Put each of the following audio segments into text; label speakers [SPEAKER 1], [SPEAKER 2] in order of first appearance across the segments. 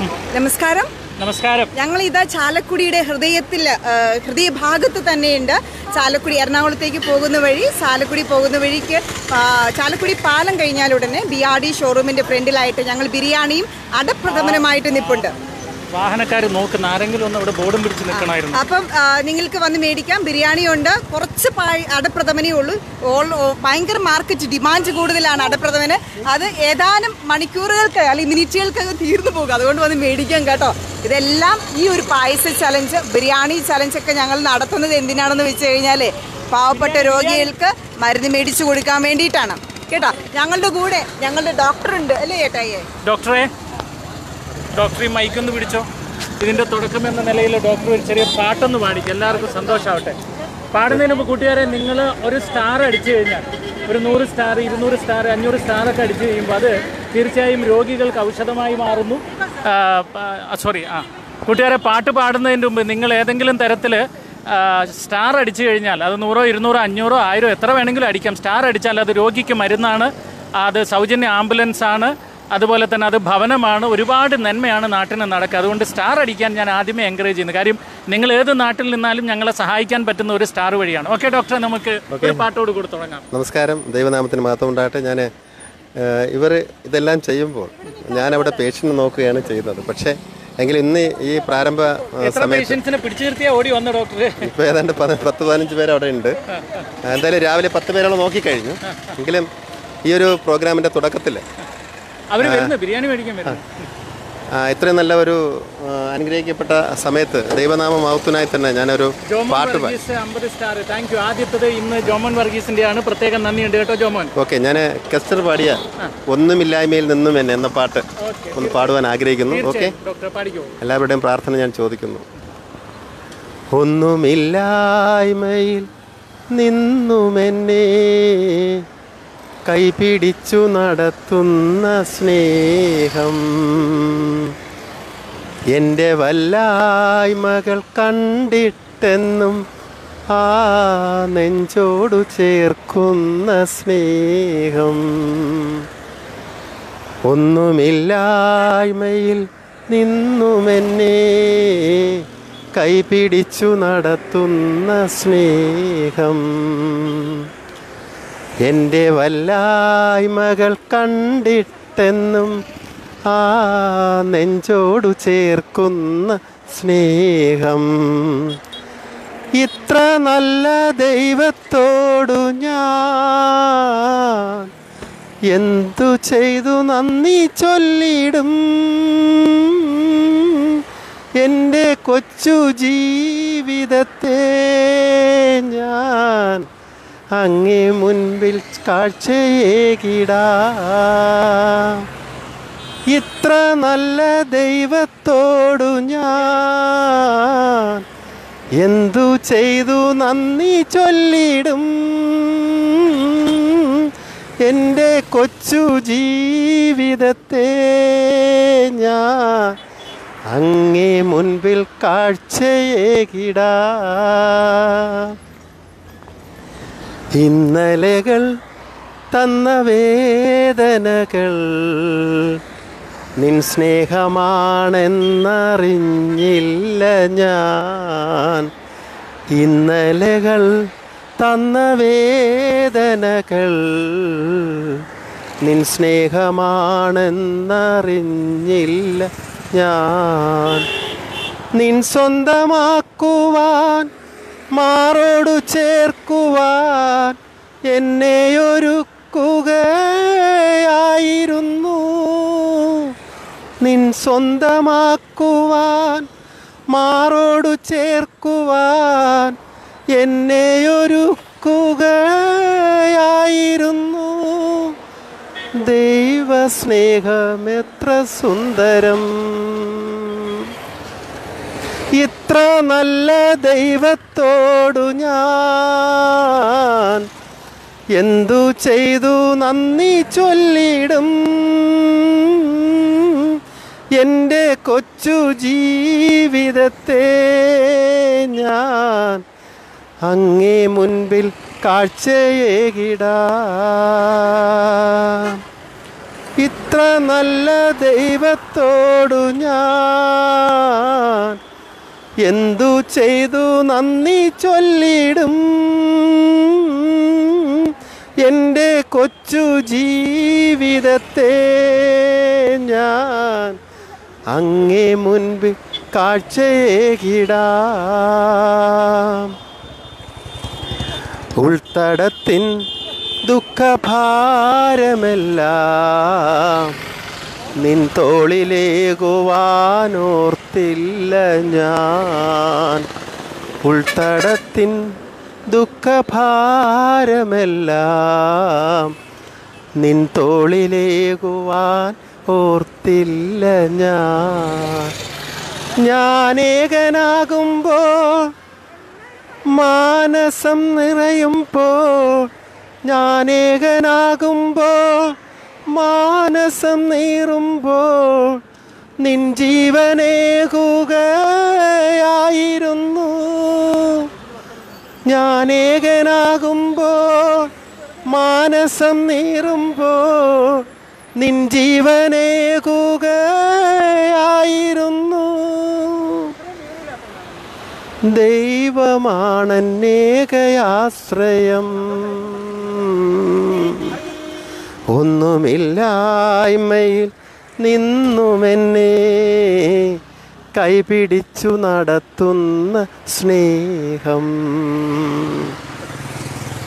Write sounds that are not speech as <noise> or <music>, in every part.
[SPEAKER 1] നമസ്കാരം.
[SPEAKER 2] നമസ്കാരം.
[SPEAKER 1] ഞങ്ങൾ ഇതാ ചാലക്കുടിയുടെ ഹൃദയത്തിൽ ഹൃദയ ഹൃദയഭാഗത്ത് തന്നെയുണ്ട്. ചാലക്കുടി എറണാകുളത്തേക്ക് പോകുന്ന വഴി ചാലക്കുടി പോകുന്ന വഴിക്ക് ചാലക്കുടി പാലം കഴിഞ്ഞാലുടനെ ബി ആർ ഡി ഷോറൂമിന്റെ ഫ്രണ്ടിലായിട്ട് ഞങ്ങൾ ബിരിയാണിയും അടപ്രഥമനുമായിട്ട് നിൽപ്പുണ്ട്
[SPEAKER 2] വാഹനക്കാർ നോക്കുന്ന ആരെങ്കിലും ഒന്ന് അവിടെ ബോർഡും പിടിച്ച് നിൽക്കണമായിരുന്നു.
[SPEAKER 1] അപ്പം നിങ്ങൾക്ക് വന്ന് മേടിക്കാം. ബിരിയാണി ഉണ്ട്. കുറച്ച് പായ് അടപ്രഥമനേ ഉള്ളൂ. ഓൾ ഭയങ്കര മാർക്കറ്റ് ഡിമാൻഡ് കൂടുതലാണ് അടപ്രഥമന്. അത് ഏതാനും മണിക്കൂറുകൾക്ക് അല്ലെങ്കിൽ മിനിറ്റുകൾക്ക് തീർന്നു പോകും. അതുകൊണ്ട് വന്ന് മേടിക്കാം കേട്ടോ. ഇതെല്ലാം ഈ ഒരു പായസ ചലഞ്ച് ബിരിയാണി ചലഞ്ചൊക്കെ ഞങ്ങൾ നടത്തുന്നത് എന്തിനാണെന്ന് വെച്ച് കഴിഞ്ഞാൽ പാവപ്പെട്ട രോഗികൾക്ക് മരുന്ന് മേടിച്ചു കൊടുക്കാൻ വേണ്ടിയിട്ടാണ്. കേട്ടോ? ഞങ്ങളുടെ കൂടെ ഞങ്ങളുടെ ഡോക്ടർ ഉണ്ട്. അല്ലേ ഏട്ടായി?
[SPEAKER 2] ഡോക്ടറെ ഡോക്ടർ ഈ മൈക്കൊന്ന് പിടിച്ചോ? ഇതിന്റെ തുടക്കം എന്ന നിലയിൽ ഡോക്ടർ ഒരു ചെറിയ പാട്ടൊന്ന് പാടിക്കും എല്ലാവർക്കും സന്തോഷമാവട്ടെ പാടുന്നതിന് മുമ്പ് കൂട്ടുകാരെ നിങ്ങൾ ഒരു സ്റ്റാർ അടിച്ചു കഴിഞ്ഞാൽ ഒരു നൂറ് സ്റ്റാർ ഇരുന്നൂറ് സ്റ്റാർ അഞ്ഞൂറ് സ്റ്റാർ ഒക്കെ അടിച്ചു കഴിയുമ്പോൾ അത് തീർച്ചയായും രോഗികൾക്ക് ഔഷധമായി മാറുന്നു. സോറി ആ കൂട്ടുകാരെ പാട്ട് പാടുന്നതിന് മുമ്പ് നിങ്ങൾ ഏതെങ്കിലും തരത്തിൽ സ്റ്റാർ അടിച്ചു കഴിഞ്ഞാൽ അത് നൂറോ ഇരുന്നൂറോ അഞ്ഞൂറോ ആയിരോ എത്ര വേണമെങ്കിലും അടിക്കാം. സ്റ്റാർ അടിച്ചാൽ അത് രോഗിക്ക് മരുന്നാണ്. അത് സൗജന്യ ആംബുലൻസാണ്. അതുപോലെ തന്നെ അത് ഭവനമാണ്. ഒരുപാട് നന്മയാണ് നാട്ടിന് നടക്കുക. അതുകൊണ്ട് സ്റ്റാർ അടിക്കാൻ ഞാൻ ആദ്യമേ എൻകറേജ് ചെയ്യുന്നു. കാര്യം നിങ്ങൾ ഏത് നാട്ടിൽ നിന്നാലും ഞങ്ങളെ സഹായിക്കാൻ പറ്റുന്ന ഒരു സ്റ്റാർ വഴിയാണ്. ഓക്കെ ഡോക്ടറെ നമുക്ക് ഒരു പാട്ടോട് കൂടി തുടങ്ങാം.
[SPEAKER 3] നമസ്കാരം. ദൈവനാമത്തിന് മാത്രം ഉണ്ടാകട്ടെ. ഞാൻ ഇവർ ഇതെല്ലാം ചെയ്യുമ്പോൾ ഞാനവിടെ പേഷ്യന്റ് നോക്കുകയാണ് ചെയ്യുന്നത്. പക്ഷേ എങ്കിൽ ഇന്ന് ഈ പ്രാരംഭ സമയത്ത്
[SPEAKER 2] ഓടി വന്ന ഡോക്ടർ
[SPEAKER 3] ഇപ്പൊ ഏതാണ്ട് പത- പത്ത് പതിനഞ്ച് പേര് അവിടെ ഉണ്ട്. എന്തായാലും രാവിലെ പത്ത് പേരോളം നോക്കിക്കഴിഞ്ഞു. എങ്കിലും ഈ ഒരു പ്രോഗ്രാമിന്റെ തുടക്കത്തിൽ
[SPEAKER 2] അവർ വരുന്നു ബിരിയാണി മേടിക്കാൻ വരുന്നു.
[SPEAKER 3] ഇത്രയും നല്ല ഒരു അനുഗ്രഹിക്കപ്പെട്ട സമയത്ത് ദൈവനാമ മഹത്വനായി തന്നെ ഞാനൊരു പാട്ട് പാടി
[SPEAKER 2] അമ്പത് സ്റ്റാർ താങ്ക് യു ആദ്യത്തത് ഇന്ന് ജോമോൻ വർഗീസിന്റെ ആണ് പ്രത്യേകം നന്ദിയുണ്ട് കേട്ടോ ജോമോൻ.
[SPEAKER 3] ഓക്കെ ഞാൻ കസ്റ്റർ പാടിയ ഒന്നുമില്ലായ്മയിൽ നിന്നും എന്നെ എന്ന പാട്ട് ഒന്ന് പാടുവാൻ ആഗ്രഹിക്കുന്നു. ഓക്കെ? എല്ലാവരുടെയും പ്രാർത്ഥന ഞാൻ ചോദിക്കുന്നു. ഒന്നുമില്ലായ്മയിൽ നിന്നുമെന്നെ കൈപിടിച്ചു നടത്തുന്ന സ്നേഹം. എന്റെ വല്ലായ്മകൾ കണ്ടിട്ടെന്നും ആ നെഞ്ചോടു ചേർക്കുന്ന സ്നേഹം. ഒന്നുമില്ലായ്മയിൽ നിന്നുമെന്നെ കൈപിടിച്ചു നടത്തുന്ന സ്നേഹം. എന്റെ വല്ലായ്മകൾ കണ്ടിട്ടെന്നും ആ നെഞ്ചോടു ചേർക്കുന്ന സ്നേഹം. ഇത്ര നല്ല ദൈവത്തോടു ഞാൻ എന്തു ചെയ്തു നന്ദി ചൊല്ലിടും. എന്റെ കൊച്ചു ജീവിതത്തെ ഞാൻ അങ്ങേ മുൻപിൽ കാഴ്ചയേകിടാ. ഇത്ര നല്ല ദൈവത്തോടു ഞാൻ എന്തു ചെയ്തു നന്ദി ചൊല്ലിടും. എന്റെ കൊച്ചു ജീവിതത്തെ ഞാൻ അങ്ങേ മുൻപിൽ കാഴ്ചയേകിടാ. ഇന്നലകൾ തന്ന വേദനകൾ നിൻ സ്നേഹമാണെന്നറിഞ്ഞില്ല ഞാൻ. ഇന്നലകൾ തന്ന വേദനകൾ നിൻ സ്നേഹമാണെന്നറിഞ്ഞില്ല ഞാൻ. നിൻ സ്വന്തമാക്കുവാൻ മാറോടു ചേർക്കുവാൻ എന്നെ ഒരുക്കുകയായിരുന്നു നിൻ സ്വന്തമാക്കുവാൻ മാറോടു ചേർക്കുവാൻ എന്നെ ഒരുക്കുകയായിരുന്നു ദൈവസ്നേഹം എത്ര സുന്ദരം. ഇത്ര നല്ല ദൈവത്തോടു ഞാൻ എന്തു ചെയ്തു നന്ദി ചൊല്ലിടും. എന്റെ കൊച്ചു ജീവിതത്തെ ഞാൻ അങ്ങേ മുൻപിൽ കാഴ്ചയേകിടാ. ഇത്ര നല്ല ദൈവത്തോടു ഞാൻ എന്തു ചെയ്തു നന്ദി ചൊല്ലിടും. എന്റെ കൊച്ചു ജീവിതത്തെ ഞാൻ അങ്ങേ മുൻപ് കാഴ്ചയേകിടാം. ഉൾത്തടത്തിൻ ദുഃഖഭാരമെല്ലാം നിൻ തോളിലേകുവാനോർത്തില്ല ഞാൻ. ഉൾത്തടത്തിൻ ദുഃഖഭാരമെല്ലാം നിൻ തോളിലേകുവാൻ ഓർത്തില്ല ഞാൻ. ഞാനേകനാകുമ്പോൾ മാനസം നിറയുമ്പോൾ ഞാനേകനാകുമ്പോൾ മാനസം നീറുമ്പോൾ നിൻ ജീവനേകുകയായിരുന്നു ഞാനേകനാകുമ്പോൾ മാനസം നീറുമ്പോൾ നിൻ ജീവനേകുകയായിരുന്നു ദൈവമാണെന്നേകയാശ്രയം ഒന്നുമില്ലായ്മയിൽ നിന്നുമെന്നെ കൈപിടിച്ചു നടത്തുന്ന സ്നേഹം.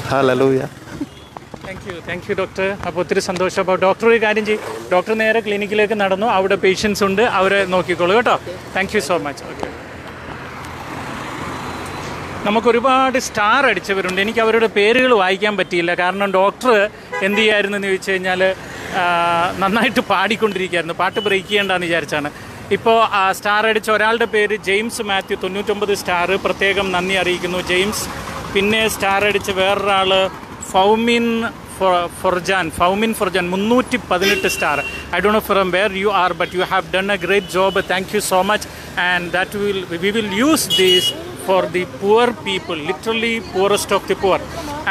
[SPEAKER 3] Hallelujah
[SPEAKER 2] thank you thank you doctor അപ്പോൾ ഒത്തിരി സന്തോഷം. അപ്പോൾ ഡോക്ടർ ഒരു കാര്യം ചെയ്യും. ഡോക്ടർ നേരെ ക്ലിനിക്കിലേക്ക് നടന്നു. അവിടെ പേഷ്യൻസ് ഉണ്ട്. അവരെ നോക്കിക്കോളൂ കേട്ടോ. Thank you so much okay നമുക്ക് ഒരുപാട് സ്റ്റാർ അടിച്ചവരുണ്ട്. എനിക്ക് അവരുടെ പേരുകൾ വായിക്കാൻ പറ്റിയില്ല. കാരണം ഡോക്ടർ എന്ത് ചെയ്യായിരുന്നു എന്ന് ചോദിച്ചു കഴിഞ്ഞാൽ നന്നായിട്ട് പാടിക്കൊണ്ടിരിക്കുകയായിരുന്നു. പാട്ട് ബ്രേക്ക് ചെയ്യേണ്ടെന്ന് വിചാരിച്ചാണ്. ഇപ്പോൾ സ്റ്റാർ അടിച്ച ഒരാളുടെ പേര് ജെയിംസ് മാത്യു. തൊണ്ണൂറ്റൊമ്പത് സ്റ്റാർ. പ്രത്യേകം നന്ദി അറിയിക്കുന്നു ജെയിംസ്. പിന്നെ സ്റ്റാർ അടിച്ച വേറൊരാൾ ഫൗമിൻ ഫൊർജാൻ. ഫൗമിൻ ഫൊർജാൻ മുന്നൂറ്റി പതിനെട്ട് star. I do know from where you are but you have done a great job thank you so much and that will we will use these for the poor people literally poorest of the poor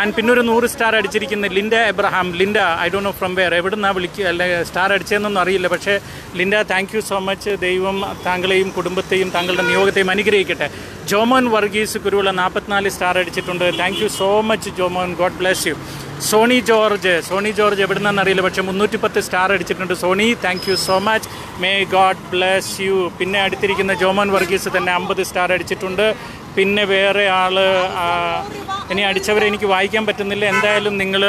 [SPEAKER 2] and പിന്നെ ഒരു നൂറ് star അടിച്ചിരിക്കുന്ന Linda Abraham Linda I do know from where എവിടെ നിന്നാണ് വിളിക്കുക അല്ലെ star അടിച്ചതെന്നൊന്നും അറിയില്ല. പക്ഷേ Linda thank you so much ദൈവം താങ്കളെയും കുടുംബത്തെയും താങ്കളുടെ നിയോഗത്തെയും അനുഗ്രഹിക്കട്ടെ. ജോമോൻ വർഗീസ് കുരുവിള നാൽപ്പത്തിനാല് സ്റ്റാർ അടിച്ചിട്ടുണ്ട്. Thank you so much Jomon. God bless you Sony George Sony George എവിടെ നിന്നറിയില്ല പക്ഷേ മുന്നൂറ്റി പത്ത് സ്റ്റാർ അടിച്ചിട്ടുണ്ട്. Sony thank you so much may God bless you പിന്നെ അടുത്തിരിക്കുന്ന ജോമോൻ വർഗീസ് തന്നെ അമ്പത് സ്റ്റാർ അടിച്ചിട്ടുണ്ട്. പിന്നെ വേറെ ആൾ ഇനി അടിച്ചവരെ എനിക്ക് വായിക്കാൻ പറ്റുന്നില്ല. എന്തായാലും നിങ്ങൾ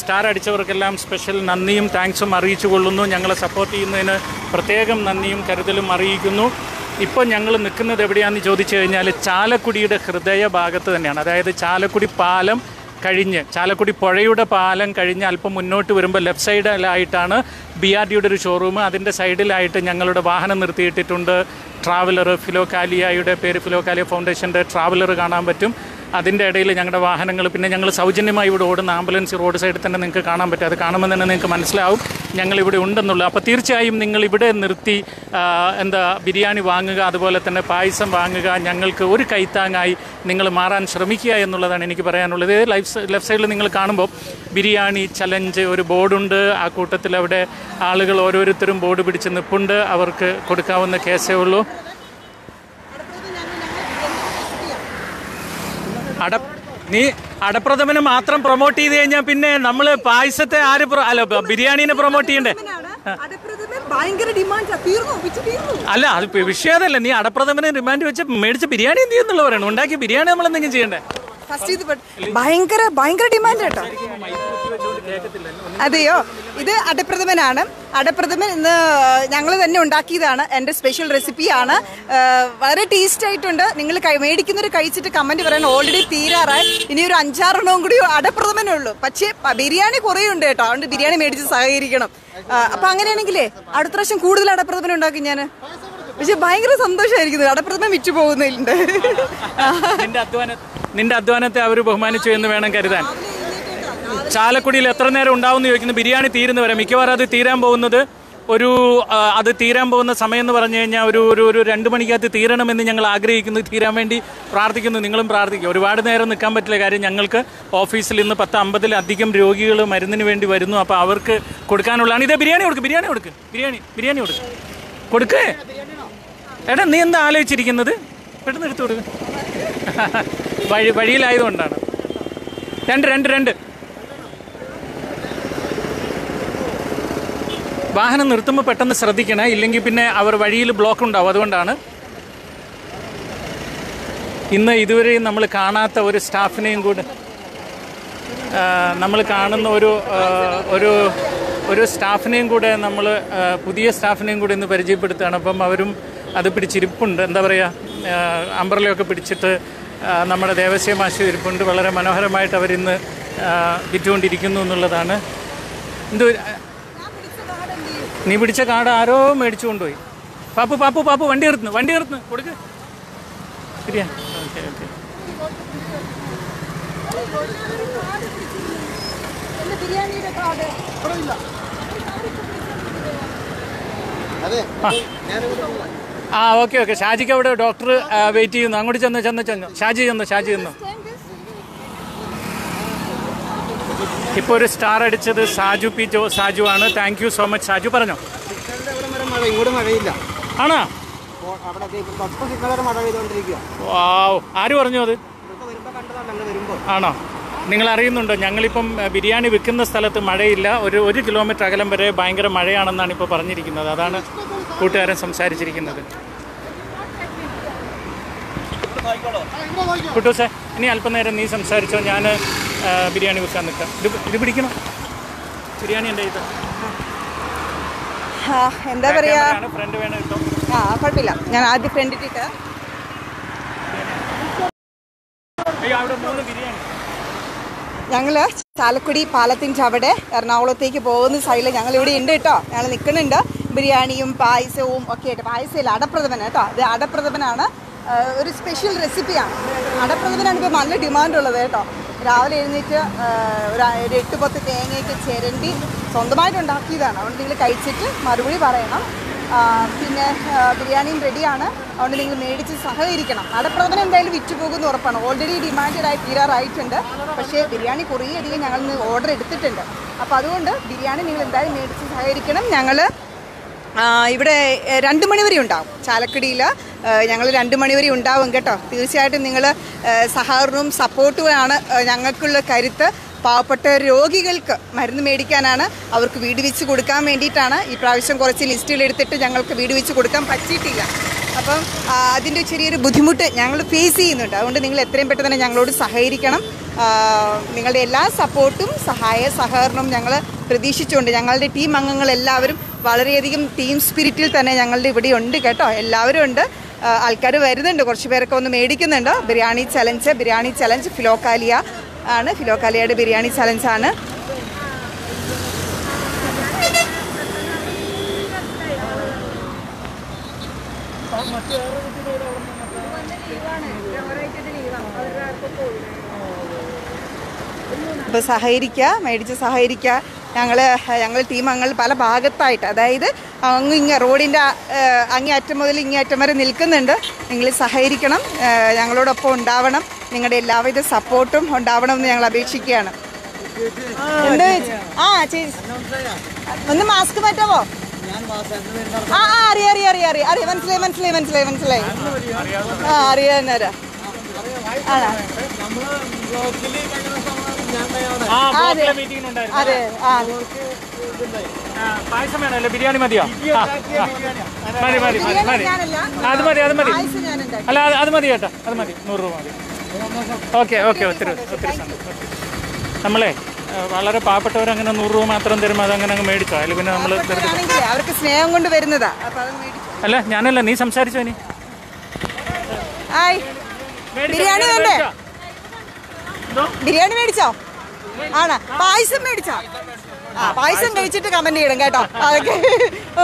[SPEAKER 2] സ്റ്റാർ അടിച്ചവർക്കെല്ലാം സ്പെഷ്യൽ നന്ദിയും താങ്ക്സും അറിയിച്ചു കൊള്ളുന്നു. ഞങ്ങളെ സപ്പോർട്ട് ചെയ്യുന്നതിന് പ്രത്യേകം നന്ദിയും കരുതലും അറിയിക്കുന്നു. ഇപ്പോൾ ഞങ്ങൾ നിൽക്കുന്നത് എവിടെയാണെന്ന് ചോദിച്ചു കഴിഞ്ഞാൽ ചാലക്കുടിയുടെ ഹൃദയ ഭാഗത്ത് തന്നെയാണ്. അതായത് ചാലക്കുടി പാലം കഴിഞ്ഞ് ചാലക്കുടി പുഴയുടെ പാലം കഴിഞ്ഞ് അല്പം മുന്നോട്ട് വരുമ്പോൾ ലെഫ്റ്റ് സൈഡിലായിട്ടാണ് ബി ആർ ഡിയുടെ ഒരു ഷോറൂം അതിന്റെ സൈഡിലായിട്ട് ഞങ്ങളുടെ വാഹനം നിർത്തിയിട്ടിട്ടുണ്ട്. ട്രാവലർ ഫിലോകാലിയയുടെ പേര് ഫിലോകാലിയ ഫൗണ്ടേഷന്റെ ട്രാവലർ കാണാൻ പറ്റും. അതിന്റെ ഇടയിൽ ഞങ്ങളുടെ വാഹനങ്ങൾ പിന്നെ ഞങ്ങൾ സൗജന്യമായി ഇവിടെ ഓടുന്ന ആംബുലൻസ് റോഡ് സൈഡിൽ തന്നെ നിങ്ങൾക്ക് കാണാൻ പറ്റും. അത് കാണുമ്പോൾ തന്നെ നിങ്ങൾക്ക് മനസ്സിലാവും. ഞങ്ങൾ ഇവിടെ ഉണ്ടെന്നുള്ളത് അപ്പോൾ തീർച്ചയായും നിങ്ങൾ ഇവിടെ നിർത്തി എന്താ ബിരിയാണി വാങ്ങുക അതുപോലെ തന്നെ പായസം വാങ്ങുക ഞങ്ങൾക്ക് ഒരു കൈത്താങ്ങായി നിങ്ങൾ മാറാൻ ശ്രമിക്കുക എന്നുള്ളതാണ് എനിക്ക് പറയാനുള്ളത്. ലൈഫ് ലെഫ്റ്റ് സൈഡിൽ നിങ്ങൾ കാണുമ്പോൾ ബിരിയാണി ചലഞ്ച് ഒരു ബോർഡുണ്ട്. ആ കൂട്ടത്തിൽ അവിടെ ആളുകൾ ഓരോരുത്തരും ബോർഡ് പിടിച്ച് നിൽപ്പുണ്ട് അവർക്ക് കൊടുക്കാവുന്ന കേസേ ഉള്ളൂ. അട നീ അടപ്രഥമന് മാത്രം പ്രൊമോട്ട് ചെയ്ത് കഴിഞ്ഞാൽ പിന്നെ നമ്മൾ പായസത്തെ ആര് അല്ല ബിരിയാണീനെ പ്രൊമോട്ട് ചെയ്യണ്ടേ? അല്ല അത് വിഷയതല്ല. നീ അടപ്രഥമന് റിമാൻഡ് വെച്ച് മേടിച്ച ബിരിയാണി എന്ത് ചെയ്യുന്നുള്ളവരാണ്? പറയണം ഉണ്ടാക്കിയ ബിരിയാണി നമ്മൾ എന്തെങ്കിലും ചെയ്യണ്ടേ
[SPEAKER 1] ഭയങ്കര ഭയങ്കര ഡിമാൻഡ് കേട്ടോ. അതെയോ? ഇത് അടപ്രഥമനാണ്. അടപ്രഥമൻ ഇന്ന് ഞങ്ങൾ തന്നെ ഉണ്ടാക്കിയതാണ്. എന്റെ സ്പെഷ്യൽ റെസിപ്പിയാണ് വളരെ ടേസ്റ്റ് ആയിട്ടുണ്ട്. നിങ്ങൾ മേടിക്കുന്നവർ കഴിച്ചിട്ട് കമന്റ് പറയണം ഓൾറെഡി തീരാറായി. ഇനി ഒരു അഞ്ചാറെണ്ണവും കൂടി അടപ്രഥമനേ ഉള്ളൂ. പക്ഷേ ബിരിയാണി കുറേ ഉണ്ട് കേട്ടോ. അതുകൊണ്ട് ബിരിയാണി മേടിച്ച് സഹകരിക്കണം. അപ്പം അങ്ങനെയാണെങ്കിലേ അടുത്ത പ്രാവശ്യം കൂടുതൽ അടപ്രഥമൻ ഉണ്ടാക്കി ഞാൻ പക്ഷെ ഭയങ്കര സന്തോഷമായിരിക്കുന്നു അടപ്രഥമൻ വിറ്റു പോകുന്നില്ല
[SPEAKER 2] നിന്റെ അധ്വാനത്തെ അവർ ബഹുമാനിച്ചു എന്ന് വേണം കരുതാൻ. ചാലക്കുടിയിൽ എത്ര നേരം ഉണ്ടാവും ചോദിക്കുന്നത് ചോദിക്കുന്നു. ബിരിയാണി തീരുന്നവരെ മിക്കവാറും അത് തീരാൻ പോകുന്നത് ഒരു അത് തീരാൻ പോകുന്ന സമയം എന്ന് പറഞ്ഞു കഴിഞ്ഞാൽ ഒരു ഒരു ഒരു രണ്ട് മണിക്കകത്ത് തീരണമെന്ന് ഞങ്ങൾ ആഗ്രഹിക്കുന്നു. തീരാൻ വേണ്ടി പ്രാർത്ഥിക്കുന്നു. നിങ്ങളും പ്രാർത്ഥിക്കും ഒരുപാട് നേരം നിൽക്കാൻ പറ്റില്ല കാര്യം ഞങ്ങൾക്ക് ഓഫീസിൽ ഇന്ന് പത്ത് അമ്പതിലധികം രോഗികൾ മരുന്നിന് വേണ്ടി വരുന്നു. അപ്പോൾ അവർക്ക് കൊടുക്കാനുള്ളതാണ്. ഇതേ ബിരിയാണി കൊടുക്ക് ബിരിയാണി കൊടുക്ക്. ബിരിയാണി ബിരിയാണി കൊടുക്ക്. കൊടുക്കേ. എടാ നീ എന്താ ആലോചിച്ചിരിക്കുന്നത്? പെട്ടെന്ന് എടുത്തു കൊടുക്ക്. വഴി വഴിയിലായതുകൊണ്ടാണ്. രണ്ട് രണ്ട് രണ്ട്. വാഹനം നിർത്തുമ്പോൾ പെട്ടെന്ന് ശ്രദ്ധിക്കണേ. ഇല്ലെങ്കിൽ പിന്നെ അവർ വഴിയിൽ ബ്ലോക്ക് ഉണ്ടാവും. അതുകൊണ്ടാണ് ഇന്ന് ഇതുവരെയും നമ്മൾ കാണാത്ത ഒരു സ്റ്റാഫിനെയും കൂടെ നമ്മൾ കാണുന്ന ഒരു ഒരു ഒരു സ്റ്റാഫിനെയും കൂടെ നമ്മൾ പുതിയ സ്റ്റാഫിനെയും കൂടെ ഇന്ന് പരിചയപ്പെടുത്തുകയാണ്. അപ്പം അവരും അത് പിടിച്ചിരിപ്പുണ്ട്. എന്താ പറയുക അമ്പർലയൊക്കെ പിടിച്ചിട്ട് നമ്മുടെ ദേവസ്യ മാശി ഇരിപ്പുണ്ട് വളരെ മനോഹരമായിട്ട് അവരിന്ന് വിറ്റുകൊണ്ടിരിക്കുന്നു എന്നുള്ളതാണ്. എന്തോ നീ പിടിച്ച കാട് ആരോ മേടിച്ചു കൊണ്ടുപോയി. പാപ്പു പാപ്പു പാപ്പു വണ്ടി നിർത്തുന്നു വണ്ടി നിർത്തുന്നു. കൊടുക്ക്. ശരിയാ. Okay okay. ആ. Okay okay. ഷാജിക്ക് അവിടെ ഡോക്ടർ വെയിറ്റ് ചെയ്യുന്നു. അങ്ങോട്ട് ചെന്ന് ചെന്ന് ചെന്നു. ഷാജി ചെന്നു ഷാജി ചെന്നു. ഇപ്പോൾ ഒരു സ്റ്റാർ അടിച്ചത് സാജു പി ജോ സാജു ആണ്. Thank you so much Saju. പറഞ്ഞോ?
[SPEAKER 4] ഇങ്ങോട്ട്
[SPEAKER 2] ആണോ ആര് പറഞ്ഞു അത്? ആണോ? നിങ്ങൾ അറിയുന്നുണ്ടോ? ഞങ്ങളിപ്പം ബിരിയാണി വിൽക്കുന്ന സ്ഥലത്ത് മഴയില്ല. ഒരു ഒരു കിലോമീറ്റർ അകലം വരെ ഭയങ്കര മഴയാണെന്നാണ് ഇപ്പോൾ പറഞ്ഞിരിക്കുന്നത്. അതാണ് കൂട്ടുകാരൻ സംസാരിച്ചിരിക്കുന്നത്. കുട്ടൂസേ ഇനി അല്പനേരം നീ സംസാരിച്ചോ. ഞാൻ ബിരിയാണി കുറിച്ചാൽ നിൽക്കാം. ഇത് ഇത് പിടിക്കണോ? ബിരിയാണി എന്റെ ഇത്?
[SPEAKER 1] ആ, എന്താ പറയാ?
[SPEAKER 2] ഫ്രണ്ട് വേണം കേട്ടോ.
[SPEAKER 1] ആ കുഴപ്പമില്ല. ഞാൻ ആദ്യം ഫ്രണ്ട്
[SPEAKER 2] ഇട്ടിട്ട് അവിടെ മൂന്ന് ബിരിയാണി.
[SPEAKER 1] ഞങ്ങൾ ചാലക്കുടി പാലത്തിന്റെ അവിടെ എറണാകുളത്തേക്ക് പോകുന്ന സൈഡിൽ ഞങ്ങൾ ഇവിടെ ഉണ്ട് കേട്ടോ. ഞങ്ങൾ നിൽക്കുന്നുണ്ട് ബിരിയാണിയും പായസവും ഒക്കെ ആയിട്ട്. പായസമില്ല അടപ്രഥമൻ കേട്ടോ. അത് അടപ്രഥമനാണ്. ഒരു സ്പെഷ്യൽ റെസിപ്പിയാണ് അടപ്രഥമനാണ് ഇപ്പോൾ നല്ല ഡിമാൻഡുള്ളത് കേട്ടോ. രാവിലെ എഴുന്നേറ്റ് ഒരു എട്ട് പത്ത് തേങ്ങയൊക്കെ ചിരണ്ടി സ്വന്തമായിട്ട് ഉണ്ടാക്കിയതാണ്. അതുകൊണ്ട് നിങ്ങൾ കഴിച്ചിട്ട് മറുപടി പറയണം. പിന്നെ ബിരിയാണിയും റെഡിയാണ് അതുകൊണ്ട് നിങ്ങൾ മേടിച്ച് സഹകരിക്കണം. അടപ്രഥമൻ എന്തായാലും വിറ്റ് പോകുന്ന ഉറപ്പാണ്. ഓൾറെഡി ഡിമാൻഡഡ് ആയി തീരാറായിട്ടുണ്ട്. പക്ഷേ ബിരിയാണി കുറേ അധികം ഞങ്ങൾ ഓർഡർ എടുത്തിട്ടുണ്ട്. അപ്പോൾ അതുകൊണ്ട് ബിരിയാണി നിങ്ങൾ എന്തായാലും മേടിച്ച് സഹകരിക്കണം. ഞങ്ങൾ ഇവിടെ രണ്ട് മണിവരെ ഉണ്ടാവും. ചാലക്കുടിയിൽ ഞങ്ങൾ രണ്ട് മണിവരെ ഉണ്ടാവും കേട്ടോ. തീർച്ചയായിട്ടും നിങ്ങൾ സഹകരണവും സപ്പോർട്ടുമാണ് ഞങ്ങൾക്കുള്ള കരുത്ത്. പാവപ്പെട്ട രോഗികൾക്ക് മരുന്ന് മേടിക്കാനാണ് അവർക്ക് വീട് വെച്ച് കൊടുക്കാൻ വേണ്ടിയിട്ടാണ്. ഈ പ്രാവശ്യം കുറച്ച് ലിസ്റ്റുകൾ എടുത്തിട്ട് ഞങ്ങൾക്ക് വീട് വെച്ച് കൊടുക്കാൻ പറ്റിയിട്ടില്ല. അപ്പം അതിന്റെ ചെറിയൊരു ബുദ്ധിമുട്ട് ഞങ്ങൾ ഫേസ് ചെയ്യുന്നുണ്ട്. അതുകൊണ്ട് നിങ്ങൾ എത്രയും പെട്ടെന്ന് തന്നെ ഞങ്ങളോട് സഹകരിക്കണം. നിങ്ങളുടെ എല്ലാ സപ്പോർട്ടും സഹായ സഹകരണവും ഞങ്ങൾ പ്രതീക്ഷിച്ചുകൊണ്ട് ഞങ്ങളുടെ ടീം അംഗങ്ങൾ എല്ലാവരും വളരെയധികം ടീം സ്പിരിറ്റിൽ തന്നെ ഞങ്ങളുടെ ഇവിടെ ഉണ്ട് കേട്ടോ. എല്ലാവരും ഉണ്ട്. ആൾക്കാർ വരുന്നുണ്ട്. കുറച്ച് പേരൊക്കെ ഒന്ന് മേടിക്കുന്നുണ്ട്. Biryani challenge biryani challenge Philokalia ആണ്. ഫിലോക്കാലിയയുടെ ബിരിയാണി ചലഞ്ചാണ് അപ്പോൾ സഹകരിക്കുക മേടിച്ച് സഹകരിക്കുക ഞങ്ങൾ ഞങ്ങൾ ടീം അങ്ങൾ പല ഭാഗത്തായിട്ട് അതായത് അങ്ങ് ഇങ്ങ റോഡിന്റെ അങ്ങേ അറ്റം മുതൽ ഇങ്ങേ അറ്റം വരെ നിൽക്കുന്നുണ്ട്. നിങ്ങൾ സഹകരിക്കണം ഞങ്ങളോടൊപ്പം ഉണ്ടാവണം. നിങ്ങളുടെ എല്ലാവിധ സപ്പോർട്ടും ഉണ്ടാവണമെന്ന് ഞങ്ങൾ അപേക്ഷിക്കുകയാണ്. ആ ചേച്ചി ഒന്ന് മാസ്ക് മാറ്റാവോ? ആ ആ അറിയാം അറിയാം അറിയാം അറിയാം അറിയാം മനസ്സിലായി മനസ്സിലായി മനസ്സിലായി മനസ്സിലായി ആ അറിയാവുന്നവരാ ആണോ
[SPEAKER 2] ആ
[SPEAKER 1] അതെ. അതെ ആ
[SPEAKER 2] പായസം വേണമല്ലോ ബിരിയാണി മതിയോ. മതി മതി മതി അത് മതി അത് മതി അല്ല അത് മതി അത് മതി നൂറ് രൂപ മതി ഓക്കെ ഓക്കെ ഒത്തിരി ഒത്തിരി സന്തോഷം നമ്മളെ ആ, പാവപ്പെട്ടവർ അങ്ങനെ നൂറ് രൂപ മാത്രം തരുമ്പോൾ അതങ്ങനെ അങ്ങ് മേടിച്ചോ? അതിൽ പിന്നെ നമ്മൾ
[SPEAKER 1] അവർക്ക് സ്നേഹം കൊണ്ട് വരുന്നതാ.
[SPEAKER 2] അല്ല ഞാനല്ല നീ സംസാരിച്ചോ ഇനി?
[SPEAKER 1] ബിരിയാണി
[SPEAKER 2] മേടിച്ചോ.
[SPEAKER 1] വേണ്ടേ? ബിരിയാണി മേടിച്ചോ? ആണോ. പായസം മേടിച്ചോ? ആ പായസം കഴിച്ചിട്ട് കമന്റ് ചെയ്യണം കേട്ടോ. അതൊക്കെ.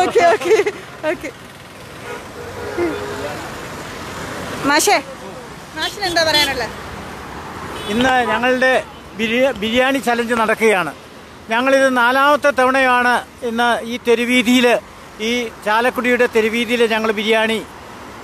[SPEAKER 1] Okay okay okay. മാഷേ മാഷിന് എന്താ പറയാനുള്ളത്?
[SPEAKER 5] ഇന്ന് ഞങ്ങളുടെ ബിരിയാണി ചലഞ്ച് നടക്കുകയാണ്. ഞങ്ങളിത് നാലാമത്തെ തവണയാണ് ഇന്ന് ഈ തെരുവീതിയിൽ ഈ ചാലക്കുടിയുടെ തെരുവീതിയിൽ ഞങ്ങൾ ബിരിയാണി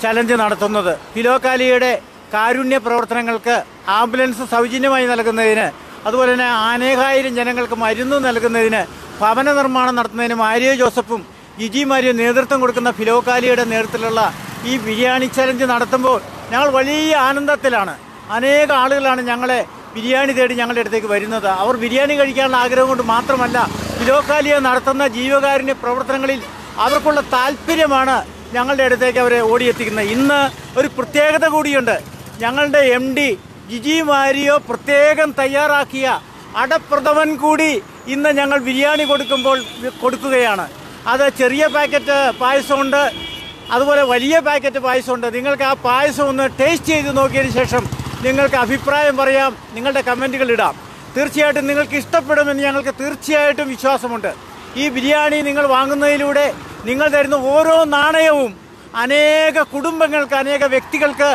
[SPEAKER 5] ചലഞ്ച് നടത്തുന്നത്. ഫിലോകാലിയുടെ കാരുണ്യ പ്രവർത്തനങ്ങൾക്ക് ആംബുലൻസ് സൗജന്യമായി നൽകുന്നതിന് അതുപോലെ തന്നെ അനേകായിരം ജനങ്ങൾക്ക് മരുന്ന് നൽകുന്നതിന് ഭവന നിർമ്മാണം നടത്തുന്നതിന് മാരിയ ജോസഫും ജിജി മാരിയോ നേതൃത്വം കൊടുക്കുന്ന ഫിലോക്കാലിയുടെ നേതൃത്വത്തിലുള്ള ഈ ബിരിയാണി ചലഞ്ച് നടത്തുമ്പോൾ ഞങ്ങൾ വലിയ ആനന്ദത്തിലാണ്. അനേക ആളുകളാണ് ഞങ്ങളെ ബിരിയാണി തേടി ഞങ്ങളുടെ അടുത്തേക്ക് വരുന്നത്. അവർ ബിരിയാണി കഴിക്കാനുള്ള ആഗ്രഹം കൊണ്ട് മാത്രമല്ല ഫിലോക്കാലിയ നടത്തുന്ന ജീവകാരുണ്യ പ്രവർത്തനങ്ങളിൽ അവർക്കുള്ള താല്പര്യമാണ് ഞങ്ങളുടെ അടുത്തേക്ക് അവരെ ഓടിയെത്തിക്കുന്നത്. ഇന്ന് ഒരു പ്രത്യേകത കൂടിയുണ്ട്. ഞങ്ങളുടെ എം ഡി ജിജി മാരിയോ പ്രത്യേകം തയ്യാറാക്കിയ അടപ്രഥമൻ കൂടി ഇന്ന് ഞങ്ങൾ ബിരിയാണി കൊടുക്കുമ്പോൾ കൊടുക്കുകയാണ്. അത് ചെറിയ പാക്കറ്റ് പായസമുണ്ട്. അതുപോലെ വലിയ പാക്കറ്റ് പായസമുണ്ട്. നിങ്ങൾക്ക് ആ പായസം ഒന്ന് ടേസ്റ്റ് ചെയ്ത് നോക്കിയതിന് ശേഷം നിങ്ങൾക്ക് അഭിപ്രായം പറയാം നിങ്ങളുടെ കമന്റുകൾ ഇടാം. തീർച്ചയായിട്ടും നിങ്ങൾക്ക് ഇഷ്ടപ്പെടുമെന്ന് ഞങ്ങൾക്ക് തീർച്ചയായിട്ടും വിശ്വാസമുണ്ട്. ഈ ബിരിയാണി നിങ്ങൾ വാങ്ങുന്നതിലൂടെ നിങ്ങൾ തരുന്ന ഓരോ നാണയവും അനേക കുടുംബങ്ങൾക്ക് അനേക വ്യക്തികൾക്ക്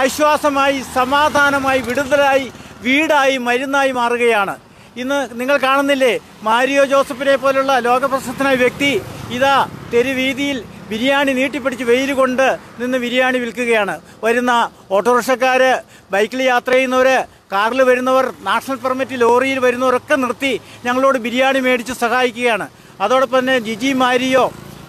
[SPEAKER 5] ആശ്വാസമായി സമാധാനമായി വിടുതലായി വീടായി മരുന്നായി മാറുകയാണ്. ഇന്ന് നിങ്ങൾ കാണുന്നില്ലേ മാരിയോ ജോസഫിനെ പോലുള്ള ലോകപ്രശസ്തനായ വ്യക്തി ഇതാ തെരുവീതിയിൽ ബിരിയാണി നീട്ടിപ്പിടിച്ച് വെയിൽ കൊണ്ട് നിന്ന് ബിരിയാണി വിൽക്കുകയാണ്. വരുന്ന ഓട്ടോറിക്ഷക്കാർ ബൈക്കിൽ യാത്ര ചെയ്യുന്നവർ കാറിൽ വരുന്നവർ നാഷണൽ പെർമിറ്റ് ലോറിയിൽ വരുന്നവരൊക്കെ നിർത്തി ഞങ്ങളോട് ബിരിയാണി മേടിച്ച് സഹായിക്കുകയാണ്. അതോടൊപ്പം തന്നെ ജിജി മാരിയോ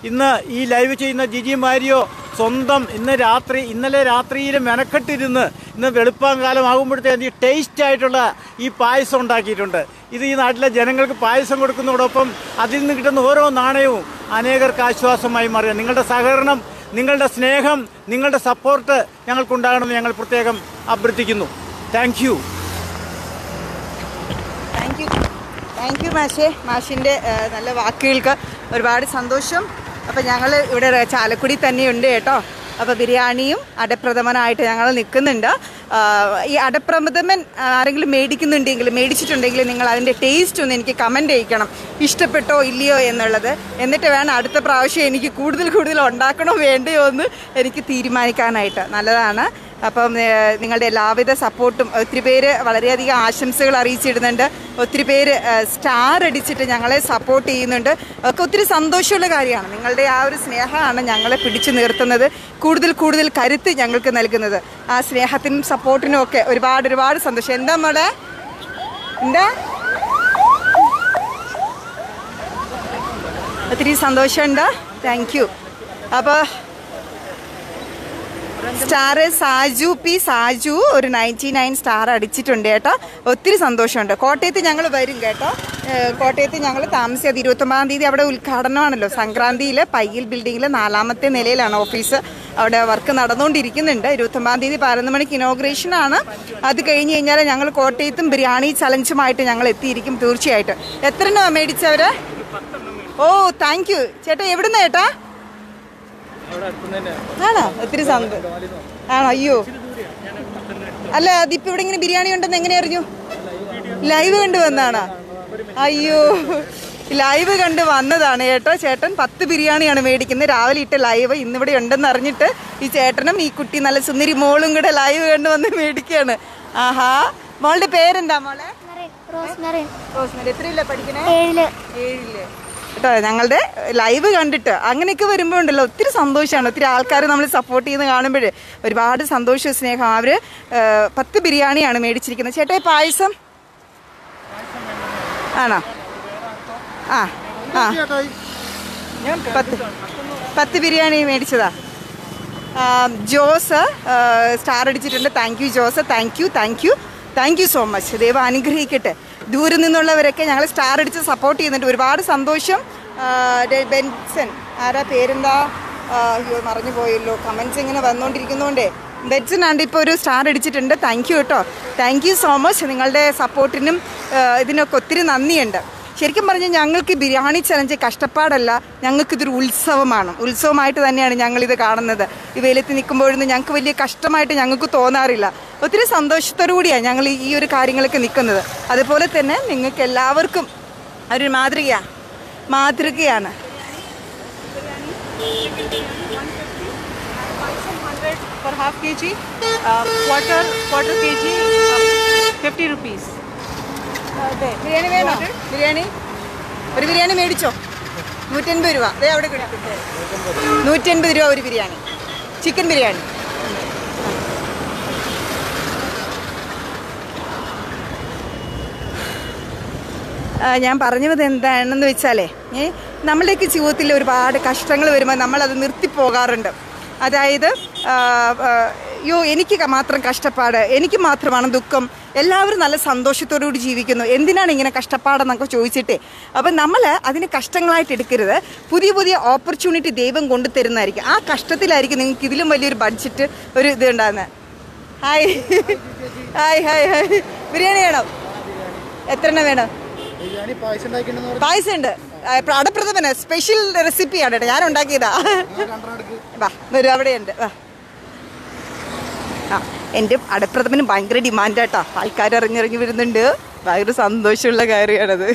[SPEAKER 5] ഇന്ന് ഈ ലൈവ് ചെയ്യുന്ന ജിജി മാരിയോ സ്വന്തം ഇന്ന് രാത്രി ഇന്നലെ രാത്രിയിൽ മെനക്കെട്ടിരുന്ന് ഇന്ന് വെളുപ്പാങ്കാലം കാലമാകുമ്പോഴത്തേക്ക് ഈ ടേസ്റ്റ് ആയിട്ടുള്ള ഈ പായസം ഉണ്ടാക്കിയിട്ടുണ്ട്. ഇത് ഈ നാട്ടിലെ ജനങ്ങൾക്ക് പായസം കൊടുക്കുന്നതോടൊപ്പം അതിൽ നിന്ന് കിട്ടുന്ന ഓരോ നാണയവും അനേകർക്ക് ആശ്വാസമായി മാറുക നിങ്ങളുടെ സഹകരണം നിങ്ങളുടെ സ്നേഹം നിങ്ങളുടെ സപ്പോർട്ട് ഞങ്ങൾക്കുണ്ടാകണമെന്ന് ഞങ്ങൾ പ്രത്യേകം അഭ്യർത്ഥിക്കുന്നു. Thank you
[SPEAKER 1] thank you thank you മാഷേ. മാഷിന്റെ നല്ല വാക്കുകൾക്ക് ഒരുപാട് സന്തോഷം. അപ്പം ഞങ്ങൾ ഇവിടെ ചാലക്കുടി തന്നെയുണ്ട് കേട്ടോ. അപ്പോൾ ബിരിയാണിയും അടപ്രഥമനായിട്ട് ഞങ്ങൾ നിൽക്കുന്നുണ്ട്. ഈ അടപ്രഥമൻ ആരെങ്കിലും മേടിക്കുന്നുണ്ടെങ്കിൽ മേടിച്ചിട്ടുണ്ടെങ്കിൽ നിങ്ങൾ അതിന്റെ ടേസ്റ്റ് ഒന്ന് എനിക്ക് കമന്റ് ചെയ്യിക്കണം ഇഷ്ടപ്പെട്ടോ ഇല്ലയോ എന്നുള്ളത്. എന്നിട്ട് വേണം അടുത്ത പ്രാവശ്യം എനിക്ക് കൂടുതൽ കൂടുതൽ ഉണ്ടാക്കണോ വേണ്ടയോ എന്ന് എനിക്ക് തീരുമാനിക്കാനായിട്ട്. നല്ലതാണ്. അപ്പം നിങ്ങളുടെ എല്ലാവിധ സപ്പോർട്ടും ഒത്തിരി പേര് വളരെയധികം ആശംസകൾ അറിയിച്ചിടുന്നുണ്ട്. ഒത്തിരി പേര് സ്റ്റാർ അടിച്ചിട്ട് ഞങ്ങളെ സപ്പോർട്ട് ചെയ്യുന്നുണ്ട്. ഒക്കെ ഒത്തിരി സന്തോഷമുള്ള കാര്യമാണ്. നിങ്ങളുടെ ആ ഒരു സ്നേഹമാണ് ഞങ്ങളെ പിടിച്ചു നിർത്തുന്നത്. കൂടുതൽ കൂടുതൽ കരുത്ത് ഞങ്ങൾക്ക് നൽകുന്നത്. ആ സ്നേഹത്തിനും സപ്പോർട്ടിനും ഒക്കെ ഒരുപാട് ഒരുപാട് സന്തോഷം. എന്താ മോളെ? എന്താ? ഒത്തിരി സന്തോഷമുണ്ട്. താങ്ക് യു അപ്പോൾ സ്റ്റാർ സാജു പി സാജു ഒരു നയന്റി നയൻ സ്റ്റാർ അടിച്ചിട്ടുണ്ട് കേട്ടോ. ഒത്തിരി സന്തോഷമുണ്ട്. കോട്ടയത്ത് ഞങ്ങൾ വരും കേട്ടോ. കോട്ടയത്ത് ഞങ്ങൾ താമസിച്ചത് ഇരുപത്തൊമ്പതാം തീയതി അവിടെ ഉദ്ഘാടനമാണല്ലോ. സംക്രാന്തിയിൽ പയ്യൽ ബിൽഡിങ്ങിൽ നാലാമത്തെ നിലയിലാണ് ഓഫീസ്. അവിടെ വർക്ക് നടന്നുകൊണ്ടിരിക്കുന്നുണ്ട്. ഇരുപത്തൊമ്പതാം തീയതി പതിനൊന്ന് മണിക്ക് ഇനോഗ്രേഷൻ ആണ്. അത് കഴിഞ്ഞ് കഴിഞ്ഞാൽ ഞങ്ങൾ കോട്ടയത്തും ബിരിയാണി ചലഞ്ചുമായിട്ട് ഞങ്ങൾ എത്തിയിരിക്കും തീർച്ചയായിട്ടും. എത്ര മേടിച്ചവര്? ഓ താങ്ക് യു ചേട്ടാ എവിടുന്ന ചേട്ടാ ആണോ? ഒത്തിരി ആണോ? അയ്യോ. അല്ല അതിപ്പോ ഇവിടെ ഇങ്ങനെ ബിരിയാണി ഉണ്ടെന്ന് എങ്ങനെ അറിഞ്ഞു? ലൈവ് കണ്ട് വന്നാണോ? അയ്യോ. ലൈവ് കണ്ട് വന്നതാണ് കേട്ടോ. ചേട്ടൻ പത്ത് ബിരിയാണിയാണ് മേടിക്കുന്നത്. രാവിലെ ഇട്ട ലൈവ് ഇന്നിവിടെ ഉണ്ടെന്ന് അറിഞ്ഞിട്ട് ഈ ചേട്ടനും ഈ കുട്ടി നല്ല സുന്ദരി മോളും കൂടെ ലൈവ് കണ്ട് വന്ന് മേടിക്കുകയാണ്. ആഹാ. മോളുടെ പേരെന്താ മോളെ?
[SPEAKER 6] റോസ്മറി.
[SPEAKER 1] റോസ്മറി. എത്രയില്ല പഠിക്കണേ?
[SPEAKER 6] ഏഴിൽ.
[SPEAKER 1] ഏഴിൽ. കേട്ടോ ഞങ്ങളുടെ ലൈവ് കണ്ടിട്ട് അങ്ങനെയൊക്കെ വരുമ്പോൾ ഉണ്ടല്ലോ ഒത്തിരി സന്തോഷമാണ് ഒത്തിരി ആൾക്കാർ നമ്മൾ സപ്പോർട്ട് ചെയ്യുന്ന കാണുമ്പോൾ ഒരുപാട് സന്തോഷവും സ്നേഹം. അവർ പത്ത് ബിരിയാണിയാണ് മേടിച്ചിരിക്കുന്നത്. ചേട്ടാ പായസം? ആണോ? ആ ആ. പത്ത് പത്ത് ബിരിയാണി മേടിച്ചതാ. ജോസ് സ്റ്റാർ അടിച്ചിട്ടുണ്ട്. Thank you Jose. Thank you thank you thank you so much ദൈവം അനുഗ്രഹിക്കട്ടെ. ദൂരെ നിന്നുള്ളവരൊക്കെ ഞങ്ങൾ സ്റ്റാർ അടിച്ച് സപ്പോർട്ട് ചെയ്യുന്നുണ്ട്. ഒരുപാട് സന്തോഷം. ബെൻസൻ. ആരാ പേരെന്താ? അയ്യോ മറന്നു പോയല്ലോ. കമൻസ് ഇങ്ങനെ വന്നുകൊണ്ടിരിക്കുന്നതുകൊണ്ടേ ബെൻസൺ ആണ്ട് ഇപ്പോൾ ഒരു സ്റ്റാർ അടിച്ചിട്ടുണ്ട്. താങ്ക് യു കേട്ടോ. താങ്ക് യു സോ മച്ച് നിങ്ങളുടെ സപ്പോർട്ടിനും ഇതിനൊക്കെ ഒത്തിരി നന്ദിയുണ്ട്. ശരിക്കും പറഞ്ഞാൽ ഞങ്ങൾക്ക് ബിരിയാണി ചലഞ്ച് കഷ്ടപ്പാടല്ല. ഞങ്ങൾക്കിതൊരു ഉത്സവമാണ്. ഉത്സവമായിട്ട് തന്നെയാണ് ഞങ്ങളിത് കാണുന്നത്. ഈ വെയിലത്ത് നിൽക്കുമ്പോഴൊന്നും ഞങ്ങൾക്ക് വലിയ കഷ്ടമായിട്ട് ഞങ്ങൾക്ക് തോന്നാറില്ല. ഒത്തിരി സന്തോഷത്തോടു കൂടിയാണ് ഞങ്ങൾ ഈ ഒരു കാര്യങ്ങളൊക്കെ നിൽക്കുന്നത്. അതുപോലെ തന്നെ നിങ്ങൾക്ക് എല്ലാവർക്കും ഒരു മാതൃകയാണ്.
[SPEAKER 7] മാതൃകയാണ് ഫിഫ്റ്റി uh, 50 rupees.
[SPEAKER 1] ബിരിയാണി വേണോ? ബിരിയാണി? ഒരു ബിരിയാണി മേടിച്ചോ? നൂറ്റൻപത് രൂപ. അതേ അവിടെ കിട്ടും നൂറ്റൻപത് രൂപ ഒരു ബിരിയാണി. ചിക്കൻ ബിരിയാണി. ഞാൻ പറഞ്ഞത് എന്താണെന്ന് വെച്ചാലേ ഏ നമ്മളുടെയൊക്കെ ജീവിതത്തിൽ ഒരുപാട് കഷ്ടങ്ങൾ വരുമ്പോൾ നമ്മളത് നിർത്തിപ്പോകാറുണ്ട്. അതായത് അയ്യോ എനിക്ക് മാത്രം കഷ്ടപ്പാട് എനിക്ക് മാത്രമാണ് ദുഃഖം. എല്ലാവരും നല്ല സന്തോഷത്തോടുകൂടി ജീവിക്കുന്നു. എന്തിനാണ് ഇങ്ങനെ കഷ്ടപ്പാടെന്നൊക്കെ ചോദിച്ചിട്ടേ. അപ്പം നമ്മൾ അതിന് കഷ്ടങ്ങളായിട്ട് എടുക്കരുത്. പുതിയ പുതിയ ഓപ്പർച്യൂണിറ്റി ദൈവം കൊണ്ടു തരുന്നതായിരിക്കും. ആ കഷ്ടത്തിലായിരിക്കും നിങ്ങൾക്ക് ഇതിലും വലിയൊരു ബഡ്ജറ്റ് ഒരു ഇത് ഉണ്ടാകുന്നത് hi hi hi hi biryani വേണോ? എത്ര എണ്ണം വേണം? പായസം ഉണ്ട്. അടപ്രഥമന് സ്പെഷ്യൽ റെസിപ്പിയാണ് കേട്ടോ. ഞാൻ ഉണ്ടാക്കിയതാ. വാ വരൂ അവിടെയുണ്ട്. വാ. ആ എന്റെ അടപ്രഥമന് ഭയങ്കര ഡിമാൻഡ് കേട്ടോ ആൾക്കാർ ഇറങ്ങിറങ്ങി വരുന്നുണ്ട്. ഭയങ്കര സന്തോഷമുള്ള കാര്യമാണത്.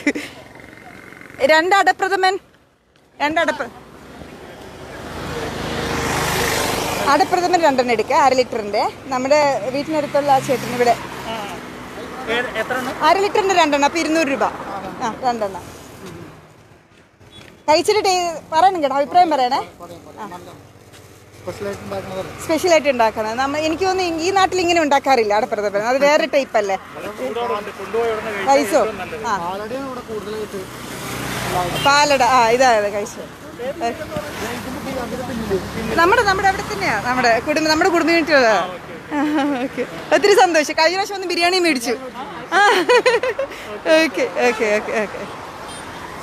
[SPEAKER 1] രണ്ട് അടപ്രഥമൻ. രണ്ടടപ്പ് അടപ്ര അടപ്രഥമൻ രണ്ടെണ്ണം എടുക്കുക അര ലിറ്ററിന്റെ. നമ്മുടെ വീട്ടിനടുത്തുള്ള ആ ചേട്ടൻ ഇവിടെ. അര ലിറ്ററിന്റെ രണ്ടെണ്ണം. അപ്പൊ ഇരുന്നൂറ് രൂപ. ആ രണ്ടെണ്ണം. കഴിച്ചിട്ട് പറയണം കേട്ടോ. അഭിപ്രായം പറയണേ. സ്പെഷ്യൽ ആയിട്ട് ഉണ്ടാക്കണം. നമ്മ എനിക്ക് തോന്നുന്നു ഈ നാട്ടിൽ ഇങ്ങനെ ഉണ്ടാക്കാറില്ല അടപ്രഥമൻ അത് വേറെ ടൈപ്പ് അല്ലേ കഴിച്ചോ? ആ. പാലട ആ ഇതാണ് ഇതാ, കഴിച്ചു. നമ്മുടെ നമ്മുടെ അവിടെ തന്നെയാ നമ്മുടെ കുടുംബം നമ്മുടെ കുടുംബ യൂണിറ്റുള്ള ഓക്കെ ഒത്തിരി സന്തോഷം. കഴിഞ്ഞ പ്രാവശ്യം ഒന്ന് ബിരിയാണി മേടിച്ചു. Okay okay okay okay.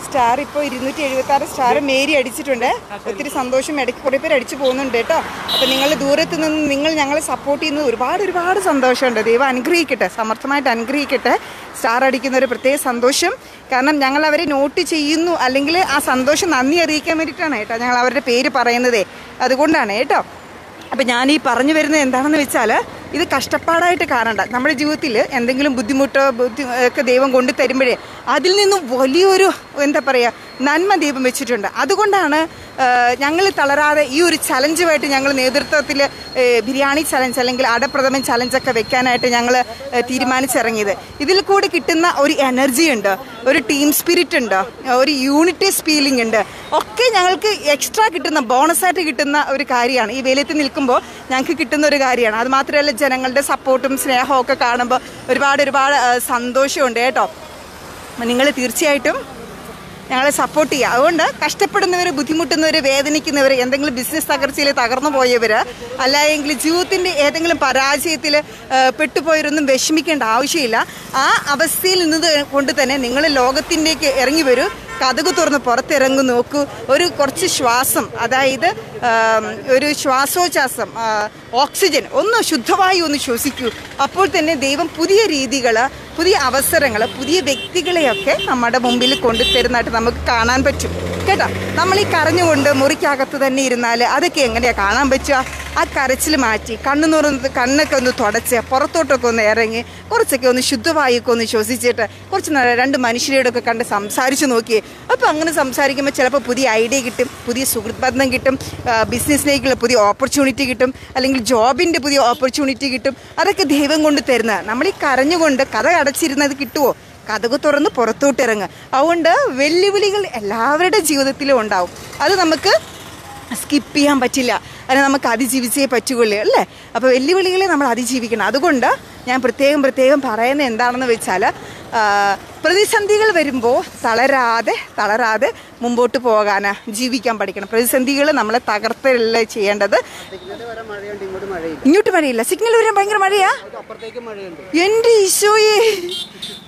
[SPEAKER 1] Star ഇപ്പോൾ ഇരുന്നൂറ്റി എഴുപത്തി ആറ് സ്റ്റാർ മേരി അടിച്ചിട്ടുണ്ട്. ഒത്തിരി സന്തോഷം. ഇടയ്ക്ക് കുറേ പേര് അടിച്ചു പോകുന്നുണ്ട് കേട്ടോ. അപ്പോൾ നിങ്ങൾ ദൂരത്ത് നിന്ന് നിങ്ങൾ ഞങ്ങളെ സപ്പോർട്ട് ചെയ്യുന്നത് ഒരുപാട് ഒരുപാട് സന്തോഷമുണ്ട്. ദൈവം അനുഗ്രഹിക്കട്ടെ. സമർത്ഥമായിട്ട് അനുഗ്രഹിക്കട്ടെ. സ്റ്റാർ അടിക്കുന്ന ഒരു പ്രത്യേക സന്തോഷം. കാരണം ഞങ്ങൾ അവരെ നോട്ട് ചെയ്യുന്നു. അല്ലെങ്കിൽ ആ സന്തോഷം നന്ദി അറിയിക്കാൻ വേണ്ടിയിട്ടാണ് കേട്ടോ ഞങ്ങൾ അവരുടെ പേര് പറയുന്നതേ. അതുകൊണ്ടാണ് കേട്ടോ. അപ്പം ഞാൻ ഈ പറഞ്ഞു വരുന്നത് എന്താണെന്ന് വെച്ചാൽ ഇത് കഷ്ടപ്പാടായിട്ട് കാണണ്ട. നമ്മുടെ ജീവിതത്തിൽ എന്തെങ്കിലും ബുദ്ധിമുട്ടോ ബുദ്ധി ഒക്കെ ദൈവം കൊണ്ടു തരുമ്പോഴേ അതിൽ നിന്നും വലിയൊരു എന്താ പറയുക നന്മ ദീപം വെച്ചിട്ടുണ്ട്. അതുകൊണ്ടാണ് ഞങ്ങൾ തളരാതെ ഈ ഒരു ചലഞ്ചുമായിട്ട് ഞങ്ങൾ നേതൃത്വത്തിൽ ബിരിയാണി ചലഞ്ച് അല്ലെങ്കിൽ അടപ്രഥമൻ ചലഞ്ചൊക്കെ വെക്കാനായിട്ട് ഞങ്ങൾ തീരുമാനിച്ചിറങ്ങിയത്. ഇതിൽ കൂടി കിട്ടുന്ന ഒരു എനർജി ഉണ്ട് ഒരു ടീം സ്പിരിറ്റ് ഉണ്ട് ഒരു യൂണിറ്റി ഫീലിംഗ് ഉണ്ട്. ഒക്കെ ഞങ്ങൾക്ക് എക്സ്ട്രാ കിട്ടുന്ന ബോണസായിട്ട് കിട്ടുന്ന ഒരു കാര്യമാണ്. ഈ വെയിലത്ത് നിൽക്കുമ്പോൾ ഞങ്ങൾക്ക് കിട്ടുന്ന ഒരു കാര്യമാണ്. അത് മാത്രമല്ല ജനങ്ങളുടെ സപ്പോർട്ടും സ്നേഹവും ഒക്കെ കാണുമ്പോൾ ഒരുപാട് ഒരുപാട് സന്തോഷമുണ്ട് കേട്ടോ. നിങ്ങൾ തീർച്ചയായിട്ടും ഞങ്ങളെ സപ്പോർട്ട് ചെയ്യുക. അതുകൊണ്ട് കഷ്ടപ്പെടുന്നവർ ബുദ്ധിമുട്ടുന്നവർ വേദനിക്കുന്നവർ എന്തെങ്കിലും ബിസിനസ് തകർച്ചയിൽ തകർന്നു പോയവർ അല്ലെങ്കിൽ ജീവിതത്തിന്റെ ഏതെങ്കിലും പരാജയത്തിൽ പെട്ടുപോയവരൊന്നും വിഷമിക്കേണ്ട ആവശ്യമില്ല. ആ അവസ്ഥയിൽ നിന്ന് കൊണ്ട് തന്നെ നിങ്ങൾ ലോകത്തിന്റെക്ക് ഇറങ്ങി വരൂ. കഥകു തുറന്ന് പുറത്തിറങ്ങു നോക്കൂ. ഒരു കുറച്ച് ശ്വാസം അതായത് ഒരു ശ്വാസോച്ഛ്വാസം ഓക്സിജൻ ഒന്ന് ശുദ്ധവായു ഒന്ന് ശ്വസിക്കൂ. അപ്പോൾ തന്നെ ദൈവം പുതിയ രീതികൾ പുതിയ അവസരങ്ങൾ പുതിയ വ്യക്തികളെയൊക്കെ നമ്മുടെ മുമ്പിൽ കൊണ്ടുതരുന്നതായിട്ട് നമുക്ക് കാണാൻ പറ്റും. കേട്ടോ? നമ്മൾ ഈ കരഞ്ഞുകൊണ്ട് മുറിക്കകത്ത് തന്നെ ഇരുന്നാൽ അതൊക്കെ എങ്ങനെയാ കാണാൻ പറ്റുക? ആ കരച്ചിൽ മാറ്റി കണ്ണു തുറന്ന് കണ്ണൊക്കെ ഒന്ന് തുടച്ച് പുറത്തോട്ടൊക്കെ ഒന്ന് ഇറങ്ങി കുറച്ചൊക്കെ ഒന്ന് ശുദ്ധവായൊക്കെ ഒന്ന് ശ്വസിച്ചിട്ട് കുറച്ച് രണ്ട് മനുഷ്യരോടൊക്കെ കണ്ട് സംസാരിച്ച് നോക്കി. അപ്പോൾ അങ്ങനെ സംസാരിക്കുമ്പോൾ ചിലപ്പോൾ പുതിയ ഐഡിയ കിട്ടും പുതിയ സുഹൃത്ത് ബന്ധം കിട്ടും ബിസിനസ്സിലേക്കുള്ള പുതിയ ഓപ്പർച്യൂണിറ്റി കിട്ടും അല്ലെങ്കിൽ ജോബിന്റെ പുതിയ ഓപ്പർച്യൂണിറ്റി കിട്ടും. അതൊക്കെ ദൈവം കൊണ്ട് തരുന്നതാണ്. നമ്മൾ ഈ കരഞ്ഞുകൊണ്ട് കഥ അടച്ചിരുന്നത് കിട്ടുമോ കഥകു തുറന്ന് പുറത്തോട്ട് ഇറങ്ങുക അതുകൊണ്ട് വെല്ലുവിളികൾ എല്ലാവരുടെ ജീവിതത്തിലും ഉണ്ടാവും. അത് നമുക്ക് സ്കിപ്പ് ചെയ്യാൻ പറ്റില്ല. അതിനെ നമുക്ക് അതിജീവിച്ചേ പറ്റുകയുള്ളൂ അല്ലേ? അപ്പോൾ വെല്ലുവിളികളെ നമ്മൾ അതിജീവിക്കണം. അതുകൊണ്ട് ഞാൻ പ്രത്യേകം പ്രത്യേകം പറയുന്നത് എന്താണെന്ന് വെച്ചാൽ പ്രതിസന്ധികൾ വരുമ്പോൾ തളരാതെ തളരാതെ മുമ്പോട്ട് പോകാൻ ജീവിക്കാൻ പഠിക്കണം. പ്രതിസന്ധികൾ നമ്മളെ തകർത്തല്ല ചെയ്യേണ്ടത്.
[SPEAKER 4] ഇങ്ങോട്ട് മഴയില്ല.
[SPEAKER 1] സിഗ്നൽ വരാൻ ഭയങ്കര മഴയാ. എന്റെ ഈശോയെ.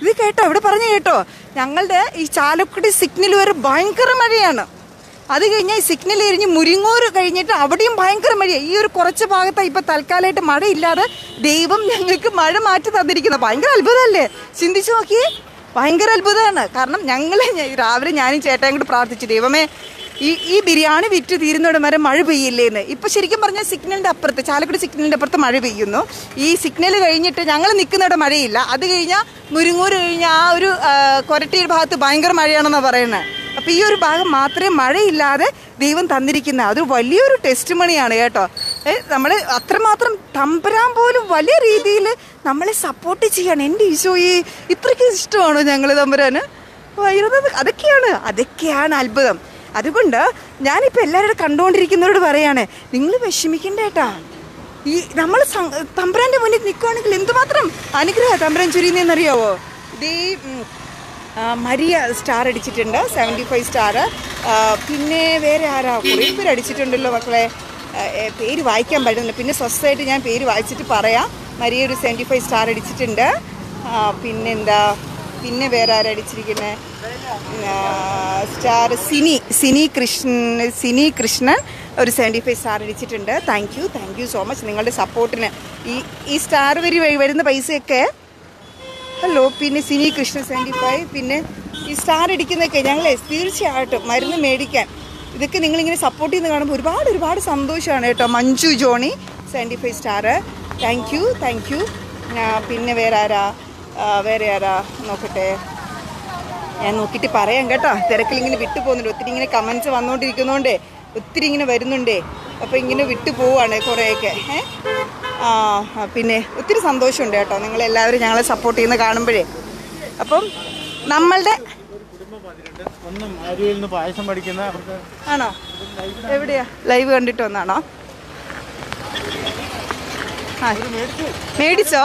[SPEAKER 1] ഇത് കേട്ടോ ഇവിടെ പറഞ്ഞു കേട്ടോ. ഞങ്ങളുടെ ഈ ചാലക്കുടി സിഗ്നൽ വരെ ഭയങ്കര മഴയാണ്. അത് കഴിഞ്ഞാൽ സിഗ്നൽ എരിഞ്ഞ് മുരിങ്ങൂർ കഴിഞ്ഞിട്ട് അവിടെയും ഭയങ്കര മഴയാണ് ഈ ഒരു കുറച്ച് ഭാഗത്താണ് ഇപ്പം തൽക്കാലമായിട്ട് മഴയില്ലാതെ ദൈവം ഞങ്ങൾക്ക് മഴ മാറ്റി തന്നിരിക്കുന്നത് ഭയങ്കര അത്ഭുതമല്ലേ? ചിന്തിച്ചു നോക്കിയേ? ഭയങ്കര അത്ഭുതമാണ്. കാരണം ഞങ്ങൾ രാവിലെ ഞാനും ചേട്ടായും കൂടെ പ്രാർത്ഥിച്ചു. ദൈവമേ ഈ ഈ ബിരിയാണി വിറ്റ് തീരുന്നോടെ വരെ മഴ പെയ്യില്ലേന്ന്. ഇപ്പൊ ശരിക്കും പറഞ്ഞാൽ സിഗ്നലിന്റെ അപ്പുറത്ത് ചാലക്കുടി സിഗ്നലിന്റെ അപ്പുറത്ത് മഴ പെയ്യുന്നു. ഈ സിഗ്നൽ കഴിഞ്ഞിട്ട് ഞങ്ങൾ നിൽക്കുന്നിടം മഴയില്ല. അത് കഴിഞ്ഞാൽ മുരിങ്ങൂർ കഴിഞ്ഞ ആ ഒരു കൊരട്ടി ഭാഗത്ത് ഭയങ്കര മഴയാണെന്നാണ് പറയുന്നത് അപ്പൊ ഈ ഒരു ഭാഗം മാത്രമേ മഴയില്ലാതെ ദൈവം തന്നിരിക്കുന്ന. അത് വലിയൊരു ടെസ്റ്റ് മണിയാണ് കേട്ടോ. നമ്മൾ അത്രമാത്രം തമ്പരാൻ പോലും വലിയ രീതിയിൽ നമ്മളെ സപ്പോർട്ട് ചെയ്യാണ്. എന്റെ ഈ ഇത്രയ്ക്ക് ഇഷ്ടമാണോ ഞങ്ങൾ തമ്പരാന്? വരുന്നത് അതൊക്കെയാണ്. അതൊക്കെയാണ് അത്ഭുതം. അതുകൊണ്ട് ഞാനിപ്പോൾ എല്ലാവരോടും കണ്ടുകൊണ്ടിരിക്കുന്നവരോട് പറയാണ് നിങ്ങൾ വിഷമിക്കണ്ട ഏട്ടാ. ഈ നമ്മൾ തമ്പ്രാന്റെ മുന്നിൽ നിൽക്കുവാണെങ്കിൽ എന്തുമാത്രം അനുഗ്രഹം തമ്പ്രാൻ ചുരിയുന്നതെന്നറിയാവോ ഇതേ മരിയ സ്റ്റാർ അടിച്ചിട്ടുണ്ട് സെവന്റി ഫൈവ് സ്റ്റാർ പിന്നെ വേറെ ആരാ? കുറേ പേര് അടിച്ചിട്ടുണ്ടല്ലോ മക്കളെ. പേര് വായിക്കാൻ പറ്റുന്നില്ല. പിന്നെ സ്വസ്ഥമായിട്ട് ഞാൻ പേര് വായിച്ചിട്ട് പറയാം. മരിയ ഒരു സെവന്റി ഫൈവ് സ്റ്റാർ അടിച്ചിട്ടുണ്ട്. പിന്നെന്താ? പിന്നെ വേറെ ആരടിച്ചിരിക്കുന്നത് സ്റ്റാർ സിനി സിനി കൃഷ്ണൻ സിനി കൃഷ്ണൻ ഒരു സെവന്റി ഫൈവ് സ്റ്റാർ അടിച്ചിട്ടുണ്ട്. Thank you thank you so much നിങ്ങളുടെ സപ്പോർട്ടിന്. ഈ ഈ സ്റ്റാർ വരി വരുന്ന പൈസയൊക്കെ ഹലോ പിന്നെ സിനി കൃഷ്ണ സെവന്റി ഫൈവ് പിന്നെ ഈ സ്റ്റാർ അടിക്കുന്നതൊക്കെ ഞങ്ങളെ തീർച്ചയായിട്ടും മരുന്ന് മേടിക്കാൻ. ഇതൊക്കെ നിങ്ങളിങ്ങനെ സപ്പോർട്ട് ചെയ്യുന്ന കാണുമ്പോൾ ഒരുപാട് ഒരുപാട് സന്തോഷമാണ് കേട്ടോ. Manju Johnny seventy five star thank you thank you പിന്നെ വേറെ ആരാ? വേറെ ആരാ? നോക്കട്ടെ. ഞാൻ നോക്കിയിട്ട് പറയാം കേട്ടോ. തിരക്കിൽ ഇങ്ങനെ വിട്ടു പോകുന്നുണ്ട് ഒത്തിരി ഇങ്ങനെ കമൻസ് വന്നുകൊണ്ടിരിക്കുന്നതുകൊണ്ടേ ഒത്തിരി ഇങ്ങനെ വരുന്നുണ്ടേ. അപ്പോൾ ഇങ്ങനെ വിട്ടു പോവാണ് കുറേയൊക്കെ ആ പിന്നെ ഒത്തിരി സന്തോഷമുണ്ട് കേട്ടോ. നിങ്ങളെല്ലാവരും ഞങ്ങളെ സപ്പോർട്ട് ചെയ്യുന്ന കാണുമ്പോഴേ. അപ്പം നമ്മളുടെ ആണോ? എവിടെയാ? ലൈവ് കണ്ടിട്ട് വന്നാണോ? മേടിച്ചോ?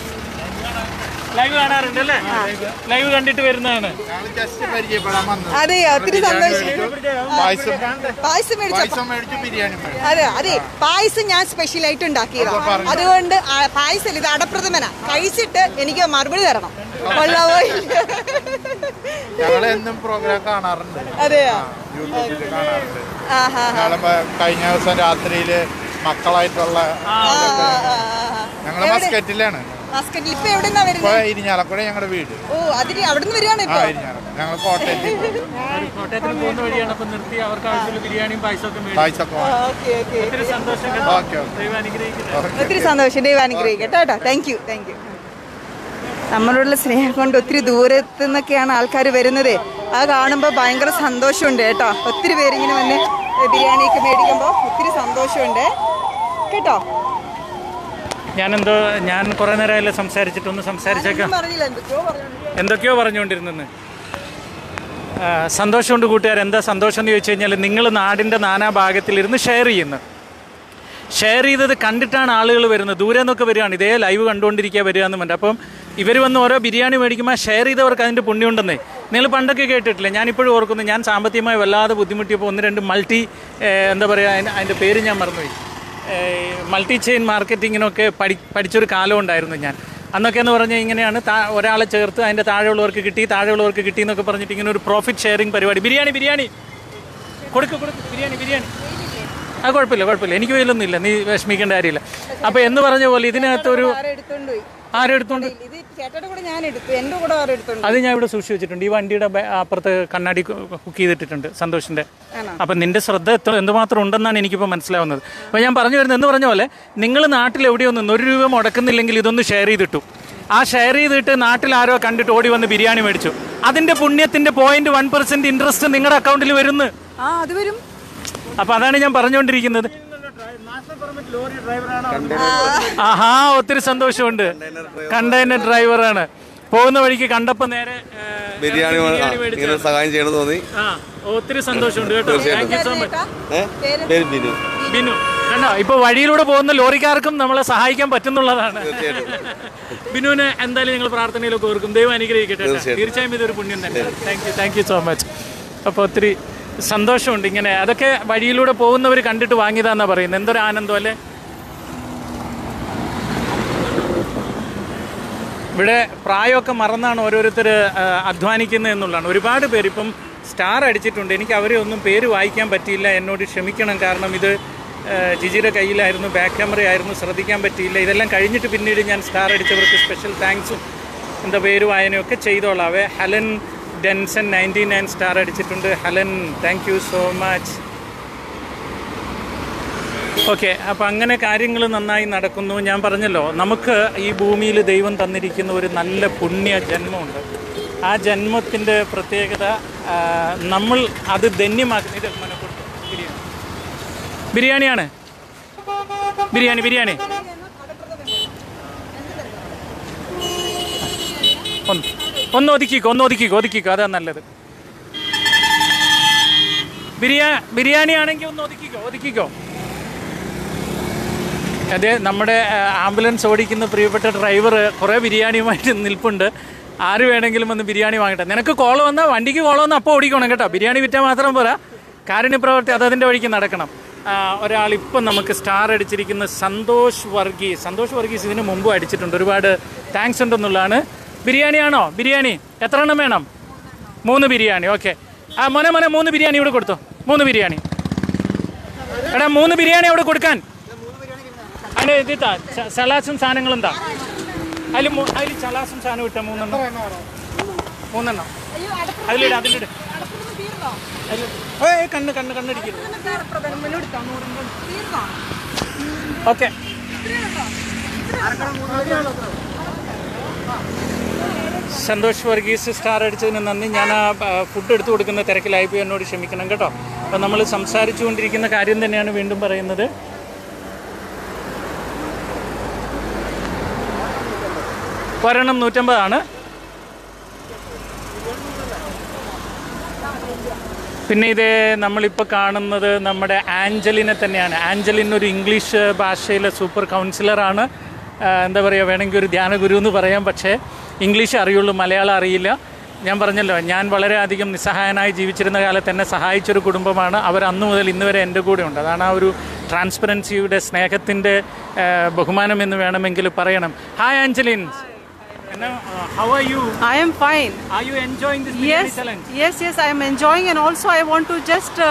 [SPEAKER 2] ലൈവ് കാണാറുണ്ട് അല്ലേ ലൈവ് കണ്ടിട്ട് വരുന്നതാണ്.
[SPEAKER 6] ജസ്റ്റ് പരിചയപ്പെടാൻ വന്നത്.
[SPEAKER 1] അതെയോ ഒത്തിരി സന്തോഷം.
[SPEAKER 6] പായസം.
[SPEAKER 1] മേടിച്ചോ അതെ അതെ. പായസം ഞാൻ സ്പെഷ്യൽ ആയിട്ട് ഉണ്ടാക്കിയതാണ് അതുകൊണ്ട് പായസം ഇത് അടപ്രഥമന. കഴിച്ചിട്ട് എനിക്ക് മറുപടി തരണം. കൊള്ളാവോ?
[SPEAKER 6] എന്നും പ്രോഗ്രാം കാണാറുണ്ട്.
[SPEAKER 1] അതെയോ?
[SPEAKER 6] യൂട്യൂബിൽ കാണാറുണ്ട്.
[SPEAKER 1] ആഹാ.
[SPEAKER 6] ഞങ്ങൾ കഴിഞ്ഞ ദിവസം രാത്രിയിൽ മക്കളായിട്ടുള്ള ഞങ്ങൾ മസ്കറ്റിലാണ്.
[SPEAKER 1] മസ്കറ്റിൽ ഇപ്പൊ എവിടെന്നാ വരുന്നത്
[SPEAKER 6] ഇരിഞ്ഞാലക്കുട ഞങ്ങളുടെ വീട്.
[SPEAKER 1] ഓ അതിന് അവിടുന്ന് വരുവാണ്
[SPEAKER 6] ആ
[SPEAKER 1] ഇപ്പൊ
[SPEAKER 6] ഇരിഞ്ഞാലക്കുട. ഞങ്ങൾ കോട്ടയത്ത്
[SPEAKER 2] കോട്ടയത്തിന് പോകുന്ന വഴിയാണ് അപ്പൊ നിർത്തി അവർക്ക് ആവശ്യമുള്ള ബിരിയാണിയും പായസമൊക്കെ മേടിച്ചു.
[SPEAKER 6] പായസമൊക്കെ വാങ്ങി.
[SPEAKER 1] Okay okay.
[SPEAKER 2] ഒത്തിരി സന്തോഷം കേട്ടോ.
[SPEAKER 6] Okay okay.
[SPEAKER 2] ദൈവം അനുഗ്രഹിക്കട്ടെ.
[SPEAKER 1] ഒത്തിരി സന്തോഷം. ദൈവം അനുഗ്രഹിക്കട്ടെ കേട്ടോ. താങ്ക് യു താങ്ക് യു നമ്മളോടുള്ള സ്നേഹം കൊണ്ട് ഒത്തിരി ദൂരത്തു നിന്നൊക്കെയാണ് ആൾക്കാർ വരുന്നത്. അത് കാണുമ്പോൾ ഭയങ്കര സന്തോഷമുണ്ട് കേട്ടോ. ഒത്തിരി പേരിങ്ങനെ വന്ന് ബിരിയാണിയൊക്കെ മേടിക്കുമ്പോൾ ഒത്തിരി സന്തോഷമുണ്ട്. കേട്ടോ?
[SPEAKER 2] ഞാനെന്തോ ഞാൻ കുറെ നേരമല്ലേ സംസാരിച്ചിട്ടൊന്ന് സംസാരിച്ചേക്കാം.
[SPEAKER 1] എന്തൊക്കെയോ പറഞ്ഞു
[SPEAKER 2] എന്തൊക്കെയോ പറഞ്ഞുകൊണ്ടിരുന്നെന്ന്. സന്തോഷമുണ്ട് കൂട്ടുകാർ. എന്താ സന്തോഷം എന്ന് ചോദിച്ചു കഴിഞ്ഞാൽ നിങ്ങൾ നാടിന്റെ നാനാഭാഗത്തിലിരുന്ന് ഷെയർ ചെയ്യുന്നു. ഷെയർ ചെയ്തത് കണ്ടിട്ടാണ് ആളുകൾ വരുന്നത്. ദൂരെ നിന്നൊക്കെ വരികയാണ്. ഇതേ ലൈവ് കണ്ടുകൊണ്ടിരിക്കുക വരിക എന്ന് പറഞ്ഞിട്ട്. അപ്പം ഇവർ വന്ന് ഓരോ ബിരിയാണി മേടിക്കുമ്പോൾ ഷെയർ ചെയ്തവർക്ക് അതിന്റെ പുണ്യമുണ്ടെന്നേ. നിങ്ങൾ പണ്ടൊക്കെ കേട്ടിട്ടില്ല? ഞാനിപ്പോഴും ഓർക്കുന്നു ഞാൻ സാമ്പത്തികമായി വല്ലാതെ ബുദ്ധിമുട്ടിയപ്പോൾ ഒന്ന് രണ്ട് മൾട്ടി എന്താ പറയുക അതിന്റെ പേര് ഞാൻ മറന്നുപോയി. മൾട്ടി ചെയിൻ മാർക്കറ്റിങ്ങിനൊക്കെ പഠി പഠിച്ചൊരു കാലം ഉണ്ടായിരുന്നു ഞാൻ. അന്നൊക്കെ എന്ന് പറഞ്ഞാൽ ഇങ്ങനെയാണ് താ ഒരാളെ ചേർത്ത് അതിന്റെ താഴെയുള്ളവർക്ക് കിട്ടി താഴെയുള്ളവർക്ക് കിട്ടി എന്നൊക്കെ പറഞ്ഞിട്ട് ഇങ്ങനെ ഒരു പ്രോഫിറ്റ് ഷെയറിംഗ് പരിപാടി. ബിരിയാണി ബിരിയാണി. കൊടുക്ക് കൊടുക്ക്. ബിരിയാണി ബിരിയാണി. ആ കുഴപ്പമില്ല കുഴപ്പമില്ല. എനിക്ക് വെയിലൊന്നുമില്ല നീ വിഷമിക്കേണ്ട കാര്യമില്ല. അപ്പോൾ എന്ന് പറഞ്ഞ പോലെ ഇതിനകത്ത് ഒരു
[SPEAKER 1] ആരെ എടുത്തോണ്ട്? പോയി
[SPEAKER 2] ആരും എടുത്തോണ്ട്
[SPEAKER 1] ഇത് ചേട്ടയുടെ കൂടെ ഞാൻ എടുത്തു. എന്റെ കൂടെ ആരും എടുത്തോണ്ട്.
[SPEAKER 2] അത് ഞാൻ ഇവിടെ സൂക്ഷിച്ച് വെച്ചിട്ടുണ്ട്. ഈ വണ്ടിയുടെ അപ്പുറത്ത് കണ്ണാടി കുക്ക് ചെയ്തിട്ടുണ്ട് സന്തോഷിന്റെ. അപ്പം നിന്റെ ശ്രദ്ധ എത്ര എന്തുമാത്രം ഉണ്ടെന്നാണ് എനിക്കിപ്പോൾ മനസ്സിലാവുന്നത്. അപ്പോൾ ഞാൻ പറഞ്ഞു വരുന്നത് എന്ന് പറഞ്ഞ പോലെ നിങ്ങൾ നാട്ടിൽ എവിടെയോ നിന്ന് ഒരു രൂപ മുടക്കുന്നില്ലെങ്കിൽ ഇതൊന്ന് ഷെയർ ചെയ്തിട്ടു. ആ ഷെയർ ചെയ്തിട്ട് നാട്ടിൽ ആരോ കണ്ടിട്ട് ഓടി വന്ന് ബിരിയാണി മേടിച്ചു. അതിന്റെ പുണ്യത്തിന്റെ പോയിന്റ് വൺ പെർസെന്റ് ഇൻട്രസ്റ്റ് നിങ്ങളുടെ അക്കൗണ്ടിൽ വരുന്നു. അപ്പൊ അതാണ് ഞാൻ പറഞ്ഞുകൊണ്ടിരിക്കുന്നത് ആഹാ ഒത്തിരി സന്തോഷമുണ്ട്. കണ്ടെയ്നർ ഡ്രൈവറാണ് പോകുന്ന വഴിക്ക് കണ്ടപ്പോ നേരെ
[SPEAKER 8] ബിരിയാണി സഹായം ചെയ്യണം തോന്നി.
[SPEAKER 2] ആ ഒത്തിരി സന്തോഷമുണ്ട് കേട്ടോ. Thank you so much?
[SPEAKER 8] Binu.
[SPEAKER 2] Binu. കണ്ടോ? ഇപ്പൊ വഴിയിലൂടെ പോകുന്ന ലോറിക്കാർക്കും നമ്മളെ സഹായിക്കാൻ പറ്റുന്നുള്ളതാണ്. ബിനുവിനെ എന്തായാലും നിങ്ങൾ പ്രാർത്ഥനയിലൊക്കെ ഓർക്കും. ദൈവം അനുഗ്രഹിക്കട്ടെ കേട്ടോ. തീർച്ചയായും ഇതൊരു പുണ്യം തന്നെ. Thank you thank you so much അപ്പോൾ ഒത്തിരി സന്തോഷമുണ്ട് ഇങ്ങനെ. അതൊക്കെ വഴിയിലൂടെ പോകുന്നവർ കണ്ടിട്ട് വാങ്ങിയതാന്നാ പറയുന്നത്. എന്തൊരു ആനന്ദം അല്ലേ? ഇവിടെ പ്രായമൊക്കെ മറന്നാണ് ഓരോരുത്തർ അധ്വാനിക്കുന്നത് എന്നുള്ളതാണ്. ഒരുപാട് പേര് സ്റ്റാർ അടിച്ചിട്ടുണ്ട്. എനിക്ക് അവരെ ഒന്നും പേര് വായിക്കാൻ പറ്റിയില്ല. എന്നോട് ക്ഷമിക്കണം. കാരണം ഇത് ജിജിയുടെ കയ്യിലായിരുന്നു ബാക്ക് ക്യാമറ ആയിരുന്നു ശ്രദ്ധിക്കാൻ പറ്റിയില്ല. ഇതെല്ലാം കഴിഞ്ഞിട്ട് പിന്നീട് ഞാൻ സ്റ്റാർ അടിച്ചവർക്ക് സ്പെഷ്യൽ താങ്ക്സും എന്താ പേര് വായനയൊക്കെ ചെയ്തോളാവേ Helen Denson ninety nine star അടിച്ചിട്ടുണ്ട്. Helen thank you so much okay അപ്പം അങ്ങനെ കാര്യങ്ങൾ നന്നായി നടക്കുന്നു. ഞാൻ പറഞ്ഞല്ലോ നമുക്ക് ഈ ഭൂമിയിൽ ദൈവം തന്നിരിക്കുന്ന ഒരു നല്ല പുണ്യ ജന്മമുണ്ട്. ആ ജന്മത്തിന്റെ പ്രത്യേകത നമ്മൾ അത് ധന്യമാക്കുന്ന ഇത് മോനെ കൊടുത്തോ, ബിരിയാണി. ബിരിയാണിയാണ്. ബിരിയാണി ബിരിയാണി. ഒന്ന്. ഒന്ന് ഒതുക്കിക്കോ ഒന്ന് ഒതുക്കിക്കോ ഒതുക്കിക്കോ. അതാണ് നല്ലത്. ബിരിയാ ബിരിയാണി ആണെങ്കിൽ ഒന്ന് ഒതുക്കിക്കോ ഒതുക്കിക്കോ. അതെ നമ്മുടെ ആംബുലൻസ് ഓടിക്കുന്ന പ്രിയപ്പെട്ട ഡ്രൈവർ കുറേ ബിരിയാണിയുമായിട്ട് നിൽപ്പുണ്ട്. ആര് വേണമെങ്കിലും ഒന്ന് ബിരിയാണി വാങ്ങട്ടെ. നിനക്ക് കോൾ വന്നാൽ വണ്ടിക്ക് കോൾ വന്നാൽ അപ്പോൾ ഓടിക്കണം കേട്ടോ. ബിരിയാണി വിറ്റാൽ മാത്രം പോരാ. കാരുണ്യ പ്രവർത്തി അത് അതിന്റെ വഴിക്ക് നടക്കണം. ഒരാളിപ്പം നമുക്ക് സ്റ്റാർ അടിച്ചിരിക്കുന്ന സന്തോഷ് വർഗീസ്. സന്തോഷ് വർഗീസ് ഇതിന് മുമ്പും അടിച്ചിട്ടുണ്ട്. ഒരുപാട് താങ്ക്സ് ഉണ്ടെന്നുള്ളതാണ്. ബിരിയാണിയാണോ? ബിരിയാണി. എത്ര എണ്ണം വേണം? മൂന്ന് ബിരിയാണി. ഓക്കെ. ആ മോനെ മോനെ മൂന്ന് ബിരിയാണി ഇവിടെ കൊടുത്തു. മൂന്ന് ബിരിയാണി. എടാ മൂന്ന് ബിരിയാണി അവിടെ കൊടുക്കാൻ. അതിന്റെ ഇതിട്ടാ ചലാസും സാധനങ്ങളും താ അതിൽ അതിൽ ചലാസും സാധനം ഇട്ട മൂന്നെണ്ണം. മൂന്നെണ്ണം. അതിലിട അതിലിട. ഏ കണ്ണ് കണ്ണ് കണ്ണടിക്കുന്നു ഓക്കെ. സന്തോഷ് വർഗീസ് സ്റ്റാർ അടിച്ചതിന് നന്ദി. ഞാൻ ആ ഫുഡ് എടുത്തു കൊടുക്കുന്ന തിരക്കിലായി പോയി എന്നോട് ക്ഷമിക്കണം കേട്ടോ. അപ്പം നമ്മൾ സംസാരിച്ചു കൊണ്ടിരിക്കുന്ന കാര്യം തന്നെയാണ് വീണ്ടും പറയുന്നത്. ഒരെണ്ണം നൂറ്റമ്പതാണ്. പിന്നെ ഇത് നമ്മളിപ്പോൾ കാണുന്നത് നമ്മുടെ ആഞ്ചലിനെ തന്നെയാണ്. ആഞ്ചലിൻ ഒരു ഇംഗ്ലീഷ് ഭാഷയിലെ സൂപ്പർ കൗൺസിലറാണ്. എന്താ പറയുക വേണമെങ്കിൽ ഒരു ധ്യാനഗുരു എന്ന് പറയാം. പക്ഷേ ഇംഗ്ലീഷ് അറിയുള്ളൂ മലയാളം അറിയില്ല ഞാൻ പറഞ്ഞല്ലോ ഞാൻ വളരെയധികം നിസ്സഹായനായി ജീവിച്ചിരുന്ന കാലത്ത് എന്നെ സഹായിച്ചൊരു കുടുംബമാണ് അവർ അന്നു മുതൽ ഇന്ന് വരെ എന്റെ കൂടെ ഉണ്ട് അതാണ് ആ ഒരു ട്രാൻസ്പെറൻസിയുടെ സ്നേഹത്തിന്റെ ബഹുമാനം എന്ന് വേണമെങ്കിൽ പറയണം hi Angeline how are you
[SPEAKER 7] I am fine.
[SPEAKER 2] You enjoying this biryani
[SPEAKER 7] Yes,
[SPEAKER 2] challenge?
[SPEAKER 7] yes, yes, I am enjoying, and also I want to just uh,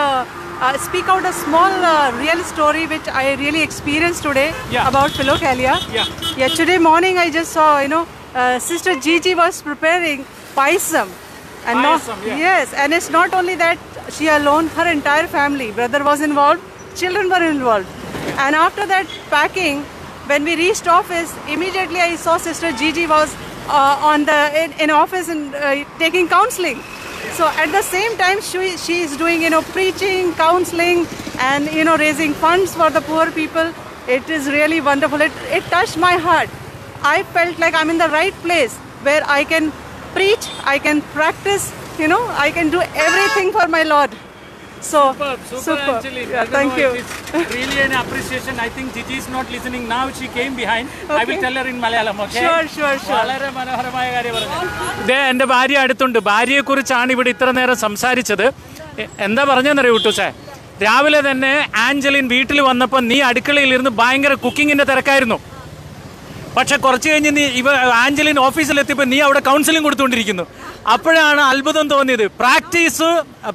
[SPEAKER 7] uh, speak out a small uh, real story which I really experienced today
[SPEAKER 2] Yeah.
[SPEAKER 7] about Philokalia.
[SPEAKER 2] Yeah.
[SPEAKER 7] Yeah, today morning I just saw, you know, uh, Sister Gigi was preparing paisam. And not,
[SPEAKER 2] yeah.
[SPEAKER 7] yes, and it's not only that she alone, her entire family, brother was involved, children were involved. And after that packing, when we reached office, immediately I saw Sister Gigi was uh, on the in, in office and uh, taking counseling. So at the same time, she, she is doing you know preaching, counseling, and you know raising funds for the poor people. It is really wonderful. It it touched my heart. I felt like I'm in the right place where I can preach, I can practice. You know, I can do everything for my Lord. So
[SPEAKER 2] Superb, super, Anjali.
[SPEAKER 7] Yeah,
[SPEAKER 2] I
[SPEAKER 7] thank
[SPEAKER 2] know,
[SPEAKER 7] you.
[SPEAKER 2] It's really an appreciation. I think Gigi is not listening now. She came behind. Okay. I will tell her in Malayalam. Okay?
[SPEAKER 7] Sure, sure, sure.
[SPEAKER 2] വളരെ മനോഹരമായ കാര്യം പറഞ്ഞു ഇതേ എന്റെ ഭാര്യ അടുത്തുണ്ട് ഭാര്യയെ കുറിച്ചാണ് ഇവിടെ ഇത്ര നേരം സംസാരിച്ചത് എന്താ പറഞ്ഞെന്നറിയോ കുട്ടൂസേ രാവിലെ തന്നെ ആഞ്ചലിൻ വീട്ടിൽ വന്നപ്പോൾ നീ അടുക്കളയിൽ ഇരുന്ന് ഭയങ്കര കുക്കിങ്ങിന്റെ തിരക്കായിരുന്നു പക്ഷെ കുറച്ച് കഴിഞ്ഞ് നീ ഇവ ആഞ്ചലിൻ ഓഫീസിൽ എത്തിയപ്പോൾ നീ അവിടെ കൗൺസിലിംഗ് കൊടുത്തുകൊണ്ടിരിക്കുന്നു. അപ്പോഴാണ് അത്ഭുതം തോന്നിയത്. പ്രാക്ടീസ്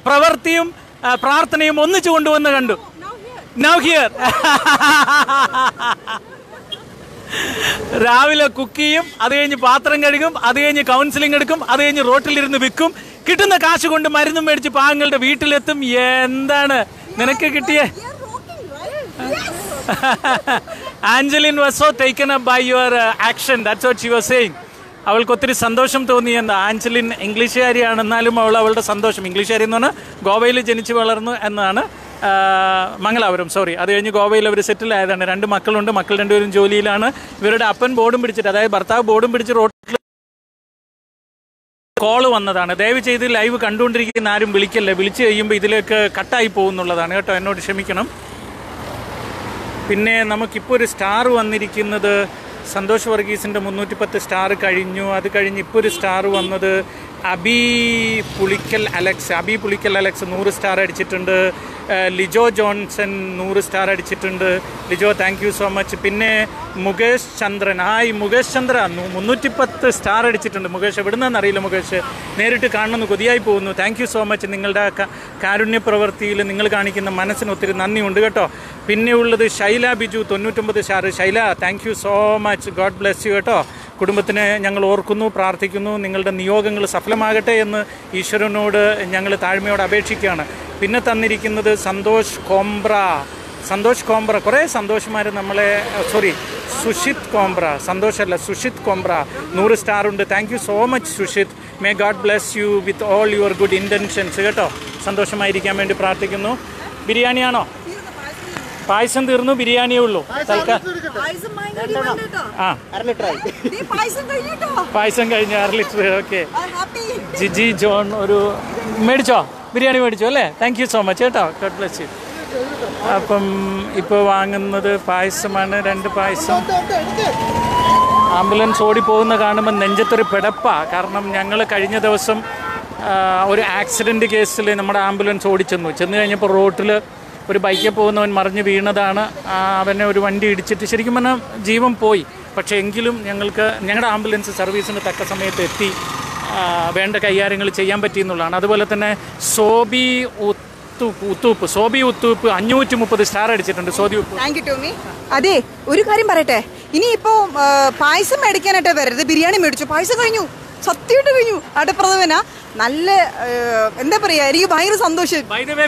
[SPEAKER 2] പ്രവൃത്തിയും പ്രാർത്ഥനയും ഒന്നിച്ചു കൊണ്ടുവന്ന് കണ്ടു. നൗ ഹിയർ രാവിലെ കുക്ക് ചെയ്യും അത് കഴിഞ്ഞ് പാത്രം കഴുകും അത് കഴിഞ്ഞ് കൗൺസിലിംഗ് എടുക്കും അത് കഴിഞ്ഞ് റോട്ടിലിരുന്ന് വിൽക്കും. കിട്ടുന്ന കാശ് കൊണ്ട് മരുന്നും മേടിച്ച് പാങ്ങളുടെ വീട്ടിലെത്തും. എന്താണ്? നിനക്ക് കിട്ടിയേ Angeline was so taken up by your action that's what you was saying അവൾക്ക് ഒത്തിരി സന്തോഷം തോന്നിയെന്ന്. ആഞ്ചലിൻ ഇംഗ്ലീഷുകാരിയാണ് എന്നാലും അവൾ അവളുടെ സന്തോഷം. ഇംഗ്ലീഷുകാരി എന്ന് പറഞ്ഞാൽ ഗോവയിൽ ജനിച്ചു വളർന്നു എന്നാണ് മംഗലാപുരം. സോറി അത് കഴിഞ്ഞ് ഗോവയിൽ അവർ സെറ്റിൽ ആയതാണ്. രണ്ട് മക്കളുണ്ട്. മക്കൾ രണ്ടുപേരും ജോലിയിലാണ്. ഇവരുടെ അപ്പൻ ബോർഡും പിടിച്ചിട്ട് അതായത് ഭർത്താവ് ബോർഡും പിടിച്ച് റോട്ടിൽ കോൾ വന്നതാണ്. ദയവ് ചെയ്ത് ലൈവ് കണ്ടുകൊണ്ടിരിക്കുന്ന ആരും വിളിക്കല്ലേ? വിളിച്ചു കഴിയുമ്പോൾ ഇതിലേക്ക് കട്ടായി പോകുന്നുള്ളതാണ് കേട്ടോ. എന്നോട് ക്ഷമിക്കണം. പിന്നെ നമുക്കിപ്പോൾ ഒരു സ്റ്റാർ വന്നിരിക്കുന്നത് സന്തോഷ് വർഗീസിന്റെ മുന്നൂറ്റി പത്ത് സ്റ്റാർ കഴിഞ്ഞു. അത് കഴിഞ്ഞ് ഇപ്പോൾ ഒരു സ്റ്റാർ വന്നത് അബി പുളിക്കൽ അലക്സ് അബി പുളിക്കൽ അലക്സ് നൂറ് സ്റ്റാർ അടിച്ചിട്ടുണ്ട്. ലിജോ ജോൺസൺ നൂറ് സ്റ്റാർ അടിച്ചിട്ടുണ്ട്. Lijo thank you so much പിന്നെ മുകേഷ് ചന്ദ്രൻ. ഹായ് മുകേഷ് ചന്ദ്ര. മുന്നൂറ്റി പത്ത് സ്റ്റാർ അടിച്ചിട്ടുണ്ട്. മുകേഷ് എവിടുന്നാന്ന് അറിയില്ല മുകേഷ്. നേരിട്ട് കാണുന്നു കൊതിയായി പോകുന്നു. താങ്ക് യു സോ മച്ച് നിങ്ങളുടെ കാരുണ്യ പ്രവൃത്തിയിൽ നിങ്ങൾ കാണിക്കുന്ന മനസ്സിന് ഒത്തിരി നന്ദിയുണ്ട് കേട്ടോ. പിന്നെ ഉള്ളത് ശൈല ബിജു തൊണ്ണൂറ്റൊമ്പത് star. Shaila thank you so much God bless you കേട്ടോ. കുടുംബത്തിനെ ഞങ്ങൾ ഓർക്കുന്നു പ്രാർത്ഥിക്കുന്നു. നിങ്ങളുടെ നിയോഗങ്ങൾ സഫലമാകട്ടെ എന്ന് ഈശ്വരനോട് ഞങ്ങൾ താഴ്മയോട് അപേക്ഷിക്കുകയാണ്. പിന്നെ തന്നിരിക്കുന്നത് സന്തോഷ് കോംബ്ര. സന്തോഷ് കോംബ്ര. കുറേ സന്തോഷ്മാർ നമ്മളെ സോറി സുഷിത് കോംബ്ര. സന്തോഷമല്ല സുഷിത് കോംബ്ര. നൂറ് സ്റ്റാർ ഉണ്ട് thank you so much Sushith. May God bless you with all your good intentions കേട്ടോ? സന്തോഷമായിരിക്കാൻ വേണ്ടി പ്രാർത്ഥിക്കുന്നു. ബിരിയാണിയാണോ? പായസം തീർന്നു ബിരിയാണിയേ ഉള്ളൂ. ആ.
[SPEAKER 1] പായസം കഴിഞ്ഞു
[SPEAKER 2] അര ലിറ്റർ ഓക്കെ. ജിജി ജോൺ ഒരു മേടിച്ചോ? ബിരിയാണി മേടിച്ചോ അല്ലേ? താങ്ക് യു സോ മച്ച് കേട്ടോ. ഗോഡ് ബ്ലസ് യു അപ്പം ഇപ്പോൾ വാങ്ങുന്നത് പായസമാണ് രണ്ട് പായസം. ആംബുലൻസ് ഓടിപ്പോകുന്ന കാണുമ്പോൾ നെഞ്ചത്തൊരു പിടപ്പാ. കാരണം ഞങ്ങൾ കഴിഞ്ഞ ദിവസം ഒരു ആക്സിഡന്റ് കേസിൽ നമ്മുടെ ആംബുലൻസ് ഓടിച്ചെന്നു. ചെന്ന് കഴിഞ്ഞപ്പോൾ റോട്ടിൽ ഒരു ബൈക്കിൽ പോകുന്നവൻ മറിഞ്ഞ് വീണതാണ്. അവനെ ഒരു വണ്ടി ഇടിച്ചിട്ട് ശരിക്കും പറഞ്ഞാൽ ജീവൻ പോയി. പക്ഷേ എങ്കിലും ഞങ്ങൾക്ക് ഞങ്ങളുടെ ആംബുലൻസ് സർവീസിന് തക്ക സമയത്ത് എത്തി. വേണ്ട കൈകാര്യങ്ങൾ ചെയ്യാൻ പറ്റിയെന്നുള്ളതാണ് അതുപോലെ തന്നെ സോബി ഉത്തൂപ്പ് ഉത്തൂപ്പ് സോബി ഉത്തൂപ്പ് അഞ്ഞൂറ്റി മുപ്പത് സ്റ്റാർ അടിച്ചിട്ടുണ്ട്. Sobi
[SPEAKER 1] thank you Tommy. അതെ ഒരു കാര്യം പറയട്ടെ. ഇനിയിപ്പോ പായസം മേടിക്കാനായിട്ട് വരരുത്. ബിരിയാണി മേടിച്ചു. പായസം കഴിഞ്ഞു. സത്യമായിട്ട് കഴിഞ്ഞു. അടപ്രഥമന നല്ല എന്താ പറയാ എനിക്ക് ഭയങ്കര സന്തോഷം.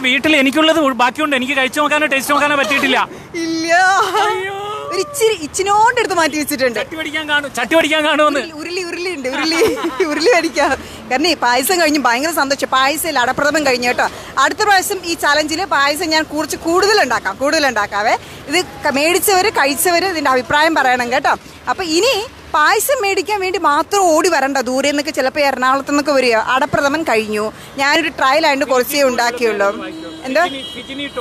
[SPEAKER 2] വീട്ടിൽ എനിക്കുള്ളത് ബാക്കിയുണ്ട്. എനിക്ക് കഴിച്ചു നോക്കാനോ ടേസ്റ്റ് നോക്കാനോ പറ്റിയിട്ടില്ല.
[SPEAKER 1] ഇല്ല. ഒരു ഇച്ചിരി ഇച്ചിനോണ്ട് എടുത്ത് മാറ്റി വെച്ചിട്ടുണ്ട്.
[SPEAKER 2] ചട്ടി പഠിക്കാൻ കാണുമെന്ന്.
[SPEAKER 1] ഉരുളി ഉരുളി ഉണ്ട്. ഉരുളി ഉരുളി അടിക്കാം കാരണം ഈ പായസം കഴിഞ്ഞ് ഭയങ്കര സന്തോഷം. പായസം അടപ്രഥമം കഴിഞ്ഞു കേട്ടോ. അടുത്ത പ്രാവശ്യം ഈ ചലഞ്ചിൽ പായസം ഞാൻ കുറച്ച് കൂടുതൽ ഉണ്ടാക്കാം. കൂടുതൽ ഉണ്ടാക്കാവേ. ഇത് മേടിച്ചവർ കഴിച്ചവർ ഇതിന്റെ അഭിപ്രായം പറയണം കേട്ടോ. അപ്പം ഇനി പായസം മേടിക്കാൻ വേണ്ടി മാത്രം ഓടി വരണ്ട. ദൂരെ നിന്നൊക്കെ ചിലപ്പോൾ എറണാകുളത്ത് നിന്നൊക്കെ വരിക. അടപ്രഥമൻ കഴിഞ്ഞു. ഞാനൊരു ട്രയൽ ആയതുകൊണ്ട് കുറച്ചേ ഉണ്ടാക്കിയുള്ളൂ. എന്തോ?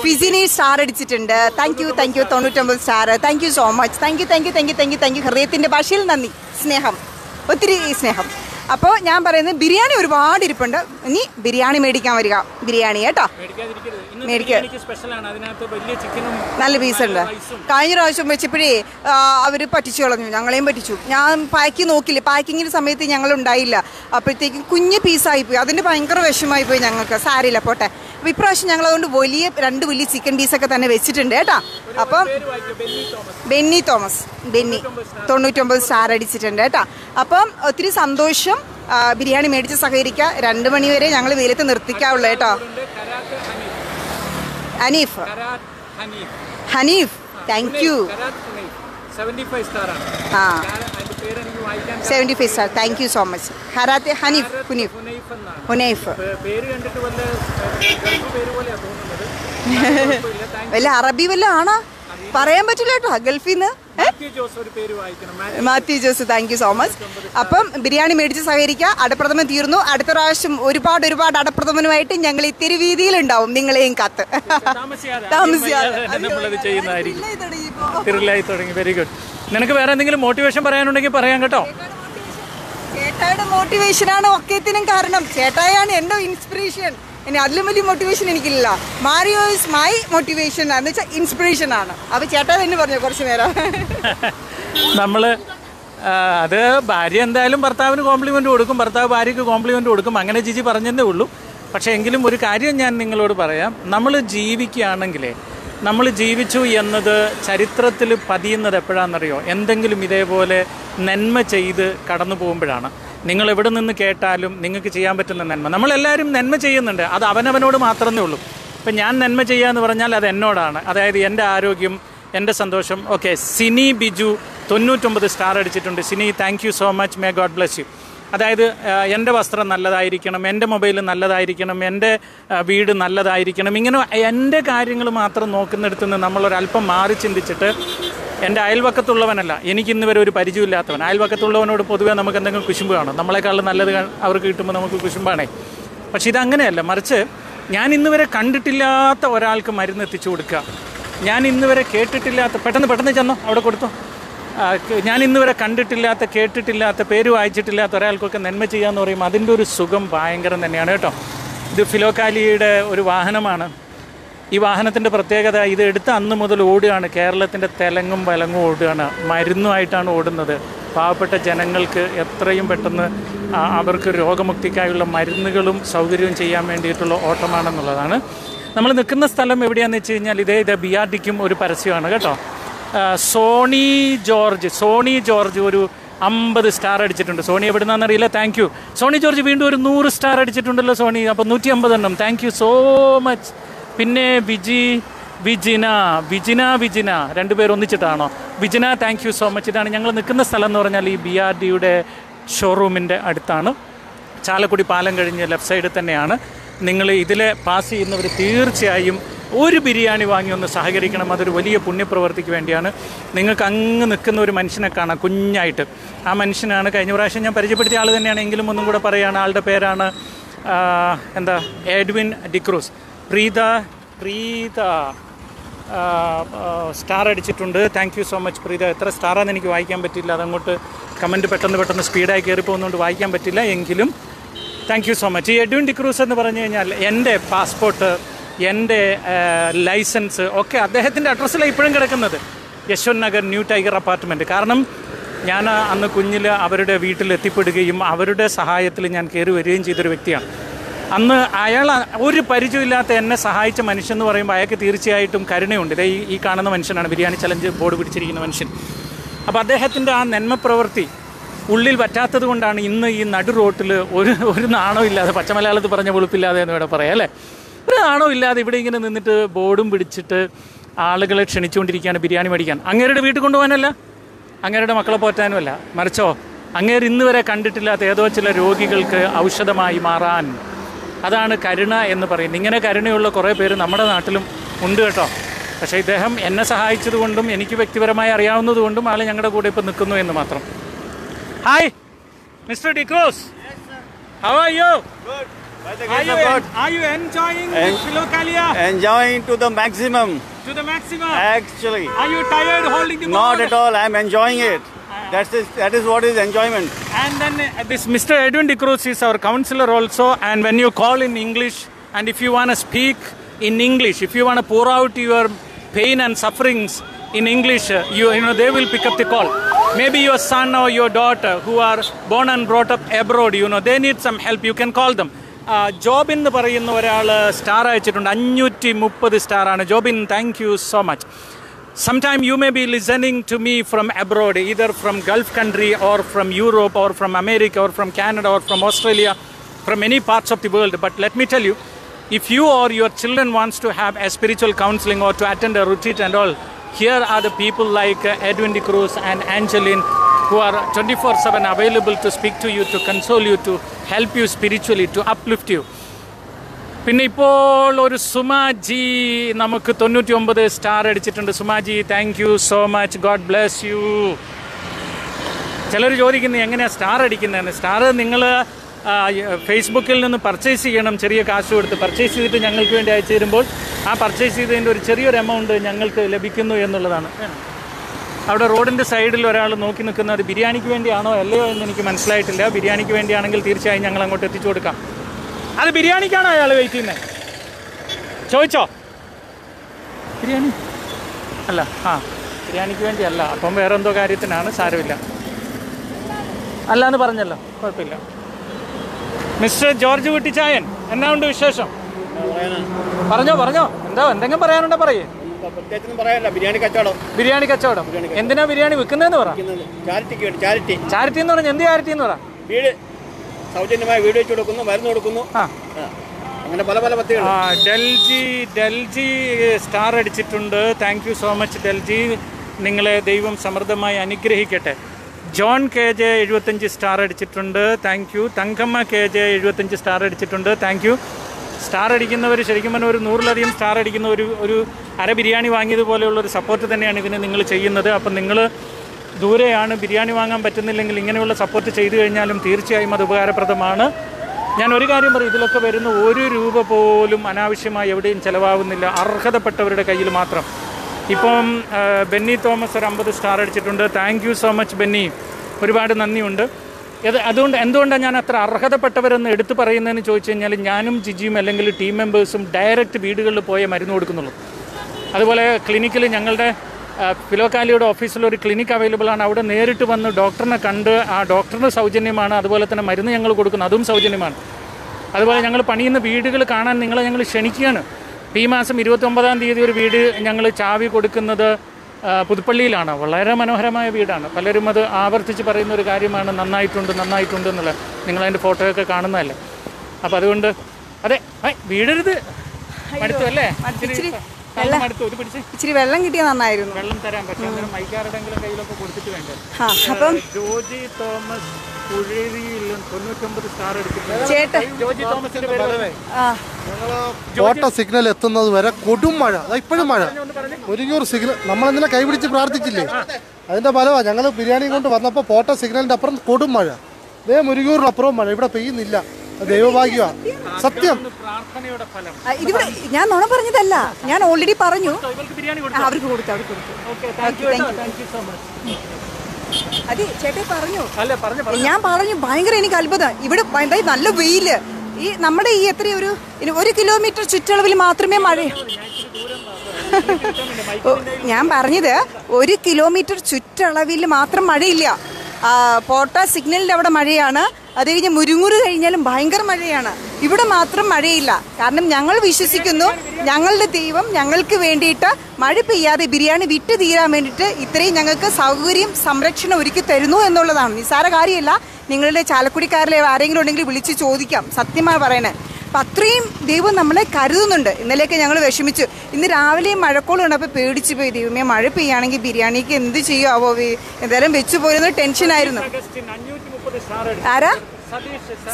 [SPEAKER 1] ഫിസിനി സ്റ്റാർ അടിച്ചിട്ടുണ്ട്. താങ്ക് യു താങ്ക് യു തൊണ്ണൂറ്റൊമ്പത് star thank you so much thank you thank you thank you thank you thank you ഹൃദയത്തിന്റെ ഭാഷയിൽ നന്ദി. സ്നേഹം. ഒത്തിരി സ്നേഹം. അപ്പോൾ ഞാൻ പറയുന്നത് ബിരിയാണി ഒരുപാട് ഇരിപ്പുണ്ട്. ഇനി ബിരിയാണി മേടിക്കാൻ വരിക. ബിരിയാണി കേട്ടോ? മേടിക്കുക നല്ല പീസ് ഉണ്ട്. കഴിഞ്ഞ പ്രാവശ്യം വെച്ചപ്പോഴേ അവർ പറ്റിച്ചു കളഞ്ഞു. ഞങ്ങളെയും പറ്റിച്ചു. ഞാൻ പാക്ക് നോക്കില്ല പാക്കിങ്ങിന്റെ സമയത്ത് ഞങ്ങൾ ഉണ്ടായില്ല. അപ്പോഴത്തേക്കും കുഞ്ഞ് പീസായി പോയി. അതിന്റെ ഭയങ്കര വിഷമായി പോയി ഞങ്ങൾക്ക് സാരില്ല പോട്ടെ അപ്പോൾ ഇപ്രാവശ്യം ഞങ്ങൾ അതുകൊണ്ട് വലിയ രണ്ട് വലിയ ചിക്കൻ പീസൊക്കെ തന്നെ വെച്ചിട്ടുണ്ട് കേട്ടോ. അപ്പം ബെന്നി തോമസ്. ബെന്നി തൊണ്ണൂറ്റൊമ്പത് സ്റ്റാർ അടിച്ചിട്ടുണ്ട് കേട്ടോ. അപ്പം ഒത്തിരി സന്തോഷം ബിരിയാണി മേടിച്ച് സഹകരിക്കുക രണ്ട് മണിവരെ ഞങ്ങൾ വെയിലത്ത് നിർത്തിക്കാവുള്ളൂ കേട്ടോ. അനീഫ് ഹനീഫ് താങ്ക് യു ആ seventy five star thank you so much ഹരാത്തെ Haneef Huneef
[SPEAKER 2] Hunaif
[SPEAKER 1] Hunaif
[SPEAKER 2] വല്ല
[SPEAKER 1] അറബി വല്ല ആണോ? പറയാൻ പറ്റില്ല കേട്ടോ. ഗൾഫിൽ നിന്ന്
[SPEAKER 2] Mathew Jose
[SPEAKER 1] thank you so much അപ്പം ബിരിയാണി മേടിച്ച് സഹകരിക്കുക അടപ്രഥമൻ തീർന്നു. അടുത്ത പ്രാവശ്യം ഒരുപാട് ഒരുപാട് അടപ്രഥമനുമായിട്ട് ഞങ്ങൾ ഈ തെരുവീതിയിലുണ്ടാവും. നിങ്ങളെയും കത്ത്.
[SPEAKER 2] താമസിയാതെ. വെരി ഗുഡ് നിനക്ക് വേറെ എന്തെങ്കിലും മോട്ടിവേഷൻ പറയാനുണ്ടെങ്കിൽ പറയാം കേട്ടോ.
[SPEAKER 1] ചേട്ടായുടെ മോട്ടിവേഷനാണ് ഒക്കത്തിനും കാരണം. ചേട്ടായാണ് എന്റെ ഇൻസ്പിറേഷൻ ഇനി അതിലും വലിയ മോട്ടിവേഷൻ എനിക്കില്ല. മാരിയോ ഇസ് മൈ മോട്ടിവേഷൻ എന്ന് വെച്ചാൽ ഇൻസ്പിറേഷൻ ആണ്. അപ്പൊ ചേട്ടാ തന്നെ പറഞ്ഞു കുറച്ച് നേരം. <laughs>
[SPEAKER 2] നമ്മൾ അത് ഭാര്യ എന്തായാലും ഭർത്താവിന് കോംപ്ലിമെന്റ് കൊടുക്കും ഭർത്താവ് ഭാര്യയ്ക്ക് കോംപ്ലിമെന്റ് കൊടുക്കും. അങ്ങനെ ജിജി പറഞ്ഞതേ ഉള്ളൂ. പക്ഷേ എങ്കിലും ഒരു കാര്യം ഞാൻ നിങ്ങളോട് പറയാം. നമ്മൾ ജീവിക്കുകയാണെങ്കിലേ നമ്മൾ ജീവിച്ചു എന്നത് ചരിത്രത്തിൽ പതിയുന്നത് എപ്പോഴാണെന്നറിയോ? എന്തെങ്കിലും ഇതേപോലെ നന്മ ചെയ്ത് കടന്നു പോകുമ്പോഴാണ് നിങ്ങൾ എവിടെ നിന്ന് കേട്ടാലും നിങ്ങൾക്ക് ചെയ്യാൻ പറ്റുന്ന നന്മ. നമ്മളെല്ലാവരും നന്മ ചെയ്യുന്നുണ്ട്. അത് അവനവനോട് മാത്രമേ ഉള്ളൂ. ഇപ്പം ഞാൻ നന്മ ചെയ്യുക എന്ന് പറഞ്ഞാൽ അത് എന്നോടാണ്. അതായത് എന്റെ ആരോഗ്യം എന്റെ സന്തോഷം. ഓക്കെ സിനി ബിജു തൊണ്ണൂറ്റൊമ്പത് സ്റ്റാർ അടിച്ചിട്ടുണ്ട്. Sini thank you so much may God bless you അതായത് എന്റെ വസ്ത്രം നല്ലതായിരിക്കണം എന്റെ മൊബൈൽ നല്ലതായിരിക്കണം എന്റെ വീട് നല്ലതായിരിക്കണം. ഇങ്ങനെ എന്റെ കാര്യങ്ങൾ മാത്രം നോക്കുന്നിടത്ത് നിന്ന് നമ്മളൊരല്പം മാറി ചിന്തിച്ചിട്ട് എന്റെ അയൽവക്കത്തുള്ളവനല്ല എനിക്കിന്ന് വരെ ഒരു പരിചയമില്ലാത്തവൻ. അയൽവക്കത്തുള്ളവനോട് പൊതുവേ നമുക്ക് എന്തെങ്കിലും കുശുമ്പ് കാണും. നമ്മളെക്കാളും നല്ലത് അവർക്ക് കിട്ടുമ്പോൾ നമുക്ക് കുശുമ്പാണേ. പക്ഷേ ഇതങ്ങനെയല്ല മറിച്ച് ഞാൻ ഇന്ന് വരെ കണ്ടിട്ടില്ലാത്ത ഒരാൾക്ക് മരുന്ന് എത്തിച്ചു കൊടുക്കുക. ഞാൻ ഇന്ന് വരെ കേട്ടിട്ടില്ലാത്ത പെട്ടെന്ന് പെട്ടെന്ന് ചെന്നോ അവിടെ കൊടുത്തോ. ഞാൻ ഇന്ന് വരെ കണ്ടിട്ടില്ലാത്ത കേട്ടിട്ടില്ലാത്ത പേര് വായിച്ചിട്ടില്ലാത്ത ഒരാൾക്കൊക്കെ നന്മ ചെയ്യുക എന്ന് പറയുമ്പോൾ അതിന്റെ ഒരു സുഖം ഭയങ്കരം തന്നെയാണ് കേട്ടോ. ഇത് ഫിലോക്കാലിയുടെ ഒരു വാഹനമാണ്. ഈ വാഹനത്തിന്റെ പ്രത്യേകത ഇത് എടുത്ത അന്ന് മുതൽ ഓടുകയാണ്. കേരളത്തിന്റെ തെലങ്ങും വലങ്ങും ഓടുകയാണ്. മരുന്നുമായിട്ടാണ് ഓടുന്നത്. പാവപ്പെട്ട ജനങ്ങൾക്ക് എത്രയും പെട്ടെന്ന് അവർക്ക് രോഗമുക്തിക്കായുള്ള മരുന്നുകളും സൗകര്യവും ചെയ്യാൻ വേണ്ടിയിട്ടുള്ള ഓട്ടമാണെന്നുള്ളതാണ്. നമ്മൾ നിൽക്കുന്ന സ്ഥലം എവിടെയാണെന്ന് വെച്ച് കഴിഞ്ഞാൽ ഇതേ ഇത് ബി ആർ ഡിക്കും ഒരു പരസ്യമാണ് കേട്ടോ. സോണി ജോർജ് സോണി ജോർജ് ഒരു അമ്പത് സ്റ്റാർ അടിച്ചിട്ടുണ്ട്. സോണി എവിടുന്നാന്ന് അറിയില്ല? താങ്ക് യു സോണി ജോർജ് വീണ്ടും ഒരു നൂറ് സ്റ്റാർ അടിച്ചിട്ടുണ്ടല്ലോ സോണി. അപ്പോൾ നൂറ്റി അമ്പത് എണ്ണം താങ്ക് യു സോ മച്ച് പിന്നെ ബിജി വിജിന വിജിന വിജിന രണ്ടുപേർ ഒന്നിച്ചിട്ടാണോ? Vijina thank you so much ഇതാണ് ഞങ്ങൾ നിൽക്കുന്ന സ്ഥലം എന്ന് പറഞ്ഞാൽ ഈ ബി ആർ ഡിയുടെ ഷോറൂമിന്റെ അടുത്താണ്. ചാലക്കുടി പാലം കഴിഞ്ഞ് ലെഫ്റ്റ് സൈഡിൽ തന്നെയാണ്. നിങ്ങൾ ഇതിലെ പാസ് ചെയ്യുന്നവർ തീർച്ചയായും ഒരു ബിരിയാണി വാങ്ങി ഒന്ന് സഹകരിക്കണം. അതൊരു വലിയ പുണ്യപ്രവർത്തിക്ക് വേണ്ടിയാണ്. നിങ്ങൾക്ക് അങ്ങ് നിൽക്കുന്ന ഒരു മനുഷ്യനെ കാണാം കുഞ്ഞായിട്ട്. ആ മനുഷ്യനാണ് കഴിഞ്ഞ പ്രാവശ്യം ഞാൻ പരിചയപ്പെടുത്തിയ ആൾ തന്നെയാണ്. എങ്കിലും ഒന്നും കൂടെ പറയുകയാണ് ആളുടെ പേരാണ് എന്താ Edwin D'Cruz. Preetha Preetha star അടിച്ചിട്ടുണ്ട്. Thank you so much Preetha. എത്ര സ്റ്റാറാന്ന് എനിക്ക് വായിക്കാൻ പറ്റില്ല. അതങ്ങോട്ട് കമന്റ് പെട്ടെന്ന് പെട്ടെന്ന് സ്പീഡായി കയറി പോകുന്നതുകൊണ്ട് വായിക്കാൻ പറ്റില്ല. എങ്കിലും താങ്ക് യു സോ മച്ച് ഈ എഡ്വിൻ ഡിക്രൂസ് എന്ന് പറഞ്ഞു കഴിഞ്ഞാൽ എന്റെ പാസ്പോർട്ട് എന്റെ ലൈസൻസ് ഒക്കെ അദ്ദേഹത്തിന്റെ അഡ്രസ്സിലാണ് ഇപ്പോഴും കിടക്കുന്നത്. Yeshwant Nagar New Tiger Apartment കാരണം ഞാൻ അന്ന് കുഞ്ഞിൽ അവരുടെ വീട്ടിൽ എത്തിപ്പെടുകയും അവരുടെ സഹായത്തിൽ ഞാൻ കയറി വരികയും ചെയ്തൊരു വ്യക്തിയാണ്. അന്ന് അയാൾ ഒരു പരിചയമില്ലാത്ത എന്നെ സഹായിച്ച മനുഷ്യൻ എന്ന് പറയുമ്പോൾ അയാൾക്ക് തീർച്ചയായിട്ടും കരുണയുണ്ട്. ഇതേ ഈ കാണുന്ന മനുഷ്യനാണ്. ബിരിയാണി ചലഞ്ച് ബോർഡ് പിടിച്ചിരിക്കുന്ന മനുഷ്യൻ. അപ്പോൾ അദ്ദേഹത്തിന്റെ ആ നന്മപ്രവൃത്തി ഉള്ളിൽ പറ്റാത്തത് കൊണ്ടാണ് ഇന്ന് ഈ നടു റോട്ടിൽ ഒരു ഒരു നാണോ ഇല്ലാതെ പച്ചമലയാളത്തിൽ പറഞ്ഞ വെളുപ്പില്ലാതെ എന്ന് ഇവിടെ പറയാം അല്ലേ? ഒരു നാണോ ഇല്ലാതെ ഇവിടെ ഇങ്ങനെ നിന്നിട്ട് ബോർഡും പിടിച്ചിട്ട് ആളുകളെ ക്ഷണിച്ചുകൊണ്ടിരിക്കുകയാണ് ബിരിയാണി മേടിക്കാൻ. അങ്ങേരുടെ വീട്ടിൽ കൊണ്ടുപോകാനല്ല അങ്ങേരുടെ മക്കളെ പോറ്റാനുമല്ല. മറിച്ചോ അങ്ങേർ ഇന്നുവരെ കണ്ടിട്ടില്ലാത്ത ഏതോ ചില രോഗികൾക്ക് ഔഷധമായി മാറാൻ അതാണ് കരുണ എന്ന് പറയുന്നത് ഇങ്ങനെ കരുണയുള്ള കുറേ പേര് നമ്മുടെ നാട്ടിലും ഉണ്ട് കേട്ടോ പക്ഷേ ഇദ്ദേഹം എന്നെ സഹായിച്ചതുകൊണ്ടും എനിക്ക് വ്യക്തിപരമായി അറിയാവുന്നതുകൊണ്ടും ആൾ ഞങ്ങളുടെ കൂടെ ഇപ്പോൾ നിൽക്കുന്നു എന്ന് മാത്രം hi mister D'Cruz how are you Are you, are you enjoying Philokalia
[SPEAKER 9] Enjoying to the maximum,
[SPEAKER 2] to the maximum?
[SPEAKER 9] actually.
[SPEAKER 2] Are you tired holding the
[SPEAKER 9] Not
[SPEAKER 2] board?
[SPEAKER 9] at all. I'm enjoying it. That's is, that is what is enjoyment.
[SPEAKER 2] And then uh, this Mr. Edwin De Cruz is our counselor also. And when you call in English, and if you want to speak in English, if you want to pour out your pain and sufferings in English, uh, you, you know they will pick up the call. Maybe your son or your daughter who are born and brought up abroad, you know, they need some help. You can call them. Jobin എന്ന് പറയുന്ന ഒരാൾ star അയച്ചിട്ടുണ്ട് അഞ്ഞൂറ്റി മുപ്പത് സ്റ്റാറാണ് Jobin thank you so much sometime you may be listening to me from abroad either from gulf country or from europe or from america or from canada or from australia from many parts of the world. But let me tell you if you or your children wants to have a spiritual counseling or to attend a retreat and all here are the people like uh, edwin de cruz and angeline who are 24/7 available to speak to you to console you to help you spiritually to uplift you പിന്നെ ഇപ്പോൾ ഒരു സുമാജി നമുക്ക് തൊണ്ണൂറ്റി ഒമ്പത് star അടിച്ചിട്ടുണ്ട്. Sumaji thank you so much God bless you ചിലർ ചോദിക്കുന്നത് എങ്ങനെയാണ് സ്റ്റാർ അടിക്കുന്നതെന്ന്? സ്റ്റാർ നിങ്ങൾ ഫേസ്ബുക്കിൽ നിന്ന് പർച്ചേസ് ചെയ്യണം ചെറിയ കാശ് കൊടുത്ത് പർച്ചേസ് ചെയ്തിട്ട് ഞങ്ങൾക്ക് വേണ്ടി അയച്ചു തരുമ്പോൾ ആ പർച്ചേസ് ചെയ്തതിന്റെ ഒരു ചെറിയൊരു എമൗണ്ട് ഞങ്ങൾക്ക് ലഭിക്കുന്നു എന്നുള്ളതാണ്. അവിടെ റോഡിന്റെ സൈഡിൽ ഒരാൾ നോക്കി നിൽക്കുന്നത് ബിരിയാണിക്ക് വേണ്ടിയാണോ അല്ലയോ എന്ന് എനിക്ക് മനസ്സിലായിട്ടില്ല. ബിരിയാണിക്ക് വേണ്ടിയാണെങ്കിൽ തീർച്ചയായും ഞങ്ങൾ അങ്ങോട്ട് എത്തിച്ചു കൊടുക്കാം. അത് ബിരിയാണിക്കാണോ അയാൾ വെയിറ്റ് ചെയ്യുന്നത് ചോദിച്ചോ. ബിരിയാണി? അല്ല ആ ബിരിയാണിക്ക് വേണ്ടിയല്ല. അപ്പം വേറെ എന്തോ കാര്യത്തിനാണ് സാരമില്ല. അല്ല എന്ന് പറഞ്ഞല്ലോ കുഴപ്പമില്ല. മിസ്റ്റർ ജോർജ് കുട്ടിച്ചായൻ എന്നാ ഉണ്ട് വിശേഷം? പറഞ്ഞോ പറഞ്ഞോ. എന്താ എന്തെങ്കിലും പറയാനുണ്ടോ പറയേ.
[SPEAKER 9] ബിരിയാണി കച്ചവടം.
[SPEAKER 2] ബിരിയാണി കച്ചവടം. എന്തിനാ ബിരിയാണി വിൽക്കുന്നതെന്ന് പറ.
[SPEAKER 9] ചാരിറ്റി.
[SPEAKER 2] എന്ന് പറഞ്ഞാൽ എന്ത് ചാരിറ്റി എന്ന് പറ?
[SPEAKER 9] വീട്. സൗജന്യമായി വീട് വെച്ച് കൊടുക്കുന്നു മരുന്ന് കൊടുക്കുന്നു. അങ്ങനെ പല പല പദ്ധതികൾ.
[SPEAKER 2] ഡൽജി ഡൽജി സ്റ്റാർ അടിച്ചിട്ടുണ്ട്. Thank you so much Delji. നിങ്ങളെ ദൈവം സമൃദ്ധമായി അനുഗ്രഹിക്കട്ടെ. ജോൺ കെ ജെ എഴുപത്തഞ്ച് സ്റ്റാർ അടിച്ചിട്ടുണ്ട്. Thank you Thankamma K J എഴുപത്തഞ്ച് സ്റ്റാർ അടിച്ചിട്ടുണ്ട്. താങ്ക് യു സ്റ്റാർ അടിക്കുന്നവർ ശരിക്കും പറഞ്ഞാൽ ഒരു നൂറിലധികം സ്റ്റാർ അടിക്കുന്ന ഒരു ഒരു അര ബിരിയാണി വാങ്ങിയതുപോലെയുള്ള ഒരു സപ്പോർട്ട് തന്നെയാണ് ഇതിന് നിങ്ങൾ ചെയ്യുന്നത്. അപ്പം നിങ്ങൾ ദൂരെയാണ് ബിരിയാണി വാങ്ങാൻ പറ്റുന്നില്ലെങ്കിൽ ഇങ്ങനെയുള്ള സപ്പോർട്ട് ചെയ്തു കഴിഞ്ഞാലും തീർച്ചയായും അത് ഉപകാരപ്രദമാണ്. ഞാൻ ഒരു കാര്യം പറയും ഇതിലൊക്കെ വരുന്ന ഒരു രൂപ പോലും അനാവശ്യമായി എവിടെയും ചിലവാകുന്നില്ല. അർഹതപ്പെട്ടവരുടെ കയ്യിൽ മാത്രം. ഇപ്പം ബെന്നി തോമസ് ഒരു അമ്പത് സ്റ്റാർ അടിച്ചിട്ടുണ്ട്. Thank you so much Benny. ഒരുപാട് നന്ദിയുണ്ട്. ഇത് അതുകൊണ്ട് എന്തുകൊണ്ടാണ് ഞാൻ അത്ര അർഹതപ്പെട്ടവരെന്ന് എടുത്തു പറയുന്നതെന്ന് ചോദിച്ചു കഴിഞ്ഞാൽ ഞാനും ജിജിയും അല്ലെങ്കിൽ ടീം മെമ്പേഴ്സും ഡയറക്റ്റ് വീടുകളിൽ പോയ മരുന്ന് കൊടുക്കുന്നുള്ളൂ. അതുപോലെ ക്ലിനിക്കിൽ ഞങ്ങളുടെ ആ, ഓഫീസിലൊരു ഓഫീസിൽ ഒരു ക്ലിനിക്ക് അവൈലബിൾ ആണ്. അവിടെ നേരിട്ട് വന്ന് ഡോക്ടറിനെ കണ്ട് ആ ഡോക്ടറിന് സൗജന്യമാണ്. അതുപോലെ തന്നെ മരുന്ന് ഞങ്ങൾ കൊടുക്കുന്നു. അതും സൗജന്യമാണ്. അതുപോലെ ഞങ്ങൾ പണിയുന്ന വീടുകൾ കാണാൻ നിങ്ങളെ ഞങ്ങൾ ക്ഷണിക്കുകയാണ്. ഈ മാസം ഇരുപത്തൊമ്പതാം തീയതി ഒരു വീട് ഞങ്ങൾ ചാവി കൊടുക്കുന്നത് പുതുപ്പള്ളിയിലാണ്. വളരെ മനോഹരമായ വീടാണ്. പലരും അത് ആവർത്തിച്ച് പറയുന്ന ഒരു കാര്യമാണ്. നന്നായിട്ടുണ്ട് നന്നായിട്ടുണ്ട് എന്നുള്ളത് നിങ്ങളതിന്റെ ഫോട്ടോയൊക്കെ കാണുന്നതല്ലേ? അപ്പോൾ അതുകൊണ്ട് അതെ വീടരുത്. മടുത്തു അല്ലേ? പിടിച്ച്.
[SPEAKER 1] ഇച്ചിരി വെള്ളം കിട്ടിയ നന്നായിരുന്നു.
[SPEAKER 2] വെള്ളം തരാം പക്ഷെ മൈക്കാരുടെങ്കിലും കയ്യിലൊക്കെ കൊടുത്തിട്ട് വേണ്ടേ?
[SPEAKER 1] ആ അപ്പം
[SPEAKER 2] ജോജി തോമസ്
[SPEAKER 10] ഫോട്ടോ സിഗ്നൽ എത്തുന്നത് വരെ കൊടും മഴ. അതാ ഇപ്പോഴും മഴ. ഒരുങ്ങൂർ സിഗ്നൽ നമ്മൾ ഇന്നലെ കൈപിടിച്ച് പ്രാർത്ഥിച്ചില്ലേ? അതിന്റെ ഫലമാണ് ഞങ്ങൾ ബിരിയാണി കൊണ്ട് വന്നപ്പോൾ ഫോട്ടോ സിഗ്നലിന്റെ അപ്പുറം കൊടും മഴ. ഇതേ മുരിങ്ങൂറിനപ്പുറവും മഴ. ഇവിടെ പെയ്യുന്നില്ല. ദൈവഭാഗ്യമാണ് സത്യം.
[SPEAKER 2] പ്രാർത്ഥനയുടെ ഫലം
[SPEAKER 1] ആ, ഇതിവിടെ ഞാൻ നുണ പറഞ്ഞതല്ല. ഞാൻ ഓൾറെഡി പറഞ്ഞു.
[SPEAKER 2] ഇവർക്ക് ബിരിയാണി
[SPEAKER 1] ആ, അവർക്ക് കൊടുത്തു അവർക്ക് കൊടുത്തു.
[SPEAKER 2] Okay thank you so much
[SPEAKER 1] അതെ ചേട്ടൻ പറഞ്ഞു.
[SPEAKER 2] അല്ല പറഞ്ഞു പറഞ്ഞു.
[SPEAKER 1] ഞാൻ പറഞ്ഞു ഭയങ്കര എനിക്ക് അത്ഭുതം. ഇവിടെ നല്ല വെയിൽ. ഈ നമ്മുടെ ഈ എത്ര ഒരു ഒരു കിലോമീറ്റർ ചുറ്റളവിൽ മാത്രമേ മഴ <laughs> ഞാൻ പറഞ്ഞത് ഒരു കിലോമീറ്റർ ചുറ്റളവിൽ മാത്രം മഴയില്ല. പോട്ട സിഗ്നലിന്റെ അവിടെ മഴയാണ്. അത് കഴിഞ്ഞ് മുരുങ്ങൂര് കഴിഞ്ഞാലും ഭയങ്കര മഴയാണ്. ഇവിടെ മാത്രം മഴയില്ല. കാരണം ഞങ്ങൾ വിശ്വസിക്കുന്നു ഞങ്ങളുടെ ദൈവം ഞങ്ങൾക്ക് വേണ്ടിയിട്ട് മഴ പെയ്യാതെ ബിരിയാണി വിറ്റ് തീരാൻ വേണ്ടിയിട്ട് ഇത്രയും ഞങ്ങൾക്ക് സൗകര്യം സംരക്ഷണം ഒരുക്കി തരുന്നു എന്നുള്ളതാണ്. നിസ്സാര കാര്യമല്ല. നിങ്ങളുടെ ചാലക്കുടിക്കാരിലെ ആരെങ്കിലും ഉണ്ടെങ്കിൽ വിളിച്ച് ചോദിക്കാം. സത്യമായി പറയണേ. അപ്പം അത്രയും ദൈവം നമ്മളെ കരുതുന്നുണ്ട്. ഇന്നലെയൊക്കെ ഞങ്ങൾ വിഷമിച്ചു. ഇന്ന് രാവിലെ മഴക്കോളം ഉണ്ടപ്പോൾ പേടിച്ചു പോയി. ദൈവമേ മഴ പെയ്യാണെങ്കിൽ ബിരിയാണിക്ക് എന്ത് ചെയ്യുമോ എന്തായാലും വെച്ചു പോയിരുന്ന ടെൻഷനായിരുന്നു ആരാ?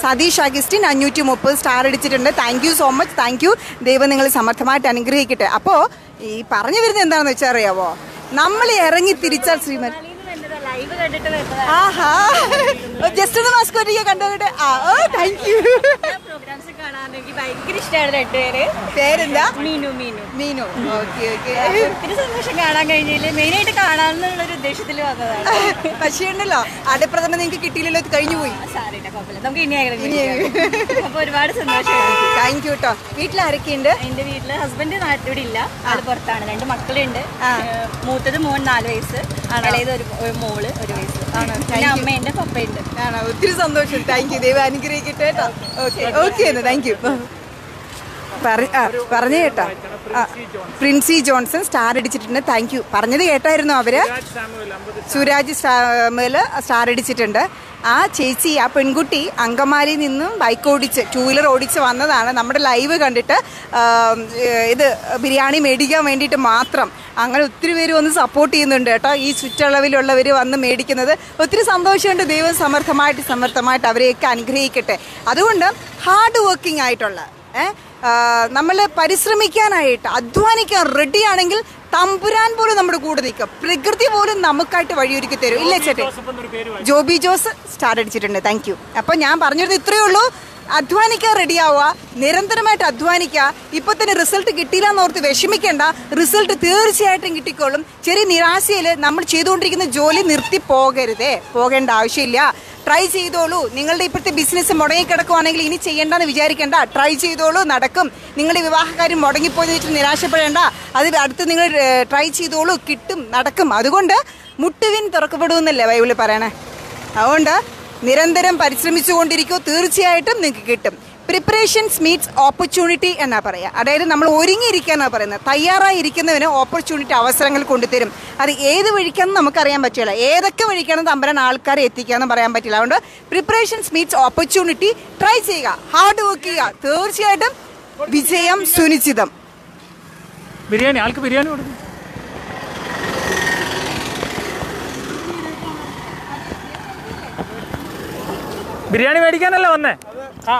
[SPEAKER 2] സതീഷ്
[SPEAKER 1] അഗസ്റ്റിൻ അഞ്ഞൂറ്റി മുപ്പത് സ്റ്റാർ അടിച്ചിട്ടുണ്ട്. Thank you so much thank you ദൈവം നിങ്ങൾ സമർത്ഥമായിട്ട് അനുഗ്രഹിക്കട്ടെ. അപ്പോൾ ഈ പറഞ്ഞു വരുന്നത് എന്താണെന്ന് വെച്ചാൽ അറിയാവോ? നമ്മൾ ഇറങ്ങി തിരിച്ചാൽ ശ്രീമൻ ആഹാ. ജസ്റ്റ് ഒന്ന് മാസ്ക് കണ്ടോട്ടെ ആ ഓ താങ്ക് യു
[SPEAKER 11] കാണാൻ എനിക്ക് ഭയങ്കര ഇഷ്ടമാണ് രണ്ടുപേര്.
[SPEAKER 1] പേരെന്താ?
[SPEAKER 11] മീനു മീനു.
[SPEAKER 1] മീനു. Okay okay.
[SPEAKER 11] ഒത്തിരി സന്തോഷം കാണാൻ കഴിഞ്ഞില്ല? മെയിനായിട്ട് കാണാമെന്നുള്ളൊരു ഉദ്ദേശത്തിൽ വന്നതാണ്.
[SPEAKER 1] പക്ഷേ ഉണ്ടല്ലോ അടപ്രഥമ നിങ്ങൾക്ക് കിട്ടിയില്ലല്ലോ കഴിഞ്ഞു പോയി.
[SPEAKER 11] സാറിന്റെ കുഴപ്പമില്ല. നമുക്ക് ഇനി അപ്പൊ ഒരുപാട് സന്തോഷം.
[SPEAKER 1] താങ്ക് യു കേട്ടോ വീട്ടിൽ ആരൊക്കെയുണ്ട്
[SPEAKER 11] എന്റെ വീട്ടിൽ ഹസ്ബൻഡ് നാട്ടിവിടെ ഇല്ല ആൾ പുറത്താണ്. രണ്ട് മക്കളുണ്ട്. മൂത്തത് മോൻ നാല് വയസ്സ്. ഇളയത് ഒരു ഒരു മോൾ ഒരു വയസ്സ്. പിന്നെ അമ്മയുണ്ട് പപ്പയുണ്ട്.
[SPEAKER 1] ഒത്തിരി സന്തോഷം. താങ്ക് യു ദൈവം അനുഗ്രഹിക്കട്ടെ കേട്ടോ ഓക്കെ. Okay thank you. പറഞ്ഞു കേട്ടോ. പ്രിൻസി ജോൺസൺ സ്റ്റാർ അടിച്ചിട്ടുണ്ട്. Thank you. പറഞ്ഞത് കേട്ടായിരുന്നു അവർ? സുരാജ് സ്റ്റാമിൽ സ്റ്റാർ അടിച്ചിട്ടുണ്ട്. ആ ചേച്ചി ആ പെൺകുട്ടി അങ്കമാലിയിൽ നിന്നും ബൈക്ക് ഓടിച്ച് ടൂ വീലർ ഓടിച്ച് വന്നതാണ്. നമ്മുടെ ലൈവ് കണ്ടിട്ട് ഇത് ബിരിയാണി മേടിക്കാൻ വേണ്ടിയിട്ട് മാത്രം. അങ്ങനെ ഒത്തിരി പേര് വന്ന് സപ്പോർട്ട് ചെയ്യുന്നുണ്ട് കേട്ടോ. ഈ ചുറ്റളവിലുള്ളവർ വന്ന് മേടിക്കുന്നത്. ഒത്തിരി സന്തോഷമുണ്ട്. ദൈവം സമർത്ഥമായിട്ട് സമർത്ഥമായിട്ട് അവരെയൊക്കെ അനുഗ്രഹിക്കട്ടെ. അതുകൊണ്ട് ഹാർഡ് വർക്കിംഗ് ആയിട്ടുള്ള നമ്മൾ പരിശ്രമിക്കാനായിട്ട് അധ്വാനിക്കാൻ റെഡിയാണെങ്കിൽ തമ്പുരാൻ പോലും നമ്മുടെ കൂടെ നിൽക്കും. പ്രകൃതി പോലും നമുക്കായിട്ട് വഴിയൊരുക്കി തരും. ഇല്ലേ ചേട്ടൻ? ജോബി ജോസ് സ്റ്റാർ അടിച്ചിട്ടുണ്ട്. താങ്ക് യു അപ്പം ഞാൻ പറഞ്ഞിരുന്നത് ഇത്രയേ ഉള്ളൂ. അധ്വാനിക്കാൻ റെഡിയാവുക നിരന്തരമായിട്ട് അധ്വാനിക്കുക. ഇപ്പൊ തന്നെ റിസൾട്ട് കിട്ടിയില്ല എന്നോർത്ത് വിഷമിക്കേണ്ട. റിസൾട്ട് തീർച്ചയായിട്ടും കിട്ടിക്കോളും. ചെറിയ നിരാശയിൽ നമ്മൾ ചെയ്തുകൊണ്ടിരിക്കുന്ന ജോലി നിർത്തി പോകരുതേ. പോകേണ്ട ആവശ്യമില്ല. ട്രൈ ചെയ്തോളൂ. നിങ്ങളുടെ ഇപ്പോഴത്തെ ബിസിനസ് മുടങ്ങി കിടക്കുവാണെങ്കിൽ ഇനി ചെയ്യേണ്ടെന്ന് വിചാരിക്കേണ്ട. ട്രൈ ചെയ്തോളൂ. നടക്കും. നിങ്ങളുടെ വിവാഹകാര്യം മുടങ്ങിപ്പോയെന്ന് വെച്ചിട്ട് നിരാശപ്പെടേണ്ട. അത് അടുത്ത് നിങ്ങൾ ട്രൈ ചെയ്തോളൂ. കിട്ടും നടക്കും. അതുകൊണ്ട് മുട്ടുവിൻ തുറക്കപ്പെടുമെന്നല്ലേ ബൈബിളിൽ പറയണേ? അതുകൊണ്ട് നിരന്തരം പരിശ്രമിച്ചുകൊണ്ടിരിക്കൂ. തീർച്ചയായിട്ടും നിങ്ങൾക്ക് കിട്ടും. പ്രിപ്പറേഷൻസ് മീറ്റ്സ് ഓപ്പർച്യൂണിറ്റി എന്നാ പറയുക അതായത് നമ്മൾ ഒരുങ്ങിയിരിക്കാന്നാ പറയുന്നത്. തയ്യാറായിരിക്കുന്നവന് ഓപ്പർച്യൂണിറ്റി അവസരങ്ങൾ കൊണ്ടുതരും. അത് ഏത് വഴിക്കാന്ന് നമുക്കറിയാൻ പറ്റില്ല. ഏതൊക്കെ വഴിക്കാണ് തമ്പരൻ ആൾക്കാരെ എത്തിക്കാന്ന് പറയാൻ പറ്റില്ല. അതുകൊണ്ട് പ്രിപ്പറേഷൻസ് മീറ്റ്സ് ഓപ്പർച്യൂണിറ്റി ട്രൈ ചെയ്യുക. ഹാർഡ് വർക്ക് ചെയ്യുക. തീർച്ചയായിട്ടും വിജയം സുനിശ്ചിതം.
[SPEAKER 2] ബിരിയാണി ആൾക്ക് ബിരിയാണി കൊടുക്കും. ബിരിയാണി മേടിക്കാനല്ലേ വന്നേ? ആ.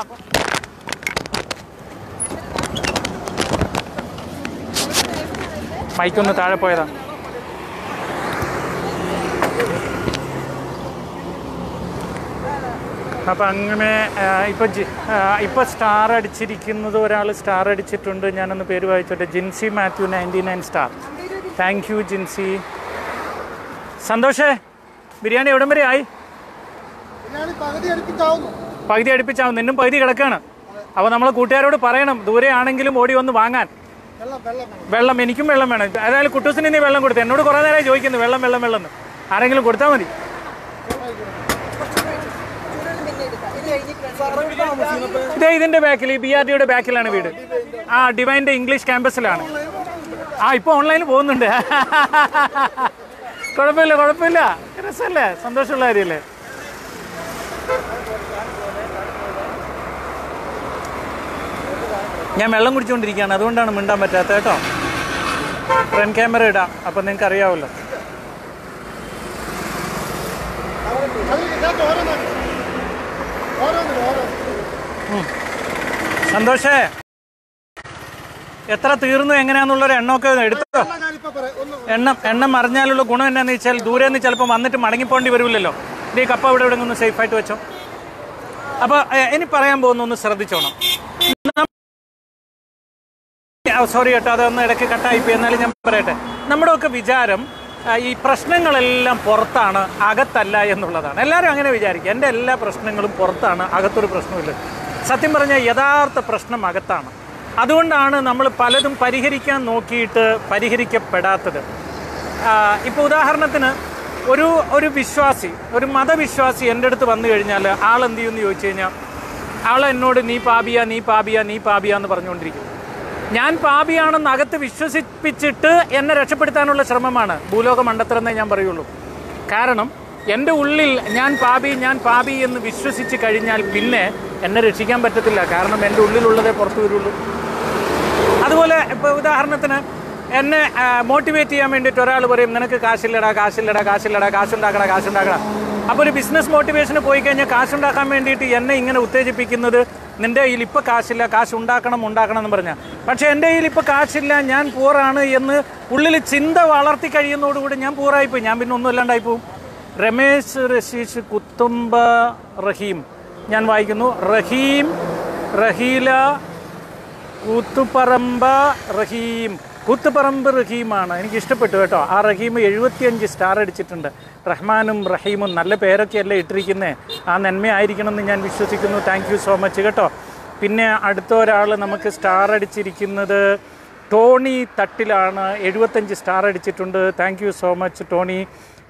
[SPEAKER 2] മൈക്കൊന്ന് താഴെ പോയതാ. അപ്പം അങ്ങനെ ഇപ്പം ഇപ്പൊ ജി- ഇപ്പം സ്റ്റാർ അടിച്ചിരിക്കുന്നത് ഒരാൾ സ്റ്റാർ അടിച്ചിട്ടുണ്ട്. ഞാനൊന്ന് പേര് വായിച്ചോട്ടെ. Jincy Mathew ninety nine star thank you Jincy. സന്തോഷേ biryani എവിടം വരെ ആയി?
[SPEAKER 10] പകുതി
[SPEAKER 2] അടുപ്പിച്ചാവും നിന്നും പകുതി കിടക്കാണ്. അപ്പോൾ നമ്മൾ കൂട്ടുകാരോട് പറയണം. ദൂരെ ആണെങ്കിലും ഓടി വന്ന് വാങ്ങാൻ.
[SPEAKER 10] വെള്ളം
[SPEAKER 2] എനിക്കും വെള്ളം വേണം. അതായത് കുട്ടൂസിന് നീ വെള്ളം കൊടുത്തു. എന്നോട് കുറേ നേരമായി ചോദിക്കുന്നു വെള്ളം വെള്ളം വെള്ളം ആരെങ്കിലും കൊടുത്താൽ മതി. ഇതേ ഇതിന്റെ ബാക്കിൽ ഈ ബി ആർ ഡിയുടെ ബാക്കിലാണ് വീട്. ആ ഡിവൈന്റെ ഇംഗ്ലീഷ് ക്യാമ്പസിലാണ് ആ ഇപ്പൊ ഓൺലൈനിൽ പോകുന്നുണ്ട്. <laughs> കുഴപ്പമില്ല കുഴപ്പമില്ല. രസമല്ലേ? സന്തോഷമുള്ള കാര്യമല്ലേ? ഞാൻ വെള്ളം കുടിച്ചുകൊണ്ടിരിക്കുകയാണ്. അതുകൊണ്ടാണ് മിണ്ടാൻ പറ്റാത്ത കേട്ടോ. ഫ്രണ്ട് ക്യാമറ ഇടാം. അപ്പം നിങ്ങൾക്ക് അറിയാമല്ലോ സന്തോഷേ. എത്ര തീർന്നു എങ്ങനെയാന്നുള്ളൊരു എണ്ണമൊക്കെ എടുത്തോ. എണ്ണം എണ്ണം അറിഞ്ഞാലുള്ള ഗുണം എന്നാന്ന് വെച്ചാൽ ദൂരെ നിന്ന് ചിലപ്പോൾ വന്നിട്ട് മടങ്ങിപ്പോണ്ടി വരില്ലല്ലോ. ഈ കപ്പ ഇവിടെ ഇവിടെ ഒന്ന് സേഫായിട്ട് വെച്ചോ. അപ്പോൾ ഇനി പറയാൻ പോകുന്ന ഒന്ന് ശ്രദ്ധിച്ചോണം. സോറി കേട്ടോ അതൊന്ന് ഇടയ്ക്ക് കട്ടായിപ്പോയി എന്നാലും ഞാൻ പറയട്ടെ. നമ്മുടെ ഒക്കെ വിചാരം ഈ പ്രശ്നങ്ങളെല്ലാം പുറത്താണ് അകത്തല്ല എന്നുള്ളതാണ്. എല്ലാവരും അങ്ങനെ വിചാരിക്കുക എന്റെ എല്ലാ പ്രശ്നങ്ങളും പുറത്താണ് അകത്തൊരു പ്രശ്നമില്ല സത്യം പറഞ്ഞാൽ യഥാർത്ഥ പ്രശ്നം അകത്താണ്. അതുകൊണ്ടാണ് നമ്മൾ പലതും പരിഹരിക്കാൻ നോക്കിയിട്ട് പരിഹരിക്കപ്പെടാത്തത്. ഇപ്പോൾ ഉദാഹരണത്തിന് ഒരു ഒരു വിശ്വാസി ഒരു മതവിശ്വാസി എന്റെ അടുത്ത് വന്നു കഴിഞ്ഞാൽ ആൾ എന്ത് ചെയ്യുമെന്ന് ചോദിച്ചു കഴിഞ്ഞാൽ ആൾ എന്നോട് നീ പാപിയ നീ പാപിയ നീ പാപിയ എന്ന് പറഞ്ഞുകൊണ്ടിരിക്കും. ഞാൻ പാപിയാണെന്ന് അകത്ത് വിശ്വസിപ്പിച്ചിട്ട് എന്നെ രക്ഷപ്പെടുത്താനുള്ള ശ്രമമാണ് ഭൂലോക മണ്ടത്തരെന്നേ ഞാൻ പറയുള്ളൂ. കാരണം എന്റെ ഉള്ളിൽ ഞാൻ പാപി ഞാൻ പാപി എന്ന് വിശ്വസിച്ച് കഴിഞ്ഞാൽ പിന്നെ എന്നെ രക്ഷിക്കാൻ പറ്റത്തില്ല. കാരണം എന്റെ ഉള്ളിലുള്ളതേ പുറത്തു വരുള്ളൂ. അതുപോലെ ഇപ്പോൾ ഉദാഹരണത്തിന് എന്നെ മോട്ടിവേറ്റ് ചെയ്യാൻ വേണ്ടിയിട്ട് ഒരാൾ പറയും നിനക്ക് കാശില്ലടാ കാശില്ലടാ കാശില്ലടാ കാശുണ്ടാക്കടാ കാശുണ്ടാക്കടാ. അപ്പോൾ ഒരു ബിസിനസ് മോട്ടിവേഷന് പോയി കഴിഞ്ഞാൽ കാശുണ്ടാക്കാൻ വേണ്ടിയിട്ട് എന്നെ ഇങ്ങനെ ഉത്തേജിപ്പിക്കുന്നത് നിന്റെ കയ്യിൽ ഇപ്പോൾ കാശില്ല കാശ് ഉണ്ടാക്കണം ഉണ്ടാക്കണം എന്ന് പറഞ്ഞാൽ പക്ഷേ എന്റെ കയ്യിൽ ഇപ്പോൾ കാശില്ല ഞാൻ പൂറാണ് എന്ന് ഉള്ളിൽ ചിന്ത വളർത്തി കഴിയുന്നതോടുകൂടി ഞാൻ പൂറായിപ്പോയി ഞാൻ പിന്നെ ഒന്നും ഇല്ലാണ്ടായി പോവും. രമേശ് റഷീഷ് കുത്തുംബ റഹീം. ഞാൻ വായിക്കുന്നു. റഹീം റഹീല കൂത്തുപറമ്പ റഹീം. കൂത്തുപറമ്പ് റഹീമാണ്. എനിക്ക് ഇഷ്ടപ്പെട്ടു കേട്ടോ. ആ റഹീം എഴുപത്തിയഞ്ച് സ്റ്റാർ അടിച്ചിട്ടുണ്ട്. റഹ്മാനും റഹീമും നല്ല പേരൊക്കെയല്ലേ ഇട്ടിരിക്കുന്നത് ആ നന്മയായിരിക്കണം എന്ന് ഞാൻ വിശ്വസിക്കുന്നു. താങ്ക് യു സോ മച്ച് കേട്ടോ. പിന്നെ അടുത്ത ഒരാൾ നമുക്ക് സ്റ്റാർ അടിച്ചിരിക്കുന്നത് ടോണി തട്ടിലാണ്. എഴുപത്തഞ്ച് സ്റ്റാർ അടിച്ചിട്ടുണ്ട്. Thank you so much Tony.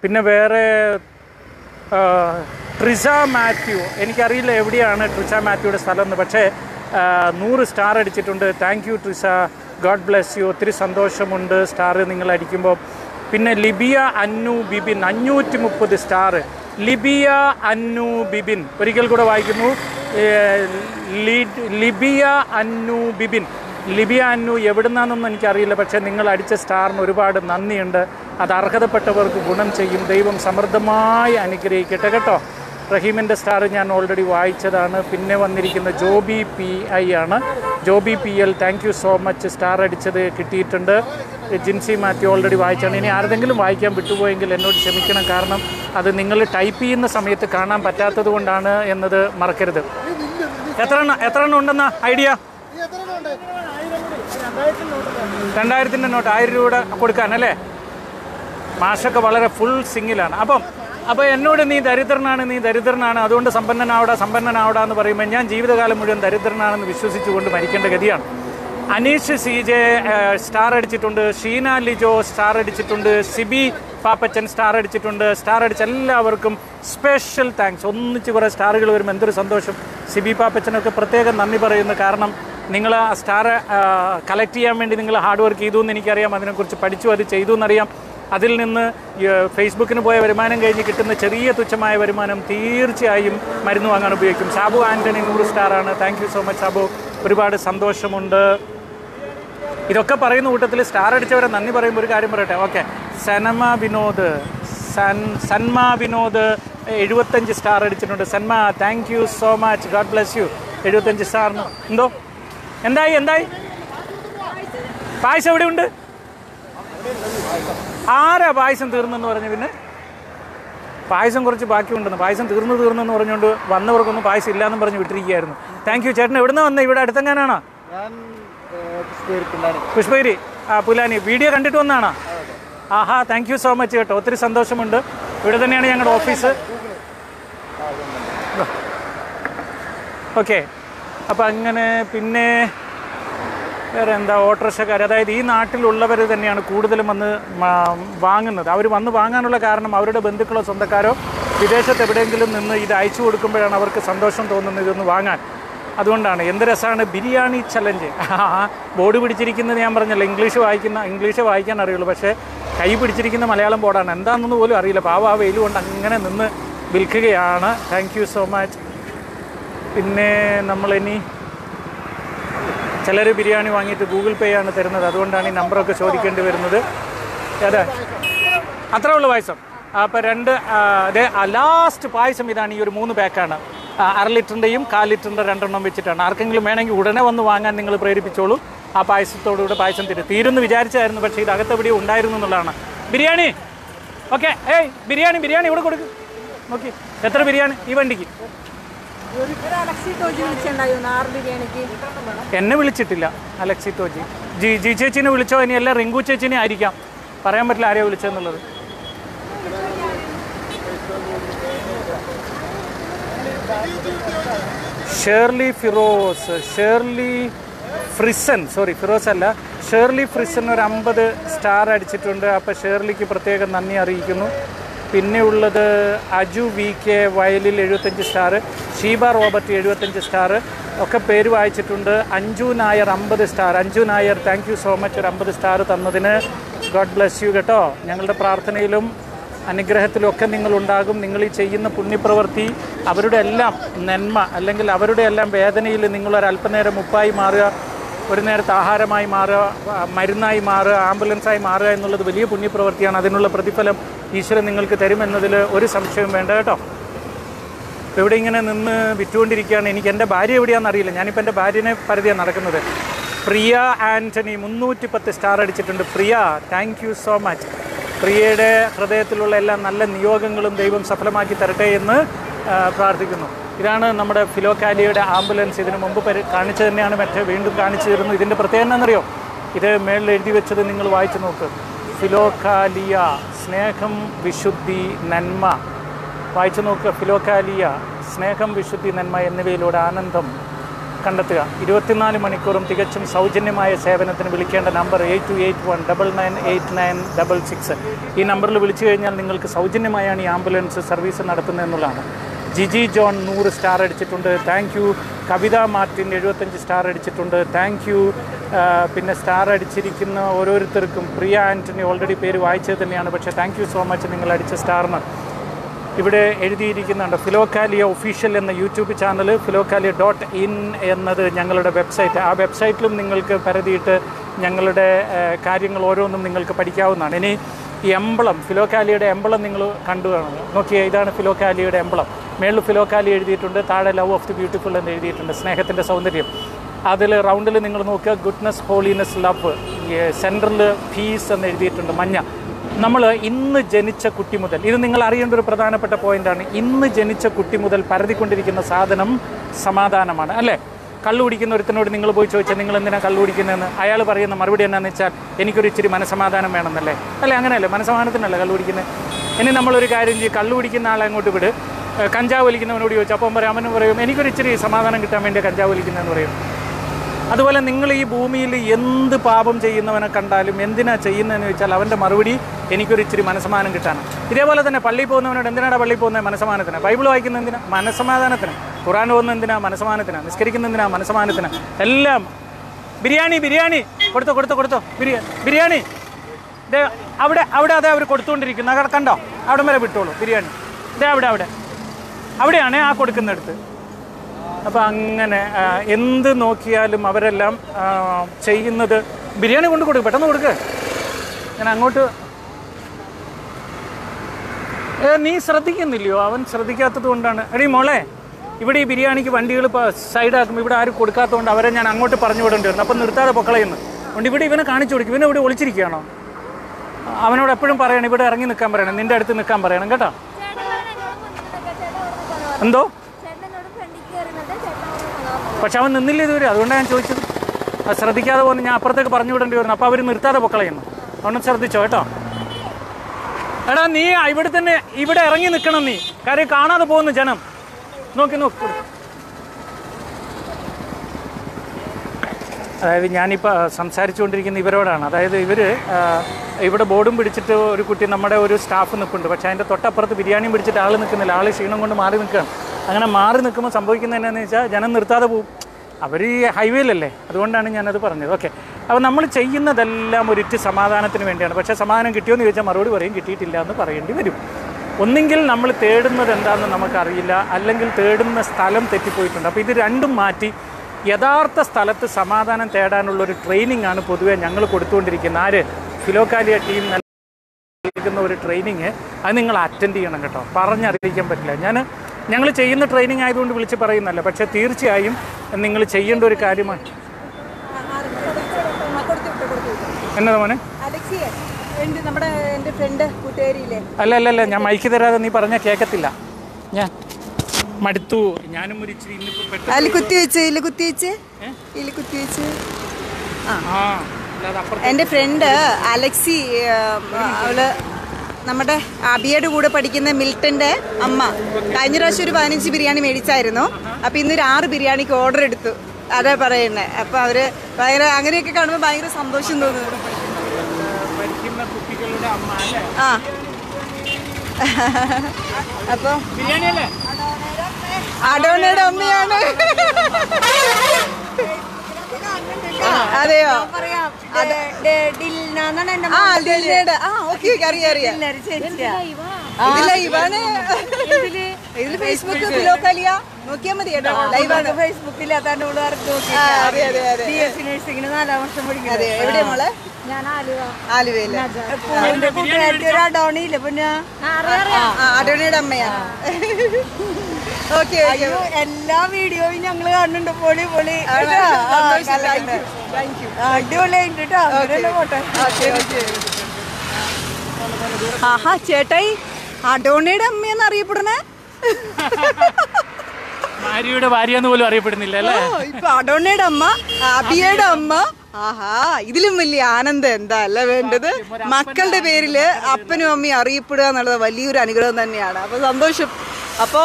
[SPEAKER 2] പിന്നെ വേറെ ട്രിസ മാത്യു. എനിക്കറിയില്ല എവിടെയാണ് ട്രിസ മാത്യുയുടെ സ്ഥലം എന്ന്. പക്ഷേ നൂറ് സ്റ്റാർ അടിച്ചിട്ടുണ്ട്. Thank you Trisa. God bless you ഒത്തിരി സന്തോഷമുണ്ട്. സ്റ്റാർ നിങ്ങൾ അടിക്കുമ്പോൾ പിന്നെ ലിബിയ അന്നു ബിബിൻ. അഞ്ഞൂറ്റി മുപ്പത് സ്റ്റാർ. ലിബിയ അന്നു ബിബിൻ. ഒരിക്കൽ കൂടെ വായിക്കുന്നു. ലിബിയ അന്നു ബിബിൻ. ലിബിയ അന്നു എവിടുന്നാണെന്നൊന്നും എനിക്കറിയില്ല. പക്ഷേ നിങ്ങൾ അടിച്ച സ്റ്റാറിന് ഒരുപാട് നന്ദിയുണ്ട്. അത് അർഹതപ്പെട്ടവർക്ക് ഗുണം ചെയ്യും. ദൈവം സമൃദ്ധമായി അനുഗ്രഹിക്കട്ടെ കേട്ടോ. റഹീമിന്റെ സ്റ്റാർ ഞാൻ ഓൾറെഡി വായിച്ചതാണ്. പിന്നെ വന്നിരിക്കുന്ന ജോബി പി ഐ ആണ്. Joby P L thank you so much star അടിച്ചത് കിട്ടിയിട്ടുണ്ട്. ജിൻസി മാത്യു ഓൾറെഡി വായിച്ചാണ്. ഇനി ആരെങ്കിലും വായിക്കാൻ വിട്ടുപോയെങ്കിൽ എന്നോട് ക്ഷമിക്കണം. കാരണം അത് നിങ്ങൾ ടൈപ്പ് ചെയ്യുന്ന സമയത്ത് കാണാൻ പറ്റാത്തത് കൊണ്ടാണ് എന്നത് മറക്കരുത്. എത്ര എത്ര എണ്ണം ഉണ്ടെന്ന ഐഡിയ രണ്ടായിരത്തിന്റെ നോട്ട് ആയിരം രൂപ കൊടുക്കാനല്ലേ മാഷൊക്കെ വളരെ ഫുൾ സിംഗിലാണ് അപ്പം അപ്പോൾ എന്നോട് നീ ദരിദ്രനാണ് നീ ദരിദ്രനാണ് അതുകൊണ്ട് സമ്പന്നനാവടാ സമ്പന്നനാവടാ എന്ന് പറയുമ്പോൾ ഞാൻ ജീവിതകാലം മുഴുവൻ ദരിദ്രനാണെന്ന് വിശ്വസിച്ചുകൊണ്ട് മരിക്കേണ്ട ഗതിയാണ്. അനീഷ് സി ജെ സ്റ്റാർ അടിച്ചിട്ടുണ്ട് ഷീന ലിജോ സ്റ്റാർ അടിച്ചിട്ടുണ്ട് സിബി പാപ്പച്ചൻ സ്റ്റാർ അടിച്ചിട്ടുണ്ട് സ്റ്റാർ അടിച്ച എല്ലാവർക്കും സ്പെഷ്യൽ താങ്ക്സ് ഒന്നിച്ച് കുറേ സ്റ്റാറുകൾ വരുമ്പോൾ എന്തൊരു സന്തോഷം. സിബി പാപ്പച്ചനൊക്കെ പ്രത്യേകം നന്ദി പറയുന്നു. കാരണം നിങ്ങൾ ആ സ്റ്റാർ കളക്ട് ചെയ്യാൻ വേണ്ടി നിങ്ങൾ ഹാർഡ് വർക്ക് ചെയ്തു എന്ന് എനിക്കറിയാം. അതിനെക്കുറിച്ച് പഠിച്ചു അത് ചെയ്തു എന്നറിയാം അതിൽ നിന്ന് ഫേസ്ബുക്കിന് പോയ വരുമാനം കഴിഞ്ഞ് കിട്ടുന്ന ചെറിയ തുച്ഛമായ വരുമാനം തീർച്ചയായും മരുന്ന് വാങ്ങാൻ ഉപയോഗിക്കും. സാബു ആന്റണി നൂറ് സ്റ്റാറാണ്. Thank you so much Sabu. ഒരുപാട് സന്തോഷമുണ്ട്. ഇതൊക്കെ പറയുന്ന കൂട്ടത്തിൽ സ്റ്റാർ അടിച്ചവരെ നന്ദി പറയുമ്പോൾ ഒരു കാര്യം പറയട്ടെ. ഓക്കെ. സനമ വിനോദ്. സൻ സന്മ വിനോദ് എഴുപത്തഞ്ച് സ്റ്റാർ അടിച്ചിട്ടുണ്ട്. Sanma thank you so much God bless you എഴുപത്തഞ്ച് സ്റ്റാറിന് എന്തോ? എന്തായി? എന്തായി? പായസം എവിടെയുണ്ട്? ആരാ പായസം തീർന്നെന്ന് പറഞ്ഞ് പിന്നെ? പായസം കുറച്ച് ബാക്കിയുണ്ടെന്ന്. പായസം തീർന്നു തീർന്നെന്ന് പറഞ്ഞുകൊണ്ട് വന്നവർക്കൊന്നും പായസം ഇല്ലാന്നും പറഞ്ഞ് വിട്ടിരിക്കുകയായിരുന്നു. താങ്ക് യു ചേട്ടൻ എവിടുന്ന വന്നത് ഇവിടെ അടുത്തെങ്ങാനാണോ? പുഷ്പഗിരി ആ പുലാനി വീഡിയോ കണ്ടിട്ട് വന്നാണോ? ആഹാ താങ്ക് യു സോ മച്ച് കേട്ടോ ഒത്തിരി സന്തോഷമുണ്ട്. ഇവിടെ തന്നെയാണ് ഞങ്ങളുടെ ഓഫീസ്. ഓക്കെ. അപ്പം അങ്ങനെ പിന്നെ വേറെ എന്താ ഓട്ടോറിക്ഷക്കാർ? അതായത് ഈ നാട്ടിലുള്ളവർ തന്നെയാണ് കൂടുതലും വന്ന് വാങ്ങുന്നത്. അവർ വന്ന് വാങ്ങാനുള്ള കാരണം അവരുടെ ബന്ധുക്കളോ സ്വന്തക്കാരോ വിദേശത്ത് എവിടെയെങ്കിലും നിന്ന് ഇത് അയച്ചു കൊടുക്കുമ്പോഴാണ് അവർക്ക് സന്തോഷം തോന്നുന്നത് ഇതൊന്ന് വാങ്ങാൻ. അതുകൊണ്ടാണ് എന്ത് രസമാണ് ബിരിയാണി ചലഞ്ച് ബോർഡ് പിടിച്ചിരിക്കുന്നത് ഞാൻ പറഞ്ഞല്ലോ. ഇംഗ്ലീഷ് വായിക്കുന്ന ഇംഗ്ലീഷ് വായിക്കാൻ അറിയുള്ളൂ. പക്ഷേ കൈ പിടിച്ചിരിക്കുന്ന മലയാളം ബോർഡാണ്. എന്താണെന്നൊന്നും പോലും അറിയില്ല. പാവ ആ വെയിൽ കൊണ്ട് അങ്ങനെ നിന്ന് വിൽക്കുകയാണ്. താങ്ക് സോ മച്ച് പിന്നെ നമ്മളിനി ചിലർ ബിരിയാണി വാങ്ങിയിട്ട് ഗൂഗിൾ പേ ആണ് തരുന്നത്. അതുകൊണ്ടാണ് ഈ നമ്പറൊക്കെ ചോദിക്കേണ്ടി വരുന്നത്. അതെ. അത്രേ ഉള്ളൂ പായസം. അപ്പോൾ രണ്ട് ലാസ്റ്റ് പായസം ഇതാണ് ഈ ഒരു മൂന്ന് പാക്കാണ്. അര ലിറ്ററിന്റെയും കാൽ ലിറ്ററിന്റെ രണ്ടെണ്ണം വെച്ചിട്ടാണ്. ആർക്കെങ്കിലും വേണമെങ്കിൽ ഉടനെ വന്ന് വാങ്ങാൻ നിങ്ങൾ പ്രേരിപ്പിച്ചോളൂ. ആ പായസത്തോടുകൂടെ പായസം തരും തീരുമെന്ന് വിചാരിച്ചായിരുന്നു പക്ഷേ ഇത് അകത്തെവിടെ ഉണ്ടായിരുന്നു എന്നുള്ളതാണ്. ബിരിയാണി! ഓക്കെ. ഏയ് ബിരിയാണി ബിരിയാണി ഇവിടെ കൊടുക്കും. നോക്കി. എത്ര ബിരിയാണി? ഈ വണ്ടിക്ക്. എന്നെ വിളിച്ചിട്ടില്ല. അലക്സി തോജി ജി ജി ചേച്ചിനെ വിളിച്ചോ? ഇനി എല്ലാം റിങ്കു ചേച്ചിനെ ആയിരിക്കാം. പറയാൻ പറ്റില്ല ആരെയോ വിളിച്ചെന്നുള്ളത് ഷേർലി ഫിറോസ്. ഷേർലി ഫ്രിസൻ. സോറി ഫിറോസ് അല്ല. ഷേർലി ഫ്രിസൻ ഒരു അമ്പത് സ്റ്റാർ അടിച്ചിട്ടുണ്ട്. അപ്പോൾ ഷേർലിക്ക് പ്രത്യേകം നന്ദി അറിയിക്കുന്നു. പിന്നെ ഉള്ളത് അജു വി കെ വയലിൽ എഴുപത്തഞ്ച് സ്റ്റാർ ഷീബ റോബർട്ട് എഴുപത്തഞ്ച് സ്റ്റാർ ഒക്കെ പേര് വായിച്ചിട്ടുണ്ട്. അഞ്ജു നായർ അമ്പത് star Anju Nair thank you so much ഒരു അമ്പത് സ്റ്റാർ തന്നതിന് ഗോഡ് ബ്ലെസ് യു കേട്ടോ. ഞങ്ങളുടെ പ്രാർത്ഥനയിലും അനുഗ്രഹത്തിലൊക്കെ നിങ്ങളുണ്ടാകും. നിങ്ങൾ ഈ ചെയ്യുന്ന പുണ്യപ്രവൃത്തി അവരുടെ എല്ലാം നന്മ അല്ലെങ്കിൽ അവരുടെ എല്ലാം വേദനയിൽ നിങ്ങളൊരല്പനേരം ഉപ്പായി മാറുക. ഒരു നേരത്തെ ആഹാരമായി മാറുക മരുന്നായി മാറുക ആംബുലൻസായി മാറുക എന്നുള്ളത് വലിയ പുണ്യപ്രവൃത്തിയാണ്. അതിനുള്ള പ്രതിഫലം ഈശ്വരൻ നിങ്ങൾക്ക് തരുമെന്നതിൽ ഒരു സംശയവും വേണ്ട കേട്ടോ. ഇവിടെ ഇങ്ങനെ നിന്ന് വിറ്റുകൊണ്ടിരിക്കുകയാണ്. എനിക്ക് എന്റെ ഭാര്യ എവിടെയാണെന്ന് അറിയില്ല. ഞാനിപ്പോൾ എന്റെ ഭാര്യനെ പരിധിയാണ് നടക്കുന്നത്. പ്രിയ ആന്റണി മുന്നൂറ്റി പത്ത് സ്റ്റാർ അടിച്ചിട്ടുണ്ട്. Priya thank you so much പ്രിയയുടെ ഹൃദയത്തിലുള്ള എല്ലാ നല്ല നിയോഗങ്ങളും ദൈവം സഫലമാക്കി തരട്ടെ എന്ന് പ്രാർത്ഥിക്കുന്നു. ഇതാണ് നമ്മുടെ ഫിലോകാലിയുടെ ആംബുലൻസ്. ഇതിനു മുമ്പ് പരി കാണിച്ചു തന്നെയാണ് മറ്റേ വീണ്ടും കാണിച്ചു തരുന്നത്. ഇതിന്റെ പ്രത്യേകത എന്നറിയോ ഇത് മേളിൽ എഴുതി വെച്ചത് നിങ്ങൾ വായിച്ചു നോക്ക്. ഫിലോകാലിയ സ്നേഹം വിശുദ്ധി നന്മ. വായിച്ചു നോക്കുക ഫിലോകാലിയ സ്നേഹം വിശുദ്ധി നന്മ എന്നിവയിലൂടെ ആനന്ദം കണ്ടെത്തുക. ഇരുപത്തിനാല് മണിക്കൂറും തികച്ചും സൗജന്യമായ സേവനത്തിന് വിളിക്കേണ്ട number eight two eight one double nine eight nine double six. ഈ നമ്പറിൽ വിളിച്ചു കഴിഞ്ഞാൽ നിങ്ങൾക്ക് സൗജന്യമായാണ് ഈ ആംബുലൻസ് സർവീസ് നടത്തുന്നത് എന്നുള്ളതാണ്. ജിജി ജോൺ നൂറ് സ്റ്റാർ അടിച്ചിട്ടുണ്ട്. താങ്ക് യു കവിത മാർട്ടിൻ എഴുപത്തഞ്ച് സ്റ്റാർ അടിച്ചിട്ടുണ്ട്. താങ്ക് യു പിന്നെ സ്റ്റാർ അടിച്ചിരിക്കുന്ന ഓരോരുത്തർക്കും പ്രിയ ആന്റണി ഓൾറെഡി പേര് വായിച്ചത് തന്നെയാണ്. പക്ഷേ താങ്ക് യു സോ മച്ച് നിങ്ങൾ അടിച്ച സ്റ്റാറിന്. ഇവിടെ എഴുതിയിരിക്കുന്നുണ്ട് ഫിലോക്കാലിയ ഒഫീഷ്യൽ എന്ന YouTube channel Philokalia dot in എന്നത് ഞങ്ങളുടെ വെബ്സൈറ്റ് ആ വെബ്സൈറ്റിലും നിങ്ങൾക്ക് പരതിയിട്ട് ഞങ്ങളുടെ കാര്യങ്ങൾ ഓരോന്നും നിങ്ങൾക്ക് പഠിക്കാവുന്നതാണ്. ഇനി ഈ എംബളം ഫിലോക്കാലിയുടെ എംബളം നിങ്ങൾ കണ്ടു കാണുക നോക്കിയേ ഇതാണ് ഫിലോക്കാലിയുടെ എംബളം മേളിൽ ഫിലോക്കാലി എഴുതിയിട്ടുണ്ട് താഴെ ലവ് ഓഫ് ദി ബ്യൂട്ടിഫുൾ എന്ന് എഴുതിയിട്ടുണ്ട് സ്നേഹത്തിന്റെ സൗന്ദര്യം. അതിൽ റൗണ്ടിൽ നിങ്ങൾ നോക്കുക goodness holiness love central peace എന്ന് എഴുതിയിട്ടുണ്ട് മഞ്ഞ. നമ്മൾ ഇന്ന് ജനിച്ച കുട്ടി മുതൽ ഇത് നിങ്ങൾ അറിയേണ്ട ഒരു പ്രധാനപ്പെട്ട പോയിന്റാണ് ഇന്ന് ജനിച്ച കുട്ടി മുതൽ പരതിക്കൊണ്ടിരിക്കുന്ന സാധനം സമാധാനമാണ് അല്ലേ? കള്ളു കുടിക്കുന്ന ഒരുത്തനോട് നിങ്ങൾ പോയി ചോദിച്ചാൽ നിങ്ങൾ എന്തിനാണ് കള്ളു കുടിക്കുന്നതെന്ന് അയാൾ പറയുന്ന മറുപടി എന്നാന്ന് വെച്ചാൽ എനിക്കൊരു ഇച്ചിരി മനസമാധാനം വേണമെന്നല്ലേ? അല്ലേ അങ്ങനെയല്ലേ? മനസമാധാനത്തിനല്ലേ കള്ളു കുടിക്കുന്നത് ഇനി നമ്മളൊരു കാര്യം ചെയ്യും കള്ളു കുടിക്കുന്ന ആളെ അങ്ങോട്ട് വിട്. കഞ്ചാവ് വലിക്കുന്നവനോട് ചോദിച്ചു അപ്പം പറയും അവനും പറയും എനിക്കൊരു ഇച്ചിരി സമാധാനം കിട്ടാൻ വേണ്ടി കഞ്ചാവ് വലിക്കുന്നതെന്ന് പറയും. അതുപോലെ നിങ്ങൾ ഈ ഭൂമിയിൽ എന്ത് പാപം ചെയ്യുന്നവനെ കണ്ടാലും എന്തിനാ ചെയ്യുന്നതെന്ന് ചോദിച്ചാൽ അവന്റെ മറുപടി എനിക്കൊരു ഇച്ചിരി മനസ്സമാനം കിട്ടാനാണ്. ഇതേപോലെ തന്നെ പള്ളിയിൽ പോകുന്നവനോട് എന്തിനാണ് പള്ളിയിൽ പോകുന്നത്? മനസ്സമാനത്തിന് ബൈബിൾ വായിക്കുന്ന എന്തിനാ? മനസ്സമാധാനത്തിന് ഖുറാൻ പോകുന്ന എന്തിനാ? മനസ്സമാനത്തിന്. നിസ്കരിക്കുന്ന എന്തിനാ? എല്ലാം. ബിരിയാണി ബിരിയാണി. കൊടുത്തോ കൊടുത്തോ കൊടുത്തോ. ബിരിയാണി. ബിരിയാണി അവിടെ അവിടെ അതെ അവർ കൊടുത്തുകൊണ്ടിരിക്കുന്നു. കണ്ടോ? അവിടെ വരെ വിട്ടോളൂ. ബിരിയാണി. ദേ അവിടെ അവിടെ. അവിടെയാണ് ആ കൊടുക്കുന്നിടത്ത്. അപ്പോൾ അങ്ങനെ എന്ത് നോക്കിയാലും അവരെല്ലാം ചെയ്യുന്നത് ബിരിയാണി കൊണ്ട് കൊടുക്ക്. പെട്ടെന്ന് കൊടുക്ക്. ഞാൻ അങ്ങോട്ട്. നീ ശ്രദ്ധിക്കുന്നില്ലയോ? അവൻ ശ്രദ്ധിക്കാത്തത് കൊണ്ടാണ്. എടീ മോളെ. ഇവിടെ ഈ ബിരിയാണിക്ക് വണ്ടികൾ ഇപ്പോൾ സൈഡാക്കും ഇവിടെ ആരും കൊടുക്കാത്തതുകൊണ്ട് അവരെ ഞാൻ അങ്ങോട്ട് പറഞ്ഞു വിടേണ്ടി വരുന്നു അപ്പം നിർത്താതെ പൊക്കളയുന്നു. അതുകൊണ്ട് ഇവിടെ ഇവനെ കാണിച്ചു കൊടുക്കും. ഇവനെ ഇവിടെ ഒളിച്ചിരിക്കുകയാണോ? അവനോട് എപ്പോഴും പറയണം ഇവിടെ ഇറങ്ങി നിൽക്കാൻ പറയണം നിന്റെ അടുത്ത് നിൽക്കാൻ പറയണം കേട്ടോ. എന്തോ? പക്ഷെ അവൻ നിന്നില്ല ഇതുവരെ? അതുകൊണ്ടാണ് ഞാൻ ചോദിച്ചത്. ശ്രദ്ധിക്കാതെ പോകുന്നു ഞാൻ അപ്പുറത്തേക്ക് പറഞ്ഞു വിടേണ്ടി വരുന്നു അപ്പോൾ അവർ നിർത്താതെ പൊക്കളയുന്നു. അതുകൊണ്ട് ശ്രദ്ധിച്ചോ കേട്ടോ. എടാ നീ ഇവിടെ തന്നെ ഇവിടെ ഇറങ്ങി നിൽക്കണം നീ. കാര്യം കാണാതെ പോകുന്നു ജനം. നോക്കി നോക്കി. അതായത് ഞാനിപ്പോൾ സംസാരിച്ചുകൊണ്ടിരിക്കുന്ന ഇവരോടാണ്. അതായത് ഇവർ ഇവിടെ ബോർഡും പിടിച്ചിട്ട് ഒരു കുട്ടി നമ്മുടെ ഒരു സ്റ്റാഫ് നിൽപ്പുണ്ട് പക്ഷേ അതിന്റെ തൊട്ടപ്പുറത്ത് ബിരിയാണിയും പിടിച്ചിട്ട് ആൾ നിൽക്കുന്നില്ല. ആൾ ക്ഷീണം കൊണ്ട് മാറി നിൽക്കുകയാണ്. അങ്ങനെ മാറി നിൽക്കുമ്പോൾ സംഭവിക്കുന്നത് എന്നാന്ന് വെച്ചാൽ ജനം നിർത്താതെ പോകും അവർ ഈ ഹൈവേയിലല്ലേ? അതുകൊണ്ടാണ് ഞാനത് പറഞ്ഞത്. ഓക്കെ. അപ്പോൾ നമ്മൾ ചെയ്യുന്നതെല്ലാം ഒരിറ്റ് സമാധാനത്തിന് വേണ്ടിയാണ്. പക്ഷേ സമാധാനം കിട്ടിയോ എന്ന് ചോദിച്ചാൽ മറുപടി പറയും കിട്ടിയിട്ടില്ല എന്ന് പറയേണ്ടി വരും. ഒന്നെങ്കിൽ നമ്മൾ തേടുന്നത് എന്താണെന്ന് നമുക്കറിയില്ല അല്ലെങ്കിൽ തേടുന്ന സ്ഥലം തെറ്റിപ്പോയിട്ടുണ്ട് അപ്പോൾ ഇത് രണ്ടും മാറ്റി യഥാർത്ഥ സ്ഥലത്ത് സമാധാനം തേടാനുള്ള ഒരു ട്രെയിനിങ് ആണ് പൊതുവേ ഞങ്ങൾ കൊടുത്തുകൊണ്ടിരിക്കുന്നത് ആര് ഫിലോക്കാലിയ ടീം നൽകുന്ന ഒരു ട്രെയിനിങ് അത് നിങ്ങൾ അറ്റൻഡ് ചെയ്യണം കേട്ടോ പറഞ്ഞറിയിക്കാൻ പറ്റില്ല ഞാൻ ഞങ്ങൾ ചെയ്യുന്ന ട്രെയിനിങ് ആയതുകൊണ്ട് വിളിച്ച് പറയുന്നല്ല പക്ഷേ തീർച്ചയായും നിങ്ങൾ ചെയ്യേണ്ട ഒരു കാര്യമാണ് എന്നതാ മോനെ
[SPEAKER 1] എന്റെ നമ്മുടെ എന്റെ ഫ്രണ്ട് കൂട്ടുകാരിയില്ലേ?
[SPEAKER 2] അല്ല അല്ല അല്ല ഞാൻ മൈക്ക് തരാതെ നീ പറഞ്ഞ കേൾക്കത്തില്ല ഞാൻ മടുത്തു. ഞാനും ഒരു ഇച്ചിരി
[SPEAKER 1] അതിൽ കുത്തി വെച്ച് ഇതിൽ കുത്തി വെച്ച്. ഇതിൽ കുത്തി വെച്ച്.
[SPEAKER 2] ആ.
[SPEAKER 1] എന്റെ ഫ്രണ്ട് അലക്സി അവൾ നമ്മുടെ അബിയുടെ കൂടെ പഠിക്കുന്ന മിൽട്ടന്റെ അമ്മ. കഴിഞ്ഞ പ്രാവശ്യം ഒരു പതിനഞ്ച് ബിരിയാണി മേടിച്ചായിരുന്നു. അപ്പൊ ഇന്നൊരു ആറ് ബിരിയാണിക്ക് ഓർഡർ എടുത്തു. അതാ പറയുന്നത് അപ്പൊ അവർ ഭയങ്കര അങ്ങനെയൊക്കെ കാണുമ്പോൾ ഭയങ്കര സന്തോഷം തോന്നുന്നു
[SPEAKER 2] പഠിക്കുന്ന കുട്ടികളുടെ അമ്മ അല്ലേ
[SPEAKER 1] ആ. <laughs> അപ്പൊ
[SPEAKER 2] ബിരിയാണി അല്ലേ
[SPEAKER 1] അഡോണയുടെ അമ്മയാണ്. അതെയോ? ആ ദിൽനയുടെ ആ ഓക്കെ ഓക്കെ അറിയാം അറിയാം. ഇതിൽ ഫേസ്ബുക്ക് ഫിലോക്കാലിയ നോക്കിയാൽ മതി കേട്ടോ ലൈവാണ്.
[SPEAKER 11] ഫേസ്ബുക്കിൽ അതാണ്ട്
[SPEAKER 1] അതെ അതെ അതെ.
[SPEAKER 11] നാലാം വർഷം പഠിക്കും
[SPEAKER 1] അതെ എവിടെയാ മോളെ? ആലുവയിൽ.
[SPEAKER 11] എന്റെ കൂട്ടുകാരത്തി ഒരു അഡോണിയില്ല പിന്നെ
[SPEAKER 1] ആ അഡോണയുടെ അമ്മയാണ്. Okay okay.
[SPEAKER 11] അയ്യോ എല്ലാ വീഡിയോയും ഞങ്ങൾ കാണുന്നുണ്ട്. പൊളി പൊളി. അടിപൊളിയായിട്ട് കേട്ടോ പോട്ടെ.
[SPEAKER 1] ആഹാ ചേട്ടായി. അടോണിയുടെ അമ്മയെന്ന് അറിയപ്പെടണേ. <laughs>
[SPEAKER 2] ഭാര്യയുടെ ഭാര്യ എന്ന് പോലും അറിയപ്പെടുന്നില്ല അല്ലേ?
[SPEAKER 1] ഇപ്പൊ അഡോണയുടെ അമ്മ അബിയയുടെ അമ്മ. ആഹാ ഇതിലും വലിയ ആനന്ദം എന്താ അല്ല വേണ്ടത്? മക്കളുടെ പേരിൽ അപ്പനും അമ്മയും അറിയപ്പെടുക എന്നുള്ളത് വലിയൊരു അനുഗ്രഹം തന്നെയാണ്. അപ്പൊ സന്തോഷം. അപ്പോ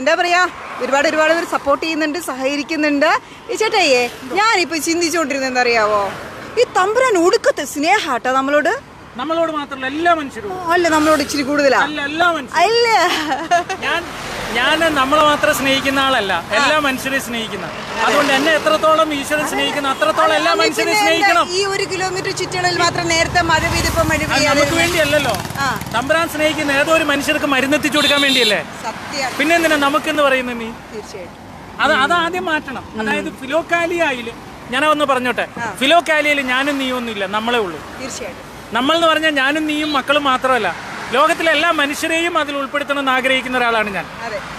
[SPEAKER 1] എന്താ പറയാ? ഒരുപാട് ഒരുപാട് പേര് സപ്പോർട്ട് ചെയ്യുന്നുണ്ട് സഹകരിക്കുന്നുണ്ട്. ചേട്ടയ്യേ ചേട്ടായിയെ ഞാനിപ്പോ ചിന്തിച്ചുകൊണ്ടിരുന്നെന്നറിയാവോ ഈ തമ്പുരാൻ ഒടുക്കത്തെ സ്നേഹാട്ടോ നമ്മളോട്.
[SPEAKER 2] നമ്മളോട് മാത്രമല്ല എല്ലാ മനുഷ്യരും
[SPEAKER 1] അല്ല നമ്മളോട് ഇച്ചിരി കൂടുതലാ.
[SPEAKER 2] അല്ല എല്ലാ മനുഷ്യരും ഞാൻ ഞാൻ നമ്മളെ മാത്രം സ്നേഹിക്കുന്ന ആളല്ല. എല്ലാ മനുഷ്യരെയും സ്നേഹിക്കുന്ന. അതുകൊണ്ട് എന്നെ എത്രത്തോളം ഈശ്വരൻ സ്നേഹിക്കുന്ന അത്രത്തോളം എല്ലാ മനുഷ്യരെയും സ്നേഹിക്കണം.
[SPEAKER 1] ഈ ഒരു കിലോമീറ്റർ ചുറ്റളവിൽ മാത്രം നേരത്തെ മഴ പെയ്തപ്പോ മഴ
[SPEAKER 2] നമുക്ക് വേണ്ടിയല്ലല്ലോ. തമ്പുരാൻ സ്നേഹിക്കുന്ന ഏതോ ഒരു മനുഷ്യർക്ക് മരുന്നെത്തിച്ചു കൊടുക്കാൻ വേണ്ടിയല്ലേ? പിന്നെ എന്തിനാ നമുക്കെന്ന് പറയുന്നത് നീ?
[SPEAKER 1] തീർച്ചയായിട്ടും.
[SPEAKER 2] അത് അത് ആദ്യം മാറ്റണം അതായത് ഫിലോക്കാലിയായിൽ ഞാൻ ഒന്ന് പറഞ്ഞോട്ടെ ഫിലോക്കാലിയയിൽ ഞാനും നീയൊന്നും ഇല്ല നമ്മളെ ഉള്ളൂ.
[SPEAKER 1] തീർച്ചയായിട്ടും.
[SPEAKER 2] നമ്മൾ എന്ന് പറഞ്ഞാൽ ഞാനും നീയും മക്കളും മാത്രമല്ല ലോകത്തിലെ എല്ലാ മനുഷ്യരെയും അതിൽ ഉൾപ്പെടുത്തണമെന്ന് ആഗ്രഹിക്കുന്ന ഒരാളാണ് ഞാൻ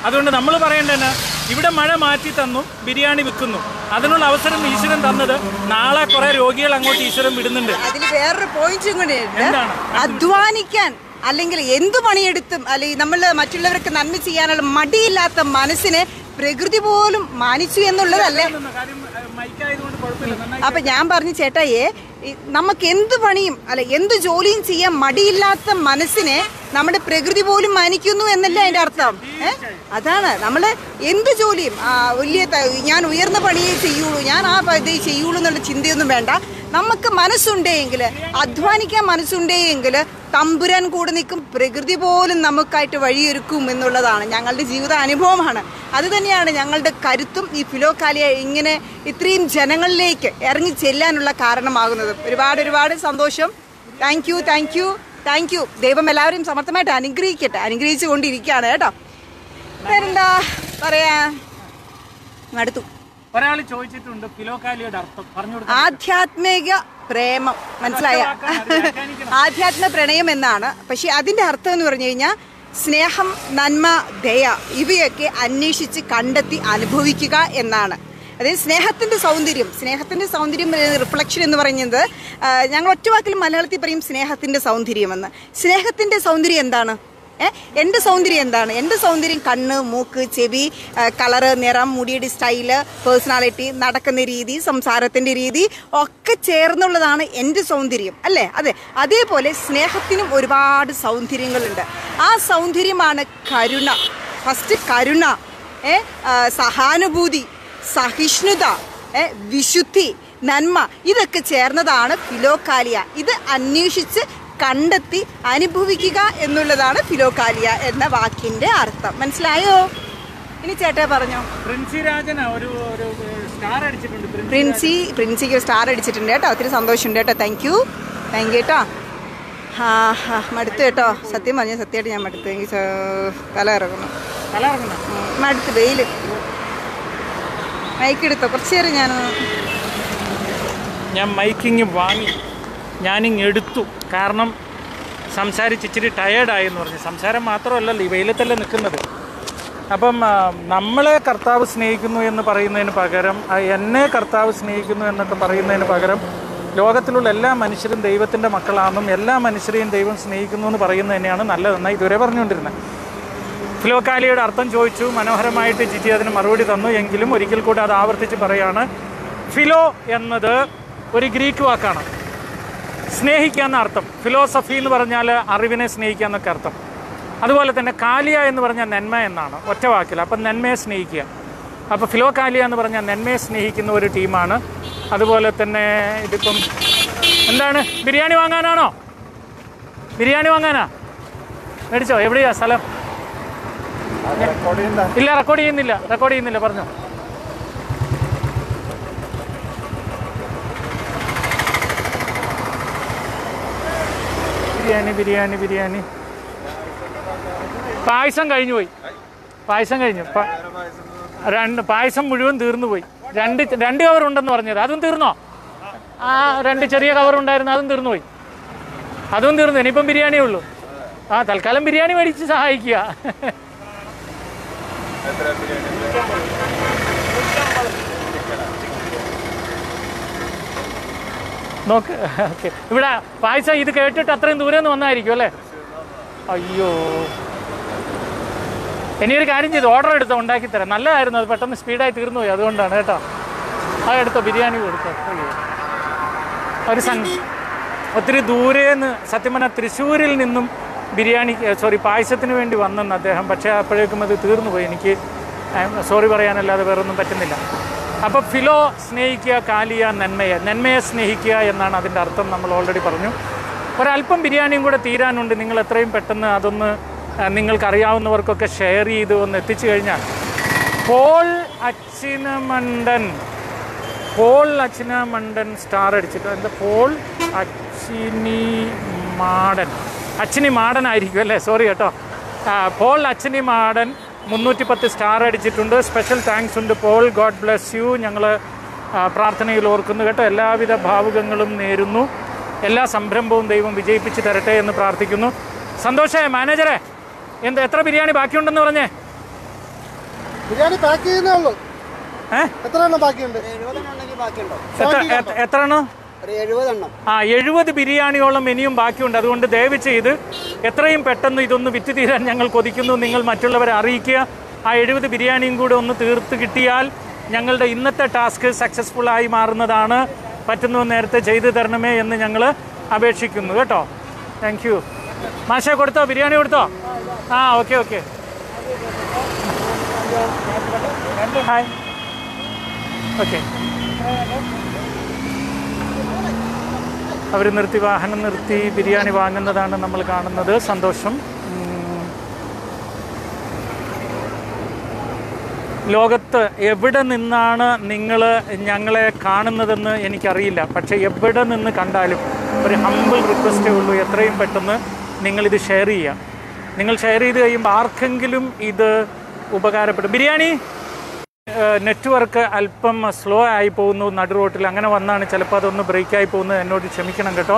[SPEAKER 2] അതുകൊണ്ട് നമ്മൾ പറയേണ്ടത് ഇവിടെ മഴ മാറ്റി തന്നു ബിരിയാണി വിൽക്കുന്നു അതിനുള്ള അവസരം ഈശ്വരൻ തന്നത് നാളെ കുറെ രോഗികൾ അങ്ങോട്ട് ഈശ്വരൻ വിടുന്നുണ്ട്
[SPEAKER 1] അതിൽ വേറൊരു പോയിന്റും കൂടി? അധ്വാനിക്കാൻ അല്ലെങ്കിൽ എന്ത് പണിയെടുത്തും അല്ലെങ്കിൽ നമ്മൾ മറ്റുള്ളവർക്ക് നന്മ ചെയ്യാനുള്ള മടിയില്ലാത്ത മനസ്സിനെ പ്രകൃതി പോലും മാനിച്ചു എന്നുള്ളതല്ലേ അപ്പൊ ഞാൻ പറഞ്ഞു ചേട്ടായേ നമുക്ക് എന്ത് പണിയും അല്ല എന്ത് ജോലിയും ചെയ്യാൻ മടിയില്ലാത്ത മനസ്സിനെ നമ്മുടെ പ്രകൃതി പോലും മാനിക്കുന്നു എന്നല്ല അതിന്റെ അർത്ഥം. അതാണ് നമ്മൾ എന്ത് ജോലിയും വലിയ ഞാൻ ഉയർന്ന പണിയേ ചെയ്യുള്ളൂ ഞാൻ ആ ഇതേ ചെയ്യുള്ളൂ എന്നുള്ള ചിന്തയൊന്നും വേണ്ട. നമുക്ക് മനസ്സുണ്ടെങ്കിൽ അധ്വാനിക്കാൻ മനസ്സുണ്ടെങ്കിൽ തമ്പുരാൻ കൂടെ നിൽക്കും പ്രകൃതി പോലും നമുക്കായിട്ട് വഴിയൊരുക്കും എന്നുള്ളതാണ് ഞങ്ങളുടെ ജീവിത അനുഭവമാണ്. അത് തന്നെയാണ് ഞങ്ങളുടെ കരുത്തും ഈ ഫിലോക്കാലിയ ഇങ്ങനെ ഇത്രയും ജനങ്ങളിലേക്ക് ഇറങ്ങി ചെല്ലാനുള്ള കാരണമാകുന്നത്. ഒരുപാട് ഒരുപാട് സന്തോഷം. Thank you thank you thank you ദൈവം എല്ലാവരെയും സമർത്ഥമായിട്ട് അനുഗ്രഹിക്കട്ടെ. അനുഗ്രഹിച്ചു കൊണ്ടിരിക്കുകയാണ് കേട്ടോ. വേറെന്താ പറയാ? മടുത്തു
[SPEAKER 2] ഒരാൾ ചോദിച്ചിട്ടുണ്ട് ഫിലോക്കാലിയുടെ അർത്ഥം പറഞ്ഞു
[SPEAKER 1] ആധ്യാത്മിക പ്രേമം. മനസ്സിലായ? ആധ്യാത്മ പ്രണയം എന്നാണ്. പക്ഷെ അതിന്റെ അർത്ഥം എന്ന് പറഞ്ഞു കഴിഞ്ഞാൽ സ്നേഹം നന്മ ദയ ഇവയൊക്കെ അന്വേഷിച്ച് കണ്ടെത്തി അനുഭവിക്കുക എന്നാണ്. അതായത് സ്നേഹത്തിന്റെ സൗന്ദര്യം സ്നേഹത്തിന്റെ സൗന്ദര്യം റിഫ്ലക്ഷൻ എന്ന് പറയുന്നത് ഞങ്ങൾ ഒറ്റ വാക്കിൽ മലയാളത്തിൽ പറയും സ്നേഹത്തിന്റെ സൗന്ദര്യമെന്ന്. സ്നേഹത്തിന്റെ സൗന്ദര്യം എന്താണ്? എന്റെ സൗന്ദര്യം എന്താണ്? എന്റെ സൗന്ദര്യം കണ്ണ് മൂക്ക് ചെവി കളറ് നിറം മുടിയുടെ സ്റ്റൈൽ പേഴ്സണാലിറ്റി നടക്കുന്ന രീതി സംസാരത്തിന്റെ രീതി ഒക്കെ ചേർന്നുള്ളതാണ് എന്റെ സൗന്ദര്യം അല്ലേ? അതെ. അതേപോലെ സ്നേഹത്തിനും ഒരുപാട് സൗന്ദര്യങ്ങളുണ്ട്. ആ സൗന്ദര്യമാണ് കരുണ. ഫസ്റ്റ് കരുണ ഏ? സഹാനുഭൂതി സഹിഷ്ണുത ഏ? വിശുദ്ധി നന്മ. ഇതൊക്കെ ചേർന്നതാണ് ഫിലോക്കാലിയ ഇത് അന്വേഷിച്ച് കണ്ടെത്തി അനുഭവിക്കുക എന്നുള്ളതാണ് ഫിലോകാലിയ എന്ന വാക്കിന്റെ അർത്ഥം. മനസ്സിലായോ? ഇനി ചേട്ടാ പറഞ്ഞോ.
[SPEAKER 2] പ്രിൻസി രാജന ഒരു ഒരു സ്റ്റാർ അടിച്ചിട്ടുണ്ട്. പ്രിൻസി
[SPEAKER 1] പ്രിൻസി പ്രിൻസിക്ക് ഒരു സ്റ്റാർ അടിച്ചിട്ടുണ്ട് കേട്ടോ. ഒത്തിരി സന്തോഷമുണ്ട് കേട്ടോ. താങ്ക് യു താങ്ക് യു കേട്ടോ ഹാ ഹാ മടുത്തു കേട്ടോ. സത്യം പറഞ്ഞ സത്യമായിട്ട് ഞാൻ മടുത്തു. എനിക്ക് തല ഇറങ്ങുന്നു
[SPEAKER 2] തല ഇറങ്ങുന്ന
[SPEAKER 1] മടുത്ത്. വെയിൽ. മൈക്ക് എടുത്തോ? കുറച്ച് നേരം ഞാൻ
[SPEAKER 2] ഞാൻ മൈക്കിങ് വാങ്ങി. ഞാനിങ് എടുത്തു. കാരണം സംസാരിച്ച് ഇച്ചിരി ടയേർഡായി എന്ന് പറഞ്ഞു. സംസാരം മാത്രമല്ലല്ലോ ഈ വെയിലത്തല്ലേ നിൽക്കുന്നത്. അപ്പം നമ്മളെ കർത്താവ് സ്നേഹിക്കുന്നു എന്ന് പറയുന്നതിന് പകരം എന്നെ കർത്താവ് സ്നേഹിക്കുന്നു എന്നൊക്കെ പറയുന്നതിന് പകരം ലോകത്തിലുള്ള എല്ലാ മനുഷ്യരും ദൈവത്തിന്റെ മക്കളാണെന്നും എല്ലാ മനുഷ്യരെയും ദൈവം സ്നേഹിക്കുന്നു എന്ന് പറയുന്നത് തന്നെയാണ് നല്ലതെന്ന് ഇതുവരെ പറഞ്ഞുകൊണ്ടിരുന്നത് ഫിലോക്കാലിയുടെ അർത്ഥം ചോദിച്ചു. മനോഹരമായിട്ട് ജിജി അതിന് മറുപടി തന്നു. എങ്കിലും ഒരിക്കൽ കൂടെ അത് ആവർത്തിച്ച് പറയാണ്. ഫിലോ എന്നത് ഒരു ഗ്രീക്ക് വാക്കാണ്. സ്നേഹിക്കുക എന്ന അർത്ഥം. ഫിലോസഫി എന്ന് പറഞ്ഞാൽ അറിവിനെ സ്നേഹിക്കുക എന്നൊക്കെ അർത്ഥം. അതുപോലെ തന്നെ കാലിയ എന്ന് പറഞ്ഞാൽ നന്മ എന്നാണ്. ഒറ്റ വാക്കിൽ അപ്പം നന്മയെ സ്നേഹിക്കുക. അപ്പോൾ ഫിലോ കാലിയ എന്ന് പറഞ്ഞാൽ നന്മയെ സ്നേഹിക്കുന്ന ഒരു ടീമാണ്. അതുപോലെ തന്നെ ഇതിപ്പം എന്താണ്? ബിരിയാണി വാങ്ങാനാണോ? ബിരിയാണി വാങ്ങാനാ? മേടിച്ചോ? എവിടെയാ സ്ഥലം? ഇല്ല റെക്കോർഡ് ചെയ്യുന്നില്ല. റെക്കോർഡ് ചെയ്യുന്നില്ല പറഞ്ഞോ. ബിരിയാണി ബിരിയാണി ബിരിയാണി. പായസം കഴിഞ്ഞു പോയി. പായസം കഴിഞ്ഞു. രണ്ട് പായസം മുഴുവൻ തീർന്നു പോയി. രണ്ട് രണ്ട് കവർ ഉണ്ടെന്ന് പറഞ്ഞത്. അതും തീർന്നോ? ആ രണ്ട് ചെറിയ കവർ ഉണ്ടായിരുന്നു. അതും തീർന്നു പോയി. അതും തീർന്നു. ഇനിയിപ്പം ബിരിയാണിയേ ഉള്ളൂ. ആ തൽക്കാലം ബിരിയാണി മേടിച്ച് സഹായിക്കുക. നോക്ക്. ഓക്കെ. ഇവിടെ പായസ ഇത് കേട്ടിട്ട് അത്രയും ദൂരെ വന്നായിരിക്കും അല്ലേ? അയ്യോ. ഇനി ഒരു കാര്യം ചെയ്തു. ഓർഡർ എടുത്തോ? ഉണ്ടാക്കി തരാം. നല്ലതായിരുന്നു. അത് പെട്ടെന്ന് സ്പീഡായി തീർന്നു പോയി അതുകൊണ്ടാണ് കേട്ടോ. ആ എടുത്തോ. ബിരിയാണി കൊടുത്തോ. ഒരു സം ഒത്തിരി ദൂരേന്ന് സത്യം പറഞ്ഞാൽ തൃശ്ശൂരിൽ നിന്നും ബിരിയാണി സോറി പായസത്തിന് വേണ്ടി വന്നെന്ന് അദ്ദേഹം. പക്ഷേ അപ്പോഴേക്കും അത് തീർന്നു പോയി എനിക്ക് സോറി പറയാനല്ലാതെ വേറൊന്നും പറ്റുന്നില്ല. അപ്പോൾ ഫിലോ സ്നേഹിക്കുക കാലിയ നന്മയെ. നന്മയെ സ്നേഹിക്കുക എന്നാണ് അതിന്റെ അർത്ഥം നമ്മൾ ഓൾറെഡി പറഞ്ഞു. ഒരല്പം ബിരിയാണിയും കൂടെ തീരാനുണ്ട്. നിങ്ങൾ എത്രയും പെട്ടെന്ന് അതൊന്ന് നിങ്ങൾക്കറിയാവുന്നവർക്കൊക്കെ ഷെയർ ചെയ്ത് ഒന്ന് എത്തിച്ചു കഴിഞ്ഞാൽ. പോൾ അച്ചിനമണ്ടൻ പോൾ അച്ചിന മണ്ടൻ സ്റ്റാർ അടിച്ചിട്ട് എന്താ? പോൾ അച്ചിനി മാടൻ അച്ചിനി മാടൻ ആയിരിക്കും അല്ലേ? സോറി കേട്ടോ. പോൾ അച്ചിനി മാടൻ മുന്നൂറ്റി പത്ത് സ്റ്റാർ അടിച്ചിട്ടുണ്ട്. സ്പെഷ്യൽ താങ്ക്സ് ഉണ്ട് പോൾ. God bless you. ഞങ്ങൾ പ്രാർത്ഥനയിൽ ഓർക്കുന്നു കേട്ടോ. എല്ലാവിധ ഭാവുകങ്ങളും നേരുന്നു. എല്ലാ സംരംഭവും ദൈവം വിജയിപ്പിച്ച് തരട്ടെ എന്ന് പ്രാർത്ഥിക്കുന്നു. സന്തോഷേ മാനേജറെ എന്ത് എത്ര ബിരിയാണി ബാക്കിയുണ്ടെന്ന് പറഞ്ഞേ?
[SPEAKER 10] ബിരിയാണി പാക്ക് ചെയ്യുന്നേ ഉള്ളൂ. എത്ര എണ്ണം ബാക്കിയുണ്ട്?
[SPEAKER 2] എത്ര എണ്ണം ആ എഴുപത് ബിരിയാണിയോളം ഇനിയും ബാക്കിയുണ്ട്. അതുകൊണ്ട് ദയവ് ചെയ്ത് എത്രയും പെട്ടെന്ന് ഇതൊന്ന് വിറ്റ് തീരാൻ ഞങ്ങൾ കൊതിക്കുന്നു. നിങ്ങൾ മറ്റുള്ളവരെ അറിയിക്കുക. ആ എഴുപത് ബിരിയാണിയും കൂടെ ഒന്ന് തീർത്ത് കിട്ടിയാൽ ഞങ്ങളുടെ ഇന്നത്തെ ടാസ്ക് സക്സസ്ഫുൾ ആയി മാറുന്നതാണ്. പറ്റുന്നു നേരത്തെ ചെയ്തു തരണമേ എന്ന് ഞങ്ങൾ അപേക്ഷിക്കുന്നു. കേട്ടോ? താങ്ക് യു മാഷെ കൊടുത്തോ? ബിരിയാണി കൊടുത്തോ? ആ ഓക്കെ ഓക്കെ. ഹായ് ഓക്കെ അവർ നിർത്തി വാഹനം നിർത്തി ബിരിയാണി വാങ്ങുന്നതാണ് നമ്മൾ കാണുന്നത്. സന്തോഷം. ലോകത്ത് എവിടെ നിന്നാണ് നിങ്ങൾ ഞങ്ങളെ കാണുന്നതെന്ന് എനിക്കറിയില്ല. പക്ഷേ എവിടെ നിന്ന് കണ്ടാലും ഒരു ഹമ്പിൾ റിക്വസ്റ്റേ ഉള്ളൂ. എത്രയും പെട്ടെന്ന് നിങ്ങളിത് ഷെയർ ചെയ്യുക. നിങ്ങൾ ഷെയർ ചെയ്ത് കഴിയുമ്പോൾ ആർക്കെങ്കിലും ഇത് ഉപകാരപ്പെടും. ബിരിയാണി നെറ്റ്വർക്ക് അല്പം സ്ലോ ആയി പോകുന്നു നടു റോട്ടിൽ അങ്ങനെ വന്നാണ് ചിലപ്പോൾ അതൊന്ന് ബ്രേക്കായി പോകുന്നത് എന്നോട് ക്ഷമിക്കണം കേട്ടോ.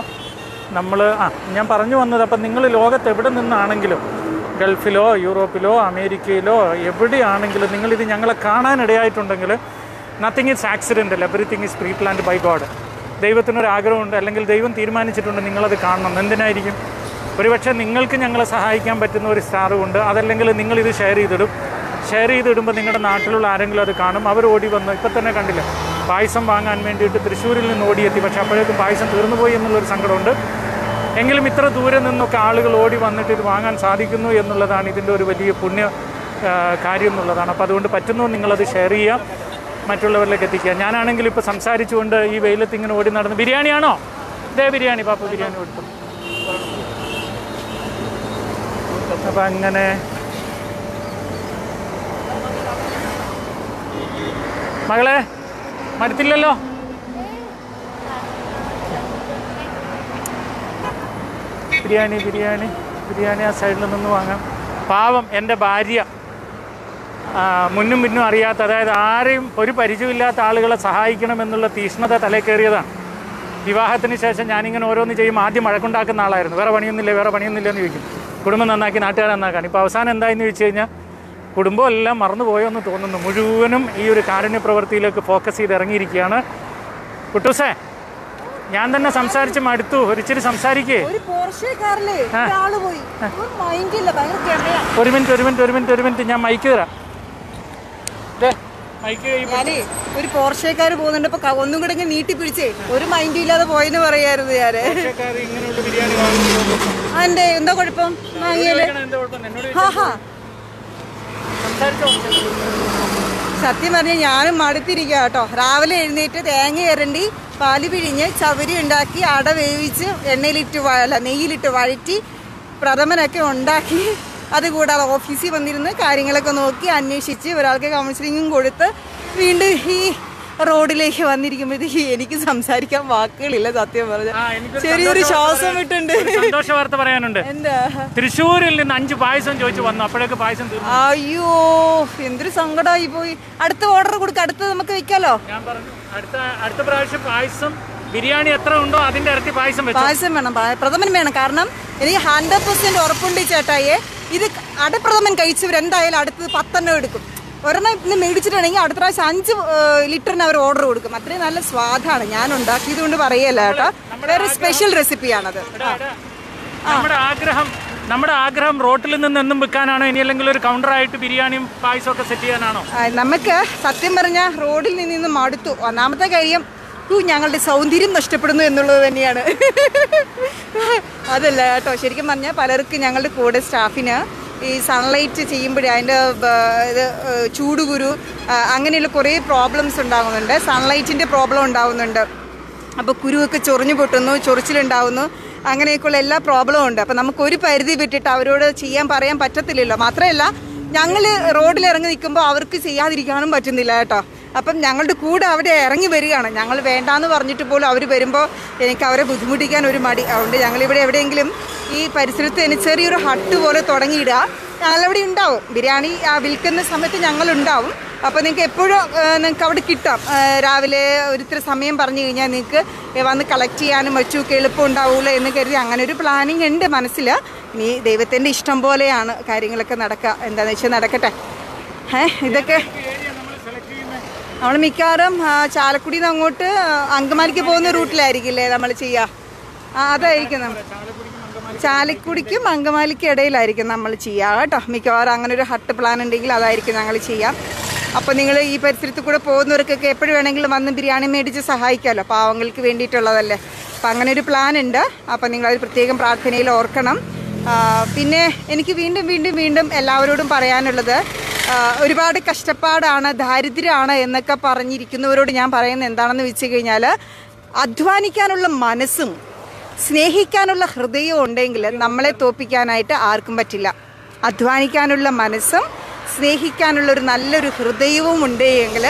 [SPEAKER 2] നമ്മൾ ആ ഞാൻ പറഞ്ഞു വന്നത് അപ്പം നിങ്ങൾ ലോകത്ത് എവിടെ നിന്നാണെങ്കിലും ഗൾഫിലോ യൂറോപ്പിലോ അമേരിക്കയിലോ എവിടെയാണെങ്കിലും നിങ്ങളിത് ഞങ്ങളെ കാണാനിടയായിട്ടുണ്ടെങ്കിൽ നത്തിങ് ഇസ് ആക്സിഡന്റ് അല്ല everything is pre planned by God ദൈവത്തിനൊരു ആഗ്രഹമുണ്ട് അല്ലെങ്കിൽ ദൈവം തീരുമാനിച്ചിട്ടുണ്ട് നിങ്ങളത് കാണണം. എന്തിനായിരിക്കും? ഒരുപക്ഷെ നിങ്ങൾക്ക് ഞങ്ങളെ സഹായിക്കാൻ പറ്റുന്ന ഒരു സ്റ്റാറും ഉണ്ട് അതല്ലെങ്കിൽ നിങ്ങളിത് ഷെയർ ചെയ്തിടും. ഷെയർ ചെയ്തിടുമ്പോൾ നിങ്ങളുടെ നാട്ടിലുള്ള ആരെങ്കിലും അത് കാണും. അവർ ഓടി വന്ന്. ഇപ്പം തന്നെ കണ്ടില്ല? പായസം വാങ്ങാൻ വേണ്ടിയിട്ട് തൃശ്ശൂരിൽ നിന്ന് ഓടിയെത്തി. പക്ഷെ അപ്പോഴേക്കും പായസം തീർന്നുപോയി എന്നുള്ളൊരു സങ്കടമുണ്ട്. എങ്കിലും ഇത്ര ദൂരെ നിന്നൊക്കെ ആളുകൾ ഓടി വന്നിട്ട് ഇത് വാങ്ങാൻ സാധിക്കുന്നു എന്നുള്ളതാണ് ഇതിന്റെ ഒരു വലിയ പുണ്യ കാര്യം എന്നുള്ളതാണ്. അപ്പോൾ അതുകൊണ്ട് പറ്റുന്നു നിങ്ങളത് ഷെയർ ചെയ്യുക. മറ്റുള്ളവരിലേക്ക് എത്തിക്കുക. ഞാനാണെങ്കിൽ ഇപ്പോൾ സംസാരിച്ചുകൊണ്ട് ഈ വെയിലത്ത് ഇങ്ങനെ ഓടി നടന്ന് ബിരിയാണിയാണോ? ഇതേ ബിരിയാണി പാപ്പ ബിരിയാണി കൊടുത്തു. അപ്പം അങ്ങനെ മകളെ മടുത്തില്ലല്ലോ? ബിരിയാണി ബിരിയാണി ബിരിയാണി ആ സൈഡിൽ നിന്ന് വാങ്ങാം. പാവം എന്റെ ഭാര്യ. മുന്നും പിന്നും അറിയാത്ത അതായത് ആരെയും ഒരു പരിചയമില്ലാത്ത ആളുകളെ സഹായിക്കണം എന്നുള്ള തീഷ്ണത തലേ കയറിയതാണ്. വിവാഹത്തിന് ശേഷം ഞാനിങ്ങനെ ഓരോന്ന് ചെയ്യും. ആദ്യം മഴക്കുണ്ടാക്കുന്ന ആളായിരുന്നു. വേറെ പണിയൊന്നുമില്ല? വേറെ പണിയൊന്നുമില്ല എന്ന് ചോദിക്കും. കുടുംബം നന്നാക്കി നാട്ടുകാരെ നന്നാക്കാൻ. ഇപ്പോൾ അവസാനം എന്തായെന്ന് ചോദിച്ചു കഴിഞ്ഞാൽ കുടുംബം എല്ലാം മറന്നുപോയോ എന്ന് തോന്നുന്നു. മുഴുവനും ഈ ഒരു കാരുണ്യ പ്രവൃത്തിയിലേക്ക് ഫോക്കസ് ചെയ്ത് ഇറങ്ങിയിരിക്കുകയാണ്. കുട്ടൂസേ ഞാൻ തന്നെ സംസാരിച്ച് മടുത്തു. ഒരിച്ചിരി സംസാരിക്കേ.
[SPEAKER 1] ഒരു
[SPEAKER 2] മിനിറ്റ് ഒരു മിനിറ്റ് ഒരു മിനിറ്റ് ഒരു മിനിറ്റ്. ഞാൻ മൈക്ക് തരാം.
[SPEAKER 1] ഞാനേ ഒരു പോർഷേക്കാർ പോകുന്നുണ്ട്. ഒന്നും കൂടെ ഇങ്ങനെ നീട്ടി പിടിച്ചേ. ഒരു മൈൻഡും ഇല്ലാതെ പോയെന്ന് പറയായിരുന്നു ഞാൻ. എന്താ? കുഴപ്പം?
[SPEAKER 2] വാങ്ങിയാൽ
[SPEAKER 1] ഹാ ഹാ. സത്യം പറഞ്ഞാൽ ഞാനും മടുത്തിരിക്കുക കേട്ടോ. രാവിലെ എഴുന്നേറ്റ് തേങ്ങ ഇരണ്ടി പാൽ പിഴിഞ്ഞ് ചവരി ഉണ്ടാക്കി അട വേവിച്ച് എണ്ണയിലിട്ട് അല്ല നെയ്യിലിട്ട് വഴറ്റി പ്രഥമനൊക്കെ ഉണ്ടാക്കി. അതുകൂടാതെ ഓഫീസിൽ വന്നിരുന്ന് കാര്യങ്ങളൊക്കെ നോക്കി അന്വേഷിച്ച് ഒരാൾക്ക് കൗൺസിലിങ്ങും കൊടുത്ത് വീണ്ടും ഈ റോഡിലേക്ക് വന്നിരിക്കുമ്പോഴത്തേക്ക് എനിക്ക് സംസാരിക്കാൻ വാക്കുകളില്ല സത്യം പറഞ്ഞ. ചെറിയൊരു ശ്വാസം വിട്ടുണ്ട്.
[SPEAKER 2] സന്തോഷ വാർത്ത പറയാനുണ്ട്.
[SPEAKER 1] എന്താ?
[SPEAKER 2] തൃശ്ശൂരിൽ നിന്ന് അഞ്ച് പായസം ചോദിച്ചു വന്നു. അപ്പോഴേക്ക് പായസം
[SPEAKER 1] അയ്യോ എന്തൊരു സങ്കടമായി പോയി. അടുത്ത ഓർഡർ കൊടുക്ക അടുത്ത് നമുക്ക് വെക്കാലോ?
[SPEAKER 2] ഞാൻ പറഞ്ഞു അടുത്ത അടുത്ത പ്രാവശ്യം പായസം ബിരിയാണി എത്ര ഉണ്ടോ അതിന്റെ ഇരട്ടി പായസം
[SPEAKER 1] പായസം വേണം പ്രഥമൻ വേണം. കാരണം എനിക്ക് ഹൺഡ്രഡ് പെർസെന്റ് ഉറപ്പുണ്ട് ചേട്ടായെ ഇത് അടപ്രഥമൻ കഴിച്ചവർ എന്തായാലും അടുത്തത് പത്തെണ്ണം എടുക്കും. ഒരെണ്ണം ഇന്ന് മേടിച്ചിട്ടുണ്ടെങ്കിൽ അടുത്ത പ്രാവശ്യം അഞ്ച് ലിറ്ററിന് അവർ ഓർഡർ കൊടുക്കും. അത്രയും നല്ല സ്വാദാണ്. ഞാൻ ഉണ്ടാക്കിയത് കൊണ്ട് പറയല്ല കേട്ടോ. വേറെ സ്പെഷ്യൽ റെസിപ്പിയാണത്
[SPEAKER 2] നമ്മുടെ ആഗ്രഹം നമ്മുടെ ആഗ്രഹം റോട്ടിൽ നിന്ന് എന്നും വിൽക്കാനാണോ? ഇനി അല്ലെങ്കിൽ ഒരു കൗണ്ടറായിട്ട് ബിരിയാണിയും പായസം ഒക്കെ സെറ്റ് ചെയ്യാനാണോ?
[SPEAKER 1] നമുക്ക് സത്യം പറഞ്ഞ റോഡിൽ നിന്ന് മടുത്തു. ഒന്നാമത്തെ കാര്യം ടു ഞങ്ങളുടെ സൗന്ദര്യം നഷ്ടപ്പെടുന്നു എന്നുള്ളത് തന്നെയാണ്. അതല്ല കേട്ടോ. ശരിക്കും പറഞ്ഞാൽ പലർക്കും ഞങ്ങളുടെ കൂടെ സ്റ്റാഫിന് ഈ സൺലൈറ്റ് ചെയ്യുമ്പോഴേ അതിന്റെ ഇത് ചൂടുകുരു അങ്ങനെയുള്ള കുറേ പ്രോബ്ലംസ് ഉണ്ടാകുന്നുണ്ട് സൺലൈറ്റിന്റെ പ്രോബ്ലം ഉണ്ടാകുന്നുണ്ട് അപ്പോൾ കുരുവൊക്കെ ചൊറിഞ്ഞു പൊട്ടുന്നു ചൊറിച്ചിലുണ്ടാവുന്നു അങ്ങനെയൊക്കെയുള്ള എല്ലാ പ്രോബ്ലവും ഉണ്ട്. അപ്പോൾ നമുക്കൊരു പരിധി വിട്ടിട്ട് അവരോട് ചെയ്യാൻ പറയാൻ പറ്റത്തില്ലല്ലോ. മാത്രമല്ല ഞങ്ങൾ റോഡിൽ ഇറങ്ങി നിൽക്കുമ്പോൾ അവർക്ക് ചെയ്യാതിരിക്കാനും പറ്റുന്നില്ല കേട്ടോ. അപ്പം ഞങ്ങളുടെ കൂടെ അവിടെ ഇറങ്ങി വരികയാണ്. ഞങ്ങൾ വേണ്ടാന്ന് പറഞ്ഞിട്ട് പോലും അവർ വരുമ്പോൾ എനിക്ക് അവരെ ബുദ്ധിമുട്ടിക്കാൻ ഒരു മടി. അതുകൊണ്ട് ഞങ്ങളിവിടെ എവിടെയെങ്കിലും ഈ പരിസരത്ത് തന്നെ ചെറിയൊരു ഹട്ട് പോലെ തുടങ്ങിയിടുക. ഞങ്ങളവിടെ ഉണ്ടാവും. ബിരിയാണി വിൽക്കുന്ന സമയത്ത് ഞങ്ങളുണ്ടാവും. അപ്പോൾ നിങ്ങൾക്ക് എപ്പോഴും നിങ്ങൾക്ക് അവിടെ കിട്ടാം. രാവിലെ ഒരിത്തിരി സമയം പറഞ്ഞു കഴിഞ്ഞാൽ നിങ്ങൾക്ക് വന്ന് കളക്ട് ചെയ്യാനും മറ്റുമൊക്കെ എളുപ്പം ഉണ്ടാവുമല്ലോ എന്ന് കരുതി അങ്ങനെ ഒരു പ്ലാനിങ് ഉണ്ട് മനസ്സിൽ ഇനി ദൈവത്തിന്റെ ഇഷ്ടം പോലെയാണ് കാര്യങ്ങളൊക്കെ നടക്കുക എന്താണെന്ന് വെച്ചാൽ നടക്കട്ടെ? ഏ ഇതൊക്കെ നമ്മൾ മിക്കവാറും ചാലക്കുടി നിന്ന് അങ്ങോട്ട് അങ്കമാലിക്ക് പോകുന്ന റൂട്ടിലായിരിക്കില്ലേ നമ്മൾ ചെയ്യുക അതായിരിക്കും നമ്മൾ ചാലക്കുടിക്കും അങ്കമാലിക്കും ഇടയിലായിരിക്കും നമ്മൾ ചെയ്യുക കേട്ടോ. മിക്കവാറും അങ്ങനെ ഒരു ഹട്ട് പ്ലാൻ ഉണ്ടെങ്കിൽ അതായിരിക്കും ഞങ്ങൾ ചെയ്യാം. അപ്പോൾ നിങ്ങൾ ഈ പരിസരത്ത് കൂടെ പോകുന്നവർക്കൊക്കെ എപ്പോഴും വേണമെങ്കിലും വന്ന് ബിരിയാണി മേടിച്ച് സഹായിക്കാമല്ലോ പാവങ്ങൾക്ക് വേണ്ടിയിട്ടുള്ളതല്ലേ. അപ്പം അങ്ങനെ ഒരു പ്ലാൻ ഉണ്ട്. അപ്പം നിങ്ങളത് പ്രത്യേകം പ്രാർത്ഥനയിൽ ഓർക്കണം. പിന്നെ എനിക്ക് വീണ്ടും വീണ്ടും വീണ്ടും എല്ലാവരോടും പറയാനുള്ളത് ഒരുപാട് കഷ്ടപ്പാടാണ് ദാരിദ്ര്യമാണ് എന്നൊക്കെ പറഞ്ഞിരിക്കുന്നവരോട് ഞാൻ പറയുന്നത് എന്താണെന്ന് വെച്ച് കഴിഞ്ഞാൽ അധ്വാനിക്കാനുള്ള മനസ്സും സ്നേഹിക്കാനുള്ള ഹൃദയവും ഉണ്ടെങ്കിൽ നമ്മളെ തോപ്പിക്കാനായിട്ട് ആർക്കും പറ്റില്ല. അധ്വാനിക്കാനുള്ള മനസ്സും സ്നേഹിക്കാനുള്ള ഒരു നല്ലൊരു ഹൃദയവും ഉണ്ട് ഉണ്ടെങ്കിൽ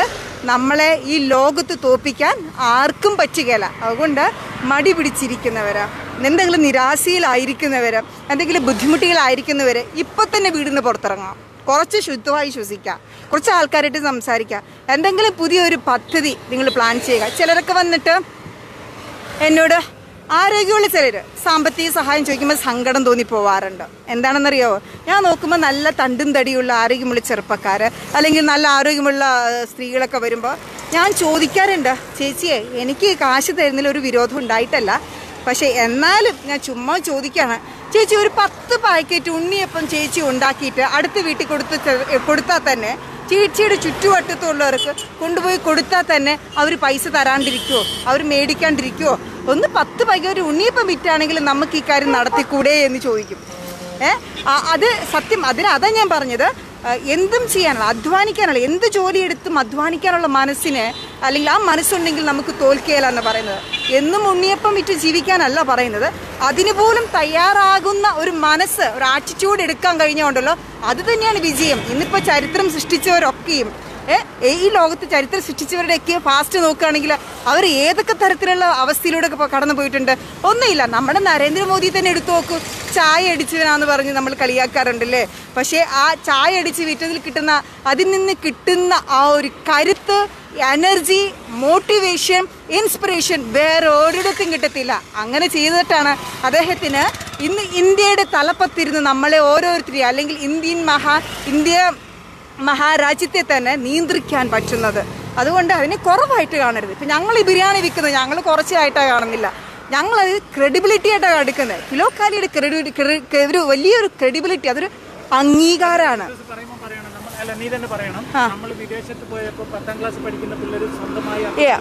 [SPEAKER 1] നമ്മളെ ഈ ലോകത്ത് തോപ്പിക്കാൻ ആർക്കും പറ്റുകയില്ല അതുകൊണ്ട് മടി പിടിച്ചിരിക്കുന്നവരാണ് എന്തെങ്കിലും നിരാശയിലായിരിക്കുന്നവര് എന്തെങ്കിലും ബുദ്ധിമുട്ടികളായിരിക്കുന്നവർ ഇപ്പം തന്നെ വീടിന് പുറത്തിറങ്ങാം. കുറച്ച് ശുദ്ധമായി ശ്വസിക്കുക കുറച്ച് ആൾക്കാരായിട്ട് സംസാരിക്കുക എന്തെങ്കിലും പുതിയൊരു പദ്ധതി നിങ്ങൾ പ്ലാൻ ചെയ്യുക. ചിലരൊക്കെ വന്നിട്ട് എന്നോട് ആരോഗ്യമുള്ള ചിലർ സാമ്പത്തിക സഹായം ചോദിക്കുമ്പോൾ സങ്കടം തോന്നി പോവാറുണ്ട് എന്താണെന്നറിയോ? ഞാൻ നോക്കുമ്പോൾ നല്ല തണ്ടും തടിയുള്ള ആരോഗ്യമുള്ള ചെറുപ്പക്കാർ അല്ലെങ്കിൽ നല്ല ആരോഗ്യമുള്ള സ്ത്രീകളൊക്കെ വരുമ്പോൾ ഞാൻ ചോദിക്കാറുണ്ട് ചേച്ചിയെ എനിക്ക് കാശ് തരുന്നതിൽ ഒരു വിരോധം ഉണ്ടായിട്ടല്ല. പക്ഷേ എന്നാലും ഞാൻ ചുമ്മാ ചോദിക്കുകയാണ് ചേച്ചി ഒരു പത്ത് പാക്കറ്റ് ഉണ്ണിയപ്പം ചേച്ചി ഉണ്ടാക്കിയിട്ട് അടുത്ത വീട്ടിൽ കൊടുത്ത് കൊടുത്താൽ തന്നെ ചേച്ചിയുടെ ചുറ്റുവട്ടത്തുള്ളവർക്ക് കൊണ്ടുപോയി കൊടുത്താൽ തന്നെ അവർ പൈസ തരാണ്ടിരിക്കുമോ അവർ മേടിക്കാണ്ടിരിക്കുമോ ഒന്ന് പത്ത് പൈക ഒരു ഉണ്ണിയപ്പം വിറ്റാണെങ്കിൽ നമുക്ക് ഈ കാര്യം നടത്തിക്കൂടെ എന്ന് ചോദിക്കും. ഏ? അത് സത്യം അതിന് അതാ ഞാൻ പറഞ്ഞത്. എന്തും ചെയ്യാനുള്ള അധ്വാനിക്കാനുള്ള എന്ത് ജോലി എടുത്തും അധ്വാനിക്കാനുള്ള മനസ്സിന് അല്ലെങ്കിൽ ആ മനസ്സുണ്ടെങ്കിൽ നമുക്ക് തോൽക്കുകയില്ല എന്ന് പറയുന്നത്. എന്നും ഉണ്ണിയപ്പം വിറ്റ് ജീവിക്കാനല്ല പറയുന്നത്. അതിന് പോലും തയ്യാറാകുന്ന ഒരു മനസ്സ് ഒരു ആറ്റിറ്റ്യൂഡ് എടുക്കാൻ കഴിഞ്ഞുകൊണ്ടല്ലോ. അത് തന്നെയാണ് വിജയം. ഇന്നിപ്പോൾ ചരിത്രം സൃഷ്ടിച്ചവരൊക്കെയും ഈ ലോകത്ത് ചരിത്രം സൃഷ്ടിച്ചവരുടെയൊക്കെ ഫാസ്റ്റ് നോക്കുകയാണെങ്കിൽ അവർ ഏതൊക്കെ തരത്തിലുള്ള അവസ്ഥയിലൂടെ കടന്നു പോയിട്ടുണ്ട്? ഒന്നുമില്ല. നമ്മുടെ നരേന്ദ്രമോദി തന്നെ എടുത്തു നോക്കൂ. ചായ അടിച്ചവനാന്ന് പറഞ്ഞ് നമ്മൾ കളിയാക്കാറുണ്ടല്ലേ? പക്ഷേ ആ ചായ അടിച്ച് വിറ്റതിൽ കിട്ടുന്ന അതിൽ നിന്ന് കിട്ടുന്ന ആ ഒരു കരുത്ത് എനർജി മോട്ടിവേഷൻ ഇൻസ്പിറേഷൻ വേറെ ഒരിടത്തും കിട്ടത്തില്ല. അങ്ങനെ ചെയ്തിട്ടാണ് അദ്ദേഹത്തിന് ഇന്ന് ഇന്ത്യയുടെ തലപ്പത്തിരുന്ന് നമ്മളെ ഓരോരുത്തരെയും അല്ലെങ്കിൽ ഇന്ത്യൻ മഹാ ഇന്ത്യ മഹാരാജ്യത്തെ തന്നെ നിയന്ത്രിക്കാൻ പറ്റുന്നത്. അതുകൊണ്ട് അതിനെ കുറവായിട്ട് കാണരുത്. ഇപ്പം ഞങ്ങൾ ഈ ബിരിയാണി വിൽക്കുന്നത് ഞങ്ങൾ കുറച്ചായിട്ടാണ് കാണുന്നില്ല. ഞങ്ങളത് ക്രെഡിബിലിറ്റി ആയിട്ടാണ് എടുക്കുന്നത്. കിലോക്കാലിയുടെ ക്രെഡിബിലിറ്റി ഒരു വലിയൊരു ക്രെഡിബിലിറ്റി അതൊരു അംഗീകാരമാണ്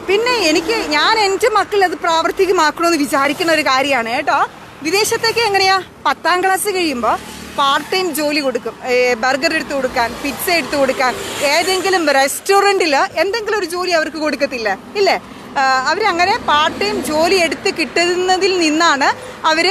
[SPEAKER 1] പിന്നെ എനിക്ക് ഞാൻ എന്റെ മക്കൾ അത് പ്രാവർത്തികമാക്കണമെന്ന് വിചാരിക്കുന്ന ഒരു കാര്യമാണ്. കേട്ടോ? വിദേശത്തേക്ക് എങ്ങനെയാ? പത്താം ക്ലാസ് കഴിയുമ്പോൾ പാർട്ട് ടൈം ജോലി കൊടുക്കും. ബർഗർ എടുത്ത് കൊടുക്കാൻ പിസ്സ എടുത്ത് കൊടുക്കാൻ ഏതെങ്കിലും റെസ്റ്റോറന്റിൽ എന്തെങ്കിലും ഒരു ജോലി അവർക്ക് കൊടുക്കത്തില്ല. ഇല്ലേ? അവരങ്ങനെ പാർട്ട് ടൈം ജോലി എടുത്ത് കിട്ടുന്നതിൽ നിന്നാണ് അവർ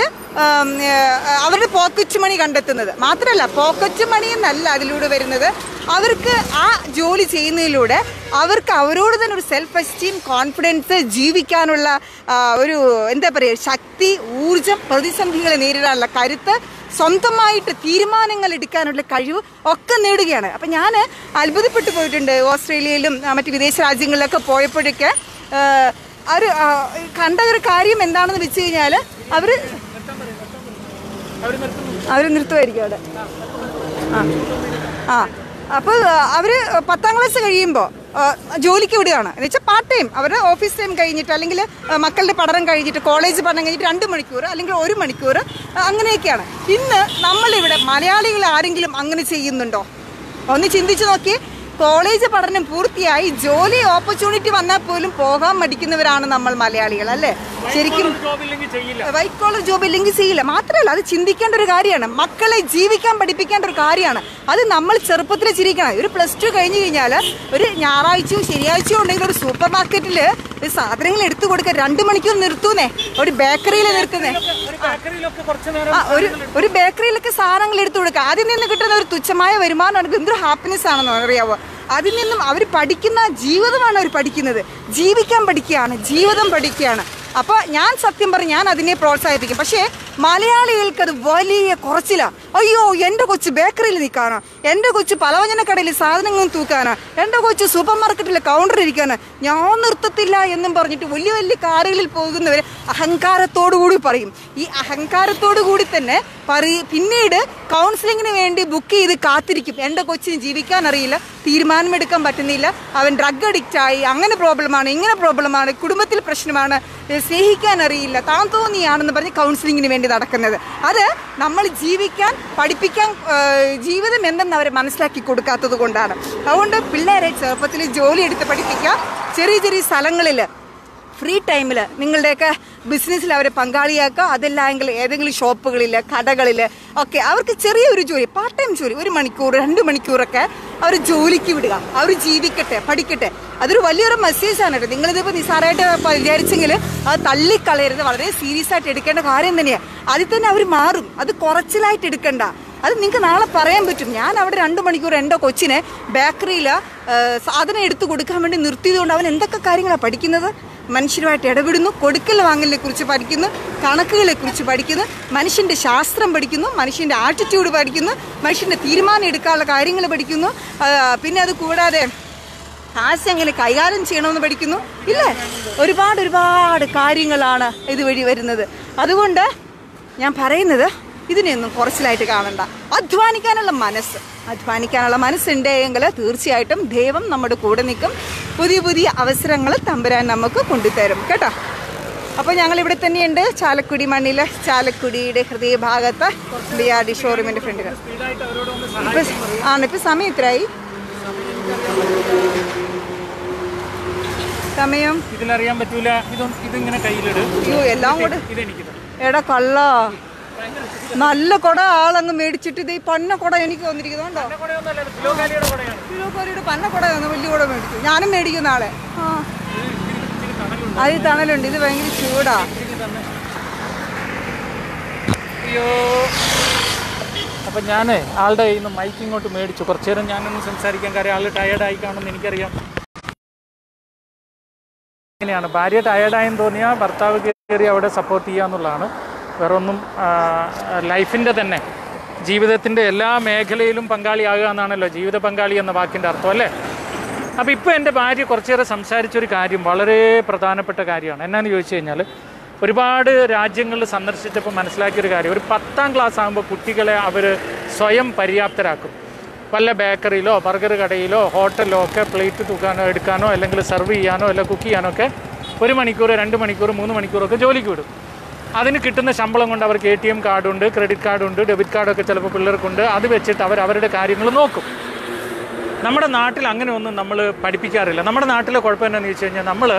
[SPEAKER 1] അവരുടെ പോക്കറ്റ് മണി കണ്ടെത്തുന്നത്. മാത്രമല്ല പോക്കറ്റ് മണി എന്നല്ല അതിലൂടെ വരുന്നത്. അവർക്ക് ആ ജോലി ചെയ്യുന്നതിലൂടെ അവർക്ക് അവരോട് തന്നെ ഒരു സെൽഫ് എസ്റ്റീം കോൺഫിഡൻസ് ജീവിക്കാനുള്ള ഒരു എന്താ പറയുക ശക്തി ഊർജം പ്രതിസന്ധികളെ നേരിടാനുള്ള കരുത്ത് സ്വന്തമായിട്ട് തീരുമാനങ്ങൾ എടുക്കാനുള്ള കഴിവ് ഒക്കെ നേടുകയാണ്. അപ്പം ഞാൻ അത്ഭുതപ്പെട്ടു പോയിട്ടുണ്ട് ഓസ്ട്രേലിയയിലും മറ്റ് വിദേശ രാജ്യങ്ങളിലൊക്കെ പോയപ്പോഴൊക്കെ. ഒരു കണ്ട ഒരു കാര്യം എന്താണെന്ന് വെച്ച് കഴിഞ്ഞാൽ അവർ അവർ നിർത്തുമായിരിക്കും അവിടെ. ആ ആ. അപ്പോൾ അവർ പത്താം ക്ലാസ് കഴിയുമ്പോൾ ജോലിക്ക് വിടുകയാണ്. എന്ന് വെച്ചാൽ പാർട്ട് ടൈം അവരുടെ ഓഫീസ് ടൈം കഴിഞ്ഞിട്ട് അല്ലെങ്കിൽ മക്കളുടെ പഠനം കഴിഞ്ഞിട്ട് കോളേജ് പഠനം കഴിഞ്ഞിട്ട് രണ്ട് മണിക്കൂർ അല്ലെങ്കിൽ ഒരു മണിക്കൂർ അങ്ങനെയൊക്കെയാണ്. ഇന്ന് നമ്മളിവിടെ മലയാളികൾ ആരെങ്കിലും അങ്ങനെ ചെയ്യുന്നുണ്ടോ? ഒന്ന് ചിന്തിച്ചു നോക്കി കോളേജ് പഠനം പൂർത്തിയായി ജോലി ഓപ്പർച്യൂണിറ്റി വന്നാൽ പോലും പോകാൻ മടിക്കുന്നവരാണ് നമ്മൾ മലയാളികൾ അല്ലേ? ശരിക്കും വൈറ്റ് കോളർ ജോബ് ഇല്ലെങ്കിൽ ചെയ്യില്ല. മാത്രമല്ല അത് ചിന്തിക്കേണ്ട ഒരു കാര്യമാണ്. മക്കളെ ജീവിക്കാൻ പഠിപ്പിക്കേണ്ട ഒരു കാര്യമാണ്. അത് നമ്മൾ ചെറുപ്പത്തിൽ ചിരിക്കണം. ഒരു പ്ലസ് ടു കഴിഞ്ഞ് കഴിഞ്ഞാൽ ഒരു ഞായറാഴ്ചയോ ശനിയാഴ്ചയോ ഉണ്ടെങ്കിൽ ഒരു സൂപ്പർ മാർക്കറ്റിൽ ഒരു സാധനങ്ങൾ എടുത്തു കൊടുക്കുക രണ്ട് മണിക്കൂർ നിർത്തൂന്നേ. ഒരു ബേക്കറിയിൽ നിർത്തുന്നേ.
[SPEAKER 2] ഒരു
[SPEAKER 1] ഒരു ഒരു ബേക്കറിയിലൊക്കെ സാധനങ്ങൾ എടുത്തു കൊടുക്കുക. ആദ്യം നിന്ന് കിട്ടുന്ന ഒരു തുച്ഛമായ വരുമാനമാണ് എന്തൊരു ഹാപ്പിനെസ് ആണെന്ന് അറിയാവോ? അതിൽ നിന്നും അവർ പഠിക്കുന്ന ജീവിതമാണ് അവർ പഠിക്കുന്നത്. ജീവിക്കാൻ പഠിക്കുകയാണ് ജീവിതം പഠിക്കുകയാണ്. അപ്പോൾ ഞാൻ സത്യം പറഞ്ഞ് ഞാൻ അതിനെ പ്രോത്സാഹിപ്പിക്കും. പക്ഷേ മലയാളികൾക്ക് വലിയ കുറച്ചിലാ. അയ്യോ എന്റെ കൊച്ച് ബേക്കറിയിൽ നിൽക്കാനാ എന്റെ കൊച്ച് പലവ്യഞ്ജന കടയിൽ സാധനങ്ങൾ തൂക്കാനാ എന്റെ കൊച്ച് സൂപ്പർ മാർക്കറ്റിൽ കൗണ്ടർ ഇരിക്കാനാ ഞാൻ നിർത്തത്തില്ല എന്നും പറഞ്ഞിട്ട് വലിയ വലിയ കാറുകളിൽ പോകുന്നവർ അഹങ്കാരത്തോടു കൂടി പറയും. ഈ അഹങ്കാരത്തോടു കൂടി തന്നെ പറയ പിന്നീട് കൗൺസിലിങ്ങിന് വേണ്ടി ബുക്ക് ചെയ്ത് കാത്തിരിക്കും. എന്റെ കൊച്ചിന് ജീവിക്കാൻ അറിയില്ല തീരുമാനമെടുക്കാൻ പറ്റുന്നില്ല. അവൻ ഡ്രഗ് അഡിക്റ്റ് ആയി. അങ്ങനെ പ്രോബ്ലമാണ് ഇങ്ങനെ പ്രോബ്ലമാണ് കുടുംബത്തിൽ പ്രശ്നമാണ് സ്നേഹിക്കാൻ അറിയില്ല താൻ തോന്നിയാണെന്ന് പറഞ്ഞ് കൗൺസിലിങ്ങിന് വേണ്ടി നടക്കുന്നത്. അത് നമ്മൾ ജീവിക്കാൻ പഠിപ്പിക്കാൻ ജീവിതം എന്തെന്ന് അവരെ മനസ്സിലാക്കി കൊടുക്കാത്തത് കൊണ്ടാണ്. അതുകൊണ്ട് പിള്ളേരെ ചെറുപ്പത്തിൽ ജോലി എടുത്ത് പഠിപ്പിക്കുക. ചെറിയ ചെറിയ സ്ഥലങ്ങളിൽ ഫ്രീ ടൈമിൽ നിങ്ങളുടെയൊക്കെ ബിസിനസ്സിൽ അവരെ പങ്കാളിയാക്കുക. അതല്ലെങ്കിൽ ഏതെങ്കിലും ഷോപ്പുകളിൽ കടകളിൽ ഒക്കെ അവർക്ക് ചെറിയൊരു ജോലി പാർട്ട് ടൈം ജോലി ഒരു മണിക്കൂർ രണ്ട് മണിക്കൂറൊക്കെ അവർ ജോലിക്ക് വിടുക. അവർ ജീവിക്കട്ടെ പഠിക്കട്ടെ. അതൊരു വലിയൊരു മെസ്സേജ് മെസ്സേജാണ് കേട്ടോ. നിങ്ങളിതിപ്പോൾ നിസ്സാരമായിട്ട് വിചാരിച്ചെങ്കിൽ അത് തള്ളിക്കളയരുത്. വളരെ സീരിയസ് ആയിട്ട് എടുക്കേണ്ട കാര്യം തന്നെയാണ് അതിൽ തന്നെ അവർ മാറും. അത് കുറച്ചിലായിട്ട് എടുക്കണ്ട. അത് നിങ്ങൾക്ക് നാളെ പറയാൻ പറ്റും. ഞാൻ അവിടെ രണ്ട് മണിക്കൂർ എന്റെ കൊച്ചിനെ ബേക്കറിയിൽ സാധനം എടുത്തു കൊടുക്കാൻ വേണ്ടി നിർത്തിയതുകൊണ്ട് അവൻ എന്തൊക്കെ കാര്യങ്ങളാണ് പഠിക്കുന്നത്? മനുഷ്യരുമായിട്ട് ഇടപെടുന്നു. കൊടുക്കൽ വാങ്ങലിനെ കുറിച്ച് പഠിക്കുന്നു. കണക്കുകളെ കുറിച്ച് പഠിക്കുന്നു. മനുഷ്യന്റെ ശാസ്ത്രം പഠിക്കുന്നു. മനുഷ്യന്റെ ആറ്റിറ്റ്യൂഡ് പഠിക്കുന്നു. മനുഷ്യന്റെ തീരുമാനം എടുക്കാനുള്ള കാര്യങ്ങൾ പഠിക്കുന്നു. പിന്നെ അത് കൂടാതെ കാശ് എങ്ങനെ കൈകാര്യം ചെയ്യണമെന്ന് പഠിക്കുന്നു. ഇല്ലേ? ഒരുപാട് ഒരുപാട് കാര്യങ്ങളാണ് ഇതുവഴി വരുന്നത്. അതുകൊണ്ട് ഞാൻ പറയുന്നത് ഇതിനെയൊന്നും കുറച്ചിലായിട്ട് കാണണ്ട. അധ്വാനിക്കാനുള്ള മനസ്സ്. അധ്വാനിക്കാനുള്ള മനസ്സുണ്ടെങ്കിൽ തീർച്ചയായിട്ടും ദൈവം നമ്മുടെ കൂടെ നിൽക്കും. പുതിയ പുതിയ അവസരങ്ങൾ തമ്പുരാൻ നമുക്ക് കൊണ്ടുതരും. കേട്ടോ? അപ്പോൾ ഞങ്ങൾ ഇവിടെ തന്നെയുണ്ട്. ചാലക്കുടി മണ്ണിലെ ചാലക്കുടിയുടെ ഹൃദയഭാഗത്ത് ബി ആർ ഡി ഷോറൂമിന്റെ ഫ്രണ്ടുകൾ. ഇപ്പം ആണ് ഇപ്പം സമയം എത്രയായി? സമയം?
[SPEAKER 2] ഇതിലറിയാൻ പറ്റൂല. ഇതൊന്നും ഇതിങ്ങനെ കയ്യിലിട്.
[SPEAKER 1] അയ്യോ എല്ലാം കൂടെ. എടാ കള്ള. നല്ല കുട ആളങ്ങ് മേടിച്ചിട്ട് ഇത് ഈ പന്ന കുട എനിക്ക് വന്നിരിക്കുന്നുണ്ടോ കിലോക്കാരിയുടെ പന്ന കുട വന്നു വലിയ കുട മേടിച്ചു ഞാനും മേടിക്കും നാളെ ആ. അത് തണലുണ്ട്. ഇത് ഭയങ്കര ചൂടാ.
[SPEAKER 2] അയ്യോ. അപ്പം ഞാൻ ആളുടെ കയ്യിൽ നിന്ന് മൈക്ക് ഇങ്ങോട്ട് മേടിച്ചു. കുറച്ചു നേരം ഞാനൊന്ന് സംസാരിക്കാൻ കാര്യം ആൾ ടയേർഡായി കാണുമെന്ന് എനിക്കറിയാം. ഇങ്ങനെയാണ്. ഭാര്യ ടയേർഡായെന്ന് തോന്നിയാൽ ഭർത്താവ് കയറി അവിടെ സപ്പോർട്ട് ചെയ്യുക എന്നുള്ളതാണ് വേറെ ഒന്നും ലൈഫിന്റെ തന്നെ ജീവിതത്തിന്റെ എല്ലാ മേഖലയിലും പങ്കാളിയാകുക എന്നാണല്ലോ ജീവിത പങ്കാളി എന്ന വാക്കിന്റെ അർത്ഥം അല്ലേ? അപ്പോൾ ഇപ്പോൾ എന്റെ ഭാര്യ കുറച്ചേറെ സംസാരിച്ചൊരു കാര്യം വളരെ പ്രധാനപ്പെട്ട കാര്യമാണ്. എന്നാന്ന് ചോദിച്ചു കഴിഞ്ഞാൽ ഒരുപാട് രാജ്യങ്ങളിൽ സന്ദർശിച്ചപ്പോൾ മനസ്സിലാക്കിയൊരു കാര്യം. ഒരു പത്താം ക്ലാസ് ആകുമ്പോൾ കുട്ടികളെ അവർ സ്വയം പര്യാപ്തരാക്കും. വല്ല ബേക്കറിയിലോ ബർഗർ കടയിലോ ഹോട്ടലിലോ ഒക്കെ പ്ലേറ്റ് തൂക്കാനോ എടുക്കാനോ അല്ലെങ്കിൽ സെർവ് ചെയ്യാനോ അല്ലെങ്കിൽ കുക്ക് ചെയ്യാനോ ഒക്കെ ഒരു മണിക്കൂർ രണ്ട് മണിക്കൂർ മൂന്ന് മണിക്കൂറൊക്കെ ജോലിക്ക് വിടും. അതിന് കിട്ടുന്ന ശമ്പളം കൊണ്ട് അവർക്ക് എ ടി എം കാർഡുണ്ട് ക്രെഡിറ്റ് കാർഡുണ്ട് ഡെബിറ്റ് കാർഡൊക്കെ ചിലപ്പോൾ പിള്ളേർക്കുണ്ട്. അത് വെച്ചിട്ട് അവർ അവരുടെ കാര്യങ്ങൾ നോക്കും. നമ്മുടെ നാട്ടിൽ അങ്ങനെ ഒന്നും നമ്മൾ പഠിപ്പിക്കാറില്ല. നമ്മുടെ നാട്ടിലെ കുഴപ്പം എന്താണെന്ന് വെച്ച് കഴിഞ്ഞാൽ നമ്മൾ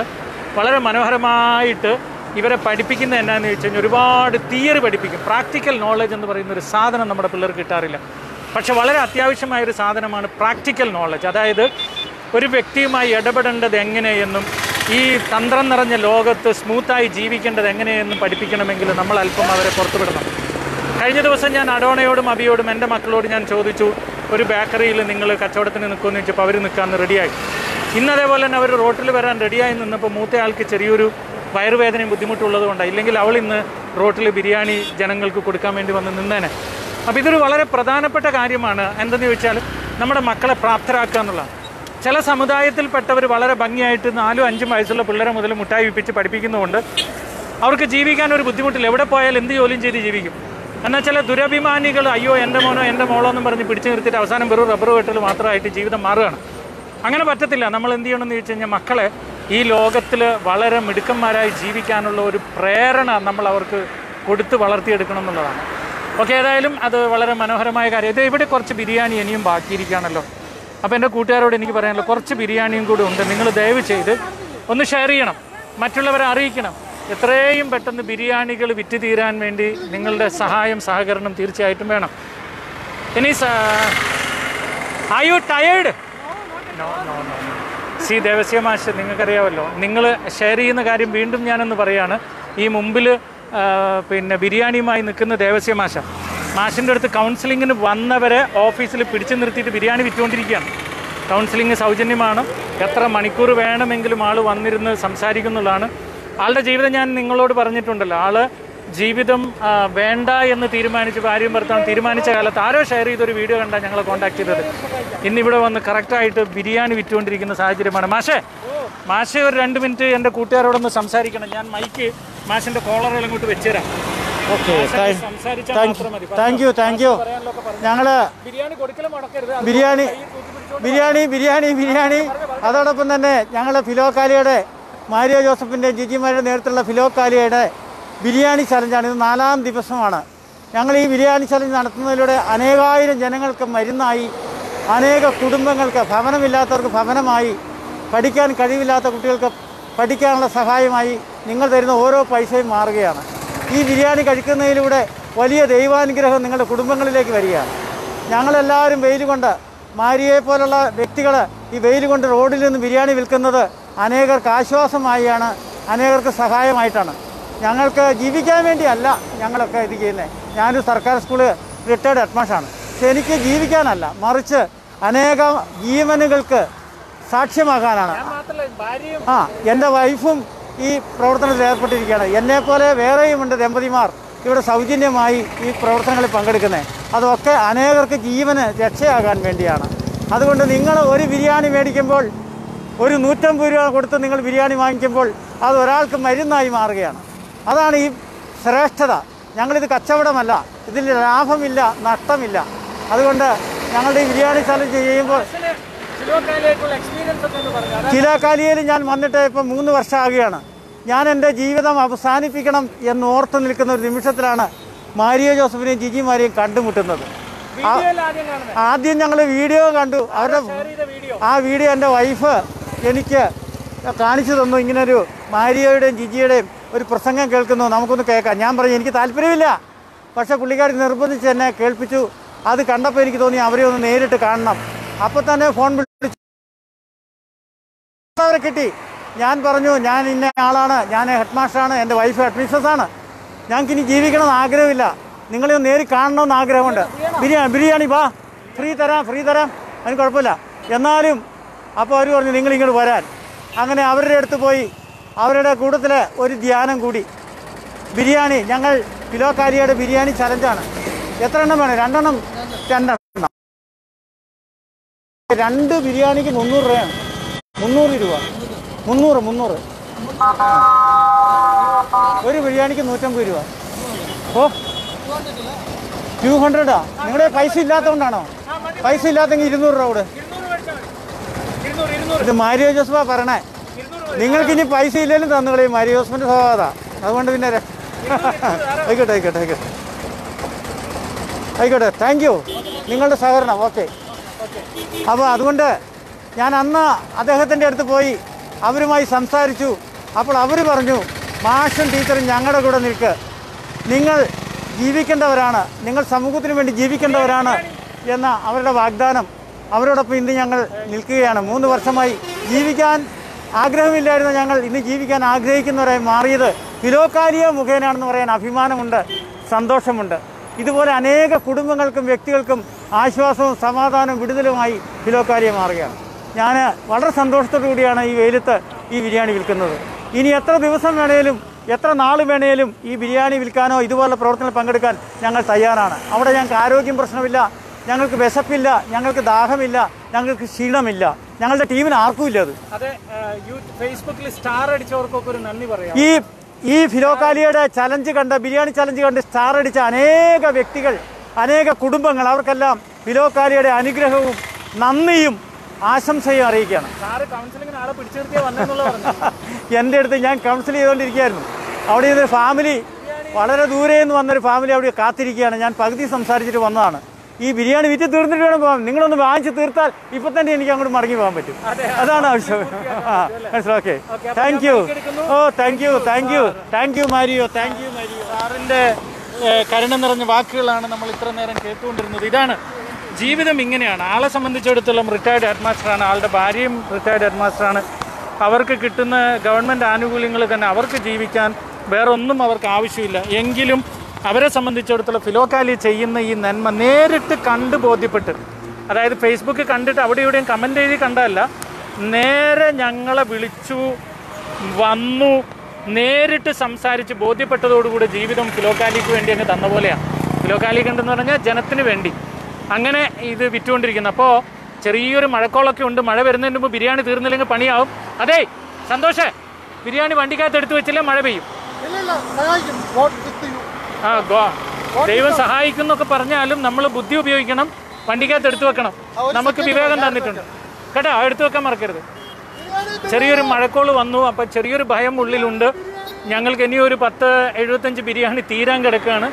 [SPEAKER 2] വളരെ മനോഹരമായിട്ട് ഇവരെ പഠിപ്പിക്കുന്നത് എന്നാന്ന് വെച്ച് കഴിഞ്ഞാൽ ഒരുപാട് തിയറി പഠിപ്പിക്കും. പ്രാക്ടിക്കൽ നോളജ് എന്ന് പറയുന്ന ഒരു സാധനം നമ്മുടെ പിള്ളേർക്ക് കിട്ടാറില്ല. പക്ഷെ വളരെ അത്യാവശ്യമായ ഒരു സാധനമാണ് പ്രാക്ടിക്കൽ നോളജ് അതായത് ഒരു വ്യക്തിയുമായി ഇടപെടേണ്ടത് എങ്ങനെയെന്നും ഈ തന്ത്രം നിറഞ്ഞ ലോകത്ത് സ്മൂത്തായി ജീവിക്കേണ്ടത് എങ്ങനെയെന്ന് പഠിപ്പിക്കണമെങ്കിൽ നമ്മൾ അല്പം അവരെ പുറത്തുവിടണം. കഴിഞ്ഞ ദിവസം ഞാൻ അഡോണയോടും അബിയോടും എന്റെ മക്കളോട് ഞാൻ ചോദിച്ചു ഒരു ബേക്കറിയിൽ നിങ്ങൾ കച്ചവടത്തിന് നിൽക്കുമെന്ന് വെച്ചപ്പോൾ അവർ നിൽക്കാമെന്ന് റെഡിയായി. ഇന്ന് അതേപോലെ തന്നെ അവർ റോട്ടിൽ വരാൻ റെഡിയായി നിന്നപ്പോൾ മൂത്തയാൾക്ക് ചെറിയൊരു വയറുവേദനയും ബുദ്ധിമുട്ടുള്ളത് കൊണ്ടാണ് ഇല്ലെങ്കിൽ അവൾ ഇന്ന് റോട്ടിൽ ബിരിയാണി ജനങ്ങൾക്ക് കൊടുക്കാൻ വേണ്ടി വന്ന് നിന്നേനെ. അപ്പോൾ ഇതൊരു വളരെ പ്രധാനപ്പെട്ട കാര്യമാണ്. എന്തെന്ന് ചോദിച്ചാൽ നമ്മുടെ മക്കളെ പ്രാപ്തരാക്കുക എന്നുള്ളതാണ്. ചില സമുദായത്തിൽപ്പെട്ടവർ വളരെ ഭംഗിയായിട്ട് നാലും അഞ്ചും വയസ്സുള്ള പിള്ളേരെ മുതൽ മുട്ടായി വിപ്പിച്ച് പഠിപ്പിക്കുന്നതുകൊണ്ട് അവർക്ക് ജീവിക്കാൻ ഒരു ബുദ്ധിമുട്ടില്ല. എവിടെ പോയാൽ എന്ത് ജോലിയും ചെയ്ത് ജീവിക്കും. എന്നാൽ ചില ദുരഭിമാനികൾ അയ്യോ എന്റെ മോനോ എന്റെ മോളോ എന്നും പറഞ്ഞ് പിടിച്ചു നിർത്തിയിട്ട് അവസാനം വെറും റബ്ബർ വെട്ടൽ മാത്രമായിട്ട് ജീവിതം മാറുകയാണ്. അങ്ങനെ പറ്റത്തില്ല. നമ്മൾ എന്ത് ചെയ്യണമെന്ന് ചോദിച്ചു കഴിഞ്ഞാൽ മക്കളെ ഈ ലോകത്തിൽ വളരെ മിടുക്കന്മാരായി ജീവിക്കാനുള്ള ഒരു പ്രേരണ നമ്മൾ അവർക്ക് കൊടുത്ത് വളർത്തിയെടുക്കണം എന്നുള്ളതാണ്. ഓക്കെ ഏതായാലും അത് വളരെ മനോഹരമായ കാര്യം. ഇത് ഇവിടെ കുറച്ച് ബിരിയാണി ഇനിയും ബാക്കിയിരിക്കുകയാണല്ലോ. അപ്പോൾ എന്റെ കൂട്ടുകാരോട് എനിക്ക് പറയാനുള്ളത് കുറച്ച് ബിരിയാണിയും കൂടി ഉണ്ട്. നിങ്ങൾ ദയവ് ചെയ്ത് ഒന്ന് ഷെയർ ചെയ്യണം. മറ്റുള്ളവരെ അറിയിക്കണം. എത്രയും പെട്ടെന്ന് ബിരിയാണികൾ വിറ്റ് തീരാൻ വേണ്ടി നിങ്ങളുടെ സഹായം സഹകരണം തീർച്ചയായിട്ടും വേണം. ഇനി are you tired no no no C Devasya മാഷ് നിങ്ങൾക്കറിയാമല്ലോ. നിങ്ങൾ ഷെയർ ചെയ്യുന്ന കാര്യം വീണ്ടും ഞാനൊന്ന് പറയാണ്. ഈ മുമ്പിൽ പിന്നെ ബിരിയാണിയുമായി നിൽക്കുന്ന ദേവസ്യ മാഷ. മാഷിന്റെ അടുത്ത് കൗൺസിലിങ്ങിന് വന്നവരെ ഓഫീസിൽ പിടിച്ചു നിർത്തിയിട്ട് ബിരിയാണി വിറ്റുകൊണ്ടിരിക്കുകയാണ്. കൗൺസിലിംഗ് സൗജന്യമാണ്. എത്ര മണിക്കൂർ വേണമെങ്കിലും ആൾ വന്നിരുന്ന് സംസാരിക്കുന്നുള്ളതാണ്. ആളുടെ ജീവിതം ഞാൻ നിങ്ങളോട് പറഞ്ഞിട്ടുണ്ടല്ലോ. ആൾ ജീവിതം വേണ്ട എന്ന് തീരുമാനിച്ച് ഭാര്യയും ഭർത്താവും തീരുമാനിച്ച കാലത്ത് ആരോ ഷെയർ ചെയ്തൊരു വീഡിയോ കണ്ടാണ് ഞങ്ങളെ കോൺടാക്ട് ചെയ്തത്. ഇന്നിവിടെ വന്ന് കറക്റ്റായിട്ട് ബിരിയാണി വിറ്റുകൊണ്ടിരിക്കുന്ന സാഹചര്യമാണ്. മാഷേ മാഷെ ഒരു രണ്ട് മിനിറ്റ് എന്റെ കൂട്ടുകാരോടൊന്ന് സംസാരിക്കണം. ഞാൻ മൈക്ക് മാഷിന്റെ കോളറുകൾ ഇങ്ങോട്ട് വെച്ചുതരാം.
[SPEAKER 5] Okay. Thank you thank you ഞങ്ങൾ
[SPEAKER 2] ബിരിയാണി
[SPEAKER 5] ബിരിയാണി ബിരിയാണി ബിരിയാണി അതോടൊപ്പം തന്നെ ഞങ്ങൾ ഫിലോക്കാലിയുടെ മാരിയോ ജോസഫിന്റെ ജിജിമാരുടെ നേതൃത്വത്തിലുള്ള ഫിലോക്കാലിയുടെ ബിരിയാണി ചലഞ്ചാണ്. ഇത് നാലാം ദിവസമാണ്. ഞങ്ങൾ ഈ ബിരിയാണി ചലഞ്ച് നടത്തുന്നതിലൂടെ അനേകായിരം ജനങ്ങൾക്ക് മരുന്നായി. അനേക കുടുംബങ്ങൾക്ക് ഭവനമില്ലാത്തവർക്ക് ഭവനമായി. പഠിക്കാൻ കഴിവില്ലാത്ത കുട്ടികൾക്ക് പഠിക്കാനുള്ള സഹായമായി നിങ്ങൾ തരുന്ന ഓരോ പൈസയും മാറുകയാണ്. ഈ ബിരിയാണി കഴിക്കുന്നതിലൂടെ വലിയ ദൈവാനുഗ്രഹം നിങ്ങളുടെ കുടുംബങ്ങളിലേക്ക് വരികയാണ്. ഞങ്ങളെല്ലാവരും വെയിൽ കൊണ്ട് മാരിയെ പോലുള്ള വ്യക്തികൾ ഈ വെയിൽ കൊണ്ട് റോഡിൽ നിന്ന് ബിരിയാണി വിൽക്കുന്നത് അനേകർക്ക് ആശ്വാസമായാണ് അനേകർക്ക് സഹായമായിട്ടാണ്. ഞങ്ങൾക്ക് ജീവിക്കാൻ വേണ്ടിയല്ല ഞങ്ങളൊക്കെ ഇത് ചെയ്യുന്നത് ഞാനൊരു സർക്കാർ സ്കൂൾ റിട്ടയർഡ് ഹെഡ്മാഷാണ് പക്ഷെ എനിക്ക് ജീവിക്കാനല്ല മറിച്ച് അനേകം ജീവനുകൾക്ക് സാക്ഷ്യമാകാനാണ്. ആ എന്റെ വൈഫും ഈ പ്രവർത്തനത്തിൽ ഏർപ്പെട്ടിരിക്കുകയാണ്. എന്നെപ്പോലെ വേറെയുമുണ്ട് ദമ്പതിമാർ ഇവിടെ സൗജന്യമായി ഈ പ്രവർത്തനങ്ങളിൽ പങ്കെടുക്കുന്നത് അതൊക്കെ അനേകർക്ക് ജീവന് രക്ഷയാകാൻ വേണ്ടിയാണ്. അതുകൊണ്ട് നിങ്ങൾ ഒരു ബിരിയാണി മേടിക്കുമ്പോൾ ഒരു നൂറ്റമ്പത് രൂപ കൊടുത്ത് നിങ്ങൾ ബിരിയാണി വാങ്ങിക്കുമ്പോൾ അത് ഒരാൾക്ക് മരുന്നായി മാറുകയാണ്. അതാണ് ഈ ശ്രേഷ്ഠത. ഞങ്ങളിത് കച്ചവടമല്ല. ഇതിൽ ലാഭമില്ല നഷ്ടമില്ല. അതുകൊണ്ട് ഞങ്ങളുടെ ഈ ബിരിയാണി സ്ഥലം ചെയ്യുമ്പോൾ
[SPEAKER 2] അതായത്
[SPEAKER 5] ഞാൻ വന്നിട്ട് ഇപ്പം മൂന്ന് വർഷമാകുകയാണ് ഞാൻ എന്റെ ജീവിതം അവസാനിപ്പിക്കണം എന്ന് ഓർത്ത് നിൽക്കുന്ന ഒരു നിമിഷത്തിലാണ് മാരിയ ജോസഫിനെയും ജിജിമാരെയും കണ്ടുമുട്ടുന്നത്.
[SPEAKER 2] ആദ്യം
[SPEAKER 5] ഞങ്ങൾ വീഡിയോ കണ്ടു. അവരുടെ ആ വീഡിയോ എന്റെ വൈഫ് എനിക്ക് കാണിച്ചു തന്നു. ഇങ്ങനൊരു മാരിയയുടെയും ജിജിയുടെയും ഒരു പ്രസംഗം കേൾക്കുന്നു. നമുക്കൊന്ന് കേൾക്കാം. ഞാൻ പറഞ്ഞു എനിക്ക് താല്പര്യമില്ല. പക്ഷേ പുള്ളിക്കാരി നിർബന്ധിച്ച് എന്നെ കേൾപ്പിച്ചു. അത് കണ്ടപ്പോൾ എനിക്ക് തോന്നി അവരെ ഒന്ന് നേരിട്ട് കാണണം. അപ്പോൾ തന്നെ ഫോൺ വിളിച്ചു. അവരെ കിട്ടി. ഞാൻ പറഞ്ഞു ഞാൻ ഇന്ന ആളാണ്. ഞാൻ ഹെഡ് മാസ്റ്ററാണ് എന്റെ വൈഫ് ഹെഡ് മിസ്സസ്സാണ് ഞങ്ങൾക്ക് ഇനി ജീവിക്കണമെന്ന് ആഗ്രഹമില്ല. നിങ്ങളെ ഒന്ന് നേരി കാണണമെന്ന് ആഗ്രഹമുണ്ട്. ബിരിയാണി ബിരിയാണി വാ. ഫ്രീ തരാം ഫ്രീ തരാം. അതിന് കുഴപ്പമില്ല. എന്നാലും അപ്പോൾ അവർ പറഞ്ഞു നിങ്ങൾ ഇങ്ങോട്ട് വരാൻ. അങ്ങനെ അവരുടെ അടുത്ത് പോയി. അവരുടെ കൂട്ടത്തിൽ ഒരു ധ്യാനം കൂടി. ബിരിയാണി ഞങ്ങൾ കിലോ കാലിയുടെ ബിരിയാണി ചലഞ്ചാണ്. എത്ര എണ്ണം വേണം? രണ്ടെണ്ണം? രണ്ടെണ്ണം. രണ്ട് ബിരിയാണിക്ക് മുന്നൂറ് രൂപയാണ്. മുന്നൂറ് രൂപ. മുന്നൂറ് മുന്നൂറ്. ഒരു ബിരിയാണിക്ക് നൂറ്റമ്പത് രൂപ. ഓ. ടു ഹൺഡ്രഡാ നിങ്ങളുടെ പൈസ ഇല്ലാത്തതുകൊണ്ടാണോ? പൈസ ഇല്ലാത്തെങ്കിൽ ഇരുന്നൂറ് രൂപ കൂടെ. ഇത് മാരിയോ ജോസഫാ പറയണേ. നിങ്ങൾക്ക് ഇനി പൈസ ഇല്ലെങ്കിലും തന്നുകളി മരി ഹോസ്മെന്റ് സ്വഭാവത അതുകൊണ്ട് പിന്നെ ആയിക്കോട്ടെ ആയിക്കോട്ടെ ആയിക്കോട്ടെ. താങ്ക് യു നിങ്ങളുടെ സഹകരണം ഓക്കെ അപ്പോൾ അതുകൊണ്ട് ഞാൻ അന്ന് അദ്ദേഹത്തിന്റെ അടുത്ത് പോയി അവരുമായി സംസാരിച്ചു. അപ്പോൾ അവർ പറഞ്ഞു മാഷും ടീച്ചറും ഞങ്ങളുടെ കൂടെ നിൽക്ക്. നിങ്ങൾ ജീവിക്കേണ്ടവരാണ്. നിങ്ങൾ സമൂഹത്തിന് വേണ്ടി ജീവിക്കേണ്ടവരാണ് എന്ന അവരുടെ വാഗ്ദാനം. അവരോടൊപ്പം ഇന്ന് ഞങ്ങൾ നിൽക്കുകയാണ്. മൂന്ന് വർഷമായി ജീവിക്കാൻ ആഗ്രഹമില്ലായിരുന്ന ഞങ്ങൾ ഇന്ന് ജീവിക്കാൻ ആഗ്രഹിക്കുന്നവരായി മാറിയത്. ഫിലോക്കാലിയ മുഖേനാണെന്ന് പറയാൻ അഭിമാനമുണ്ട് സന്തോഷമുണ്ട്. ഇതുപോലെ അനേക കുടുംബങ്ങൾക്കും വ്യക്തികൾക്കും ആശ്വാസവും സമാധാനവും വിടുതലുമായി ഫിലോക്കാലിയ മാറുകയാണ്. ഞാൻ വളരെ സന്തോഷത്തോടു കൂടിയാണ് ഈ വെയിലത്ത് ഈ ബിരിയാണി വിൽക്കുന്നത്. ഇനി എത്ര ദിവസം വേണേലും എത്ര നാൾ വേണേലും ഈ ബിരിയാണി വിൽക്കാനോ ഇതുപോലെ പ്രവർത്തനങ്ങൾ പങ്കെടുക്കാൻ ഞങ്ങൾ തയ്യാറാണ്. അവിടെ ഞങ്ങൾക്ക് ആരോഗ്യം പ്രശ്നമില്ല ഞങ്ങൾക്ക് വിശപ്പില്ല ഞങ്ങൾക്ക് ദാഹമില്ല ഞങ്ങൾക്ക് ക്ഷീണമില്ല. ഞങ്ങളുടെ ടീമിന് ആർക്കും ഇല്ല അത്
[SPEAKER 2] ഫേസ്ബുക്കിൽ സ്റ്റാർ അടിച്ചവർക്കൊക്കെ ഒരു നന്ദി പറയാം.
[SPEAKER 5] ഈ ഈ ഫിലോക്കാലിയുടെ ചലഞ്ച് കണ്ട ബിരിയാണി ചലഞ്ച് കണ്ട് സ്റ്റാർ അടിച്ച അനേക വ്യക്തികൾ അനേക കുടുംബങ്ങൾ അവർക്കെല്ലാം ഫിലോക്കാലിയുടെ അനുഗ്രഹവും നന്ദിയും ആശംസയും അറിയിക്കുകയാണ്. <laughs> എന്റെ അടുത്ത് ഞാൻ കൗൺസിൽ ചെയ്തുകൊണ്ടിരിക്കുകയായിരുന്നു. അവിടെ നിന്ന് ഫാമിലി വളരെ ദൂരെ നിന്ന് വന്നൊരു ഫാമിലി അവിടെ കാത്തിരിക്കുകയാണ്. ഞാൻ പകുതി സംസാരിച്ചിട്ട് വന്നതാണ്. ഈ ബിരിയാണി വിറ്റ് തീർന്നിട്ട് വേണം പോകാം നിങ്ങളൊന്ന് വാങ്ങിച്ച് തീർത്താൽ ഇപ്പൊ തന്നെ എനിക്ക് അങ്ങോട്ട് മടങ്ങി പോകാൻ പറ്റും. അതാണ് ആവശ്യം. <laughs> ആ മനസ്സിലാക്കേ thank you oh thank you thank you thank you Mario thank you Mario
[SPEAKER 2] സാറിന്റെ കരുണം നിറഞ്ഞ വാക്കുകളാണ് നമ്മൾ ഇത്ര നേരം കേട്ടുകൊണ്ടിരുന്നത്. ഇതാണ് ജീവിതം ഇങ്ങനെയാണ്. ആളെ സംബന്ധിച്ചിടത്തോളം റിട്ടയർഡ് ഹെഡ് മാസ്റ്ററാണ് ആളുടെ ഭാര്യയും റിട്ടയർഡ് ഹെഡ് മാസ്റ്ററാണ് അവർക്ക് കിട്ടുന്ന ഗവൺമെന്റ് ആനുകൂല്യങ്ങൾ തന്നെ അവർക്ക് ജീവിക്കാൻ വേറൊന്നും അവർക്ക് ആവശ്യമില്ല. എങ്കിലും അവരെ സംബന്ധിച്ചിടത്തോളം ഫിലോക്കാലി ചെയ്യുന്ന ഈ നന്മ നേരിട്ട് കണ്ട് ബോധ്യപ്പെട്ട് അതായത് ഫേസ്ബുക്ക് കണ്ടിട്ട് അവിടെ ഇവിടെയും കമന്റ് എഴുതി കണ്ടതല്ല നേരെ ഞങ്ങളെ വിളിച്ചു വന്നു നേരിട്ട് സംസാരിച്ച് ബോധ്യപ്പെട്ടതോടുകൂടി ജീവിതം ഫിലോക്കാലിക്ക് വേണ്ടി അങ്ങ് തന്ന പോലെയാണ്. ഫിലോക്കാലിക്ക് ഉണ്ടെന്ന് പറഞ്ഞാൽ ജനത്തിന് വേണ്ടി. അങ്ങനെ ഇത് വിറ്റുകൊണ്ടിരിക്കുന്നു. അപ്പോൾ ചെറിയൊരു മഴക്കോളൊക്കെ ഉണ്ട് മഴ വരുന്നതിന് മുമ്പ് ബിരിയാണി തീർന്നില്ലെങ്കിൽ പണിയാവും. അതെ സന്തോഷേ ബിരിയാണി വണ്ടിക്കകത്ത് എടുത്തു വെച്ചില്ലേ മഴ പെയ്യും. ആ ദൈവം സഹായിക്കുന്നൊക്കെ പറഞ്ഞാലും നമ്മൾ ബുദ്ധി ഉപയോഗിക്കണം വണ്ടിക്കകത്ത് എടുത്തു വെക്കണം. നമുക്ക് വിവേകം തന്നിട്ടുണ്ട്. കേട്ടോ എടുത്തു വെക്കാൻ മറക്കരുത്. ചെറിയൊരു മഴക്കോൾ വന്നു അപ്പം ചെറിയൊരു ഭയം ഉള്ളിലുണ്ട്. ഞങ്ങൾക്ക് ഇനി ഒരു പത്ത് എഴുപത്തഞ്ച് ബിരിയാണി തീരാൻ കിടക്കുകയാണ്.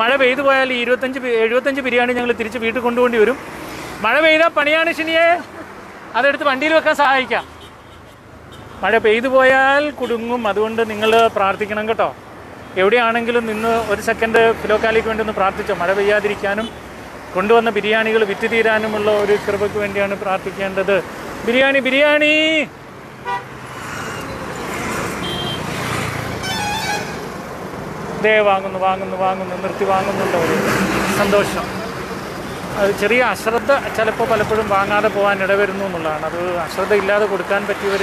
[SPEAKER 2] മഴ പെയ്തു പോയാൽ ഈ ഇരുപത്തഞ്ച് എഴുപത്തഞ്ച് ബിരിയാണി ഞങ്ങൾ തിരിച്ച് വീട്ടിൽ കൊണ്ടുപോകേണ്ടി വരും. മഴ പെയ്താൽ പണിയാണ് ശനിയെ. അതെടുത്ത് വണ്ടിയിൽ വെക്കാൻ സഹായിക്കാം. മഴ പെയ്തു പോയാൽ കുടുങ്ങും. അതുകൊണ്ട് നിങ്ങൾ പ്രാർത്ഥിക്കണം കേട്ടോ. എവിടെയാണെങ്കിലും നിന്ന് ഒരു സെക്കൻഡ് ഫിലോക്കാലിക്ക് വേണ്ടി ഒന്ന് പ്രാർത്ഥിച്ചോ? മഴ പെയ്യാതിരിക്കാനും കൊണ്ടുവന്ന ബിരിയാണികൾ വിറ്റ് തീരാനുമുള്ള ഒരു കൃപയ്ക്ക് വേണ്ടിയാണ് പ്രാർത്ഥിക്കേണ്ടത്. ബിരിയാണി ബിരിയാണി! ദേ വാങ്ങുന്നു വാങ്ങുന്നു വാങ്ങുന്നു നിർത്തി വാങ്ങുന്നുണ്ട് അവർ സന്തോഷം. അത് ചെറിയ അശ്രദ്ധ ചിലപ്പോൾ പലപ്പോഴും വാങ്ങാതെ പോകാൻ ഇടവരുന്നു എന്നുള്ളതാണ്. അത് അശ്രദ്ധ ഇല്ലാതെ കൊടുക്കാൻ പറ്റിയവർ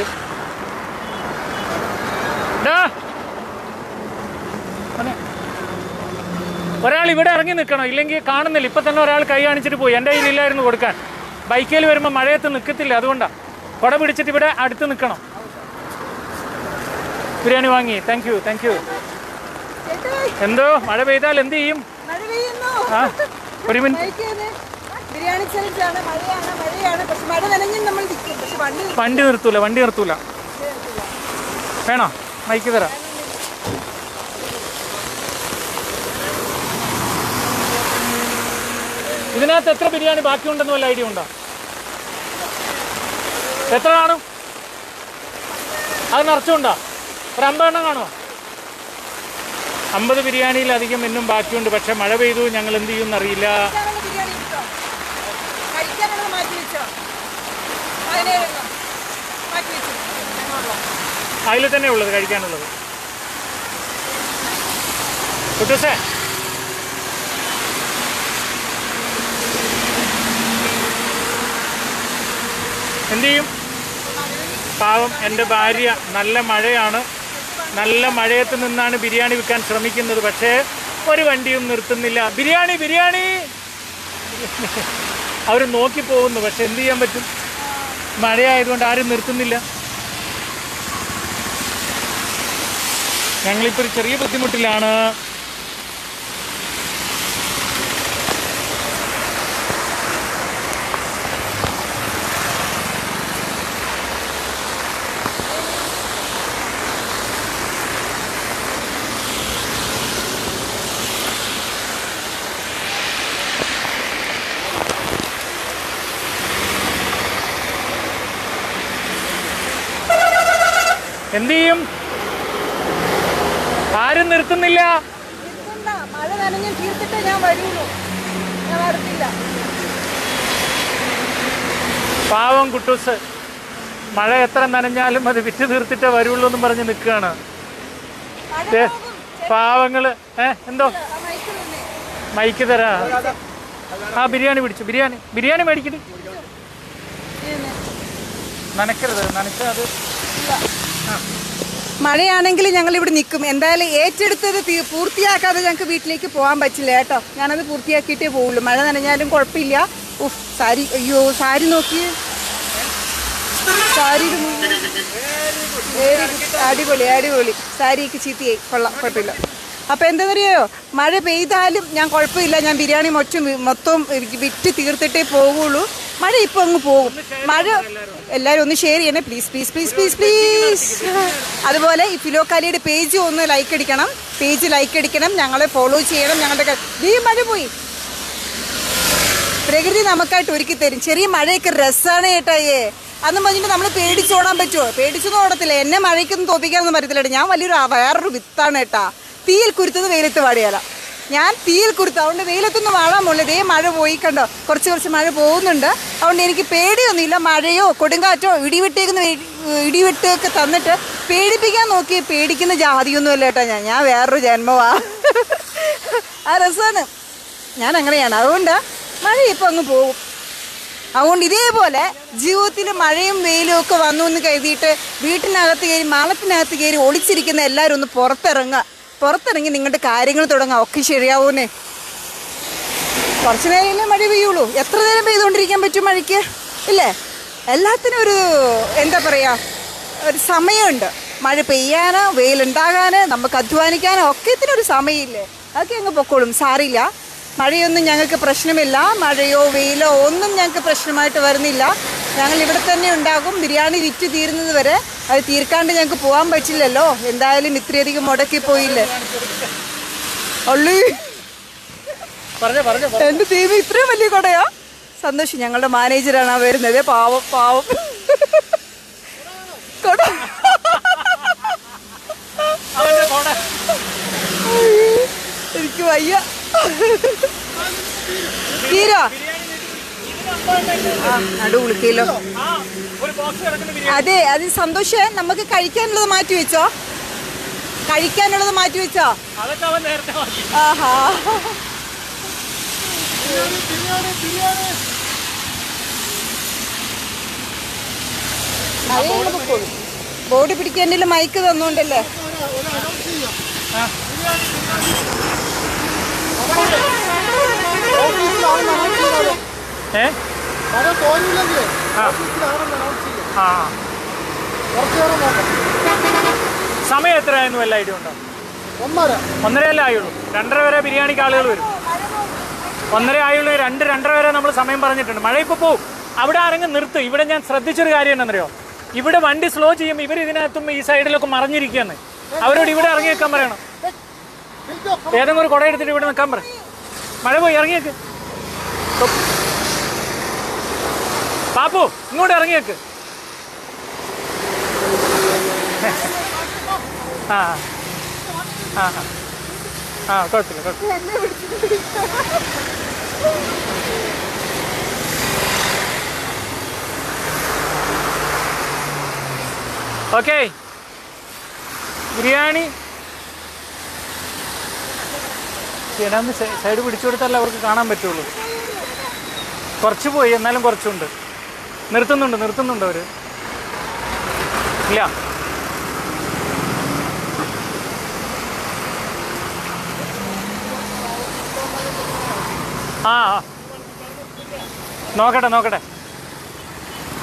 [SPEAKER 2] ഒരാൾ ഇവിടെ ഇറങ്ങി നിൽക്കണം? ഇല്ലെങ്കിൽ കാണുന്നില്ല. ഇപ്പം തന്നെ ഒരാൾ കൈ കാണിച്ചിട്ട് പോയി. എന്റെ കയ്യിലില്ലായിരുന്നു കൊടുക്കാൻ. ബൈക്കിൽ വരുമ്പോൾ മഴയത്ത് നിൽക്കത്തില്ല അതുകൊണ്ടാണ് കുട പിടിച്ചിട്ട് ഇവിടെ അടുത്ത് നിൽക്കണം? ബിരിയാണി വാങ്ങി. താങ്ക് യു താങ്ക് യു എന്തോ? മഴ പെയ്താൽ എന്ത് ചെയ്യും? ആ ഒരു മിനിറ്റ്.
[SPEAKER 1] വണ്ടി
[SPEAKER 2] നിർത്തൂല വണ്ടി നിർത്തൂല. വേണോ? മൈക്ക് തരാം. ഇതിനകത്ത് എത്ര ബിരിയാണി ബാക്കിയുണ്ടെന്ന് വല്ല ഐഡിയ ഉണ്ടോ? എത്ര കാണും? അത് നിറച്ചുണ്ടോ? ഒരു അമ്പതെണ്ണം കാണുമോ? അമ്പത് ബിരിയാണിയിലധികം ഇന്നും ബാക്കിയുണ്ട്. പക്ഷെ മഴ പെയ്തു ഞങ്ങൾ എന്ത്
[SPEAKER 1] ചെയ്യുമെന്ന് അറിയില്ല.
[SPEAKER 2] അതിൽ തന്നെ ഉള്ളത് കഴിക്കാനുള്ളത്. കുട്ടൂസേ എന്ത് ചെയ്യും പാവം എന്റെ ഭാര്യ നല്ല മഴയാണ്. നല്ല മഴയത്ത് നിന്നാണ് ബിരിയാണി വിൽക്കാൻ ശ്രമിക്കുന്നത്. പക്ഷേ ഒരു വണ്ടിയും നിർത്തുന്നില്ല. ബിരിയാണി ബിരിയാണി! അവർ നോക്കി പോകുന്നു. പക്ഷെ എന്ത് ചെയ്യാൻ പറ്റും? മഴയായതുകൊണ്ട് ആരും നിർത്തുന്നില്ല. ഞങ്ങളിപ്പോൾ ഒരു ചെറിയ ബുദ്ധിമുട്ടിലാണ്. എന്ത് ചെയ്യും ആരും നിർത്തുന്നില്ല. പാവം കുട്ടൂസ്. മഴ എത്ര നനഞ്ഞാലും അത് വിറ്റ് തീർത്തിട്ടേ വരുള്ളൂ എന്നും പറഞ്ഞ് നിൽക്കുകയാണ്. പാവങ്ങൾ. ഏ എന്തോ? മൈക്ക് തരാ. ആ ബിരിയാണി പിടിച്ചു. ബിരിയാണി. ബിരിയാണി മേടിക്കട്ടെ നനക്കരുത് നനച്ചാൽ അത്
[SPEAKER 1] മഴയാണെങ്കിൽ ഞങ്ങൾ ഇവിടെ നിൽക്കും. എന്തായാലും ഏറ്റെടുത്തത് പൂർത്തിയാക്കാതെ ഞങ്ങൾക്ക് വീട്ടിലേക്ക് പോകാൻ പറ്റില്ല കേട്ടോ. ഞാനത് പൂർത്തിയാക്കിയിട്ടേ പോവുള്ളൂ. മഴ നനഞ്ഞാലും കുഴപ്പമില്ല. ഉഫ് സാരി അയ്യോ സാരി നോക്കി. സാരി അടിപൊളി അടിപൊളി. സാരിക്ക് ചീത്തയായി. കൊള്ളാം കുഴപ്പമില്ല. അപ്പോൾ എന്താണെന്നറിയോ മഴ പെയ്താലും ഞാൻ കുഴപ്പമില്ല. ഞാൻ ബിരിയാണി മൊച്ചും മൊത്തം വിറ്റ് തീർത്തിട്ടേ പോകുള്ളൂ മഴ ഇപ്പോൾ അങ്ങ് പോകും. മഴ എല്ലാവരും ഒന്ന് ഷെയർ ചെയ്യണേ. Please please please please please അതുപോലെ ഈ ഫിലോക്കാലിയുടെ പേജ് ഒന്ന് ലൈക്ക് അടിക്കണം. പേജ് ലൈക്ക് അടിക്കണം. ഞങ്ങളെ ഫോളോ ചെയ്യണം. ഞങ്ങളുടെ ഈ മഴ പോയി. പ്രകൃതി നമുക്കായിട്ട് ഒരുക്കി തരും. ചെറിയ മഴയൊക്കെ രസമാണ് കേട്ടായേ അന്ന് പറഞ്ഞിട്ട് നമ്മൾ പേടിച്ചോടാൻ പറ്റുമോ പേടിച്ചൊന്നും ഓടത്തില്ല. എന്നെ മഴയ്ക്കൊന്നും തോപ്പിക്കാനൊന്നും പറ്റത്തില്ല ഞാൻ വലിയൊരു വേറൊരു വിത്താണ് കേട്ടാ തീയിൽ കുരുത്തത് വെയിലത്ത് വാടിയാല. ഞാൻ തീയിൽ കൊടുത്തു. അതുകൊണ്ട് വെയിലത്തൊന്നും വാഴാൻ പോകില്ല ഇതേ മഴ പോയി കണ്ടോ? കുറച്ച് കുറച്ച് മഴ പോകുന്നുണ്ട്. അതുകൊണ്ട് എനിക്ക് പേടിയൊന്നുമില്ല. മഴയോ കൊടുങ്കാറ്റോ ഇടിവിട്ടേക്കുന്ന ഇടിവിട്ടൊക്കെ തന്നിട്ട് പേടിപ്പിക്കാൻ നോക്കി പേടിക്കുന്ന ജാതിയൊന്നുമല്ല കേട്ടോ ഞാൻ. ഞാൻ വേറൊരു ജന്മവാ. ആ രസമാണ് ഞാൻ അങ്ങനെയാണ്. അതുകൊണ്ട് മഴ ഇപ്പം അങ്ങ് പോകും. അതുകൊണ്ട് ഇതേപോലെ ജീവിതത്തിൽ മഴയും വെയിലും ഒക്കെ വന്നു എന്ന് കരുതിയിട്ട് വീട്ടിനകത്ത് കയറി മാളത്തിനകത്ത് കയറി ഒളിച്ചിരിക്കുന്ന എല്ലാവരും ഒന്ന് പുറത്തിറങ്ങുക. പുറത്തിറങ്ങി നിങ്ങളുടെ കാര്യങ്ങൾ തുടങ്ങാം. ഒക്കെ ശരിയാവൂന്നേ. കുറച്ച് നേരമല്ലേ മഴ പെയ്യുള്ളൂ. എത്ര നേരം പെയ്തുകൊണ്ടിരിക്കാൻ പറ്റും മഴയ്ക്ക്? ഇല്ലേ? എല്ലാത്തിനും ഒരു എന്താ പറയുക ഒരു സമയമുണ്ട്. മഴ പെയ്യാനോ വെയിലുണ്ടാകാനോ നമുക്ക് അധ്വാനിക്കാനോ ഒക്കെ ഇതിനൊരു സമയമില്ലേ? അതൊക്കെ അങ്ങ് പൊക്കോളും. സാറില്ല മഴയൊന്നും ഞങ്ങൾക്ക് പ്രശ്നമില്ല. മഴയോ വെയിലോ ഒന്നും ഞങ്ങൾക്ക് പ്രശ്നമായിട്ട് വരുന്നില്ല. ഞങ്ങൾ ഇവിടെ തന്നെ ഉണ്ടാകും. ബിരിയാണി വിറ്റ് തീരുന്നത് വരെ അത് തീർക്കാണ്ട് ഞങ്ങൾക്ക് പോകാൻ പറ്റില്ലല്ലോ. എന്തായാലും ഇത്രയധികം മുടക്കി പോയില്ലേ
[SPEAKER 2] പറഞ്ഞോ
[SPEAKER 1] എന്റെ ടീം ഇത്രയും വലിയ കൊടയാ? സന്തോഷം ഞങ്ങളുടെ മാനേജറാണ് ആ വരുന്നത്. പാവം പാവം. കൊട. എനിക്ക് വയ്യ തീരോ ആ നടു വിളിക്കല്ലോ
[SPEAKER 2] ഒരു ബോക്സ് കിടക്കുന്ന
[SPEAKER 1] അതെ അത് സന്തോഷേ നമുക്ക് കഴിക്കാനുള്ളത് മാറ്റി വെച്ചോ? കഴിക്കാനുള്ളത് മാറ്റി വെച്ചോ? ആഹാ. ബോർഡ് പിടിക്കാൻ മൈക്ക് തന്നോണ്ടല്ലേ?
[SPEAKER 2] ഏ? ആ.
[SPEAKER 10] ചെയ്യും.
[SPEAKER 2] സമയം എത്രയായിരുന്നു? ഐഡിയ ഉണ്ടോ?
[SPEAKER 10] ഒന്നര
[SPEAKER 2] ഒന്നരയല്ലേ ആയുള്ളൂ. രണ്ടര വരെ ബിരിയാണിക്ക് ആളുകൾ വരും. ഒന്നര ആയുള്ളൂ രണ്ട് രണ്ടര വരെ നമ്മൾ സമയം പറഞ്ഞിട്ടുണ്ട്. മഴ ഇപ്പോൾ പോവും. അവിടെ ആരെങ്കിലും നിർത്തും. ഇവിടെ ഞാൻ ശ്രദ്ധിച്ചൊരു കാര്യം എന്നറിയോ ഇവിടെ വണ്ടി സ്ലോ ചെയ്യുമ്പോൾ ഇവർ ഇതിനകത്തും ഈ സൈഡിലൊക്കെ മറിഞ്ഞിരിക്കുകയാണ്. അവരോട് ഇവിടെ ഇറങ്ങി വെക്കാൻ പറയണം. ഏതെങ്കിലും ഒരു കുട എടുത്തിട്ട് ഇവിടെ നിൽക്കാൻ പറ. മഴ പോയി ഇറങ്ങിയേക്ക്. പാപ്പു ഇങ്ങോട്ട് ഇറങ്ങിയേക്ക്. ആ ആ. ആ കുഴപ്പമില്ല കുഴപ്പമില്ല. ഓക്കെ. ബിരിയാണി ചേട്ടാന്ന് സൈഡ് പിടിച്ചു കൊടുത്താലേ അവർക്ക് കാണാൻ പറ്റുള്ളൂ. കുറച്ച് പോയി എന്നാലും കുറച്ചുണ്ട്. നിർത്തുന്നുണ്ട് നിർത്തുന്നുണ്ട് അവർ. ഇല്ല. ആ. നോക്കട്ടെ നോക്കട്ടെ.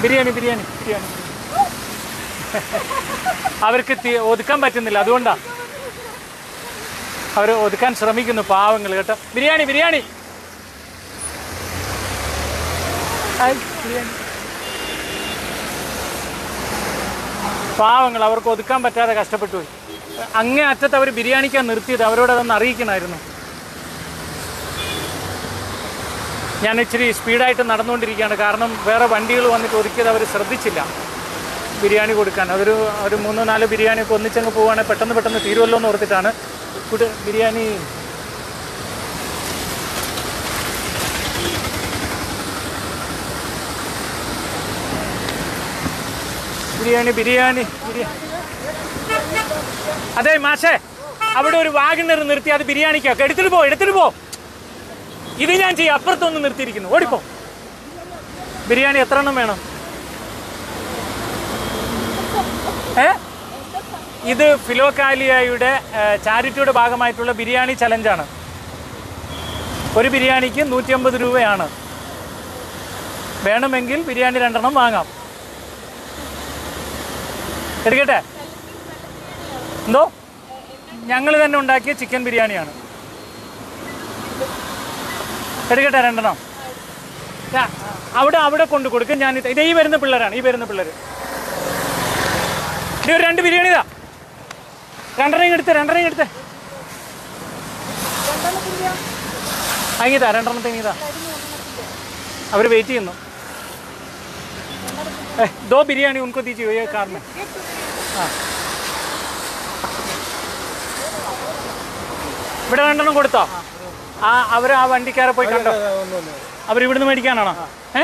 [SPEAKER 2] ബിരിയാണി ബിരിയാണി ബിരിയാണി. <laughs> അവർക്ക് ഒതുക്കാൻ പറ്റുന്നില്ല അതുകൊണ്ടാ. അവർ ഒതുക്കാൻ ശ്രമിക്കുന്നു പാവങ്ങൾ കേട്ടോ. ബിരിയാണി ബിരിയാണി. പാവങ്ങൾ അവർക്ക് ഒതുക്കാൻ പറ്റാതെ കഷ്ടപ്പെട്ടു പോയി. അങ്ങേ അറ്റത്ത് അവർ ബിരിയാണിക്കാൻ നിർത്തിയത് അവരോട് അതൊന്ന് അറിയിക്കണമായിരുന്നു. ഞാൻ ഇച്ചിരി സ്പീഡായിട്ട് നടന്നുകൊണ്ടിരിക്കുകയാണ്. കാരണം വേറെ വണ്ടികൾ വന്നിട്ട് ഒതുക്കിയത് അവർ ശ്രദ്ധിച്ചില്ല. ബിരിയാണി കൊടുക്കാൻ. അതൊരു ഒരു മൂന്നോ നാലോ ബിരിയാണിയൊക്കെ ഒന്നിച്ചങ്ങ് പോവുകയാണെങ്കിൽ പെട്ടെന്ന് പെട്ടെന്ന് തീരുമല്ലോ എന്ന് ഓർത്തിട്ടാണ് ഫുഡ് ബിരിയാണി. ബിരിയാണി ബിരിയാണി അതെ മാഷേ അവിടെ ഒരു വാഗണർ നിർത്തി അത് ബിരിയാണിക്കൊക്കെ എടുത്തിട്ട് പോ എടുത്തിട്ട് പോ. ഇത് ഞാൻ ചെയ്യും അപ്പുറത്തൊന്ന് നിർത്തിയിരിക്കുന്നു. ഓടിപ്പോ. ബിരിയാണി എത്ര എണ്ണം വേണം? ഏ? ഇത് ഫിലോകാലിയയുടെ ചാരിറ്റിയുടെ ഭാഗമായിട്ടുള്ള ബിരിയാണി ചലഞ്ചാണ്. ഒരു ബിരിയാണിക്ക് നൂറ്റി അമ്പത് രൂപയാണ്. വേണമെങ്കിൽ ബിരിയാണി രണ്ടെണ്ണം വാങ്ങാം. എടുക്കട്ടെ? എന്തോ? ഞങ്ങൾ തന്നെ ഉണ്ടാക്കിയ ചിക്കൻ ബിരിയാണിയാണ്. എടുക്കട്ടെ രണ്ടെണ്ണം? അവിടെ അവിടെ കൊണ്ടു കൊടുക്കും ഞാൻ ഇത് ഈ വരുന്ന പിള്ളേരാണ് ഈ വരുന്ന പിള്ളേർ ഇത് ഒരു രണ്ട് ബിരിയാണി ഇതാ. രണ്ടെണ്ണം എടുത്ത് രണ്ടെണ്ണം എടുത്ത്. അങ്ങീതാ രണ്ടെണ്ണത്തെ ഇങ്ങീതാ അവർ വെയിറ്റ് ചെയ്യുന്നു. ദോ ബിരിയാണി ഉൻകൊ दीजिए ये कार में ഇവിടെ രണ്ടെണ്ണം കൊടുത്തോ? ആ അവർ ആ വണ്ടിക്കാരെ പോയി കണ്ടോ? അവർ ഇവിടുന്ന് മേടിക്കാനാണോ? ഏ?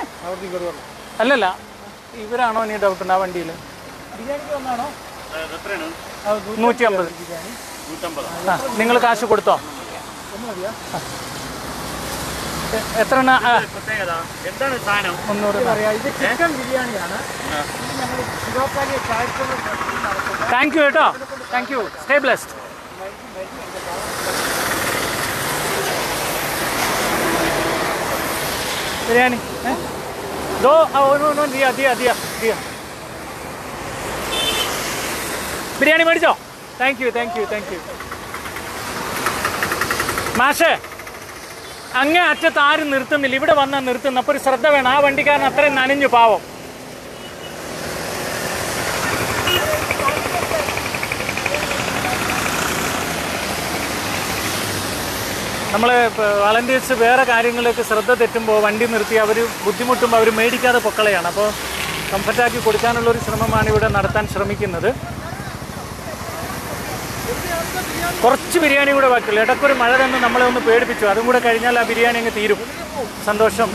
[SPEAKER 2] അല്ലല്ല ഇവരാണോ ഇനി ഡൗട്ട് ഉണ്ട് ആ വണ്ടിയിൽ ബിരിയാണിക്ക് വന്നാണോ? നൂറ്റി അമ്പത് നിങ്ങൾ കാശ് കൊടുത്തോ. എത്ര
[SPEAKER 12] എന്താണ് സാധനം?
[SPEAKER 5] ഇത് ചിക്കൻ ബിരിയാണിയാണ്.
[SPEAKER 2] താങ്ക് യു കേട്ടോ. Thank you stay blessed biryani? ദോ ആ, ഓ, നോ, നോ, ദിയ ദിയ ദിയ ദിയ. ബിരിയാണി മേടിച്ചോ? Thank you thank you thank you മാഷേ അങ്ങേ അറ്റത്ത് ആരും നിർത്തുന്നില്ല. ഇവിടെ വന്നാൽ നിർത്തുന്നു. അപ്പോൾ ഒരു ശ്രദ്ധ വേണം. ആ വണ്ടിക്കാരൻ അത്രയും നനഞ്ഞു പാവം. നമ്മൾ വളണ്ടിയേഴ്സ് വേറെ കാര്യങ്ങളിലേക്ക് ശ്രദ്ധ തെറ്റുമ്പോൾ വണ്ടി നിർത്തി അവർ ബുദ്ധിമുട്ടുമ്പോൾ അവർ മേടിക്കാതെ പൊക്കളയാണ്. അപ്പോൾ കംഫർട്ടാക്കി കൊടുക്കാനുള്ളൊരു ശ്രമമാണ് ഇവിടെ നടത്താൻ ശ്രമിക്കുന്നത്. കുറച്ച് ബിരിയാണി കൂടെ ബാക്കിയുള്ളൂ. ഇടയ്ക്കൊരു മഴ തന്നെ നമ്മളെ ഒന്ന് പേടിപ്പിച്ചു. അതും കൂടെ കഴിഞ്ഞാൽ ആ ബിരിയാണി അങ്ങ് തീരും. സന്തോഷം.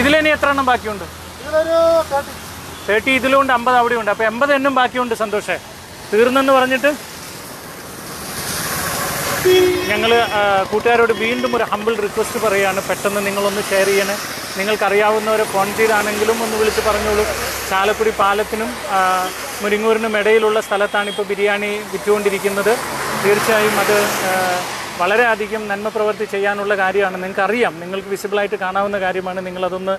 [SPEAKER 2] ഇതിലിനി എത്ര എണ്ണം ബാക്കിയുണ്ട്? തേർട്ടി ഇതിലുണ്ട് അമ്പത് അവിടെ ഉണ്ട് അപ്പോൾ എൺപത് എണ്ണം ബാക്കിയുണ്ട് സന്തോഷേ. തീർന്നെന്ന് പറഞ്ഞിട്ട് ഞങ്ങൾ കൂട്ടുകാരോട് വീണ്ടും ഒരു ഹമ്പിൾ റിക്വസ്റ്റ് പറയുകയാണ്. പെട്ടെന്ന് നിങ്ങളൊന്ന് ഷെയർ ചെയ്യണേ. നിങ്ങൾക്കറിയാവുന്നവരെ ഫോൺ ചെയ്താണെങ്കിലും ഒന്ന് വിളിച്ച് പറഞ്ഞോളൂ. ചാലക്കുടി പാലത്തിനും മുരിങ്ങൂരിനും ഇടയിലുള്ള സ്ഥലത്താണ് ഇപ്പോൾ ബിരിയാണി വിറ്റുകൊണ്ടിരിക്കുന്നത്. തീർച്ചയായും അത് വളരെയധികം നന്മ പ്രവൃത്തി ചെയ്യാനുള്ള കാര്യമാണ്. നിങ്ങൾക്കറിയാം നിങ്ങൾക്ക് വിസിബിളായിട്ട് കാണാവുന്ന കാര്യമാണ്. നിങ്ങളതൊന്ന്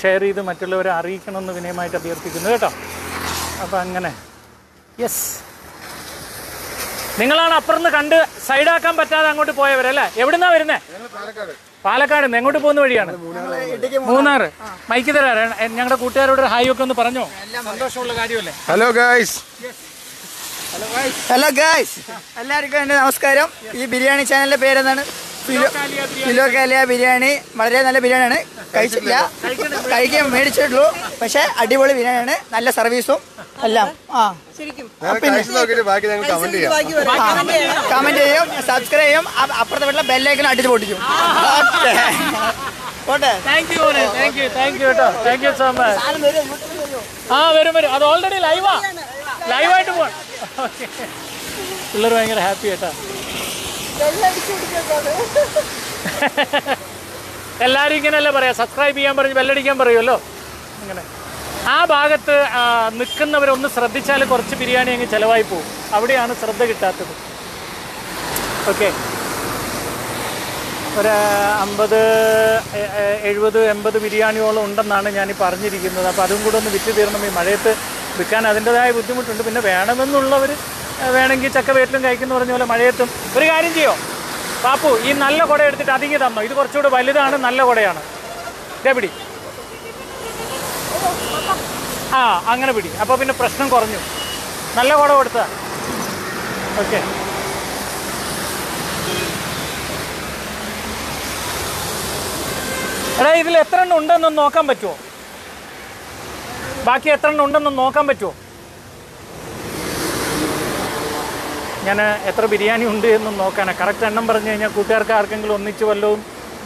[SPEAKER 2] ഷെയർ ചെയ്ത് മറ്റുള്ളവരെ അറിയിക്കണമെന്ന് വിനയമായിട്ട് അഭ്യർത്ഥിക്കുന്നു കേട്ടോ. അപ്പോൾ അങ്ങനെ. യെസ് നിങ്ങളാണ് അപ്പുറന്ന് കണ്ട് സൈഡാക്കാൻ പറ്റാതെ അങ്ങോട്ട് പോയവരല്ലേ? എവിടുന്നാ വരുന്നേ? പാലക്കാട് നിന്ന് എങ്ങോട്ട് പോകുന്ന വഴിയാണ്? മൂന്നാർ മൈക്ക് തരാ. ഞങ്ങളുടെ കൂട്ടുകാരോട് ഒരു ഹായ് ഒക്കെ ഒന്ന് പറഞ്ഞോ? സന്തോഷമുള്ള കാര്യമല്ലേ?
[SPEAKER 13] ഹലോ ഗായ്സ്
[SPEAKER 14] ഹലോ ഗായ്സ് എല്ലാവർക്കും എന്റെ നമസ്കാരം. ഈ ബിരിയാണി ചാനലിന്റെ പേരെന്താണ്? ഫിലോ കാലിയ ബിരിയാണി വളരെ നല്ല ബിരിയാണിയാണ്. കഴിച്ചില്ല കഴിക്കാൻ മേടിച്ചിട്ടുള്ളൂ. പക്ഷെ അടിപൊളി ബിരിയാണിയാണ്. നല്ല സർവീസും എല്ലാം. ആ.
[SPEAKER 1] ശരിക്കും.
[SPEAKER 13] കഴിച്ചു നോക്കിയിട്ട് ബാക്കി ഞങ്ങൾ കമന്റ് ചെയ്യാം.
[SPEAKER 14] കമന്റ് ചെയ്യും. സബ്സ്ക്രൈബ് ചെയ്യും അപ്പുറത്തെ വീട്ടിലെ ബെല്ലൈക്കൻ അടിച്ച് പൊട്ടിക്കും. ഓക്കെ. പോട്ടെ.
[SPEAKER 2] Thank you thank you thank you കേട്ടോ താങ്ക് യു സോ മച്ച് ആ വരും വരും. അത് ഓൾറെഡി ലൈവാ ലൈവായിട്ട് പോകണം പിള്ളേർ ഭയങ്കര ഹാപ്പി കേട്ടോ <laughs> എല്ലാവരും ഇങ്ങനെയല്ലേ പറയാം? സബ്സ്ക്രൈബ് ചെയ്യാൻ പറഞ്ഞ് ബെല്ലടിക്കാൻ പറയുമല്ലോ അങ്ങനെ ആ ഭാഗത്ത് നിൽക്കുന്നവരൊന്ന് ശ്രദ്ധിച്ചാൽ കുറച്ച് ബിരിയാണി അങ്ങ് ചിലവായി പോകും. അവിടെയാണ് ശ്രദ്ധ കിട്ടാത്തത്. ഓക്കെ ഒരു അമ്പത് എഴുപത് എൺപത് ബിരിയാണിയോളം ഉണ്ടെന്നാണ് ഞാൻ പറഞ്ഞിരിക്കുന്നത്. അപ്പോൾ അതും കൂടെ ഒന്ന് വിറ്റ് തീർന്നു ഈ മഴയത്ത് വിൽക്കാൻ അതിന്റെതായ ബുദ്ധിമുട്ടുണ്ട്. പിന്നെ വേണമെന്നുള്ളവർ വേണമെങ്കിൽ ചക്ക വേറ്റിലും കഴിക്കുന്ന പറഞ്ഞ പോലെ മഴയത്തും ഒരു കാര്യം ചെയ്യോ? പാപ്പു ഈ നല്ല കുട എടുത്തിട്ട് അതിങ്ങി തന്നോ? ഇത് കുറച്ചുകൂടെ വലുതാണ് നല്ല കുടയാണ്. ഇതേ പിടി. ആ അങ്ങനെ പിടി. അപ്പോൾ പിന്നെ പ്രശ്നം കുറഞ്ഞു. നല്ല കുട കൊടുത്താ ഓക്കെ. എടാ ഇതിൽ എത്ര എണ്ണം ഉണ്ടെന്നൊന്ന് നോക്കാൻ പറ്റുമോ ബാക്കി എത്ര എണ്ണം ഉണ്ടെന്ന് നോക്കാൻ പറ്റുമോ ഞാൻ എത്ര ബിരിയാണി ഉണ്ട് എന്ന് നോക്കാനാണ് കറക്റ്റ് എണ്ണം പറഞ്ഞു കഴിഞ്ഞാൽ കൂട്ടുകാർക്ക് ആർക്കെങ്കിലും ഒന്നിച്ച് വല്ലതും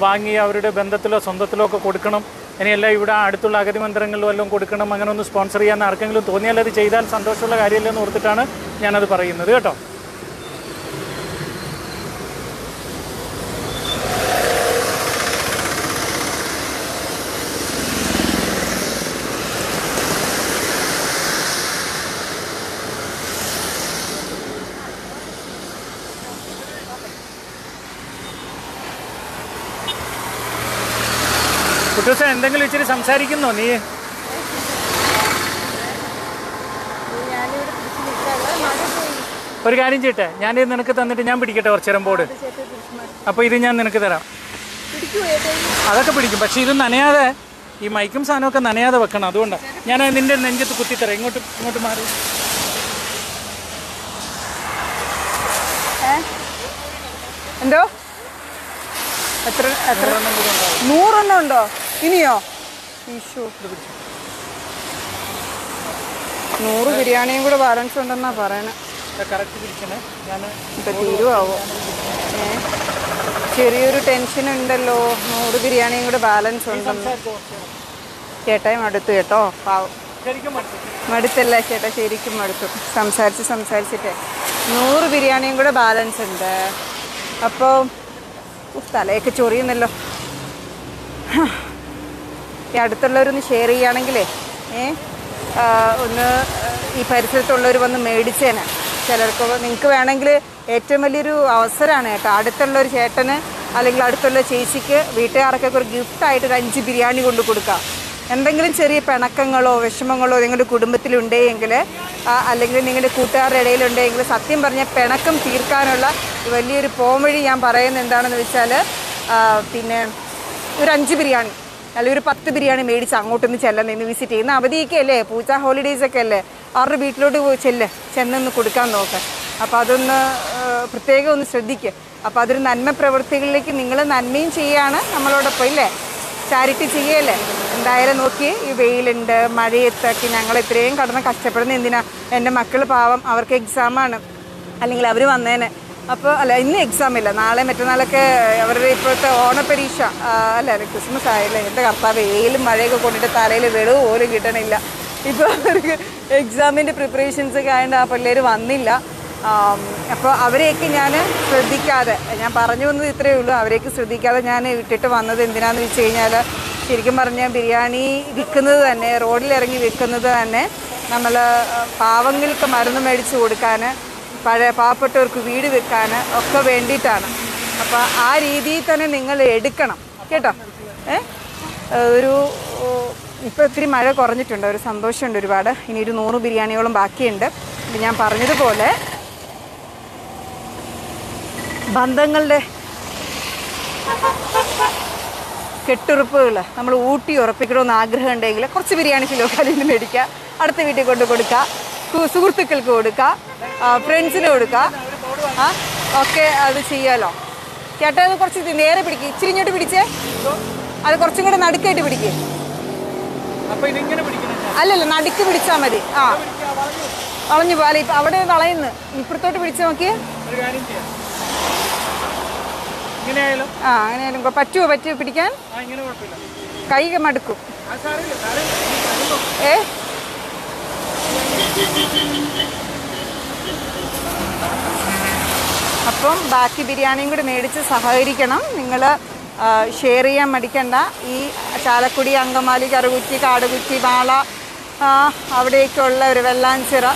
[SPEAKER 2] വാങ്ങി അവരുടെ ബന്ധത്തിലോ സ്വന്തത്തിലോ ഒക്കെ കൊടുക്കണം. ഇനിയല്ല ഇവിടെ അടുത്തുള്ള അഗതി മന്ദിരങ്ങളിൽ വല്ലതും കൊടുക്കണം. അങ്ങനെ ഒന്ന് സ്പോൺസർ ചെയ്യാൻ ആർക്കെങ്കിലും തോന്നിയാൽ അത് ചെയ്താൽ സന്തോഷമുള്ള കാര്യമില്ലെന്ന് ഓർത്തിട്ടാണ് ഞാനത് പറയുന്നത് കേട്ടോ കുട്ടൂസ എന്തെങ്കിലും ഇച്ചിരി സംസാരിക്കുന്നോ നീ? ഒരു കാര്യം ചെയ്യട്ടെ ഞാൻ ഇത് നിനക്ക് തന്നിട്ട് ഞാൻ പിടിക്കട്ടെ കുറച്ച് നേരം ബോർഡ്. അപ്പോൾ ഇത് ഞാൻ നിനക്ക് തരാം. അതൊക്കെ പിടിക്കും പക്ഷെ ഇത് നനയാതെ ഈ മൈക്കും സാധനമൊക്കെ നനയാതെ വെക്കണം അതുകൊണ്ടാണ് ഞാൻ നിന്റെ നെഞ്ചത്ത് കുത്തിത്തരാം ഇങ്ങോട്ട് ഇങ്ങോട്ട് മാറി.
[SPEAKER 1] എന്തോ? എത്ര എത്ര? നൂറെണ്ണം ഉണ്ടോ? ഇനിയോ? ഈശോ നൂറ് ബിരിയാണിയും കൂടെ ബാലൻസ് ഉണ്ടെന്നാ പറയണേ. ഇപ്പൊ തീരുവാവോ? ചെറിയൊരു ടെൻഷൻ ഉണ്ടല്ലോ. നൂറ് ബിരിയാണിയും കൂടെ ബാലൻസ് ഉണ്ടെന്ന്. ചേട്ടായി മടുത്തു കേട്ടോ? പാവം. മടുത്തല്ല ചേട്ടാ? ശരിക്കും മടുത്തു. സംസാരിച്ച് സംസാരിച്ചിട്ട്. നൂറ് ബിരിയാണിയും കൂടെ ബാലൻസ് ഉണ്ട്. അപ്പോൾ തലയൊക്കെ ചൊറിയുന്നല്ലോ. ഈ അടുത്തുള്ളവരൊന്ന് ഷെയർ ചെയ്യുകയാണെങ്കിലേ ഏ ഒന്ന് ഈ പരിസരത്തുള്ളവർ വന്ന് മേടിച്ചേനെ. ചിലർക്ക് നിങ്ങൾക്ക് വേണമെങ്കിൽ ഏറ്റവും വലിയൊരു അവസരമാണ് കേട്ടോ. അടുത്തുള്ള ഒരു ചേട്ടന് അല്ലെങ്കിൽ അടുത്തുള്ള ചേച്ചിക്ക് വീട്ടുകാർക്കൊക്കെ ഒരു ഗിഫ്റ്റായിട്ട് ഒരു അഞ്ച് ബിരിയാണി കൊണ്ട് കൊടുക്കാം. എന്തെങ്കിലും ചെറിയ പിണക്കങ്ങളോ വിഷമങ്ങളോ നിങ്ങളുടെ കുടുംബത്തിലുണ്ടെങ്കിൽ അല്ലെങ്കിൽ നിങ്ങളുടെ കൂട്ടുകാരുടെ ഇടയിലുണ്ടെങ്കിൽ സത്യം പറഞ്ഞാൽ പിണക്കം തീർക്കാനുള്ള വലിയൊരു പോംവഴി ഞാൻ പറയുന്നത് എന്താണെന്ന് വെച്ചാൽ പിന്നെ ഒരു അഞ്ച് ബിരിയാണി. അല്ലെങ്കിൽ ഒരു പത്ത് ബിരിയാണി മേടിച്ച് അങ്ങോട്ടൊന്ന് ചെല്ലാൻ നിന്ന് വിസിറ്റ് ചെയ്യുന്ന അവധിയൊക്കെ അല്ലേ? പൂജ ഹോളിഡേയ്സ് ഒക്കെ അല്ലേ? അവരുടെ വീട്ടിലോട്ട് പോയി ചെല്ല്. ചെന്നൊന്ന് കൊടുക്കാൻ നോക്ക്. അപ്പോൾ അതൊന്ന് പ്രത്യേകം ഒന്ന് ശ്രദ്ധിക്കുക അപ്പോൾ അതൊരു നന്മ പ്രവൃത്തികളിലേക്ക് നിങ്ങൾ നന്മയും ചെയ്യാണ് നമ്മളോടൊപ്പം ഇല്ലേ? ചാരിറ്റി ചെയ്യല്ലേ? എന്തായാലും നോക്കി. ഈ വെയിലുണ്ട് മഴയത്തൊക്കെ ഞങ്ങൾ ഇത്രയും കടന്ന് കഷ്ടപ്പെടുന്ന എന്തിനാ? എന്റെ മക്കൾ പാവം അവർക്ക് എക്സാമാണ് അല്ലെങ്കിൽ അവർ വന്നേനെ. അപ്പോൾ അല്ല ഇന്ന് എക്സാം ഇല്ല. നാളെ മറ്റന്നാളൊക്കെ അവരുടെ ഇപ്പോഴത്തെ ഓണപരീക്ഷ അല്ല അല്ല ക്രിസ്മസ് ആയില്ല? എന്റെ കർത്താവ് ഏലും മഴയൊക്കെ കൊണ്ടിട്ട് തലയിൽ വെളിവ് പോലും കിട്ടണില്ല. ഇപ്പോൾ അവർക്ക് എക്സാമിന്റെ പ്രിപ്പറേഷൻസ് ഒക്കെ ആയതുകൊണ്ട് ആ പിള്ളേർ വന്നില്ല. അപ്പോൾ അവരെയൊക്കെ ഞാൻ ശ്രദ്ധിക്കാതെ ഞാൻ പറഞ്ഞു വന്നത് ഇത്രയേ ഉള്ളൂ. അവരെയൊക്കെ ശ്രദ്ധിക്കാതെ ഞാൻ വിട്ടിട്ട് വന്നത് എന്തിനാന്ന് വെച്ച് കഴിഞ്ഞാൽ ശരിക്കും പറഞ്ഞാൽ ബിരിയാണി വിൽക്കുന്നത് തന്നെ റോഡിലിറങ്ങി വിൽക്കുന്നത് തന്നെ നമ്മൾ പാവങ്ങൾക്ക് മരുന്ന് മേടിച്ച് കൊടുക്കാൻ പഴയ പാവപ്പെട്ടവർക്ക് വീട് വെക്കാൻ ഒക്കെ വേണ്ടിയിട്ടാണ്. അപ്പോൾ ആ രീതിയിൽ തന്നെ നിങ്ങൾ എടുക്കണം. കേട്ടോ? ഏ? ഒരു ഇപ്പോൾ ഒത്തിരി മഴ കുറഞ്ഞിട്ടുണ്ട്. ഒരു സന്തോഷമുണ്ട് ഒരുപാട്. ഇനി ഒരു നൂറ് ബിരിയാണിയോളം ബാക്കിയുണ്ട്. ഞാൻ പറഞ്ഞതുപോലെ ബന്ധങ്ങളുടെ കെട്ടുറപ്പുകൾ നമ്മൾ ഊട്ടി ഉറപ്പിക്കണമെന്ന് ആഗ്രഹം ഉണ്ടെങ്കിൽ കുറച്ച് ബിരിയാണി കിലോ കാലിൽ നിന്ന് മേടിക്കുക. അടുത്ത വീട്ടിൽ കൊണ്ട് കൊടുക്കുക. സുഹൃത്തുക്കൾക്ക് കൊടുക്കുക ഫ്രണ്ട്സിന് കൊടുക്കുക ആ ഒക്കെ അത് ചെയ്യാലോ. ചേട്ടാ അത് കുറച്ച് നേരെ പിടിക്കുക ഇച്ചിരി ഇങ്ങോട്ട് പിടിച്ചേ. അത് കുറച്ചും കൂടെ നടുക്കായിട്ട് പിടിക്കുക അല്ലല്ല നടുക്ക് പിടിച്ചാൽ മതി. ആ. വളഞ്ഞു പോലെ ഇപ്പം അവിടെ വളയുന്നു. ഇപ്പുറത്തോട്ട് പിടിച്ച് നോക്കിയേ. ആ അങ്ങനെയാലും പറ്റുമോ പറ്റുമോ പിടിക്കാൻ? കൈ മടുക്കും. ഏ? അപ്പം ബാക്കി ബിരിയാണിയും കൂടി മേടിച്ച് സഹകരിക്കണം. നിങ്ങൾ ഷെയർ ചെയ്യാൻ മടിക്കണ്ട. ഈ ചാലക്കുടി അങ്കമാലി കറുകുറ്റി കാടുകുറ്റി വാള അവിടെയൊക്കെയുള്ള ഒരു വെള്ളാഞ്ചിറ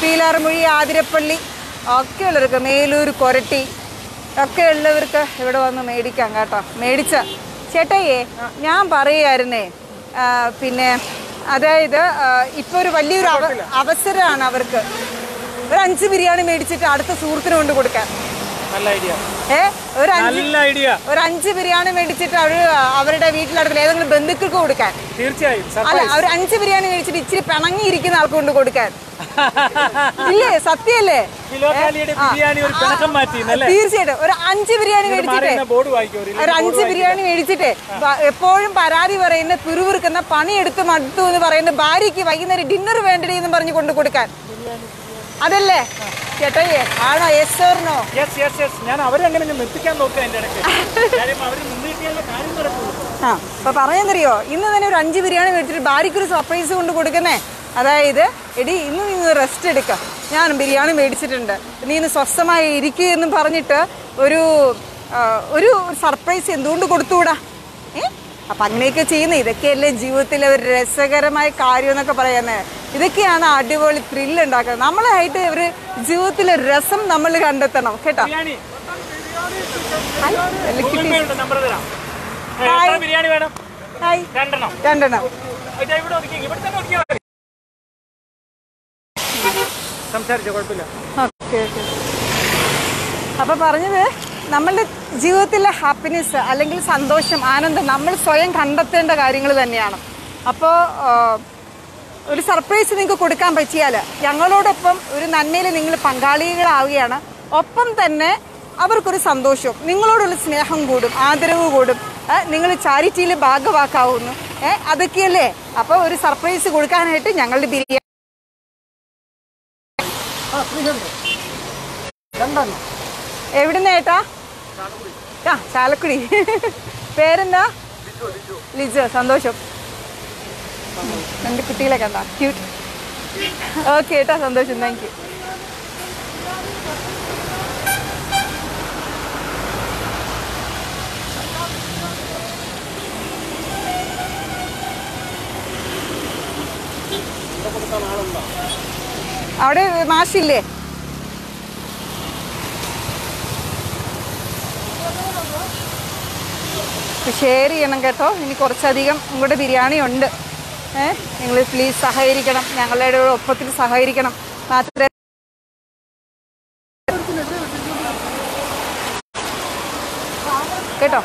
[SPEAKER 1] പീലാർമുഴി ആതിരപ്പള്ളി ഒക്കെയുള്ളവർക്ക് മേലൂർ കൊരട്ടി ഒക്കെ ഉള്ളവർക്ക് ഇവിടെ വന്ന് മേടിക്കാം കേട്ടോ. മേടിച്ച. ചേട്ടയ്യേ ഞാൻ പറയുമായിരുന്നേ പിന്നെ അതായത് ഇപ്പോൾ ഒരു വലിയൊരു അവസരമാണ് അവർക്ക്. ഒരു അഞ്ച് ബിരിയാണി മേടിച്ചിട്ട് അടുത്ത സുഹൃത്തിന് കൊണ്ട് കൊടുക്കാൻ. ഒരു അഞ്ച്
[SPEAKER 2] ഐഡിയ.
[SPEAKER 1] ഒരു അഞ്ച് ബിരിയാണി മേടിച്ചിട്ട് അവർ അവരുടെ വീട്ടിലടുത്ത് ഏതെങ്കിലും ബന്ധുക്കൾക്ക് കൊടുക്കാൻ.
[SPEAKER 2] തീർച്ചയായും.
[SPEAKER 1] അല്ല ഒരു അഞ്ച് ബിരിയാണി മേടിച്ചിട്ട് ഇച്ചിരി പിണങ്ങിയിരിക്കുന്ന ആൾക്ക് കൊണ്ട് കൊടുക്കാൻ. <laughs> ഇല്ലേ? സത്യല്ലേ? തീർച്ചയായിട്ടും. ഒരു അഞ്ച് ബിരിയാണി മേടിച്ചിട്ട്
[SPEAKER 2] ഒരു
[SPEAKER 1] അഞ്ച് ബിരിയാണി മേടിച്ചിട്ട് എപ്പോഴും പരാതി പറയുന്ന പിറുവിറുക്കുന്ന പണിയെടുത്ത് മടുത്തു എന്ന് പറയുന്ന ഭാര്യയ്ക്ക് വൈകുന്നേരം ഡിന്നർ വേണ്ടടി എന്ന് പറഞ്ഞു കൊണ്ട് കൊടുക്കാൻ. അതല്ലേ? ചേട്ടയ്യേ ആണോ yes or no
[SPEAKER 2] yes yes yes ഞാൻ അവരങ്ങനെ നിർത്തിക്കാൻ നോക്കാം എന്റെ ഇടയ്ക്ക്. <laughs>
[SPEAKER 1] ആ അപ്പൊ പറയാന്നറിയോ ഇന്ന് തന്നെ ഒരു അഞ്ച് ബിരിയാണി മേടിച്ചിട്ട് ഭാര്യയ്ക്ക് ഒരു സർപ്രൈസ് കൊണ്ട് കൊടുക്കുന്നേ. അതായത് എടി ഇന്ന് നീ റെസ്റ്റ് എടുക്കാം. ഞാൻ ബിരിയാണി മേടിച്ചിട്ടുണ്ട്. നീ ഇന്ന് സ്വസ്ഥമായി ഇരിക്കുക എന്ന് പറഞ്ഞിട്ട് ഒരു ഒരു സർപ്രൈസ് എന്തുകൊണ്ട് കൊടുത്തുകൂടാ? ഏ? അപ്പൊ അങ്ങനെയൊക്കെ ചെയ്യുന്ന ഇതൊക്കെയല്ലേ ജീവിതത്തിലെ ഒരു രസകരമായ കാര്യം എന്നൊക്കെ പറയുന്നത് ഇതൊക്കെയാണ് അടിപൊളി ത്രില്ല് ഉണ്ടാക്കുന്നത്. നമ്മളായിട്ട് ഒരു ജീവിതത്തിലെ രസം നമ്മൾ കണ്ടെത്തണം കേട്ടോ?
[SPEAKER 2] രണ്ടെണ്ണം. സംസാരിച്ചോ കുഴപ്പമില്ല.
[SPEAKER 1] ഓക്കെ ഓക്കെ അപ്പൊ പറഞ്ഞത് നമ്മളുടെ ജീവിതത്തിലെ ഹാപ്പിനെസ് അല്ലെങ്കിൽ സന്തോഷം ആനന്ദം നമ്മൾ സ്വയം കണ്ടെത്തേണ്ട കാര്യങ്ങൾ തന്നെയാണ്. അപ്പോൾ ഒരു സർപ്രൈസ് നിങ്ങൾക്ക് കൊടുക്കാൻ പറ്റിയാൽ ഞങ്ങളോടൊപ്പം ഒരു നന്മയിൽ നിങ്ങൾ പങ്കാളികളാവുകയാണ്. ഒപ്പം തന്നെ അവർക്കൊരു സന്തോഷവും നിങ്ങളോടുള്ള സ്നേഹം കൂടും ആദരവ് കൂടും. നിങ്ങൾ ചാരിറ്റിയിൽ ഭാഗവാക്കാവുന്നു. ഏ അതൊക്കെയല്ലേ? അപ്പോൾ ഒരു സർപ്രൈസ് കൊടുക്കാനായിട്ട് ഞങ്ങളുടെ ബിരിയാണി. എവിടുന്ന് ഏട്ടാ? ആ ചാലക്കുടി. പേരെന്താ? ലിജോ സന്തോഷം. രണ്ട് കുട്ടികളെ കണ്ട? ക്യൂട്ട് ഓക്കെ ഏട്ടാ സന്തോഷം. താങ്ക് യു അവിടെ മാഷില്ലേ? ഷെയർ ചെയ്യണം കേട്ടോ. ഇനി കുറച്ചധികം ഇങ്ങോട്ട് ബിരിയാണി ഉണ്ട്. ഏഹ് നിങ്ങൾ പ്ലീസ് സഹകരിക്കണം. ഞങ്ങളുടെ ഒപ്പത്തിൽ സഹകരിക്കണം. മാത്രമേ കേട്ടോ?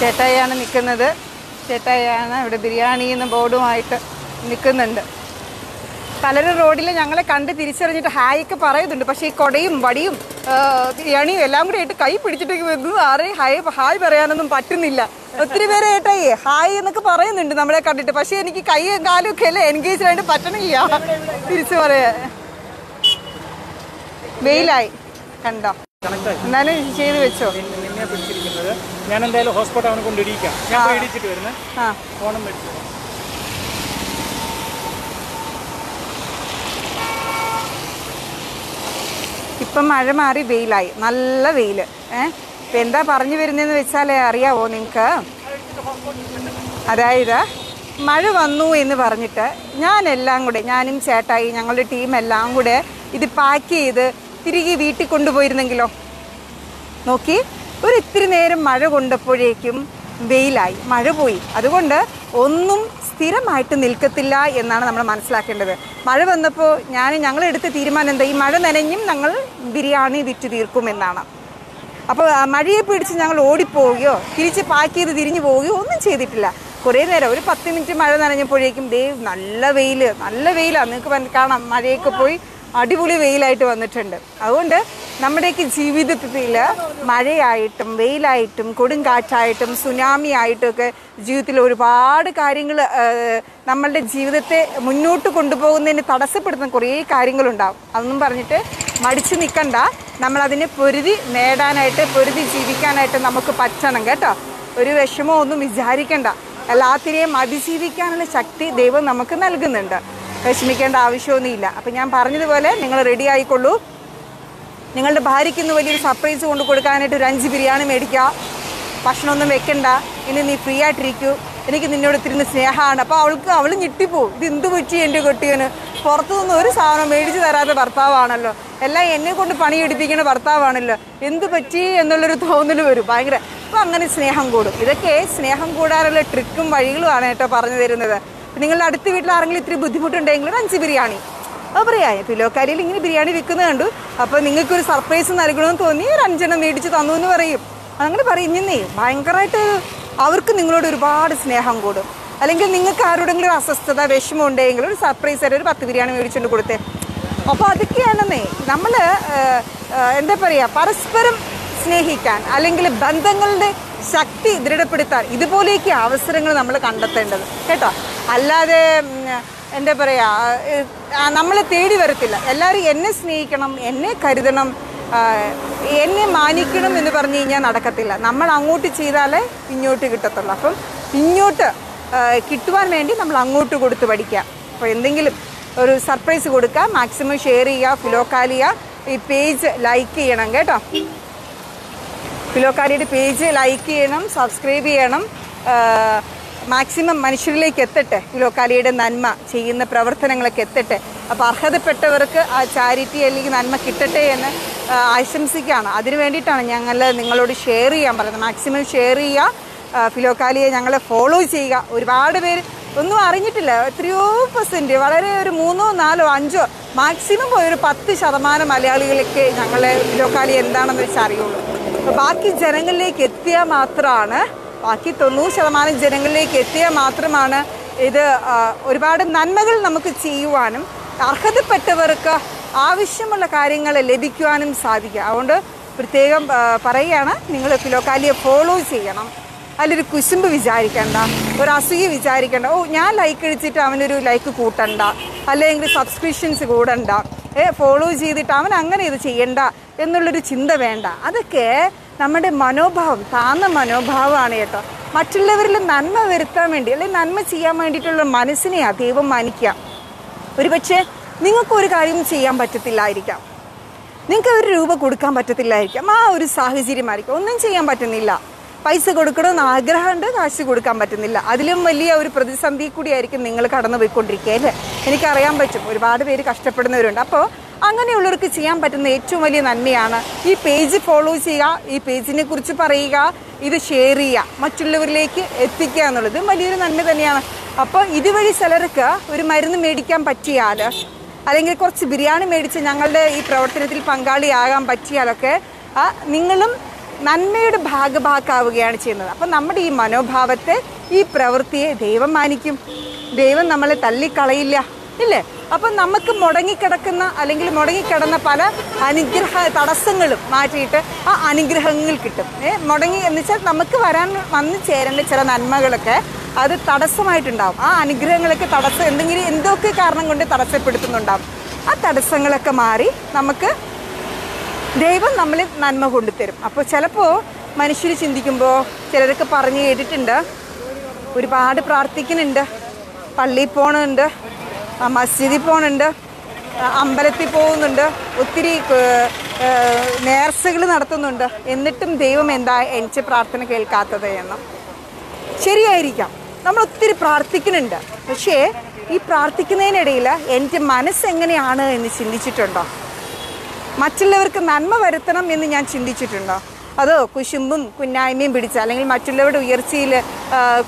[SPEAKER 1] ചേട്ടായിയാണ് നിൽക്കുന്നത് ചേട്ടായിയാണ് ഇവിടെ ബിരിയാണി എന്ന ബോർഡുമായിട്ട് നിൽക്കുന്നുണ്ട്. പലരും റോഡിൽ ഞങ്ങളെ കണ്ട് തിരിച്ചറിഞ്ഞിട്ട് ഹായ് ഒക്കെ പറയുന്നുണ്ട്. പക്ഷേ ഈ കൊടയും വടിയും ബിരിയാണിയും എല്ലാം കൂടി ആയിട്ട് കൈ പിടിച്ചിട്ടേക്ക് വരുന്നു ആരെയും ഹായ് ഹായ് പറയാനൊന്നും പറ്റുന്നില്ല. ഒത്തിരി പേര് ഏട്ടായി ഹായ് എന്നൊക്കെ പറയുന്നുണ്ട് നമ്മളെ കണ്ടിട്ട്. പക്ഷെ എനിക്ക് കൈയും കാലും ഒക്കെ അല്ലേ എൻഗേജ് ആയിട്ട് പറ്റണില്ല. തിരിച്ചു പറയാ വെയിലായി. കണ്ടോ? എന്നാലും ചെയ്ത് വെച്ചോ.
[SPEAKER 2] ഞാൻ എന്തായാലും ഹോസ്പിറ്റൽ കൊണ്ടിരിക്കാം കൊണ്ട് ഞാൻ ഇടിച്ചിട്ട് വരുന്നത്
[SPEAKER 1] ആ.
[SPEAKER 2] ഫോണും മേടിച്ചു
[SPEAKER 1] ഇപ്പം മഴ മാറി വെയിലായി. നല്ല വെയിൽ ഏഹ് ഇപ്പം എന്താ പറഞ്ഞു വരുന്നതെന്ന് വെച്ചാൽ അറിയാവോ നിങ്ങൾക്ക് അതായത് മഴ വന്നു എന്ന് പറഞ്ഞിട്ട് ഞാനെല്ലാം കൂടെ ഞാനും ചേട്ടായി ഞങ്ങളുടെ ടീം എല്ലാം കൂടെ ഇത് പാക്ക് ചെയ്ത് തിരികെ വീട്ടിൽ കൊണ്ടുപോയിരുന്നെങ്കിലോ? നോക്കി. ഒരു ഇത്തിരി നേരം മഴ കൊണ്ടപ്പോഴേക്കും വെയിലായി. മഴ പോയി. അതുകൊണ്ട് ഒന്നും സ്ഥിരമായിട്ട് നിൽക്കത്തില്ല എന്നാണ് നമ്മൾ മനസ്സിലാക്കേണ്ടത്. മഴ വന്നപ്പോൾ ഞാൻ ഞങ്ങളെടുത്ത തീരുമാനം എന്താ? ഈ മഴ നനഞ്ഞും ഞങ്ങൾ ബിരിയാണി വിറ്റ് തീർക്കുമെന്നാണ് അപ്പോൾ മഴയെ പിടിച്ച് ഞങ്ങൾ ഓടിപ്പോവുകയോ തിരിച്ച് പാക്ക് ചെയ്ത് തിരിഞ്ഞു പോവുകയോ ഒന്നും ചെയ്തിട്ടില്ല. കുറേ നേരം ഒരു പത്ത് മിനിറ്റ് മഴ നനഞ്ഞപ്പോഴേക്കും ദേ നല്ല വെയിൽ നല്ല വെയിലാണ് നിങ്ങൾക്ക് കാണാം മഴയൊക്കെ പോയി അടിപൊളി വെയിലായിട്ട് വന്നിട്ടുണ്ട്. അതുകൊണ്ട് നമ്മുടെയൊക്കെ ജീവിതത്തിൽ മഴയായിട്ടും വെയിലായിട്ടും കൊടുങ്കാറ്റായിട്ടും സുനാമി ആയിട്ടും ഒക്കെ ജീവിതത്തിൽ ഒരുപാട് കാര്യങ്ങൾ നമ്മളുടെ ജീവിതത്തെ മുന്നോട്ട് കൊണ്ടുപോകുന്നതിന് തടസ്സപ്പെടുത്തുന്ന കുറേ കാര്യങ്ങളുണ്ടാവും. അതൊന്നും പറഞ്ഞിട്ട് മടിച്ചു നിൽക്കണ്ട നമ്മളതിനെ പൊരുതി നേടാനായിട്ട് പൊരുതി ജീവിക്കാനായിട്ട് നമുക്ക് പറ്റണം കേട്ടോ. ഒരു വിഷമോ ഒന്നും വിചാരിക്കണ്ട. എല്ലാത്തിനെയും അതിജീവിക്കാനുള്ള ശക്തി ദൈവം നമുക്ക് നൽകുന്നുണ്ട്. വിഷമിക്കേണ്ട ആവശ്യമൊന്നുമില്ല. അപ്പം ഞാൻ പറഞ്ഞതുപോലെ നിങ്ങൾ റെഡി ആയിക്കൊള്ളൂ. നിങ്ങളുടെ ഭാര്യയ്ക്ക് ഇന്ന് വലിയൊരു സർപ്രൈസ് കൊണ്ട് കൊടുക്കാനായിട്ട് ഒരു അഞ്ച് ബിരിയാണി മേടിക്കുക. ഭക്ഷണമൊന്നും വെക്കണ്ട. ഇനി നീ ഫ്രീ ആയിട്ടിരിക്കൂ. എനിക്ക് നിന്നോട് ഇത്തിരി സ്നേഹമാണ്. അപ്പോൾ അവൾക്ക് അവൾ ഞെട്ടിപ്പോവും. ഇത് എന്ത് പറ്റി എന്റെ കുട്ടിയെന്ന് പുറത്തുനിന്ന് ഒരു സാധനം മേടിച്ച് തരാത്ത ഭർത്താവാണല്ലോ. എല്ലാം എന്നെ കൊണ്ട് പണിയെടുപ്പിക്കുന്ന ഭർത്താവാണല്ലോ. എന്ത് പറ്റി എന്നുള്ളൊരു തോന്നൽ വരും. ഭയങ്കര അപ്പോൾ അങ്ങനെ സ്നേഹം കൂടും. ഇതൊക്കെ സ്നേഹം കൂടാനുള്ള ട്രിക്കും വഴികളുമാണ് കേട്ടോ പറഞ്ഞു തരുന്നത്. നിങ്ങളുടെ അടുത്ത വീട്ടിൽ ആരെങ്കിലും ഇത്തിരി ബുദ്ധിമുട്ടുണ്ടെങ്കിൽ ഒരു അഞ്ച് ബിരിയാണി. അപ്പോൾ പറയാ. പിലോക്കാരിയിൽ ഇങ്ങനെ ബിരിയാണി വിൽക്കുന്നത് കണ്ടു. അപ്പോൾ നിങ്ങൾക്കൊരു സർപ്രൈസ് നൽകണമെന്ന് തോന്നി. ഒരു അഞ്ചെണ്ണം മേടിച്ച് തന്നു എന്ന് പറയും. അങ്ങനെ പറയും. ഇന്നേ ഭയങ്കരമായിട്ട് അവർക്ക് നിങ്ങളോട് ഒരുപാട് സ്നേഹം കൂടും. അല്ലെങ്കിൽ നിങ്ങൾക്ക് ആരോടെങ്കിലും ഒരു അസ്വസ്ഥത വിഷമം ഉണ്ടെങ്കിൽ ഒരു സർപ്രൈസ് ആയിട്ട് ഒരു പത്ത് ബിരിയാണി മേടിച്ചുകൊണ്ട് കൊടുത്തേ. അപ്പോൾ അതൊക്കെയാണെന്നേ നമ്മൾ എന്താ പറയുക പരസ്പരം സ്നേഹിക്കാൻ അല്ലെങ്കിൽ ബന്ധങ്ങളുടെ ശക്തി ദൃഢപ്പെടുത്താൻ ഇതുപോലെയൊക്കെ അവസരങ്ങൾ നമ്മൾ കണ്ടെത്തേണ്ടത്. കേട്ടോ? അല്ലാതെ എന്താ പറയുക നമ്മൾ തേടി വരത്തില്ല. എല്ലാവരും എന്നെ സ്നേഹിക്കണം എന്നെ കരുതണം എന്നെ മാനിക്കണം എന്ന് പറഞ്ഞു കഴിഞ്ഞാൽ നടക്കത്തില്ല. നമ്മൾ അങ്ങോട്ട് ചെയ്താലേ ഇങ്ങോട്ട് കിട്ടത്തുള്ളൂ. അപ്പം ഇങ്ങോട്ട് കിട്ടുവാൻ വേണ്ടി നമ്മൾ അങ്ങോട്ട് കൊടുത്ത് പഠിക്കുക. അപ്പോൾ എന്തെങ്കിലും ഒരു സർപ്രൈസ് കൊടുക്കുക മാക്സിമം ഷെയർ ചെയ്യുക ഫിലോക്കാലിയ ഈ പേജ് ലൈക്ക് ചെയ്യണം. കേട്ടോ? ഫിലോക്കാരിയുടെ പേജ് ലൈക്ക് ചെയ്യണം സബ്സ്ക്രൈബ് ചെയ്യണം. മാക്സിമം മനുഷ്യരിലേക്ക് എത്തട്ടെ പിലോക്കാരിയുടെ നന്മ ചെയ്യുന്ന പ്രവർത്തനങ്ങളൊക്കെ എത്തട്ടെ. അപ്പോൾ അർഹതപ്പെട്ടവർക്ക് ആ ചാരിറ്റി അല്ലെങ്കിൽ നന്മ കിട്ടട്ടെ എന്ന് ആശംസിക്കുകയാണ്. അതിനു വേണ്ടിയിട്ടാണ് ഞങ്ങൾ നിങ്ങളോട് ഷെയർ ചെയ്യാൻ പറയുന്നത്. മാക്സിമം ഷെയർ ചെയ്യുക ഫിലോക്കാലിയെ ഞങ്ങളെ ഫോളോ ചെയ്യുക. ഒരുപാട് പേര് ഒന്നും അറിഞ്ഞിട്ടില്ല. എത്രയോ പെർസെന്റ് വളരെ ഒരു മൂന്നോ നാലോ അഞ്ചോ മാക്സിമം പോയൊരു പത്ത് ശതമാനം മലയാളികളൊക്കെ ഞങ്ങളെ ഫിലോക്കാലി എന്താണെന്ന് വെച്ചാൽ അറിയുള്ളൂ ബാക്കി ജനങ്ങളിലേക്ക് എത്തിയാൽ മാത്രമാണ് ബാക്കി തൊണ്ണൂറ് ശതമാനം ജനങ്ങളിലേക്ക് എത്തിയാൽ മാത്രമാണ് ഇത് ഒരുപാട് നന്മകൾ നമുക്ക് ചെയ്യുവാനും അർഹതപ്പെട്ടവർക്ക് ആവശ്യമുള്ള കാര്യങ്ങൾ ലഭിക്കുവാനും സാധിക്കുക. അതുകൊണ്ട് പ്രത്യേകം പറയുകയാണ് നിങ്ങൾ ഫിലോക്കാലിയെ ഫോളോ ചെയ്യണം. അതിലൊരു കുശുമ്പ് വിചാരിക്കണ്ട ഒരു അസൂയ വിചാരിക്കണ്ട. ഓ ഞാൻ ലൈക്ക് അടിച്ചിട്ട് അവനൊരു ലൈക്ക് കൂട്ടണ്ട അല്ലെങ്കിൽ സബ്സ്ക്രിപ്ഷൻസ് കൂടണ്ട. ഫോളോ ചെയ്തിട്ട് അവൻ അങ്ങനെ ഇത് ചെയ്യണ്ട എന്നുള്ളൊരു ചിന്ത വേണ്ട. അതൊക്കെ നമ്മുടെ മനോഭാവം താന്ന മനോഭാവമാണ് കേട്ടോ. മറ്റുള്ളവരിൽ നന്മ വരുത്താൻ വേണ്ടി അല്ലെങ്കിൽ നന്മ ചെയ്യാൻ വേണ്ടിയിട്ടുള്ള മനസ്സിനെ ദൈവം മാനിക്കുക. ഒരുപക്ഷെ നിങ്ങൾക്ക് ഒരു കാര്യം ചെയ്യാൻ പറ്റത്തില്ലായിരിക്കാം. നിങ്ങൾക്ക് ഒരു രൂപ കൊടുക്കാൻ പറ്റത്തില്ലായിരിക്കാം. ആ ഒരു സാഹചര്യമായിരിക്കും ഒന്നും ചെയ്യാൻ പറ്റുന്നില്ല. പൈസ കൊടുക്കണമെന്ന് ആഗ്രഹമുണ്ട് കാശ് കൊടുക്കാൻ പറ്റുന്നില്ല. അതിലും വലിയ ഒരു പ്രതിസന്ധി കൂടിയായിരിക്കും നിങ്ങൾ കടന്നു പോയിക്കൊണ്ടിരിക്കുക അല്ലേ? എനിക്കറിയാൻ പറ്റും. ഒരുപാട് പേര് കഷ്ടപ്പെടുന്നവരുണ്ട്. അപ്പോൾ അങ്ങനെയുള്ളവർക്ക് ചെയ്യാൻ പറ്റുന്ന ഏറ്റവും വലിയ നന്മയാണ് ഈ പേജ് ഫോളോ ചെയ്യുക ഈ പേജിനെ കുറിച്ച് പറയുക ഇത് ഷെയർ ചെയ്യുക മറ്റുള്ളവരിലേക്ക് എത്തിക്കുക എന്നുള്ളത് വലിയൊരു നന്മ തന്നെയാണ്. അപ്പോൾ ഇതുവഴി ചിലർക്ക് ഒരു മരുന്ന് മേടിക്കാൻ പറ്റിയാൽ അല്ലെങ്കിൽ കുറച്ച് ബിരിയാണി മേടിച്ച് ഞങ്ങളുടെ ഈ പ്രവർത്തനത്തിൽ പങ്കാളിയാകാൻ പറ്റിയാലൊക്കെ നിങ്ങളും നന്മയുടെ ഭാഗഭാക്കാവുകയാണ് ചെയ്യുന്നത്. അപ്പം നമ്മുടെ ഈ മനോഭാവത്തെ ഈ പ്രവൃത്തിയെ ദൈവം മാനിക്കും. ദൈവം നമ്മളെ തള്ളിക്കളയില്ല ഇല്ലേ? അപ്പം നമുക്ക് മുടങ്ങിക്കിടക്കുന്ന അല്ലെങ്കിൽ മുടങ്ങിക്കിടന്ന പല അനുഗ്രഹ തടസ്സങ്ങളും മാറ്റിയിട്ട് ആ അനുഗ്രഹങ്ങൾ കിട്ടും. ഏ മുടങ്ങി എന്ന് വെച്ചാൽ നമുക്ക് വരാൻ വന്നു ചേരേണ്ട ചില നന്മകളൊക്കെ അത് തടസ്സമായിട്ടുണ്ടാവും. ആ അനുഗ്രഹങ്ങളൊക്കെ തടസ്സം എന്തെങ്കിലും എന്തൊക്കെ കാരണം കൊണ്ട് തടസ്സപ്പെടുത്തുന്നുണ്ടാവും? ആ തടസ്സങ്ങളൊക്കെ മാറി നമുക്ക് ദൈവം നമ്മൾ നന്മ കൊണ്ടുതരും. അപ്പോൾ ചിലപ്പോൾ മനുഷ്യർ ചിന്തിക്കുമ്പോൾ ചിലരൊക്കെ പറഞ്ഞു കേട്ടിട്ടുണ്ട്. ഒരുപാട് പ്രാർത്ഥിക്കുന്നുണ്ട്. പള്ളിയിൽ പോകണുണ്ട് മസ്ജിദിൽ പോകണുണ്ട് അമ്പലത്തിൽ പോകുന്നുണ്ട്. ഒത്തിരി നേർച്ചകൾ നടത്തുന്നുണ്ട്. എന്നിട്ടും ദൈവം എന്താ എനിക്ക് പ്രാർത്ഥന കേൾക്കാത്തത് എന്ന്. ശരിയായിരിക്കാം. നമ്മൾ ഒത്തിരി പ്രാർത്ഥിക്കുന്നുണ്ട്. പക്ഷേ ഈ പ്രാർത്ഥിക്കുന്നതിനിടയിൽ എന്റെ മനസ്സെങ്ങനെയാണ് എന്ന് ചിന്തിച്ചിട്ടുണ്ടോ? മറ്റുള്ളവർക്ക് നന്മ വരുത്തണം എന്ന് ഞാൻ ചിന്തിച്ചിട്ടുണ്ടോ? അതോ കുശുമ്പും കുന്നായ്മയും പിടിച്ച അല്ലെങ്കിൽ മറ്റുള്ളവരുടെ ഉയർച്ചയിൽ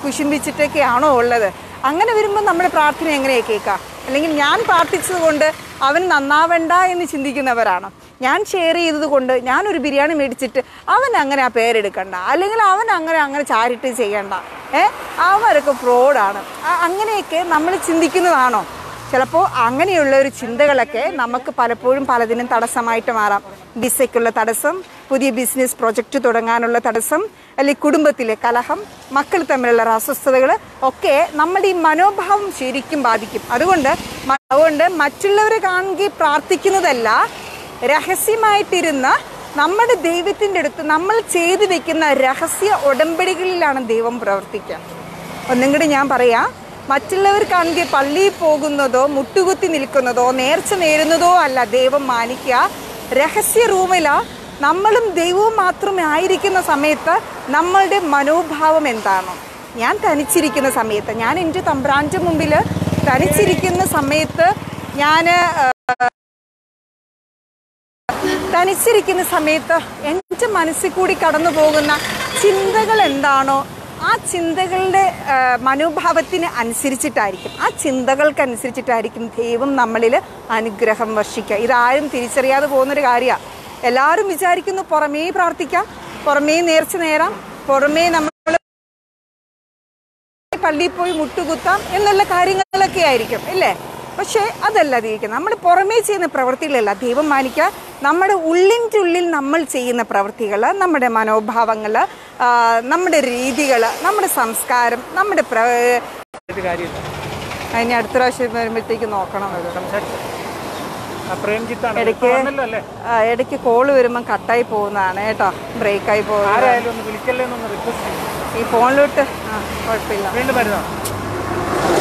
[SPEAKER 1] കുശുമ്പിച്ചിട്ടൊക്കെയാണോ ഉള്ളത്? അങ്ങനെ വരുമ്പോൾ നമ്മുടെ പ്രാർത്ഥന എങ്ങനെയാണ് കേൾക്കുക അല്ലെങ്കിൽ ഞാൻ പ്രാർത്ഥിച്ചതുകൊണ്ട് അവൻ നന്നാവണ്ട എന്ന് ചിന്തിക്കുന്നവരാണ്? ഞാൻ ഷെയർ ചെയ്തത് കൊണ്ട് ഞാനൊരു ബിരിയാണി മേടിച്ചിട്ട് അവൻ അങ്ങനെ ആ പേരെടുക്കണ്ട. അല്ലെങ്കിൽ അവൻ അങ്ങനെ അങ്ങനെ ചാരിട്ട് ചെയ്യണ്ട. ഏ? അവരൊക്കെ ഫ്രോഡാണ് അങ്ങനെയൊക്കെ നമ്മൾ ചിന്തിക്കുന്നതാണോ? ചിലപ്പോൾ അങ്ങനെയുള്ള ഒരു ചിന്തകളൊക്കെ നമുക്ക് പലപ്പോഴും പലതിനും തടസ്സമായിട്ട് മാറാം. വിസയ്ക്കുള്ള തടസ്സം പുതിയ ബിസിനസ് പ്രൊജക്റ്റ് തുടങ്ങാനുള്ള തടസ്സം അല്ലെങ്കിൽ കുടുംബത്തിലെ കലഹം മക്കൾ തമ്മിലുള്ള അസ്വസ്ഥതകൾ ഒക്കെ നമ്മുടെ ഈ മനോഭാവം ശരിക്കും ബാധിക്കും. അതുകൊണ്ട് അതുകൊണ്ട് മറ്റുള്ളവരെ കാണുകയും പ്രാർത്ഥിക്കുന്നതല്ല രഹസ്യമായിട്ടിരുന്ന നമ്മുടെ ദൈവത്തിന്റെ അടുത്ത് നമ്മൾ ചെയ്തു വെക്കുന്ന രഹസ്യ ഉടമ്പടികളിലാണ് ദൈവം പ്രവർത്തിക്കുക. ഒന്നും കൂടി ഞാൻ പറയാം മറ്റുള്ളവർ കാണുക പള്ളിയിൽ പോകുന്നതോ മുട്ടുകുത്തി നിൽക്കുന്നതോ നേർച്ച നേരുന്നതോ അല്ല ദൈവം മാനിക്കുക. രഹസ്യ റൂമില നമ്മളും ദൈവവും മാത്രമേ ആയിരിക്കുന്ന സമയത്ത് നമ്മളുടെ മനോഭാവം എന്താണ്? ഞാൻ തനിച്ചിരിക്കുന്ന സമയത്ത് ഞാൻ എന്റെ തമ്പ്രാന്റെ മുമ്പിൽ തനിച്ചിരിക്കുന്ന സമയത്ത് ഞാൻ തനിച്ചിരിക്കുന്ന സമയത്ത് എന്റെ മനസ്സിൽ കൂടി കടന്നു പോകുന്ന ചിന്തകൾ എന്താണോ ആ ചിന്തകളുടെ മനോഭാവത്തിന് അനുസരിച്ചിട്ടായിരിക്കും. ആ ചിന്തകൾക്കനുസരിച്ചിട്ടായിരിക്കും ദൈവം നമ്മളിൽ അനുഗ്രഹം വർഷിക്കുക. ഇതാരും തിരിച്ചറിയാതെ പോകുന്നൊരു കാര്യമാണ് എല്ലാവരും വിചാരിക്കുന്നു പുറമേ പ്രാർത്ഥിക്കാം പുറമേ നേർച്ച നേരാം പുറമേ നമ്മൾ പള്ളിയിൽ പോയി മുട്ടുകുത്താം എന്നുള്ള കാര്യങ്ങളൊക്കെ ആയിരിക്കും അല്ലേ? പക്ഷേ അതല്ല ദൈവിക്കുക നമ്മൾ പുറമേ ചെയ്യുന്ന പ്രവൃത്തികളല്ല ദൈവം മാനിക്കുക. നമ്മുടെ ഉള്ളിന്റെ ഉള്ളിൽ നമ്മൾ ചെയ്യുന്ന പ്രവൃത്തികൾ നമ്മുടെ മനോഭാവങ്ങൾ നമ്മുടെ രീതികൾ നമ്മുടെ സംസ്കാരം നമ്മുടെ പ്ര അതിന് അടുത്ത പ്രാവശ്യം വരുമ്പോഴത്തേക്ക് നോക്കണം ഇടയ്ക്ക് ഇടയ്ക്ക് കോൾ വരുമ്പം കട്ടായി പോകുന്നതാണ് കേട്ടോ. ബ്രേക്കായി പോകുന്നത്. ഈ ഫോണിലോട്ട് ആ കുഴപ്പമില്ല
[SPEAKER 2] വീണ്ടും വരുന്നോ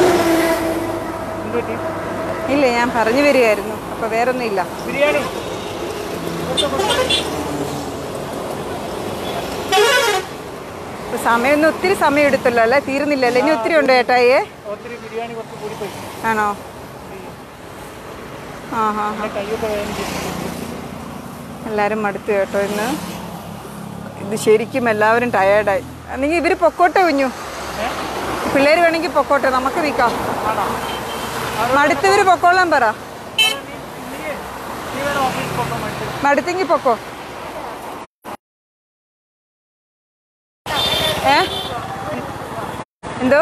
[SPEAKER 2] എന്ത് പറ്റി
[SPEAKER 1] ഇല്ല ഞാൻ പറഞ്ഞു വരികയായിരുന്നു. അപ്പോൾ വേറൊന്നും ഇല്ല
[SPEAKER 2] ബിരിയാണി.
[SPEAKER 1] സമയം സമയമൊന്നും ഒത്തിരി സമയം എടുത്തല്ലോ അല്ലേ? തീരുന്നില്ലല്ലോ? ഇനി ഒത്തിരി ഉണ്ട്
[SPEAKER 2] ഏട്ടായി?
[SPEAKER 1] ആണോ? ആ ഹാ. എല്ലാവരും മടുത്തു കേട്ടോ ഇന്ന്. ഇത് ശരിക്കും എല്ലാവരും ടയേർഡായി അല്ലെങ്കിൽ ഇവർ പൊക്കോട്ടെ കുഞ്ഞു? പിള്ളേർ വേണമെങ്കിൽ പൊക്കോട്ടെ നമുക്ക് നിൽക്കാം. മടുത്തവർ പൊക്കോളാൻ പറ. മടുത്തെങ്കി പൊക്കോ. ഏ? എന്തോ?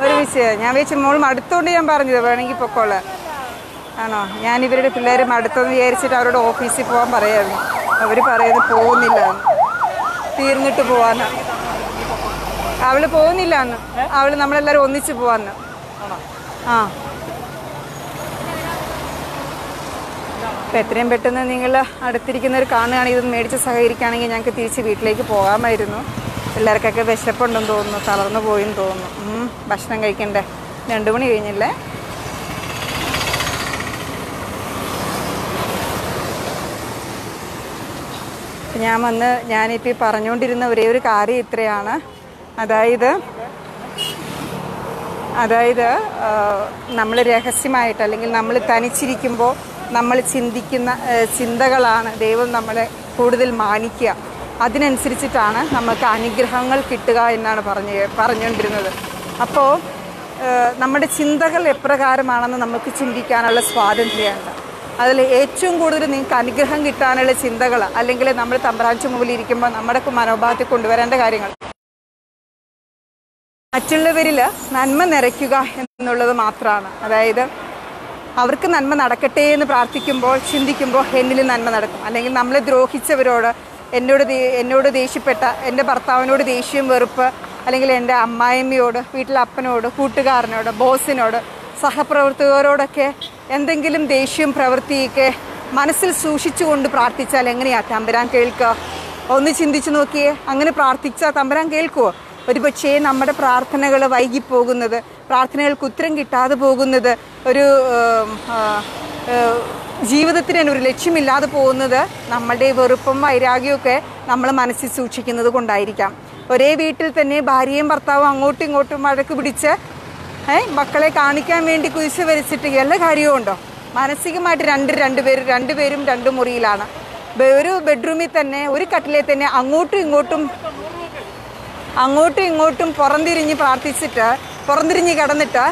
[SPEAKER 1] ഒരു ഒരുമിച്ച് ഞാൻ വെച്ച് മോൾ മടുത്തോണ്ട് ഞാൻ പറഞ്ഞത് വേണമെങ്കിൽ പൊക്കോളെ. ആണോ? ഞാൻ ഇവരുടെ പിള്ളേരെ മടുത്തെന്ന് വിചാരിച്ചിട്ട് അവരോട് ഓഫീസിൽ പോകാൻ പറയായിരുന്നു. അവർ പറയുന്നത് പോകുന്നില്ല. തീർന്നിട്ട് പോവാന്ന്. അവൾ പോകുന്നില്ല അവൾ നമ്മളെല്ലാരും ഒന്നിച്ച് പോവാന്ന്. ആ. അപ്പം എത്രയും പെട്ടെന്ന് നിങ്ങൾ അടുത്തിരിക്കുന്നവർ കാണുകയാണെങ്കിൽ ഇത് മേടിച്ച് സഹകരിക്കുകയാണെങ്കിൽ ഞങ്ങൾക്ക് തിരിച്ച് വീട്ടിലേക്ക് പോകാമായിരുന്നു. പിള്ളേർക്കൊക്കെ വിശപ്പുണ്ടെന്ന് തോന്നുന്നു തളർന്നു പോയെന്ന് തോന്നുന്നു. ഭക്ഷണം കഴിക്കണ്ടേ? രണ്ട് മണി കഴിഞ്ഞില്ലേ? ഞാൻ വന്ന് ഞാനിപ്പോൾ പറഞ്ഞുകൊണ്ടിരുന്ന ഒരേ ഒരു കാര്യം ഇത്രയാണ്. അതായത് അതായത് നമ്മൾ രഹസ്യമായിട്ട് അല്ലെങ്കിൽ നമ്മൾ തനിച്ചിരിക്കുമ്പോൾ നമ്മൾ ചിന്തിക്കുന്ന ചിന്തകളാണ് ദൈവം നമ്മളെ കൂടുതൽ മാനിക്കുക. അതിനനുസരിച്ചിട്ടാണ് നമുക്ക് അനുഗ്രഹങ്ങൾ കിട്ടുക എന്നാണ് പറഞ്ഞ് പറഞ്ഞുകൊണ്ടിരുന്നത്. അപ്പോൾ നമ്മുടെ ചിന്തകൾ എപ്രകാരമാണെന്ന് നമുക്ക് ചിന്തിക്കാനുള്ള സ്വാതന്ത്ര്യമുണ്ട്. അതിൽ ഏറ്റവും കൂടുതൽ നിങ്ങൾക്ക് അനുഗ്രഹം കിട്ടാനുള്ള ചിന്തകൾ അല്ലെങ്കിൽ നമ്മൾ തമ്പ്രാഞ്ചു മുമ്പിൽ ഇരിക്കുമ്പോൾ നമ്മുടെ മനോഭാവത്തിൽ കൊണ്ടുവരേണ്ട കാര്യങ്ങൾ മറ്റുള്ളവരിൽ നന്മ നിറയ്ക്കുക എന്നുള്ളത് മാത്രമാണ്. അതായത് അവർക്ക് നന്മ നടക്കട്ടെ എന്ന് പ്രാർത്ഥിക്കുമ്പോൾ ചിന്തിക്കുമ്പോൾ എന്നിൽ നന്മ നടക്കും. അല്ലെങ്കിൽ നമ്മളെ ദ്രോഹിച്ചവരോട് എന്നോട് എന്നോട് ദേഷ്യപ്പെട്ട എന്റെ ഭർത്താവിനോട് ദേഷ്യം വെറുപ്പ് അല്ലെങ്കിൽ എന്റെ അമ്മായിമ്മയോട് വീട്ടിലെ അപ്പനോട് കൂട്ടുകാരനോട് ബോസിനോട് സഹപ്രവർത്തകരോടൊക്കെ എന്തെങ്കിലും ദേഷ്യം പ്രവൃത്തിയൊക്കെ മനസ്സിൽ സൂക്ഷിച്ചുകൊണ്ട് പ്രാർത്ഥിച്ചാൽ എങ്ങനെയാ തമ്പരാൻ കേൾക്കുക? ഒന്ന് ചിന്തിച്ചു നോക്കിയേ. അങ്ങനെ പ്രാർത്ഥിച്ചാൽ തമ്പരാൻ കേൾക്കുമോ ഒരുപക്ഷേ നമ്മുടെ പ്രാർത്ഥനകൾ വൈകിപ്പോകുന്നത് പ്രാർത്ഥനകൾക്ക് ഉത്തരം കിട്ടാതെ പോകുന്നത് ഒരു ജീവിതത്തിന് തന്നെ ഒരു ലക്ഷ്യമില്ലാതെ പോകുന്നത് നമ്മളുടെ വെറുപ്പും വൈരാഗ്യമൊക്കെ നമ്മൾ മനസ്സിൽ സൂക്ഷിക്കുന്നത് കൊണ്ടായിരിക്കാം. ഒരേ വീട്ടിൽ തന്നെ ഭാര്യയും ഭർത്താവും അങ്ങോട്ടും ഇങ്ങോട്ടും വഴക്ക് പിടിച്ച് ഏഹ് മക്കളെ കാണിക്കാൻ വേണ്ടി കുരിശ് വരച്ചിട്ട് എല്ലാ കാര്യവും ഉണ്ടോ? മാനസികമായിട്ട് രണ്ട് രണ്ടുപേരും രണ്ടുപേരും രണ്ട് മുറിയിലാണ്. ഒരു ബെഡ്റൂമിൽ തന്നെ ഒരു കട്ടിലെ തന്നെ അങ്ങോട്ടും ഇങ്ങോട്ടും അങ്ങോട്ടും ഇങ്ങോട്ടും പുറംതിരിഞ്ഞ് പ്രാർത്ഥിച്ചിട്ട് പുറംതിരിഞ്ഞ് കിടന്നിട്ട്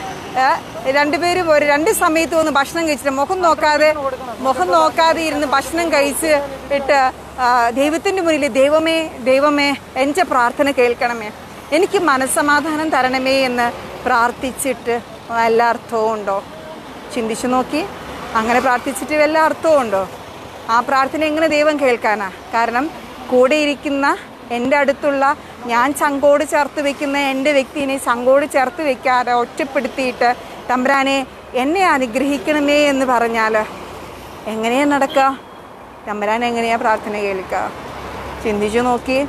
[SPEAKER 1] രണ്ടുപേരും ഒരു രണ്ട് സമയത്ത് വന്ന് ഭക്ഷണം കഴിച്ചിട്ട് മുഖം നോക്കാതെ മുഖം നോക്കാതെ ഇരുന്ന് ഭക്ഷണം കഴിച്ച് ഇട്ട് ദൈവത്തിന്റെ മുന്നിൽ ദൈവമേ ദൈവമേ എന്റെ പ്രാർത്ഥന കേൾക്കണമേ. എനിക്ക് മനസ്സമാധാനം തരണമേ എന്ന് പ്രാർത്ഥിച്ചിട്ട് വല്ല അർത്ഥവും ഉണ്ടോ? ചിന്തിച്ചു നോക്കി. അങ്ങനെ പ്രാർത്ഥിച്ചിട്ട് വല്ല അർത്ഥവും ഉണ്ടോ? ആ പ്രാർത്ഥന എങ്ങനെ ദൈവം കേൾക്കാനാ? കാരണം കൂടെ ഇരിക്കുന്ന എന്റെ അടുത്തുള്ള ഞാൻ ചങ്കോട് ചേർത്ത് വെക്കുന്ന എന്റെ വ്യക്തിനെ ചങ്കോട് ചേർത്ത് വെക്കാതെ ഒറ്റപ്പെടുത്തിയിട്ട് തമ്പ്രാനെ എന്നെ അനുഗ്രഹിക്കണമേ എന്ന് പറഞ്ഞാൽ എങ്ങനെയാണ് നടക്കുക തമ്പുരാൻ എങ്ങനെയാണ് പ്രാർത്ഥന കേൾക്കുക ചിന്തിച്ചു നോക്കി.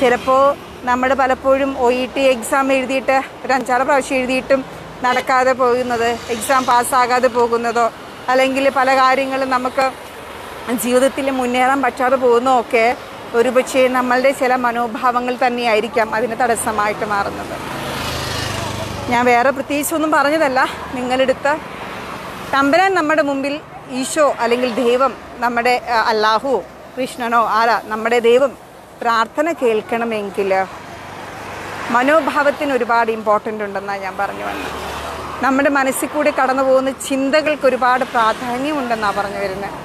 [SPEAKER 1] ചിലപ്പോൾ നമ്മൾ പലപ്പോഴും ഒ ഇ ടി എക്സാം എഴുതിയിട്ട് ഒരു അഞ്ചാറ് പ്രാവശ്യം എഴുതിയിട്ടും നടക്കാതെ പോകുന്നത് എക്സാം പാസ്സാകാതെ പോകുന്നതോ അല്ലെങ്കിൽ പല കാര്യങ്ങളും നമുക്ക് ജീവിതത്തിൽ മുന്നേറാൻ പറ്റാതെ പോകുന്നതൊക്കെ ഒരുപക്ഷെ നമ്മളുടെ ചില മനോഭാവങ്ങൾ തന്നെയായിരിക്കാം അതിന് തടസ്സമായിട്ട് മാറുന്നത്. ഞാൻ വേറെ പ്രത്യേകിച്ചൊന്നും പറഞ്ഞതല്ല. നിങ്ങളെടുത്ത് തമ്പരാൻ നമ്മുടെ മുമ്പിൽ ഈശോ അല്ലെങ്കിൽ ദൈവം നമ്മുടെ അല്ലാഹുവോ കൃഷ്ണനോ ആരാ നമ്മുടെ ദൈവം പ്രാർത്ഥന കേൾക്കണമെങ്കിൽ മനോഭാവത്തിന് ഒരുപാട് ഇമ്പോർട്ടന്റ് ഉണ്ടെന്നാണ് ഞാൻ പറഞ്ഞു വന്നത്. നമ്മുടെ മനസ്സിൽ കൂടി കടന്നു പോകുന്ന ചിന്തകൾക്ക് ഒരുപാട് പ്രാധാന്യമുണ്ടെന്നാണ് പറഞ്ഞു വരുന്നത്.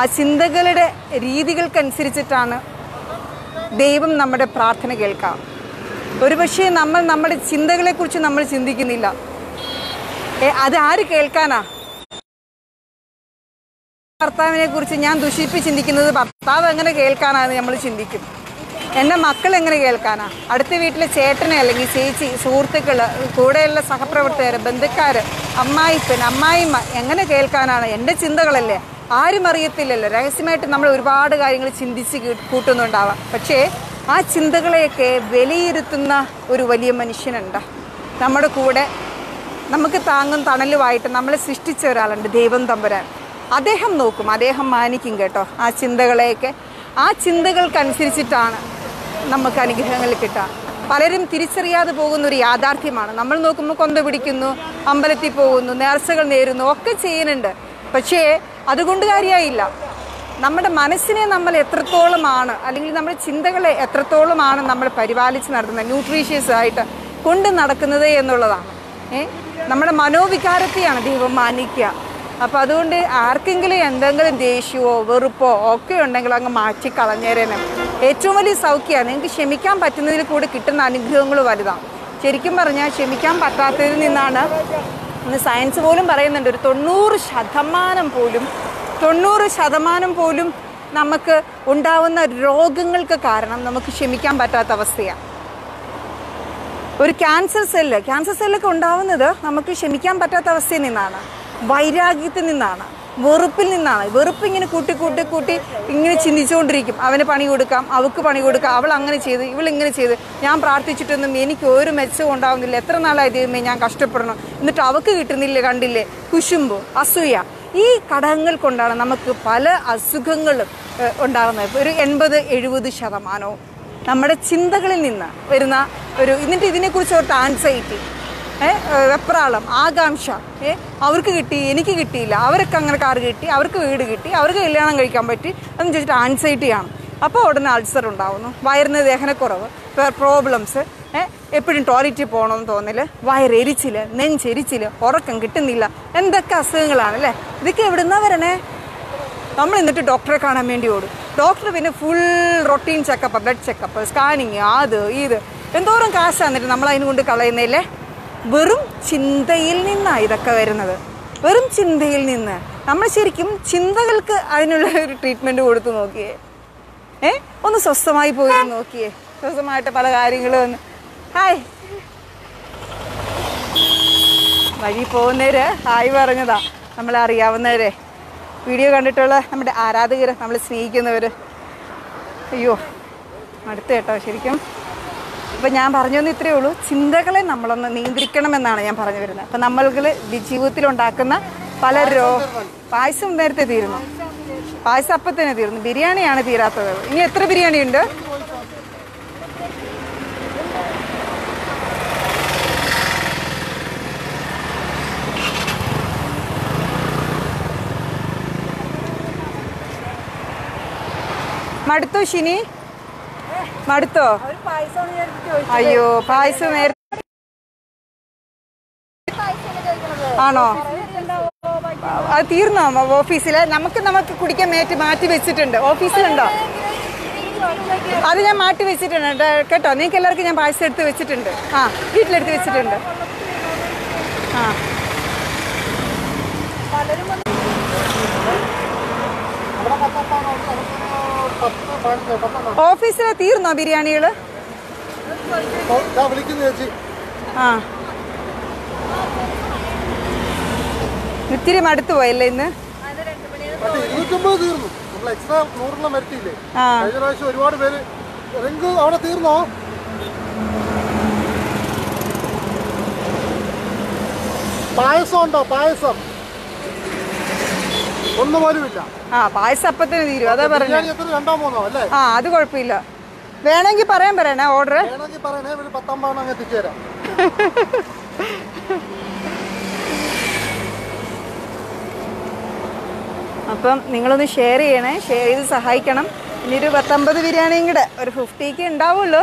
[SPEAKER 1] ആ ചിന്തകളുടെ രീതികൾക്കനുസരിച്ചിട്ടാണ് ദൈവം നമ്മുടെ പ്രാർത്ഥന കേൾക്കാം. ഒരുപക്ഷെ നമ്മൾ നമ്മുടെ ചിന്തകളെക്കുറിച്ച് നമ്മൾ ചിന്തിക്കുന്നില്ല. അത് ആര് കേൾക്കാനാ? ഭർത്താവിനെ കുറിച്ച് ഞാൻ ദുഷിപ്പി ചിന്തിക്കുന്നത് ഭർത്താവ് എങ്ങനെ കേൾക്കാനാന്ന് നമ്മൾ ചിന്തിക്കും. എന്റെ മക്കൾ എങ്ങനെ കേൾക്കാനാ? അടുത്ത വീട്ടിലെ ചേട്ടനെ അല്ലെങ്കിൽ ചേച്ചി സുഹൃത്തുക്കൾ കൂടെയുള്ള സഹപ്രവർത്തകർ ബന്ധുക്കാർ അമ്മായിപ്പൻ അമ്മായിമ്മ എങ്ങനെ കേൾക്കാനാണ്? എന്റെ ചിന്തകളല്ലേ? ആരും അറിയത്തില്ലല്ലോ. രഹസ്യമായിട്ട് നമ്മൾ ഒരുപാട് കാര്യങ്ങൾ ചിന്തിച്ച് കൂട്ടുന്നുണ്ടാവാം. പക്ഷേ ആ ചിന്തകളെയൊക്കെ വിലയിരുത്തുന്ന ഒരു വലിയ മനുഷ്യനുണ്ട്. നമ്മുടെ കൂടെ നമുക്ക് താങ്ങും തണലുമായിട്ട് നമ്മളെ സൃഷ്ടിച്ച ഒരാളുണ്ട് ദൈവം തമ്പുരാൻ. അദ്ദേഹം നോക്കും അദ്ദേഹം മാനിക്കും കേട്ടോ ആ ചിന്തകളെയൊക്കെ. ആ ചിന്തകൾക്കനുസരിച്ചിട്ടാണ് നമുക്ക് അനുഗ്രഹങ്ങൾ കിട്ടുക. പലരും തിരിച്ചറിയാതെ പോകുന്ന ഒരു യാഥാർത്ഥ്യമാണ്. നമ്മൾ നോക്കുമ്പോൾ കൊന്ത പിടിക്കുന്നു അമ്പലത്തിൽ പോകുന്നു നേർച്ചകൾ നേരുന്നു ഒക്കെ ചെയ്യുന്നുണ്ട്. പക്ഷേ അതുകൊണ്ട് കാര്യമായില്ല നമ്മുടെ മനസ്സിനെ നമ്മൾ എത്രത്തോളമാണ് അല്ലെങ്കിൽ നമ്മുടെ ചിന്തകളെ എത്രത്തോളമാണ് നമ്മൾ പരിപാലിച്ച് നടത്തുന്നത് ന്യൂട്രീഷ്യസ് ആയിട്ട് കൊണ്ട് നടക്കുന്നത് എന്നുള്ളതാണ്. ഏ? നമ്മുടെ മനോവികാരത്തെയാണ് ദൈവം മാനിക്കുക. അപ്പോൾ അതുകൊണ്ട് ആർക്കെങ്കിലും എന്തെങ്കിലും ദേഷ്യമോ വെറുപ്പോ ഒക്കെ ഉണ്ടെങ്കിൽ അങ്ങ് മാറ്റി കളഞ്ഞേരേനെ ഏറ്റവും വലിയ സൗഖ്യമാണ് നിങ്ങൾക്ക് ക്ഷമിക്കാൻ പറ്റുന്നതിൽ കൂടി കിട്ടുന്ന അനുഗ്രഹങ്ങൾ വലുതാണ്. ശരിക്കും പറഞ്ഞാൽ ക്ഷമിക്കാൻ പറ്റാത്തതിൽ നിന്നാണ് ഇന്ന് സയൻസ് പോലും പറയുന്നുണ്ട്. ഒരു തൊണ്ണൂറ് ശതമാനം പോലും തൊണ്ണൂറ് ശതമാനം പോലും നമുക്ക് ഉണ്ടാവുന്ന രോഗങ്ങൾക്ക് കാരണം നമുക്ക് ക്ഷമിക്കാൻ പറ്റാത്ത അവസ്ഥയാണ് ഒരു ക്യാൻസർ സെല്ല് ക്യാൻസർ സെല്ലൊക്കെ ഉണ്ടാവുന്നത് നമുക്ക് ക്ഷമിക്കാൻ പറ്റാത്ത അവസ്ഥയിൽ നിന്നാണ്. വൈരാഗ്യത്തിൽ നിന്നാണ്. വെറുപ്പിൽ നിന്നാണ്. വെറുപ്പ് ഇങ്ങനെ കൂട്ടി കൂട്ടി കൂട്ടി ഇങ്ങനെ ചിന്തിച്ചുകൊണ്ടിരിക്കും. അവന് പണി കൊടുക്കാം അവൾക്ക് പണി കൊടുക്കാം അവൾ അങ്ങനെ ചെയ്ത് ഇവൾ ഇങ്ങനെ ചെയ്ത്. ഞാൻ പ്രാർത്ഥിച്ചിട്ടൊന്നും എനിക്ക് ഒരു മെച്ചവും ഉണ്ടാവുന്നില്ല. എത്ര നാളായി ദൈവമേ ഞാൻ കഷ്ടപ്പെടണം? എന്നിട്ട് അവൾക്ക് കിട്ടുന്നില്ല കണ്ടില്ലേ? കുശുമ്പ് അസൂയ. ഈ ഘടകങ്ങൾ കൊണ്ടാണ് നമുക്ക് പല അസുഖങ്ങളും ഉണ്ടാകുന്നത്. ഒരു എൺപത് എഴുപത് ശതമാനവും നമ്മുടെ ചിന്തകളിൽ നിന്ന് വരുന്ന ഒരു എന്നിട്ട് ഇതിനെക്കുറിച്ച് ഓർത്ത് ആൻസൈറ്റി വെപ്രാളം ആകാംക്ഷ. അവർക്ക് കിട്ടി എനിക്ക് കിട്ടിയില്ല. അവർക്ക് അങ്ങനെ കാർ കിട്ടി അവർക്ക് വീട് കിട്ടി അവർക്ക് കല്യാണം കഴിക്കാൻ പറ്റി എന്ന് ചോദിച്ചിട്ട് ആൻസൈറ്റിയാണ് അപ്പോൾ ഉടനെ അൾസർ ഉണ്ടാവുന്നു. വയറിന് ദഹനക്കുറവ് പ്രോബ്ലംസ് എപ്പോഴും ടോയ്ലറ്റിൽ പോകണമെന്ന് തോന്നൽ വയറെരിച്ചിൽ നെഞ്ചെരിച്ചിൽ ഉറക്കം കിട്ടുന്നില്ല. എന്തൊക്കെ അസുഖങ്ങളാണ് അല്ലേ? ഇതൊക്കെ എവിടുന്നാ വരണേ? നമ്മൾ എന്നിട്ട് ഡോക്ടറെ കാണാൻ വേണ്ടി ഓടും. ഡോക്ടർ പിന്നെ full routine checkup blood checkup scanning അത് ഇത്. എന്തോരം കാശാന്നിട്ട് നമ്മൾ അതിന് കൊണ്ട് കളയുന്നില്ലേ വെറും ചിന്തയിൽ നിന്നാണ് ഇതൊക്കെ വരുന്നത്. വെറും ചിന്തയിൽ നിന്ന്. നമ്മൾ ശരിക്കും ചിന്തകൾക്ക് അതിനുള്ള ഒരു ട്രീറ്റ്മെന്റ് കൊടുത്തു നോക്കിയേ. ഏ? ഒന്ന് സ്വസ്ഥമായി പോയി നോക്കിയേ. സ്വസ്ഥമായിട്ട് പല കാര്യങ്ങളും ഒന്ന്. ഹായ്. വഴി പോകുന്നവര് ഹായ് പറഞ്ഞതാ. നമ്മളെ അറിയാവുന്നവരെ. വീഡിയോ കണ്ടിട്ടുള്ള നമ്മുടെ ആരാധകർ നമ്മൾ സ്നേഹിക്കുന്നവർ അയ്യോ അടുത്ത കേട്ടോ ശരിക്കും. അപ്പം ഞാൻ പറഞ്ഞു ഇത്രയേ ഉള്ളൂ. ചിന്തകളെ നമ്മളൊന്ന് നിയന്ത്രിക്കണമെന്നാണ് ഞാൻ പറഞ്ഞു വരുന്നത്. അപ്പം നമ്മൾക്ക് ജീവിതത്തിൽ ഉണ്ടാക്കുന്ന പല രോ പായസം നേരത്തെ തീരുന്നു പായസം അപ്പം തന്നെ തീർന്നു. ബിരിയാണിയാണ് തീരാത്തത്. ഇനി എത്ര ബിരിയാണി ഉണ്ട് മടുത്തു ഷിനി? മടുത്തോ? അയ്യോ പായസം ആണോ? അത് തീർന്നോ? ഓഫീസിൽ നമുക്ക് നമുക്ക് കുടിക്കാൻ മേറ്റ് മാറ്റി വെച്ചിട്ടുണ്ട്. ഓഫീസിലുണ്ടോ? അത് ഞാൻ മാറ്റി വെച്ചിട്ടുണ്ട്. കേട്ടോ? നിങ്ങൾക്ക് എല്ലാവർക്കും ഞാൻ പായസം എടുത്ത് വെച്ചിട്ടുണ്ട്. ആ വീട്ടിലെടുത്ത് വെച്ചിട്ടുണ്ട്. ആ. ഓഫീസിലെ തീർന്നോ
[SPEAKER 10] ചേച്ചി
[SPEAKER 1] ആ. ഇത്തിരി മടുത്തു പോയല്ലേ ഇന്ന്?
[SPEAKER 10] എക്സ്ട്രാ പേര് അവിടെ തീർന്നോ പായസം ഉണ്ടോ? പായസം. ഒന്നുപോലും ഇല്ല
[SPEAKER 1] ആ പായസം അപ്പത്തിന് തീരും. അതാ പറഞ്ഞു.
[SPEAKER 10] രണ്ടോ മൂന്നോ അല്ലേ?
[SPEAKER 1] ആ അത് കുഴപ്പമില്ല. വേണമെങ്കിൽ പറയാൻ പറയണേ ഓർഡർ
[SPEAKER 10] വേണമെങ്കിൽ പറയണേ ഒരു പത്തമ്പതെണ്ണം അങ്ങ് എത്തിച്ചു തരാം
[SPEAKER 1] അപ്പം നിങ്ങളൊന്ന് ഷെയർ ചെയ്യണേ ഷെയർ ചെയ്ത് സഹായിക്കണം. ഇനി ഒരു പത്തൊമ്പത് ബിരിയാണിയും കൂടെ ഒരു ഫിഫ്റ്റിക്ക് ഉണ്ടാവുള്ളൂ.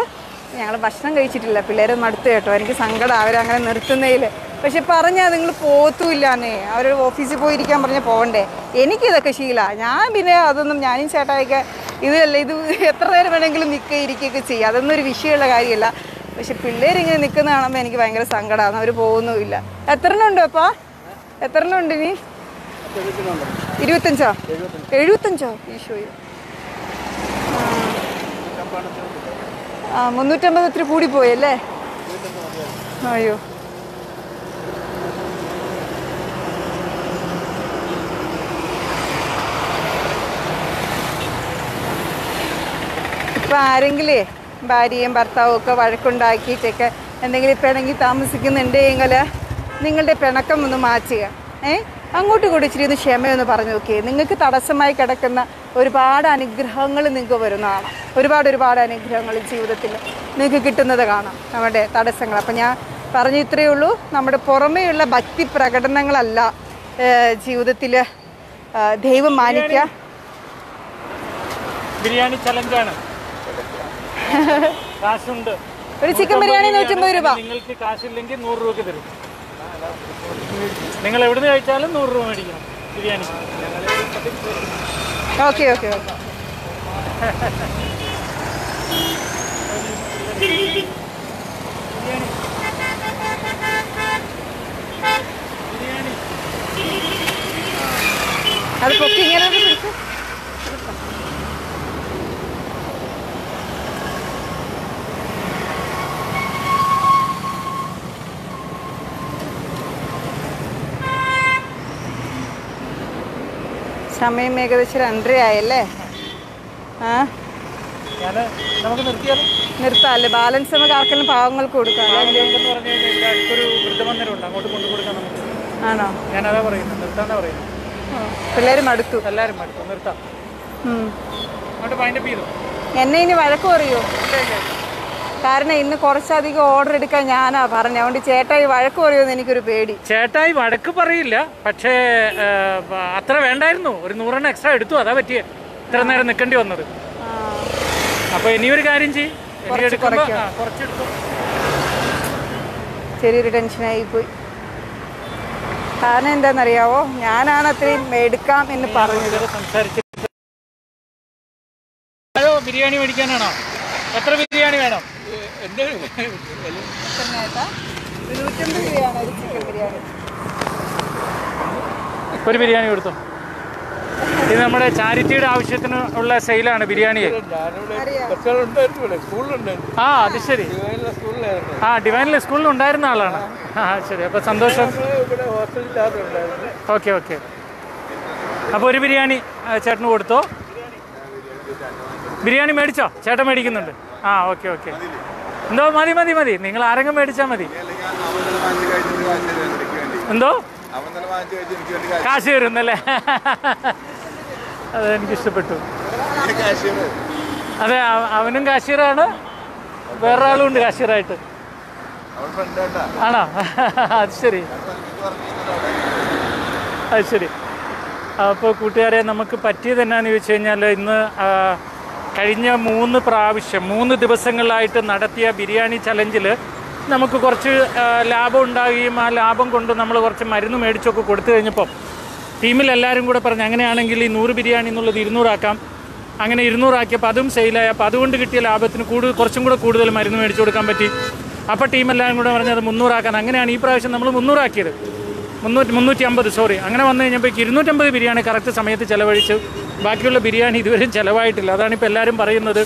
[SPEAKER 1] ഞങ്ങൾ ഭക്ഷണം കഴിച്ചിട്ടില്ല പിള്ളേർ മടുത്തു കേട്ടോ. എനിക്ക് സങ്കടം അവരങ്ങനെ നിർത്തുന്നതിൽ പക്ഷെ പറഞ്ഞാൽ നിങ്ങൾ പോത്തുമില്ലാന്നേ അവർ ഓഫീസിൽ പോയിരിക്കാൻ പറഞ്ഞാൽ പോകണ്ടേ എനിക്കിതൊക്കെ ശീല. ഞാൻ പിന്നെ അതൊന്നും ഞാനും ചേട്ടായൊക്കെ ഇതല്ല ഇത് എത്ര നേരം വേണമെങ്കിലും നിൽക്കുക ഇരിക്കുകയൊക്കെ ചെയ്യുക അതൊന്നും ഒരു വിഷയമുള്ള കാര്യമല്ല. പക്ഷെ പിള്ളേരിങ്ങനെ നിൽക്കുന്ന കാണുമ്പോൾ എനിക്ക് ഭയങ്കര സങ്കടമാണ് അവർ പോകുന്നുമില്ല എത്ര എണ്ണം ഉണ്ട് അപ്പാ? എത്ര എണ്ണം ഉണ്ട് ഇനി? ഇരുപത്തഞ്ചോ? എഴുപത്തഞ്ചോ? ഈശോയോ. ആ മുന്നൂറ്റമ്പത് ഒത്തിരി കൂടിപ്പോയല്ലേ അയ്യോ. ഇപ്പം ആരെങ്കിലേ ഭാര്യയും ഭർത്താവും ഒക്കെ വഴക്കുണ്ടാക്കിയിട്ടൊക്കെ എന്തെങ്കിലും പിണങ്ങി താമസിക്കുന്നുണ്ടെങ്കിൽ നിങ്ങളുടെ പിണക്കം ഒന്ന് മാറ്റുക. ഏ? അങ്ങോട്ട് കൂടി ഇച്ചിരി ഒന്ന് ക്ഷമയൊന്ന് പറഞ്ഞു നോക്കിയേ. നിങ്ങൾക്ക് തടസ്സമായി കിടക്കുന്ന ഒരുപാട് അനുഗ്രഹങ്ങൾ നിങ്ങൾക്ക് വരുന്നതാണ് ഒരുപാട് ഒരുപാട് അനുഗ്രഹങ്ങൾ ജീവിതത്തിൽ നിങ്ങൾക്ക് കിട്ടുന്നത് കാണാം. നമ്മുടെ തടസ്സങ്ങൾ. അപ്പം ഞാൻ പറഞ്ഞു ഇത്രയേ ഉള്ളൂ. നമ്മുടെ പുറമേയുള്ള ഭക്തി പ്രകടനങ്ങളല്ല ജീവിതത്തിൽ ദൈവം മാനിക്കുക
[SPEAKER 2] ബിരിയാണി ചലഞ്ചാണ് കാശുണ്ട്.
[SPEAKER 1] ഒരു ചിക്കൻ ബിരിയാണി നൂറ്റമ്പത് രൂപ.
[SPEAKER 2] നിങ്ങൾക്ക് കാശില്ലെങ്കിൽ നൂറ് രൂപയ്ക്ക് തരും. നിങ്ങൾ എവിടുന്ന് കഴിച്ചാലും നൂറ് രൂപ മേടിക്കണം ബിരിയാണി.
[SPEAKER 1] Okay okay okay. അത് പൊക്കി ഇങ്ങനെ പിടിച്ച് സമയം ഏകദേശം രണ്ടര ആയല്ലേ ആ? നിർത്താല്ലേ? ബാലൻസ് നമുക്ക് ആർക്കെങ്കിലും പാവങ്ങൾക്ക് കൊടുക്കാം ആണോ?
[SPEAKER 2] ഞാനതാ പറയുന്നത് നിർത്താനാ പറയുന്നത്
[SPEAKER 1] പിള്ളേർ മടുത്തു.
[SPEAKER 2] എല്ലാവരും മടുത്തു. നിർത്താം.
[SPEAKER 1] എന്നെ ഇനി വഴക്ക് പറയോ? കാരണം ഇന്ന് കുറച്ചധികം ഓർഡർ എടുക്കാൻ ഞാനാ പറഞ്ഞത് അതുകൊണ്ട് ചേട്ടായി വഴക്ക് പറയുമെന്ന് എനിക്കൊരു പേടി.
[SPEAKER 2] ചേട്ടായി വഴക്ക് പറയില്ല. പക്ഷേ അത്ര വേണ്ടായിരുന്നു. ഒരു നൂറെണ്ണം എക്സ്ട്രാ എടുത്തു. അതാ പറ്റിയ. ഇത്ര നേരം നിൽക്കേണ്ടി വന്നത്. അപ്പൊ ചെയ്യും. ഇനി
[SPEAKER 1] കുറച്ച്
[SPEAKER 2] കാര്യം കുറച്ചെടുത്തു.
[SPEAKER 1] ചെറിയൊരു ടെൻഷനായി പോയി. കാരണം എന്താണെന്നറിയാവോ? ഞാനാണ് അത്രയും എടുക്കാം എന്ന് പറഞ്ഞത്.
[SPEAKER 2] സംസാരിച്ച് ഹലോ ബിരിയാണി മേടിക്കാനാണോ? എത്ര ബിരിയാണി വേണം?
[SPEAKER 1] ഒരു ബിരിയാണി.
[SPEAKER 2] കൊടുത്തു? ഇത് നമ്മുടെ ചാരിറ്റിയുടെ ആവശ്യത്തിന് ഉള്ള സെയിലാണ് ബിരിയാണി ആ അത് ശരി. ആ ഡിവൈനിലെ സ്കൂളിൽ ഉണ്ടായിരുന്ന ആളാണ്. ആ ശരി. അപ്പൊ സന്തോഷം. Okay okay. അപ്പോൾ ഒരു ബിരിയാണി ചേട്ടന് കൊടുത്തോ? ബിരിയാണി മേടിച്ചോ? ചേട്ടൻ മേടിക്കുന്നുണ്ട്. ആ ഓക്കെ ഓക്കെ. എന്തോ? മതി മതി മതി. നിങ്ങൾ ആരെങ്കിലും മേടിച്ചാൽ മതി. എന്തോ? കാശ് തരുന്നല്ലേ അത് എനിക്ക് ഇഷ്ടപ്പെട്ടു അതെ അവ- അവനും കാശീറാണ്. വേറൊരാളും ഉണ്ട് കാശീറായിട്ട് ആണോ? അത് ശരി. അത് ശരി. അപ്പോൾ കൂട്ടുകാരെ നമുക്ക് പറ്റിയത് എന്നാന്ന് ചോദിച്ചു കഴിഞ്ഞാൽ ഇന്ന് കഴിഞ്ഞ മൂന്ന് പ്രാവശ്യം മൂന്ന് ദിവസങ്ങളിലായിട്ട് നടത്തിയ ബിരിയാണി ചലഞ്ചിൽ നമുക്ക് കുറച്ച് ലാഭം ഉണ്ടാകുകയും ആ ലാഭം കൊണ്ട് നമ്മൾ കുറച്ച് മരുന്ന് മേടിച്ചൊക്കെ കൊടുത്തു കഴിഞ്ഞപ്പം ടീമിൽ എല്ലാവരും കൂടെ പറഞ്ഞു അങ്ങനെയാണെങ്കിൽ ഈ നൂറ് ബിരിയാണി എന്നുള്ളത് ഇരുന്നൂറാക്കാം. അങ്ങനെ ഇരുന്നൂറാക്കിയപ്പോൾ അതും സെയിലായി. അപ്പോൾ അതുകൊണ്ട് കിട്ടിയ ലാഭത്തിന് കൂടുതൽ കുറച്ചും കൂടെ കൂടുതൽ മരുന്ന് മേടിച്ചു കൊടുക്കാൻ പറ്റി. അപ്പോൾ ടീം എല്ലാവരും കൂടെ പറഞ്ഞത് മുന്നൂറാക്കാൻ. അങ്ങനെയാണ് ഈ പ്രാവശ്യം നമ്മൾ മുന്നൂറാക്കിയത്. മുന്നൂറ്റി മുന്നൂറ്റി അമ്പത് സോറി അങ്ങനെ വന്നു കഴിഞ്ഞപ്പോഴേക്ക് ഇരുന്നൂറ്റമ്പത് ബിരിയാണി കറക്റ്റ് സമയത്ത് ചിലവഴിച്ചു. ബാക്കിയുള്ള ബിരിയാണി ഇതുവരെയും ചിലവായിട്ടില്ല. അതാണ് ഇപ്പോൾ എല്ലാവരും പറയുന്നത്.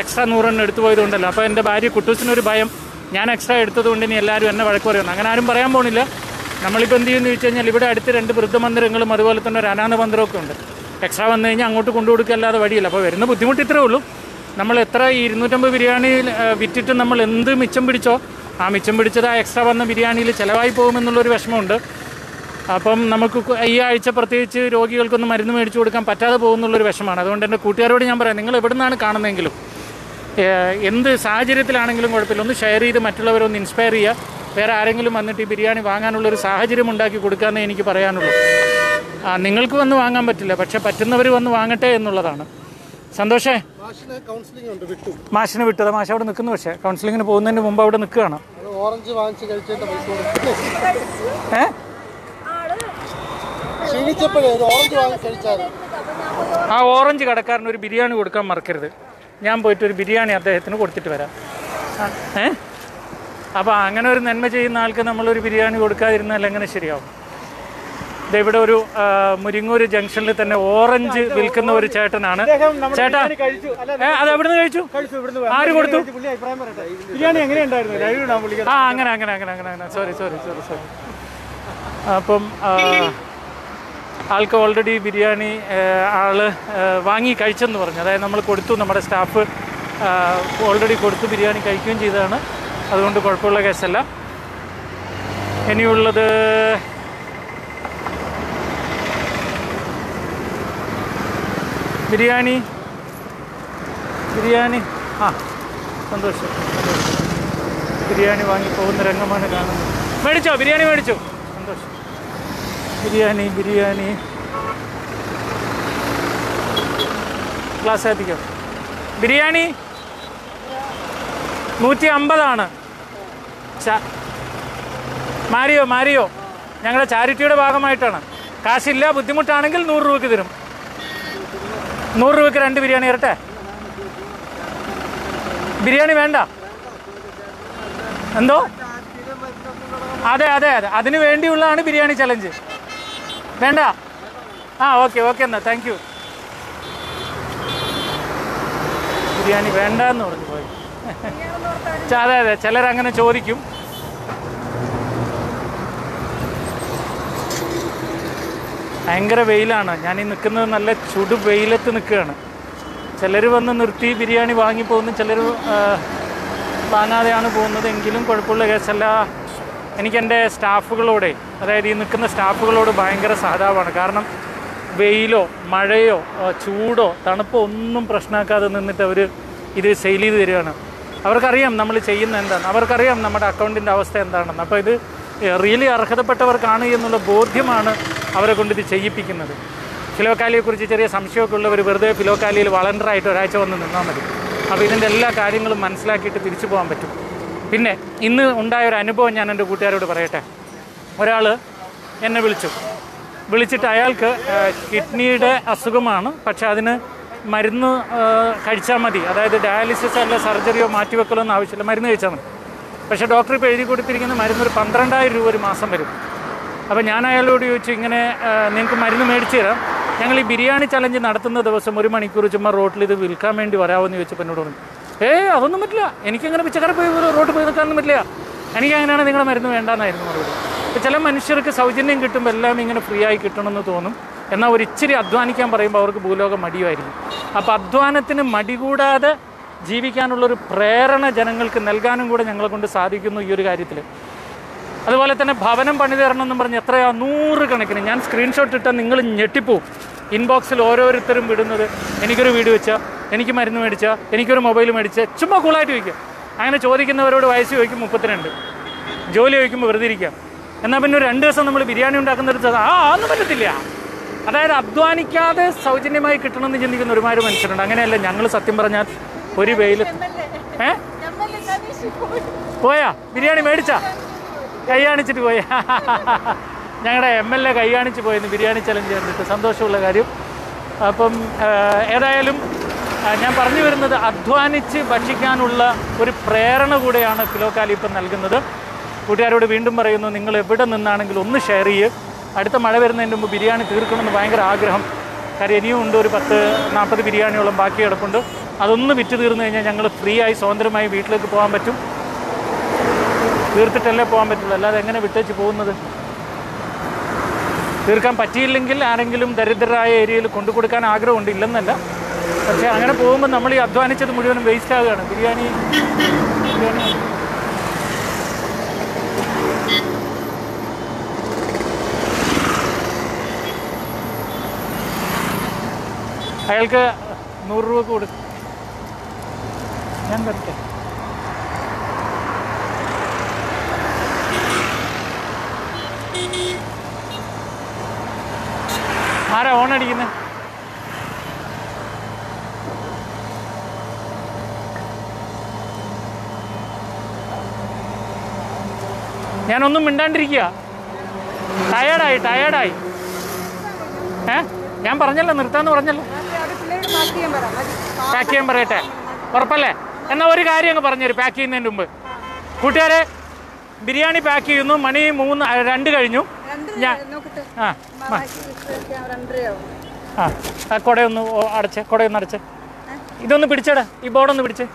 [SPEAKER 2] എക്സ്ട്രാ നൂറെണ്ണം എടുത്തു പോയതുകൊണ്ടല്ലോ. അപ്പോൾ എന്റെ ഭാര്യ കുട്ടൂസിനൊരു ഭയം. ഞാൻ എക്സ്ട്രാ എടുത്തതുകൊണ്ട് ഇനി എല്ലാവരും എന്നെ വഴക്ക് പറയുന്നു. അങ്ങനെ ആരും പറയാൻ പോണില്ല. നമ്മളിപ്പോൾ എന്ത് ചെയ്യുമെന്ന് ചോദിച്ചു കഴിഞ്ഞാൽ ഇവിടെ അടുത്ത് രണ്ട് വൃദ്ധമന്ദിരങ്ങളും അതുപോലെ തന്നെ ഒരു അനാഥ മന്ദിരമൊക്കെ ഉണ്ട്. എക്സ്ട്രാ വന്നു കഴിഞ്ഞാൽ അങ്ങോട്ട് കൊണ്ടു കൊടുക്കല്ലാതെ വഴിയില്ല. അപ്പോൾ വരുന്ന ബുദ്ധിമുട്ട് ഇത്രേ ഉള്ളൂ. നമ്മൾ എത്ര ഈ ഇരുന്നൂറ്റമ്പത് ബിരിയാണി വിറ്റിട്ട് നമ്മൾ എന്ത് മിച്ചം പിടിച്ചോ ആ മിച്ചം പിടിച്ചത് ആ എക്സ്ട്രാ വന്ന ബിരിയാണിയിൽ ചിലവായി പോകുമെന്നുള്ളൊരു വിഷമമുണ്ട്. അപ്പം നമുക്ക് ഈ ആഴ്ച പ്രത്യേകിച്ച് രോഗികൾക്കൊന്നും മരുന്ന് മേടിച്ചു കൊടുക്കാൻ പറ്റാതെ പോകുന്നുള്ളൊരു വിഷമാണ്. അതുകൊണ്ട് എന്റെ കൂട്ടുകാരോട് ഞാൻ പറയാം നിങ്ങൾ എവിടെ നിന്നാണ് കാണുന്നതെങ്കിലും എന്ത് സാഹചര്യത്തിലാണെങ്കിലും കുഴപ്പമില്ല. ഒന്ന് ഷെയർ ചെയ്ത് മറ്റുള്ളവരൊന്ന് ഇൻസ്പയർ ചെയ്യുക. വേറെ ആരെങ്കിലും വന്നിട്ട് ഈ ബിരിയാണി വാങ്ങാനുള്ളൊരു സാഹചര്യം ഉണ്ടാക്കി കൊടുക്കാമെന്നേ എനിക്ക് പറയാനുള്ളൂ. ആ നിങ്ങൾക്ക് വന്ന് വാങ്ങാൻ പറ്റില്ല പക്ഷെ പറ്റുന്നവർ വന്ന് വാങ്ങട്ടെ എന്നുള്ളതാണ്. സന്തോഷേ.
[SPEAKER 10] മാഷിന്
[SPEAKER 2] വിട്ടത് മാഷ അവിടെ നിൽക്കുന്നു പക്ഷേ. കൗൺസിലിങ്ങിന് പോകുന്നതിന് മുമ്പ് അവിടെ നിൽക്കുകയാണ്.
[SPEAKER 10] ഏഹ് ഓറഞ്ച് വാങ്ങിച്ച് കഴിച്ചതിന്റെ പൈസ കൊടുത്തു.
[SPEAKER 2] ഏ?
[SPEAKER 10] ക്ഷീണിച്ചപ്പോഴേ ഒരു ഓറഞ്ച് വാങ്ങി കഴിച്ചായിരുന്നു
[SPEAKER 2] ആ ഓറഞ്ച് കടക്കാരന് ഒരു ബിരിയാണി കൊടുക്കാൻ മറക്കരുത്. ഞാൻ പോയിട്ട് ഒരു ബിരിയാണി അദ്ദേഹത്തിന് കൊടുത്തിട്ട് വരാം. ഏ? അപ്പോൾ അങ്ങനെ ഒരു നന്മ ചെയ്യുന്ന ആൾക്ക് നമ്മളൊരു ബിരിയാണി കൊടുക്കാതിരുന്നാൽ എങ്ങനെ ശരിയാവും? ഇവിടെ ഒരു മുരിങ്ങൂർ മുരിങ്ങൂര് ജംഗ്ഷനിൽ തന്നെ ഓറഞ്ച് വിൽക്കുന്ന ഒരു ചേട്ടനാണ്. ചേട്ടാ അത് എവിടുന്ന് കഴിച്ചു? ആര് കൊടുത്തു? ആ അങ്ങനെ അങ്ങനെ അങ്ങനെ അങ്ങനെ അങ്ങനെ. സോറി സോറി സോറി സോറി അപ്പം ആൾക്ക് ഓൾറെഡി ബിരിയാണി ആൾ വാങ്ങി കഴിച്ചെന്ന് പറഞ്ഞു. അതായത് നമ്മൾ കൊടുത്തു നമ്മുടെ സ്റ്റാഫ് ഓൾറെഡി കൊടുത്തു ബിരിയാണി കഴിക്കുകയും ചെയ്തതാണ്. അതുകൊണ്ട് കുഴപ്പമുള്ള കേസല്ല. ഇനിയുള്ളത് ബിരിയാണി ബിരിയാണി ആ സന്തോഷം. ബിരിയാണി വാങ്ങി പോകുന്ന രംഗമാണ് കാണുന്നത്. മേടിച്ചോ ബിരിയാണി മേടിച്ചോ? ബിരിയാണി ബിരിയാണി. ക്ലാസ് എത്തിക്കോ ബിരിയാണി നൂറ്റി അമ്പതാണ് മാരിയോ മാരിയോ ഞങ്ങളുടെ ചാരിറ്റിയുടെ ഭാഗമായിട്ടാണ്. കാശില്ല ബുദ്ധിമുട്ടാണെങ്കിൽ നൂറ് രൂപയ്ക്ക് തരും. നൂറ് രൂപയ്ക്ക് രണ്ട് ബിരിയാണി ഇരട്ടെ ബിരിയാണി വേണ്ട. എന്തോ? അതെ അതെ അതെ. അതിനു വേണ്ടിയുള്ളതാണ് ബിരിയാണി ചലഞ്ച് വേണ്ട. ആ ഓക്കെ ഓക്കെ എന്നാ. താങ്ക് യു ബിരിയാണി വേണ്ട എന്ന് പറഞ്ഞു പോയി. അതെ അതെ. ചിലരങ്ങനെ ചോദിക്കും. ഭയങ്കര വെയിലാണ്. ഞാൻ ഈ നിൽക്കുന്നത് നല്ല ചുടു വെയിലത്ത് നിൽക്കുകയാണ്. ചിലർ വന്ന് നിർത്തി ബിരിയാണി വാങ്ങി പോകുന്നു. ചിലർ വാങ്ങാതെയാണ് പോകുന്നത്. എങ്കിലും കുഴപ്പമുള്ള കേസല്ല എനിക്ക് എന്റെ സ്റ്റാഫുകളോടെ അതായത് ഈ നിൽക്കുന്ന സ്റ്റാഫുകളോട് ഭയങ്കര സഹതാപമാണ്. കാരണം വെയിലോ മഴയോ ചൂടോ തണുപ്പോ ഒന്നും പ്രശ്നമാക്കാതെ നിന്നിട്ട് അവർ ഇത് സെയിൽ ചെയ്ത് തരികയാണ്. അവർക്കറിയാം നമ്മൾ ചെയ്യുന്ന എന്താണ് അവർക്കറിയാം നമ്മുടെ അക്കൗണ്ടിന്റെ അവസ്ഥ എന്താണെന്ന്. അപ്പോൾ ഇത് റിയലി അർഹതപ്പെട്ടവർക്കാണ് എന്നുള്ള ബോധ്യമാണ് അവരെ കൊണ്ട് ഇത് ചെയ്യിപ്പിക്കുന്നത്. ഫിലോക്കാലിയെക്കുറിച്ച് ചെറിയ സംശയമൊക്കെ ഉള്ളവർ വെറുതെ ഫിലോക്കാലിയിൽ വളണ്ടറായിട്ട് ഒരാഴ്ച വന്ന് നിന്നാൽ മതി. അപ്പോൾ ഇതിന്റെ എല്ലാ കാര്യങ്ങളും മനസ്സിലാക്കിയിട്ട് തിരിച്ചു പോകാൻ പറ്റും. പിന്നെ ഇന്ന് ഉണ്ടായ ഒരു അനുഭവം ഞാൻ എന്റെ കൂട്ടുകാരോട് പറയട്ടെ. ഒരാൾ എന്നെ വിളിച്ചു. വിളിച്ചിട്ട് അയാൾക്ക് കിഡ്നിയുടെ അസുഖമാണ്. പക്ഷേ അതിന് മരുന്ന് കഴിച്ചാൽ മതി. അതായത് ഡയാലിസിസ് അല്ല സർജറിയോ മാറ്റിവെക്കലോ ഒന്നും ആവശ്യമില്ല. മരുന്ന് കഴിച്ചാൽ മതി. പക്ഷേ ഡോക്ടർ ഇപ്പോൾ എഴുതി കൊടുത്തിരിക്കുന്ന മരുന്ന് ഒരു പന്ത്രണ്ടായിരം രൂപ ഒരു മാസം വരും. അപ്പോൾ ഞാൻ അയാളോട് ചോദിച്ചു ഇങ്ങനെ നിങ്ങൾക്ക് മരുന്ന് മേടിച്ചു തരാം. ഞങ്ങൾ ഈ ബിരിയാണി ചലഞ്ച് നടത്തുന്ന ദിവസം ഒരു മണിക്കൂർ ചുമ്മാ റോട്ടിൽ ഇത് വിൽക്കാൻ വേണ്ടി വരാമെന്ന് ചോദിച്ചപ്പോൾ എന്നോട് പറഞ്ഞു. ഏയ് അതൊന്നും പറ്റില്ല. എനിക്കങ്ങനെ പിച്ചക്കറി പോയി റോഡ് പോയി നിൽക്കാനൊന്നും പറ്റില്ല. എനിക്ക് അങ്ങനെയാണ് നിങ്ങളുടെ മരുന്ന് വേണ്ടെന്നായിരുന്നു മറുപടി ചില മനുഷ്യർക്ക് സൗജന്യം കിട്ടുമ്പോൾ എല്ലാം ഇങ്ങനെ ഫ്രീ ആയി കിട്ടണമെന്ന് തോന്നും. എന്നാൽ ഒരു ഇച്ചിരി അധ്വാനിക്കാൻ പറയുമ്പോൾ അവർക്ക് ഭൂലോകം മടിയുമായിരിക്കും. അപ്പോൾ അധ്വാനത്തിന് മടി കൂടാതെ ജീവിക്കാനുള്ളൊരു പ്രേരണ ജനങ്ങൾക്ക് നൽകാനും കൂടെ ഞങ്ങളെ കൊണ്ട് സാധിക്കുന്നു ഈ ഒരു കാര്യത്തിൽ അതുപോലെ തന്നെ ഭവനം പണി തരണമെന്നും പറഞ്ഞ് എത്രയാ? നൂറ് കണക്കിന് ഞാൻ സ്ക്രീൻഷോട്ട് ഇട്ടാൽ നിങ്ങൾ ഞെട്ടിപ്പോവും. ഇൻബോക്സിൽ ഓരോരുത്തരും വിടുന്നത്. എനിക്കൊരു വീട് വെച്ചാൽ എനിക്ക് മരുന്ന് മേടിച്ചാൽ എനിക്കൊരു മൊബൈൽ മേടിച്ചാൽ ചുമ്മാ കൂളായിട്ട് വയ്ക്കുക അങ്ങനെ ചോദിക്കുന്നവരോട് വയസ്സ് ചോദിക്കും മുപ്പത്തിരണ്ട്. ജോലി ചോദിക്കുമ്പോൾ വെറുതെ ഇരിക്കാം എന്നാൽ പിന്നെ ഒരു രണ്ട് ദിവസം നമ്മൾ ബിരിയാണി ഉണ്ടാക്കുന്ന ഒരു ആ ഒന്നും പറ്റത്തില്ല. അതായത് അധ്വാനിക്കാതെ സൗജന്യമായി കിട്ടണമെന്ന് ചിന്തിക്കുന്ന ഒരുപാട് മനുഷ്യരുണ്ട്. അങ്ങനെയല്ല ഞങ്ങൾ സത്യം പറഞ്ഞാൽ ഒരു വെയിൽ ഏ? പോയാ? ബിരിയാണി മേടിച്ചാ? കൈ കാണിച്ചിട്ട് പോയി? ഞങ്ങളുടെ എം എൽ എ കൈ കാണിച്ച് പോയിരുന്നു ബിരിയാണി ചലഞ്ച് കണ്ടിട്ട് സന്തോഷമുള്ള കാര്യം. അപ്പം ഏതായാലും ഞാൻ പറഞ്ഞു വരുന്നത് അധ്വാനിച്ച് ഭക്ഷിക്കാനുള്ള ഒരു പ്രേരണ കൂടെയാണ് ഫിലോക്കാലി ഇപ്പം നൽകുന്നത്. കൂട്ടുകാരോട് വീണ്ടും പറയുന്നു നിങ്ങൾ എവിടെ നിന്നാണെങ്കിലും ഒന്ന് ഷെയർ ചെയ്യുക അടുത്ത മഴ വരുന്നതിന് മുമ്പ് ബിരിയാണി തീർക്കണമെന്ന് ഭയങ്കര ആഗ്രഹം. കാര്യം ഇനിയും ഉണ്ട് ഒരു പത്ത് നാൽപ്പത് ബിരിയാണിയോളം ബാക്കി കിടപ്പുണ്ട്. അതൊന്ന് വിറ്റ് തീർന്നു കഴിഞ്ഞാൽ ഞങ്ങൾ ഫ്രീ ആയി സ്വതന്ത്രമായി വീട്ടിലേക്ക് പോകാൻ പറ്റും. തീർത്തിട്ടല്ലേ പോകാൻ പറ്റുള്ളൂ. അല്ലാതെ എങ്ങനെ വിട്ടേച്ച് പോകുന്നത്? തീർക്കാൻ പറ്റിയില്ലെങ്കിൽ ആരെങ്കിലും ദരിദ്രരായ ഏരിയയിൽ കൊണ്ടു കൊടുക്കാൻ ആഗ്രഹമുണ്ട് ഇല്ലെന്നല്ല. പക്ഷേ അങ്ങനെ പോകുമ്പോൾ നമ്മൾ ഈ അധ്വാനിച്ചത് മുഴുവനും വേസ്റ്റ് ആവുകയാണ്. ബിരിയാണി ബിരിയാണി. അയാൾക്ക് നൂറ് രൂപ കൊടുക്കും ഞാൻ വരട്ടെ Thank you. ആരാ ഓൺ അടിക്കുന്നത് ഞാനൊന്നും മിണ്ടാണ്ടിരിക്കുക. ടയേർഡായി ടയേർഡായി ഏ? ഞാൻ പറഞ്ഞല്ലോ നിർത്താന്ന് പറഞ്ഞല്ലോ. പാക്ക് ചെയ്യാൻ പറയട്ടെ. ഉറപ്പല്ലേ? എന്നാൽ ഒരു കാര്യം അങ്ങ് പറഞ്ഞുതരും പാക്ക് ചെയ്യുന്നതിന് മുമ്പ്. കൂട്ടുകാരെ ബിരിയാണി പാക്ക് ചെയ്യുന്നു മണി മൂന്ന് രണ്ട് കഴിഞ്ഞു. ഞാൻ ആ ആ. കുടയൊന്ന് അടച്ച് കുടയൊന്ന് അടച്ച്. ഇതൊന്ന് പിടിച്ചേടാ ഈ ബോർഡൊന്ന് പിടിച്ച്.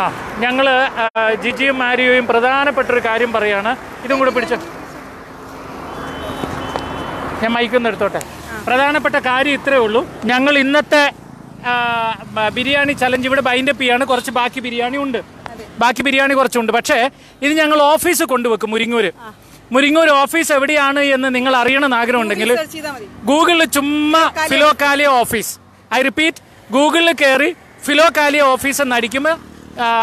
[SPEAKER 2] ആ ഞങ്ങൾ ജിജിയും മാരിയോയും പ്രധാനപ്പെട്ട ഒരു കാര്യം പറയാണ്. ഇതും കൂടെ പിടിച്ച. ഞാൻ മൈക്കൊന്ന് എടുത്തോട്ടെ. പ്രധാനപ്പെട്ട കാര്യം ഇത്രയേ ഉള്ളൂ. ഞങ്ങൾ ഇന്നത്തെ ബിരിയാണി ചലഞ്ച് ഇവിടെ ബൈൻഡപ്പ് ചെയ്യാണ്. കുറച്ച് ബാക്കി ബിരിയാണി ഉണ്ട്. ബാക്കി ബിരിയാണി കുറച്ചുണ്ട്. പക്ഷേ ഇത് ഞങ്ങൾ ഓഫീസ് കൊണ്ടുവെക്കും മുരിങ്ങൂര്. മുരിങ്ങൂർ ഓഫീസ് എവിടെയാണ് എന്ന് നിങ്ങൾ അറിയണമെന്ന് ആഗ്രഹമുണ്ടെങ്കിൽ ഗൂഗിളിൽ ചുമ്മാ ഫിലോകാലിയ ഓഫീസ്. ഐ റിപ്പീറ്റ് ഗൂഗിളിൽ കയറി ഫിലോകാലിയ ഓഫീസ് എന്ന് അടിക്കുമ്പോൾ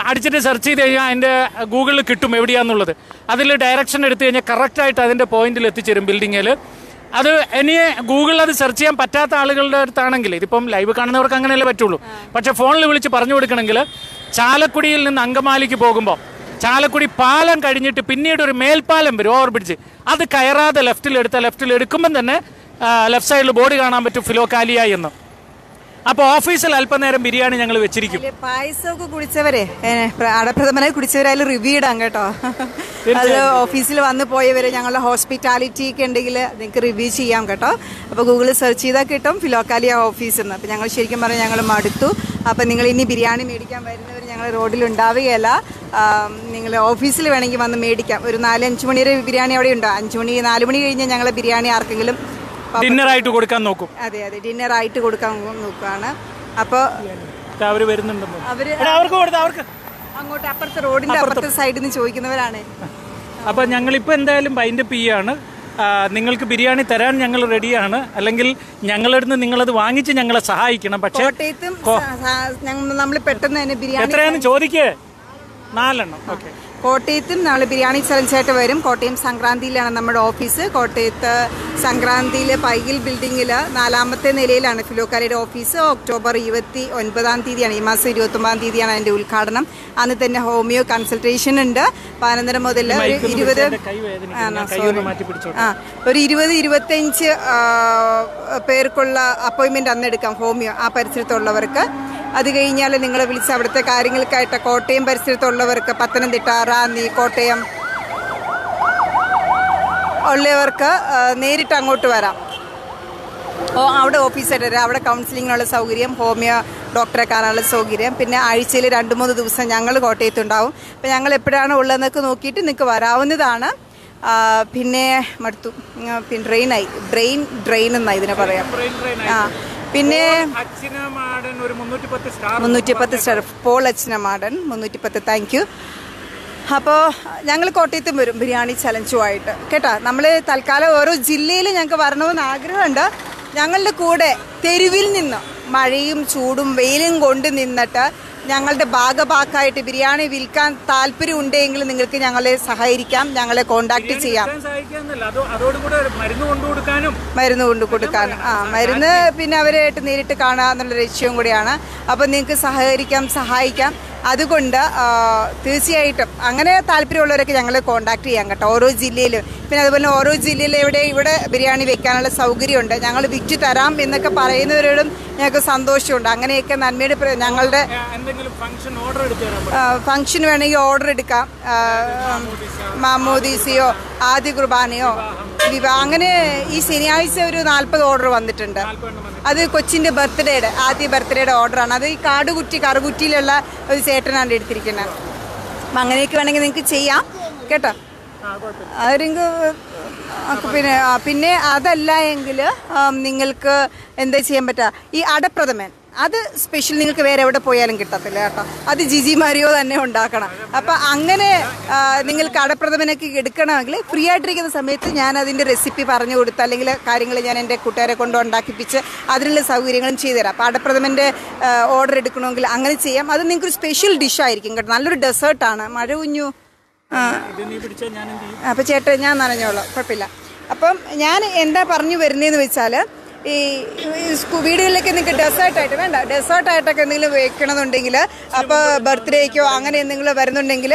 [SPEAKER 2] അടിച്ചിട്ട് സെർച്ച് ചെയ്ത് കഴിഞ്ഞാൽ അതിന്റെ ഗൂഗിളിൽ കിട്ടും എവിടെയാന്നുള്ളത്. അതിൽ ഡയറക്ഷൻ എടുത്തു കഴിഞ്ഞാൽ കറക്റ്റായിട്ട് അതിന്റെ പോയിന്റിൽ എത്തിച്ചേരും ബിൽഡിങ്ങിൽ അത് ഇനി ഗൂഗിളിൽ അത് സെർച്ച് ചെയ്യാൻ പറ്റാത്ത ആളുകളുടെ അടുത്താണെങ്കിൽ ഇതിപ്പം ലൈവ് കാണുന്നവർക്ക് അങ്ങനെയല്ലേ പറ്റുള്ളൂ. പക്ഷേ ഫോണിൽ വിളിച്ച് പറഞ്ഞു കൊടുക്കണമെങ്കിൽ ചാലക്കുടിയിൽ നിന്ന് അങ്കമാലിക്ക് പോകുമ്പോൾ ചാലക്കുടി പാലം കഴിഞ്ഞിട്ട് പിന്നീട് ഒരു മേൽപ്പാലം വരും ഓവർ ബ്രിഡ്ജ്. അത് കയറാതെ ലെഫ്റ്റിൽ എടുത്ത ലെഫ്റ്റിൽ എടുക്കുമ്പം തന്നെ ലെഫ്റ്റ് സൈഡിൽ ബോർഡ് കാണാൻ പറ്റും ഫിലോക്കാലിയായി എന്ന്. അപ്പോൾ ഓഫീസിൽ അല്പനേരം ബിരിയാണി ഞങ്ങൾ വെച്ചിരിക്കും.
[SPEAKER 1] പായസമൊക്കെ കുടിച്ചവരെ. അടപ്രഥമനായി കുടിച്ചവരായാലും റിവ്യൂ ഇടാം കേട്ടോ. അത് ഓഫീസിൽ വന്ന് പോയവരെ ഞങ്ങളുടെ ഹോസ്പിറ്റാലിറ്റി ഒക്കെ ഉണ്ടെങ്കിൽ നിങ്ങൾക്ക് റിവ്യൂ ചെയ്യാം കേട്ടോ. അപ്പോൾ ഗൂഗിളിൽ സെർച്ച് ചെയ്താൽ കിട്ടും ഫിലോക്കാലിയ ഓഫീസിൽ നിന്ന് അപ്പോൾ ഞങ്ങൾ ശരിക്കും പറഞ്ഞാൽ ഞങ്ങൾ മടുത്തു. അപ്പോൾ നിങ്ങൾ ഇനി ബിരിയാണി മേടിക്കാൻ വരുന്നവർ ഞങ്ങൾ റോഡിൽ ഉണ്ടാവുകയല്ല. നിങ്ങൾ ഓഫീസിൽ വേണമെങ്കിൽ വന്ന് മേടിക്കാം. ഒരു നാല് അഞ്ച് മണി വരെ ബിരിയാണി അവിടെ ഉണ്ടോ? അഞ്ച് മണി നാല് മണി കഴിഞ്ഞാൽ ഞങ്ങൾ ബിരിയാണി ആർക്കെങ്കിലും
[SPEAKER 2] ഡിന്നറായിട്ട് കൊടുക്കാൻ നോക്കും.
[SPEAKER 1] അതെ അതെ. ഡിന്നർ ആയിട്ട് കൊടുക്കാൻ നോക്കുകയാണ് അപ്പോൾ
[SPEAKER 2] അവർ വരുന്നുണ്ടെന്ന്? അവർക്ക് കൊടുത്ത അവർക്ക്.
[SPEAKER 1] അങ്ങോട്ട് അപ്പുറത്തെ റോഡിന്റെ അപ്പുറത്തെ. സൈഡിൽ നിന്ന് ചോദിക്കുന്നവരാണ്.
[SPEAKER 2] അപ്പോൾ ഞങ്ങളിപ്പോ എന്തായാലും ബൈൻഡപ്പ് ചെയ്യാണ് ആണ്. നിങ്ങൾക്ക് ബിരിയാണി തരാൻ ഞങ്ങൾ റെഡിയാണ് അല്ലെങ്കിൽ ഞങ്ങളുടെ നിന്ന് നിങ്ങളത് വാങ്ങിച്ച് ഞങ്ങളെ സഹായിക്കണം. പക്ഷേ
[SPEAKER 1] കോട്ടയത്തും നമ്മൾ പെട്ടെന്ന് തന്നെ ബിരിയാണി
[SPEAKER 2] എത്രയാന്ന് ചോദിക്കേ. നാലെണ്ണം. ഓക്കെ
[SPEAKER 1] കോട്ടയത്തും നമ്മൾ ബിരിയാണി ചലഞ്ചായിട്ട് വരും. കോട്ടയം സംക്രാന്തിയിലാണ് നമ്മുടെ ഓഫീസ്. കോട്ടയത്ത് സംക്രാന്തിയിൽ പൈകിൽ ബിൽഡിങ്ങിൽ നാലാമത്തെ നിലയിലാണ് ഫിലോക്കാരിയുടെ ഓഫീസ്. ഒക്ടോബർ ഇരുപത്തി ഒൻപതാം തീയതിയാണ് ഈ മാസം ഇരുപത്തി ഒമ്പതാം തീയതിയാണ് അതിന്റെ ഉദ്ഘാടനം. അന്ന് തന്നെ ഹോമിയോ കൺസൾട്ടേഷൻ ഉണ്ട്. പതിനൊന്നര മുതൽ ഒരു ഇരുപത്. ആ. ഒരു ഇരുപത് ഇരുപത്തഞ്ച് പേർക്കുള്ള അപ്പോയിൻമെന്റ് അന്ന് എടുക്കാം ഹോമിയോ ആ പരിസരത്തുള്ളവർക്ക്. അത് കഴിഞ്ഞാൽ നിങ്ങളെ വിളിച്ച് അവിടുത്തെ കാര്യങ്ങൾക്കായിട്ട് കോട്ടയം പരിസരത്തുള്ളവർക്ക് പത്തനംതിട്ട റാന്നി കോട്ടയം ഉള്ളവർക്ക് നേരിട്ട് അങ്ങോട്ട് വരാം. ഓ അവിടെ ഓഫീസായിട്ട് വരാം. അവിടെ കൗൺസിലിങ്ങിനുള്ള സൗകര്യം ഹോമിയോ ഡോക്ടറെ കാണാനുള്ള സൗകര്യം. പിന്നെ ആഴ്ചയിൽ രണ്ട് മൂന്ന് ദിവസം ഞങ്ങൾ കോട്ടയത്തുണ്ടാവും. അപ്പോൾ ഞങ്ങൾ എപ്പോഴാണ് ഉള്ളതെന്നൊക്കെ നോക്കിയിട്ട് നിങ്ങൾക്ക് വരാവുന്നതാണ്. പിന്നെ മടുത്തു. പിന്നെ ഡ്രെയിനായി ബ്രെയിൻ ഡ്രെയിൻ എന്നാണ് ഇതിനെ പറയാം. ആ പിന്നെ
[SPEAKER 2] അച്ഛനമാടൻ ഒരു മുന്നൂറ്റി പത്ത് സ്റ്റാർ
[SPEAKER 1] പോൾ അച്ഛനമാടൻ മുന്നൂറ്റി പത്ത് താങ്ക് യു അപ്പോൾ ഞങ്ങൾ കോട്ടയത്തും വരും ബിരിയാണി ചലഞ്ചുമായിട്ട്. കേട്ടോ നമ്മൾ തൽക്കാലം ഓരോ ജില്ലയിൽ ഞങ്ങൾക്ക് വരണമെന്ന് ആഗ്രഹമുണ്ട്. ഞങ്ങളുടെ കൂടെ തെരുവിൽ നിന്ന് മഴയും ചൂടും വെയിലും കൊണ്ട് നിന്നിട്ട് ഞങ്ങളുടെ ഭാഗഭാക്കായിട്ട് ബിരിയാണി വിൽക്കാൻ താല്പര്യം ഉണ്ടെങ്കിൽ നിങ്ങൾക്ക് ഞങ്ങളെ സഹകരിക്കാം ഞങ്ങളെ കോണ്ടാക്ട് ചെയ്യാം.
[SPEAKER 2] മരുന്ന് കൊണ്ടു കൊടുക്കാനും.
[SPEAKER 1] മരുന്ന് കൊണ്ട് കൊടുക്കാൻ. ആ മരുന്ന് പിന്നെ അവരായിട്ട് നേരിട്ട് കാണുക എന്നുള്ള ലക്ഷ്യവും കൂടിയാണ്. അപ്പം നിങ്ങൾക്ക് സഹകരിക്കാം സഹായിക്കാം. അതുകൊണ്ട് തീർച്ചയായിട്ടും അങ്ങനെ താല്പര്യമുള്ളവരൊക്കെ ഞങ്ങളെ കോൺടാക്ട് ചെയ്യാം കേട്ടോ ഓരോ ജില്ലയിലും. പിന്നെ അതുപോലെ ഓരോ ജില്ലയിലും എവിടെ ഇവിടെ ബിരിയാണി വെക്കാനുള്ള സൗകര്യമുണ്ട്. ഞങ്ങൾ വിറ്റ് തരാം എന്നൊക്കെ പറയുന്നവരോടും ഞങ്ങൾക്ക് സന്തോഷമുണ്ട്. അങ്ങനെയൊക്കെ നന്മയുടെ ഞങ്ങളുടെ
[SPEAKER 2] ഫംഗ്ഷൻ
[SPEAKER 1] വേണമെങ്കിൽ ഓർഡർ എടുക്കാം. മാമോദീസിയോ മാമോദീസയോ ആദ്യ കുർബാനയോ വിവാഹ അങ്ങനെ ഈ ശനിയാഴ്ച ഒരു നാൽപ്പത് ഓർഡർ വന്നിട്ടുണ്ട്. അത് കൊച്ചിന്റെ ബർത്ത്ഡേയുടെ ആദ്യ ബർത്ത്ഡേയുടെ ഓർഡറാണ് അത് ഈ കാടുകുറ്റി കറുകുറ്റിയിലുള്ള ഒരു ചേട്ടനാണ് എടുത്തിരിക്കുന്നത് അപ്പം അങ്ങനെയൊക്കെ വേണമെങ്കിൽ നിങ്ങൾക്ക് ചെയ്യാം. കേട്ടോ? ആരെങ്കിലും പിന്നെ പിന്നെ അതല്ല എങ്കിൽ നിങ്ങൾക്ക് എന്താ ചെയ്യാൻ പറ്റുക ഈ അടപ്രഥമൻ. അത് സ്പെഷ്യൽ നിങ്ങൾക്ക് വേറെ എവിടെ പോയാലും കിട്ടത്തില്ല കേട്ടോ. അത് ജിജി മാരിയോ തന്നെ ഉണ്ടാക്കണം. അപ്പം അങ്ങനെ നിങ്ങൾ കടപ്രഥമനൊക്കെ എടുക്കണമെങ്കിൽ ഫ്രീ ആയിട്ടിരിക്കുന്ന സമയത്ത് ഞാൻ അതിന്റെ റെസിപ്പി പറഞ്ഞു കൊടുത്ത് അല്ലെങ്കിൽ കാര്യങ്ങൾ ഞാൻ എന്റെ കൂട്ടുകാരെ കൊണ്ട് ഉണ്ടാക്കിപ്പിച്ച് അതിനുള്ള സൗകര്യങ്ങളും ചെയ്തുതരാം അപ്പോൾ അടപ്രഥമന്റെ ഓർഡർ എടുക്കണമെങ്കിൽ അങ്ങനെ ചെയ്യാം. അത് നിങ്ങൾക്ക് ഒരു സ്പെഷ്യൽ ഡിഷായിരിക്കും കേട്ടോ. നല്ലൊരു ഡെസേർട്ടാണ് മഴ കുഞ്ഞു. അപ്പോൾ ചേട്ടൻ ഞാൻ നനഞ്ഞോളാം. കുഴപ്പമില്ല. അപ്പം ഞാൻ എന്താ പറഞ്ഞു വരുന്നതെന്ന് വെച്ചാൽ ഈ വീടുകളിലേക്ക് നിങ്ങൾക്ക് ഡെസേർട്ടായിട്ട് വേണ്ട ഡെസേർട്ടായിട്ടൊക്കെ എന്തെങ്കിലും വെക്കണമെന്നുണ്ടെങ്കിൽ അപ്പോൾ ബർത്ത്ഡേക്കോ അങ്ങനെ എന്തെങ്കിലും വരുന്നുണ്ടെങ്കിൽ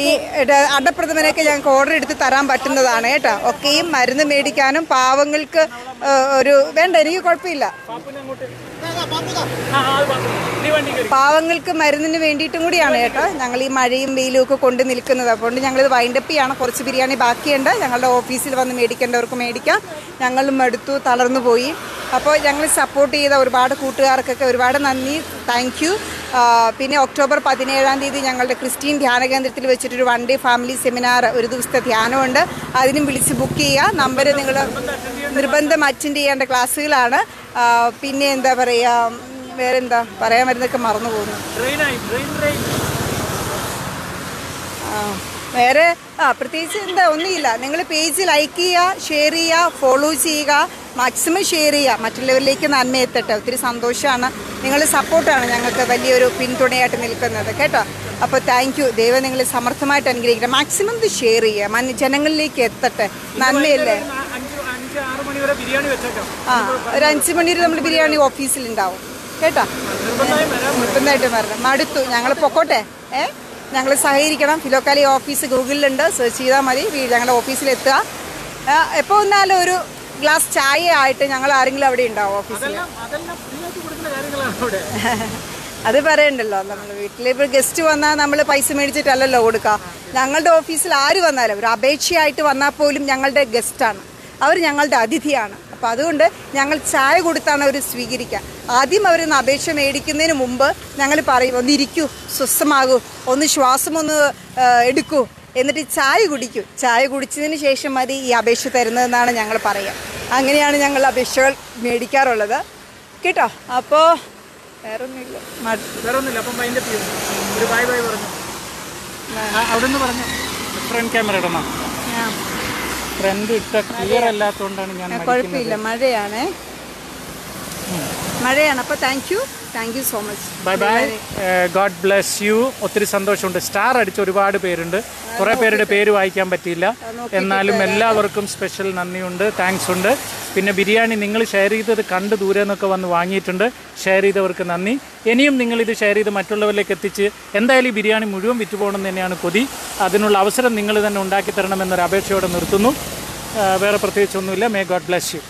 [SPEAKER 1] ഈ ഡ- അടപ്രഥമനൊക്കെ ഞങ്ങൾക്ക് ഓർഡർ എടുത്ത് തരാൻ പറ്റുന്നതാണ് കേട്ടോ. ഒക്കെയും മരുന്ന് മേടിക്കാനും പാവങ്ങൾക്ക് ഒരു വേണ്ട എനിക്ക് കുഴപ്പമില്ല. പാവങ്ങൾക്ക് മരുന്നിന് വേണ്ടിയിട്ടും കൂടിയാണ് കേട്ടോ. ഞങ്ങൾ ഈ മഴയും വെയിലും ഒക്കെ കൊണ്ട് നിൽക്കുന്നത്. അതുകൊണ്ട് ഞങ്ങളിത് വൈൻഡപ്പ് ചെയ്യാണ്. കുറച്ച് ബിരിയാണി ബാക്കിയുണ്ട്. ഞങ്ങളുടെ ഓഫീസിൽ വന്ന് മേടിക്കേണ്ടവർക്ക് മേടിക്കാം. ഞങ്ങളും എടുത്തു തളർന്നു പോയി. അപ്പോൾ ഞങ്ങൾ സപ്പോർട്ട് ചെയ്ത ഒരുപാട് കൂട്ടുകാർക്കൊക്കെ ഒരുപാട് നന്ദി. താങ്ക് യു പിന്നെ ഒക്ടോബർ പതിനേഴാം തീയതി ഞങ്ങളുടെ ക്രിസ്ത്യൻ ധ്യാന കേന്ദ്രത്തിൽ വെച്ചിട്ടൊരു വൺ ഡേ ഫാമിലി സെമിനാർ ഒരു ദിവസത്തെ ധ്യാനമുണ്ട്. അതിനും വിളിച്ച് ബുക്ക് ചെയ്യുക. നമ്പർ നിങ്ങൾ നിർബന്ധം അറ്റൻഡ് ചെയ്യേണ്ട ക്ലാസ്സുകളാണ് പിന്നെ എന്താ പറയുക വേറെന്താ പറയാൻ വരുന്നൊക്കെ മറന്നു പോകുന്നു. ആ, വേറെ ആ പ്രത്യേകിച്ച് എന്താ ഒന്നുമില്ല. നിങ്ങൾ പേജ് ലൈക്ക് ചെയ്യുക ഷെയർ ചെയ്യുക ഫോളോ ചെയ്യുക മാക്സിമം ഷെയർ ചെയ്യുക. മറ്റുള്ളവരിലേക്ക് നന്മ എത്തട്ടെ. ഒത്തിരി സന്തോഷമാണ്. നിങ്ങൾ സപ്പോർട്ടാണ് ഞങ്ങൾക്ക് വലിയൊരു പിന്തുണയായിട്ട് നിൽക്കുന്നത്. കേട്ടോ? അപ്പോൾ താങ്ക് യു ദൈവം നിങ്ങൾ സമർത്ഥമായിട്ട് അനുഗ്രഹിക്കട്ടെ. മാക്സിമം ഇത് ഷെയർ ചെയ്യുക. ജനങ്ങളിലേക്ക് എത്തട്ടെ. നന്മയല്ലേ?
[SPEAKER 2] അഞ്ച് മണി വരെ
[SPEAKER 1] ആ ഒരു അഞ്ച് മണിവരെ നമ്മൾ ബിരിയാണി ഓഫീസിലുണ്ടാവും. കേട്ടോ? നിർബന്ധമായിട്ട് വരണം മടുത്തു. ഞങ്ങൾ പൊക്കോട്ടെ. ഏ? ഞങ്ങൾ സഹകരിക്കണം. ഫിലോക്കാലി ഓഫീസ് ഗൂഗിളിലുണ്ട്. സെർച്ച് ചെയ്താൽ മതി. ഞങ്ങളുടെ ഓഫീസിലെത്തുക. എപ്പോൾ വന്നാലും ഒരു ഗ്ലാസ് ചായ ആയിട്ട് ഞങ്ങൾ ആരെങ്കിലും അവിടെ ഉണ്ടാവും ഓഫീസിൽ <laughs> അത് പറയണ്ടല്ലോ. നമ്മൾ വീട്ടിൽ ഇപ്പോൾ ഗസ്റ്റ് വന്നാൽ നമ്മൾ പൈസ മേടിച്ചിട്ടല്ലല്ലോ കൊടുക്കുക ഞങ്ങളുടെ ഓഫീസിൽ ആര് വന്നാലും ഒരു അപേക്ഷയായിട്ട് വന്നാൽ പോലും ഞങ്ങളുടെ ഗസ്റ്റാണ് അവർ ഞങ്ങളുടെ അതിഥിയാണ്. അപ്പോൾ അതുകൊണ്ട് ഞങ്ങൾ ചായ കൊടുത്താണ് അവർ സ്വീകരിക്കുക. ആദ്യം അവരൊന്ന് അപേക്ഷ മേടിക്കുന്നതിന് മുമ്പ് ഞങ്ങൾ പറയും ഒന്ന് ഇരിക്കൂ സ്വസ്ഥമാകൂ ഒന്ന് ശ്വാസം ഒന്ന് എടുക്കൂ എന്നിട്ട് ചായ കുടിക്കൂ. ചായ കുടിച്ചതിന് ശേഷം മതി ഈ അപേക്ഷ തരുന്നതെന്നാണ് ഞങ്ങൾ പറയുക. അങ്ങനെയാണ് ഞങ്ങൾ അപേക്ഷകൾ മേടിക്കാറുള്ളത്. കേട്ടോ? അപ്പോൾ വേറൊന്നുമില്ല.
[SPEAKER 2] വേറൊന്നുമില്ല. അപ്പം അതിന്റെ ഒരു ബൈ ബൈ പറഞ്ഞു. ആ, അവിടെ നിന്ന് പറഞ്ഞു. ഫ്രണ്ട് ക്യാമറ ഇടണം. ഫ്രണ്ട് ഇട്ട ക്ലിയർ അല്ലാത്തതുകൊണ്ടാണ് ഞാൻ
[SPEAKER 1] കുഴപ്പമില്ല മഴയാണ്. മഴയാണ്. അപ്പോൾ thank you thank you so much
[SPEAKER 2] bye bye God bless you ഒത്തിരി സന്തോഷമുണ്ട്. സ്റ്റാർ അടിച്ച ഒരുപാട് പേരുണ്ട്. കുറേ പേരുടെ പേര് വായിക്കാൻ പറ്റിയില്ല. എന്നാലും എല്ലാവർക്കും സ്പെഷ്യൽ നന്ദിയുണ്ട്. താങ്ക്സ് ഉണ്ട്. പിന്നെ ബിരിയാണി നിങ്ങൾ ഷെയർ ചെയ്തത് കണ്ട് ദൂരെ നിന്നൊക്കെ വന്ന് വാങ്ങിയിട്ടുണ്ട്. ഷെയർ ചെയ്തവർക്ക് നന്ദി. ഇനിയും നിങ്ങൾ ഇത് ഷെയർ ചെയ്ത് മറ്റുള്ളവരിലേക്ക് എത്തിച്ച് എന്തായാലും ഈ ബിരിയാണി മുഴുവൻ വിറ്റുപോകണം എന്ന് തന്നെയാണ് കൊതി. അതിനുള്ള അവസരം നിങ്ങൾ തന്നെ ഉണ്ടാക്കി തരണമെന്നൊരു അപേക്ഷയോടെ നിർത്തുന്നു. വേറെ പ്രത്യേകിച്ചൊന്നുമില്ല മേ ഗോഡ് ബ്ലെസ് യു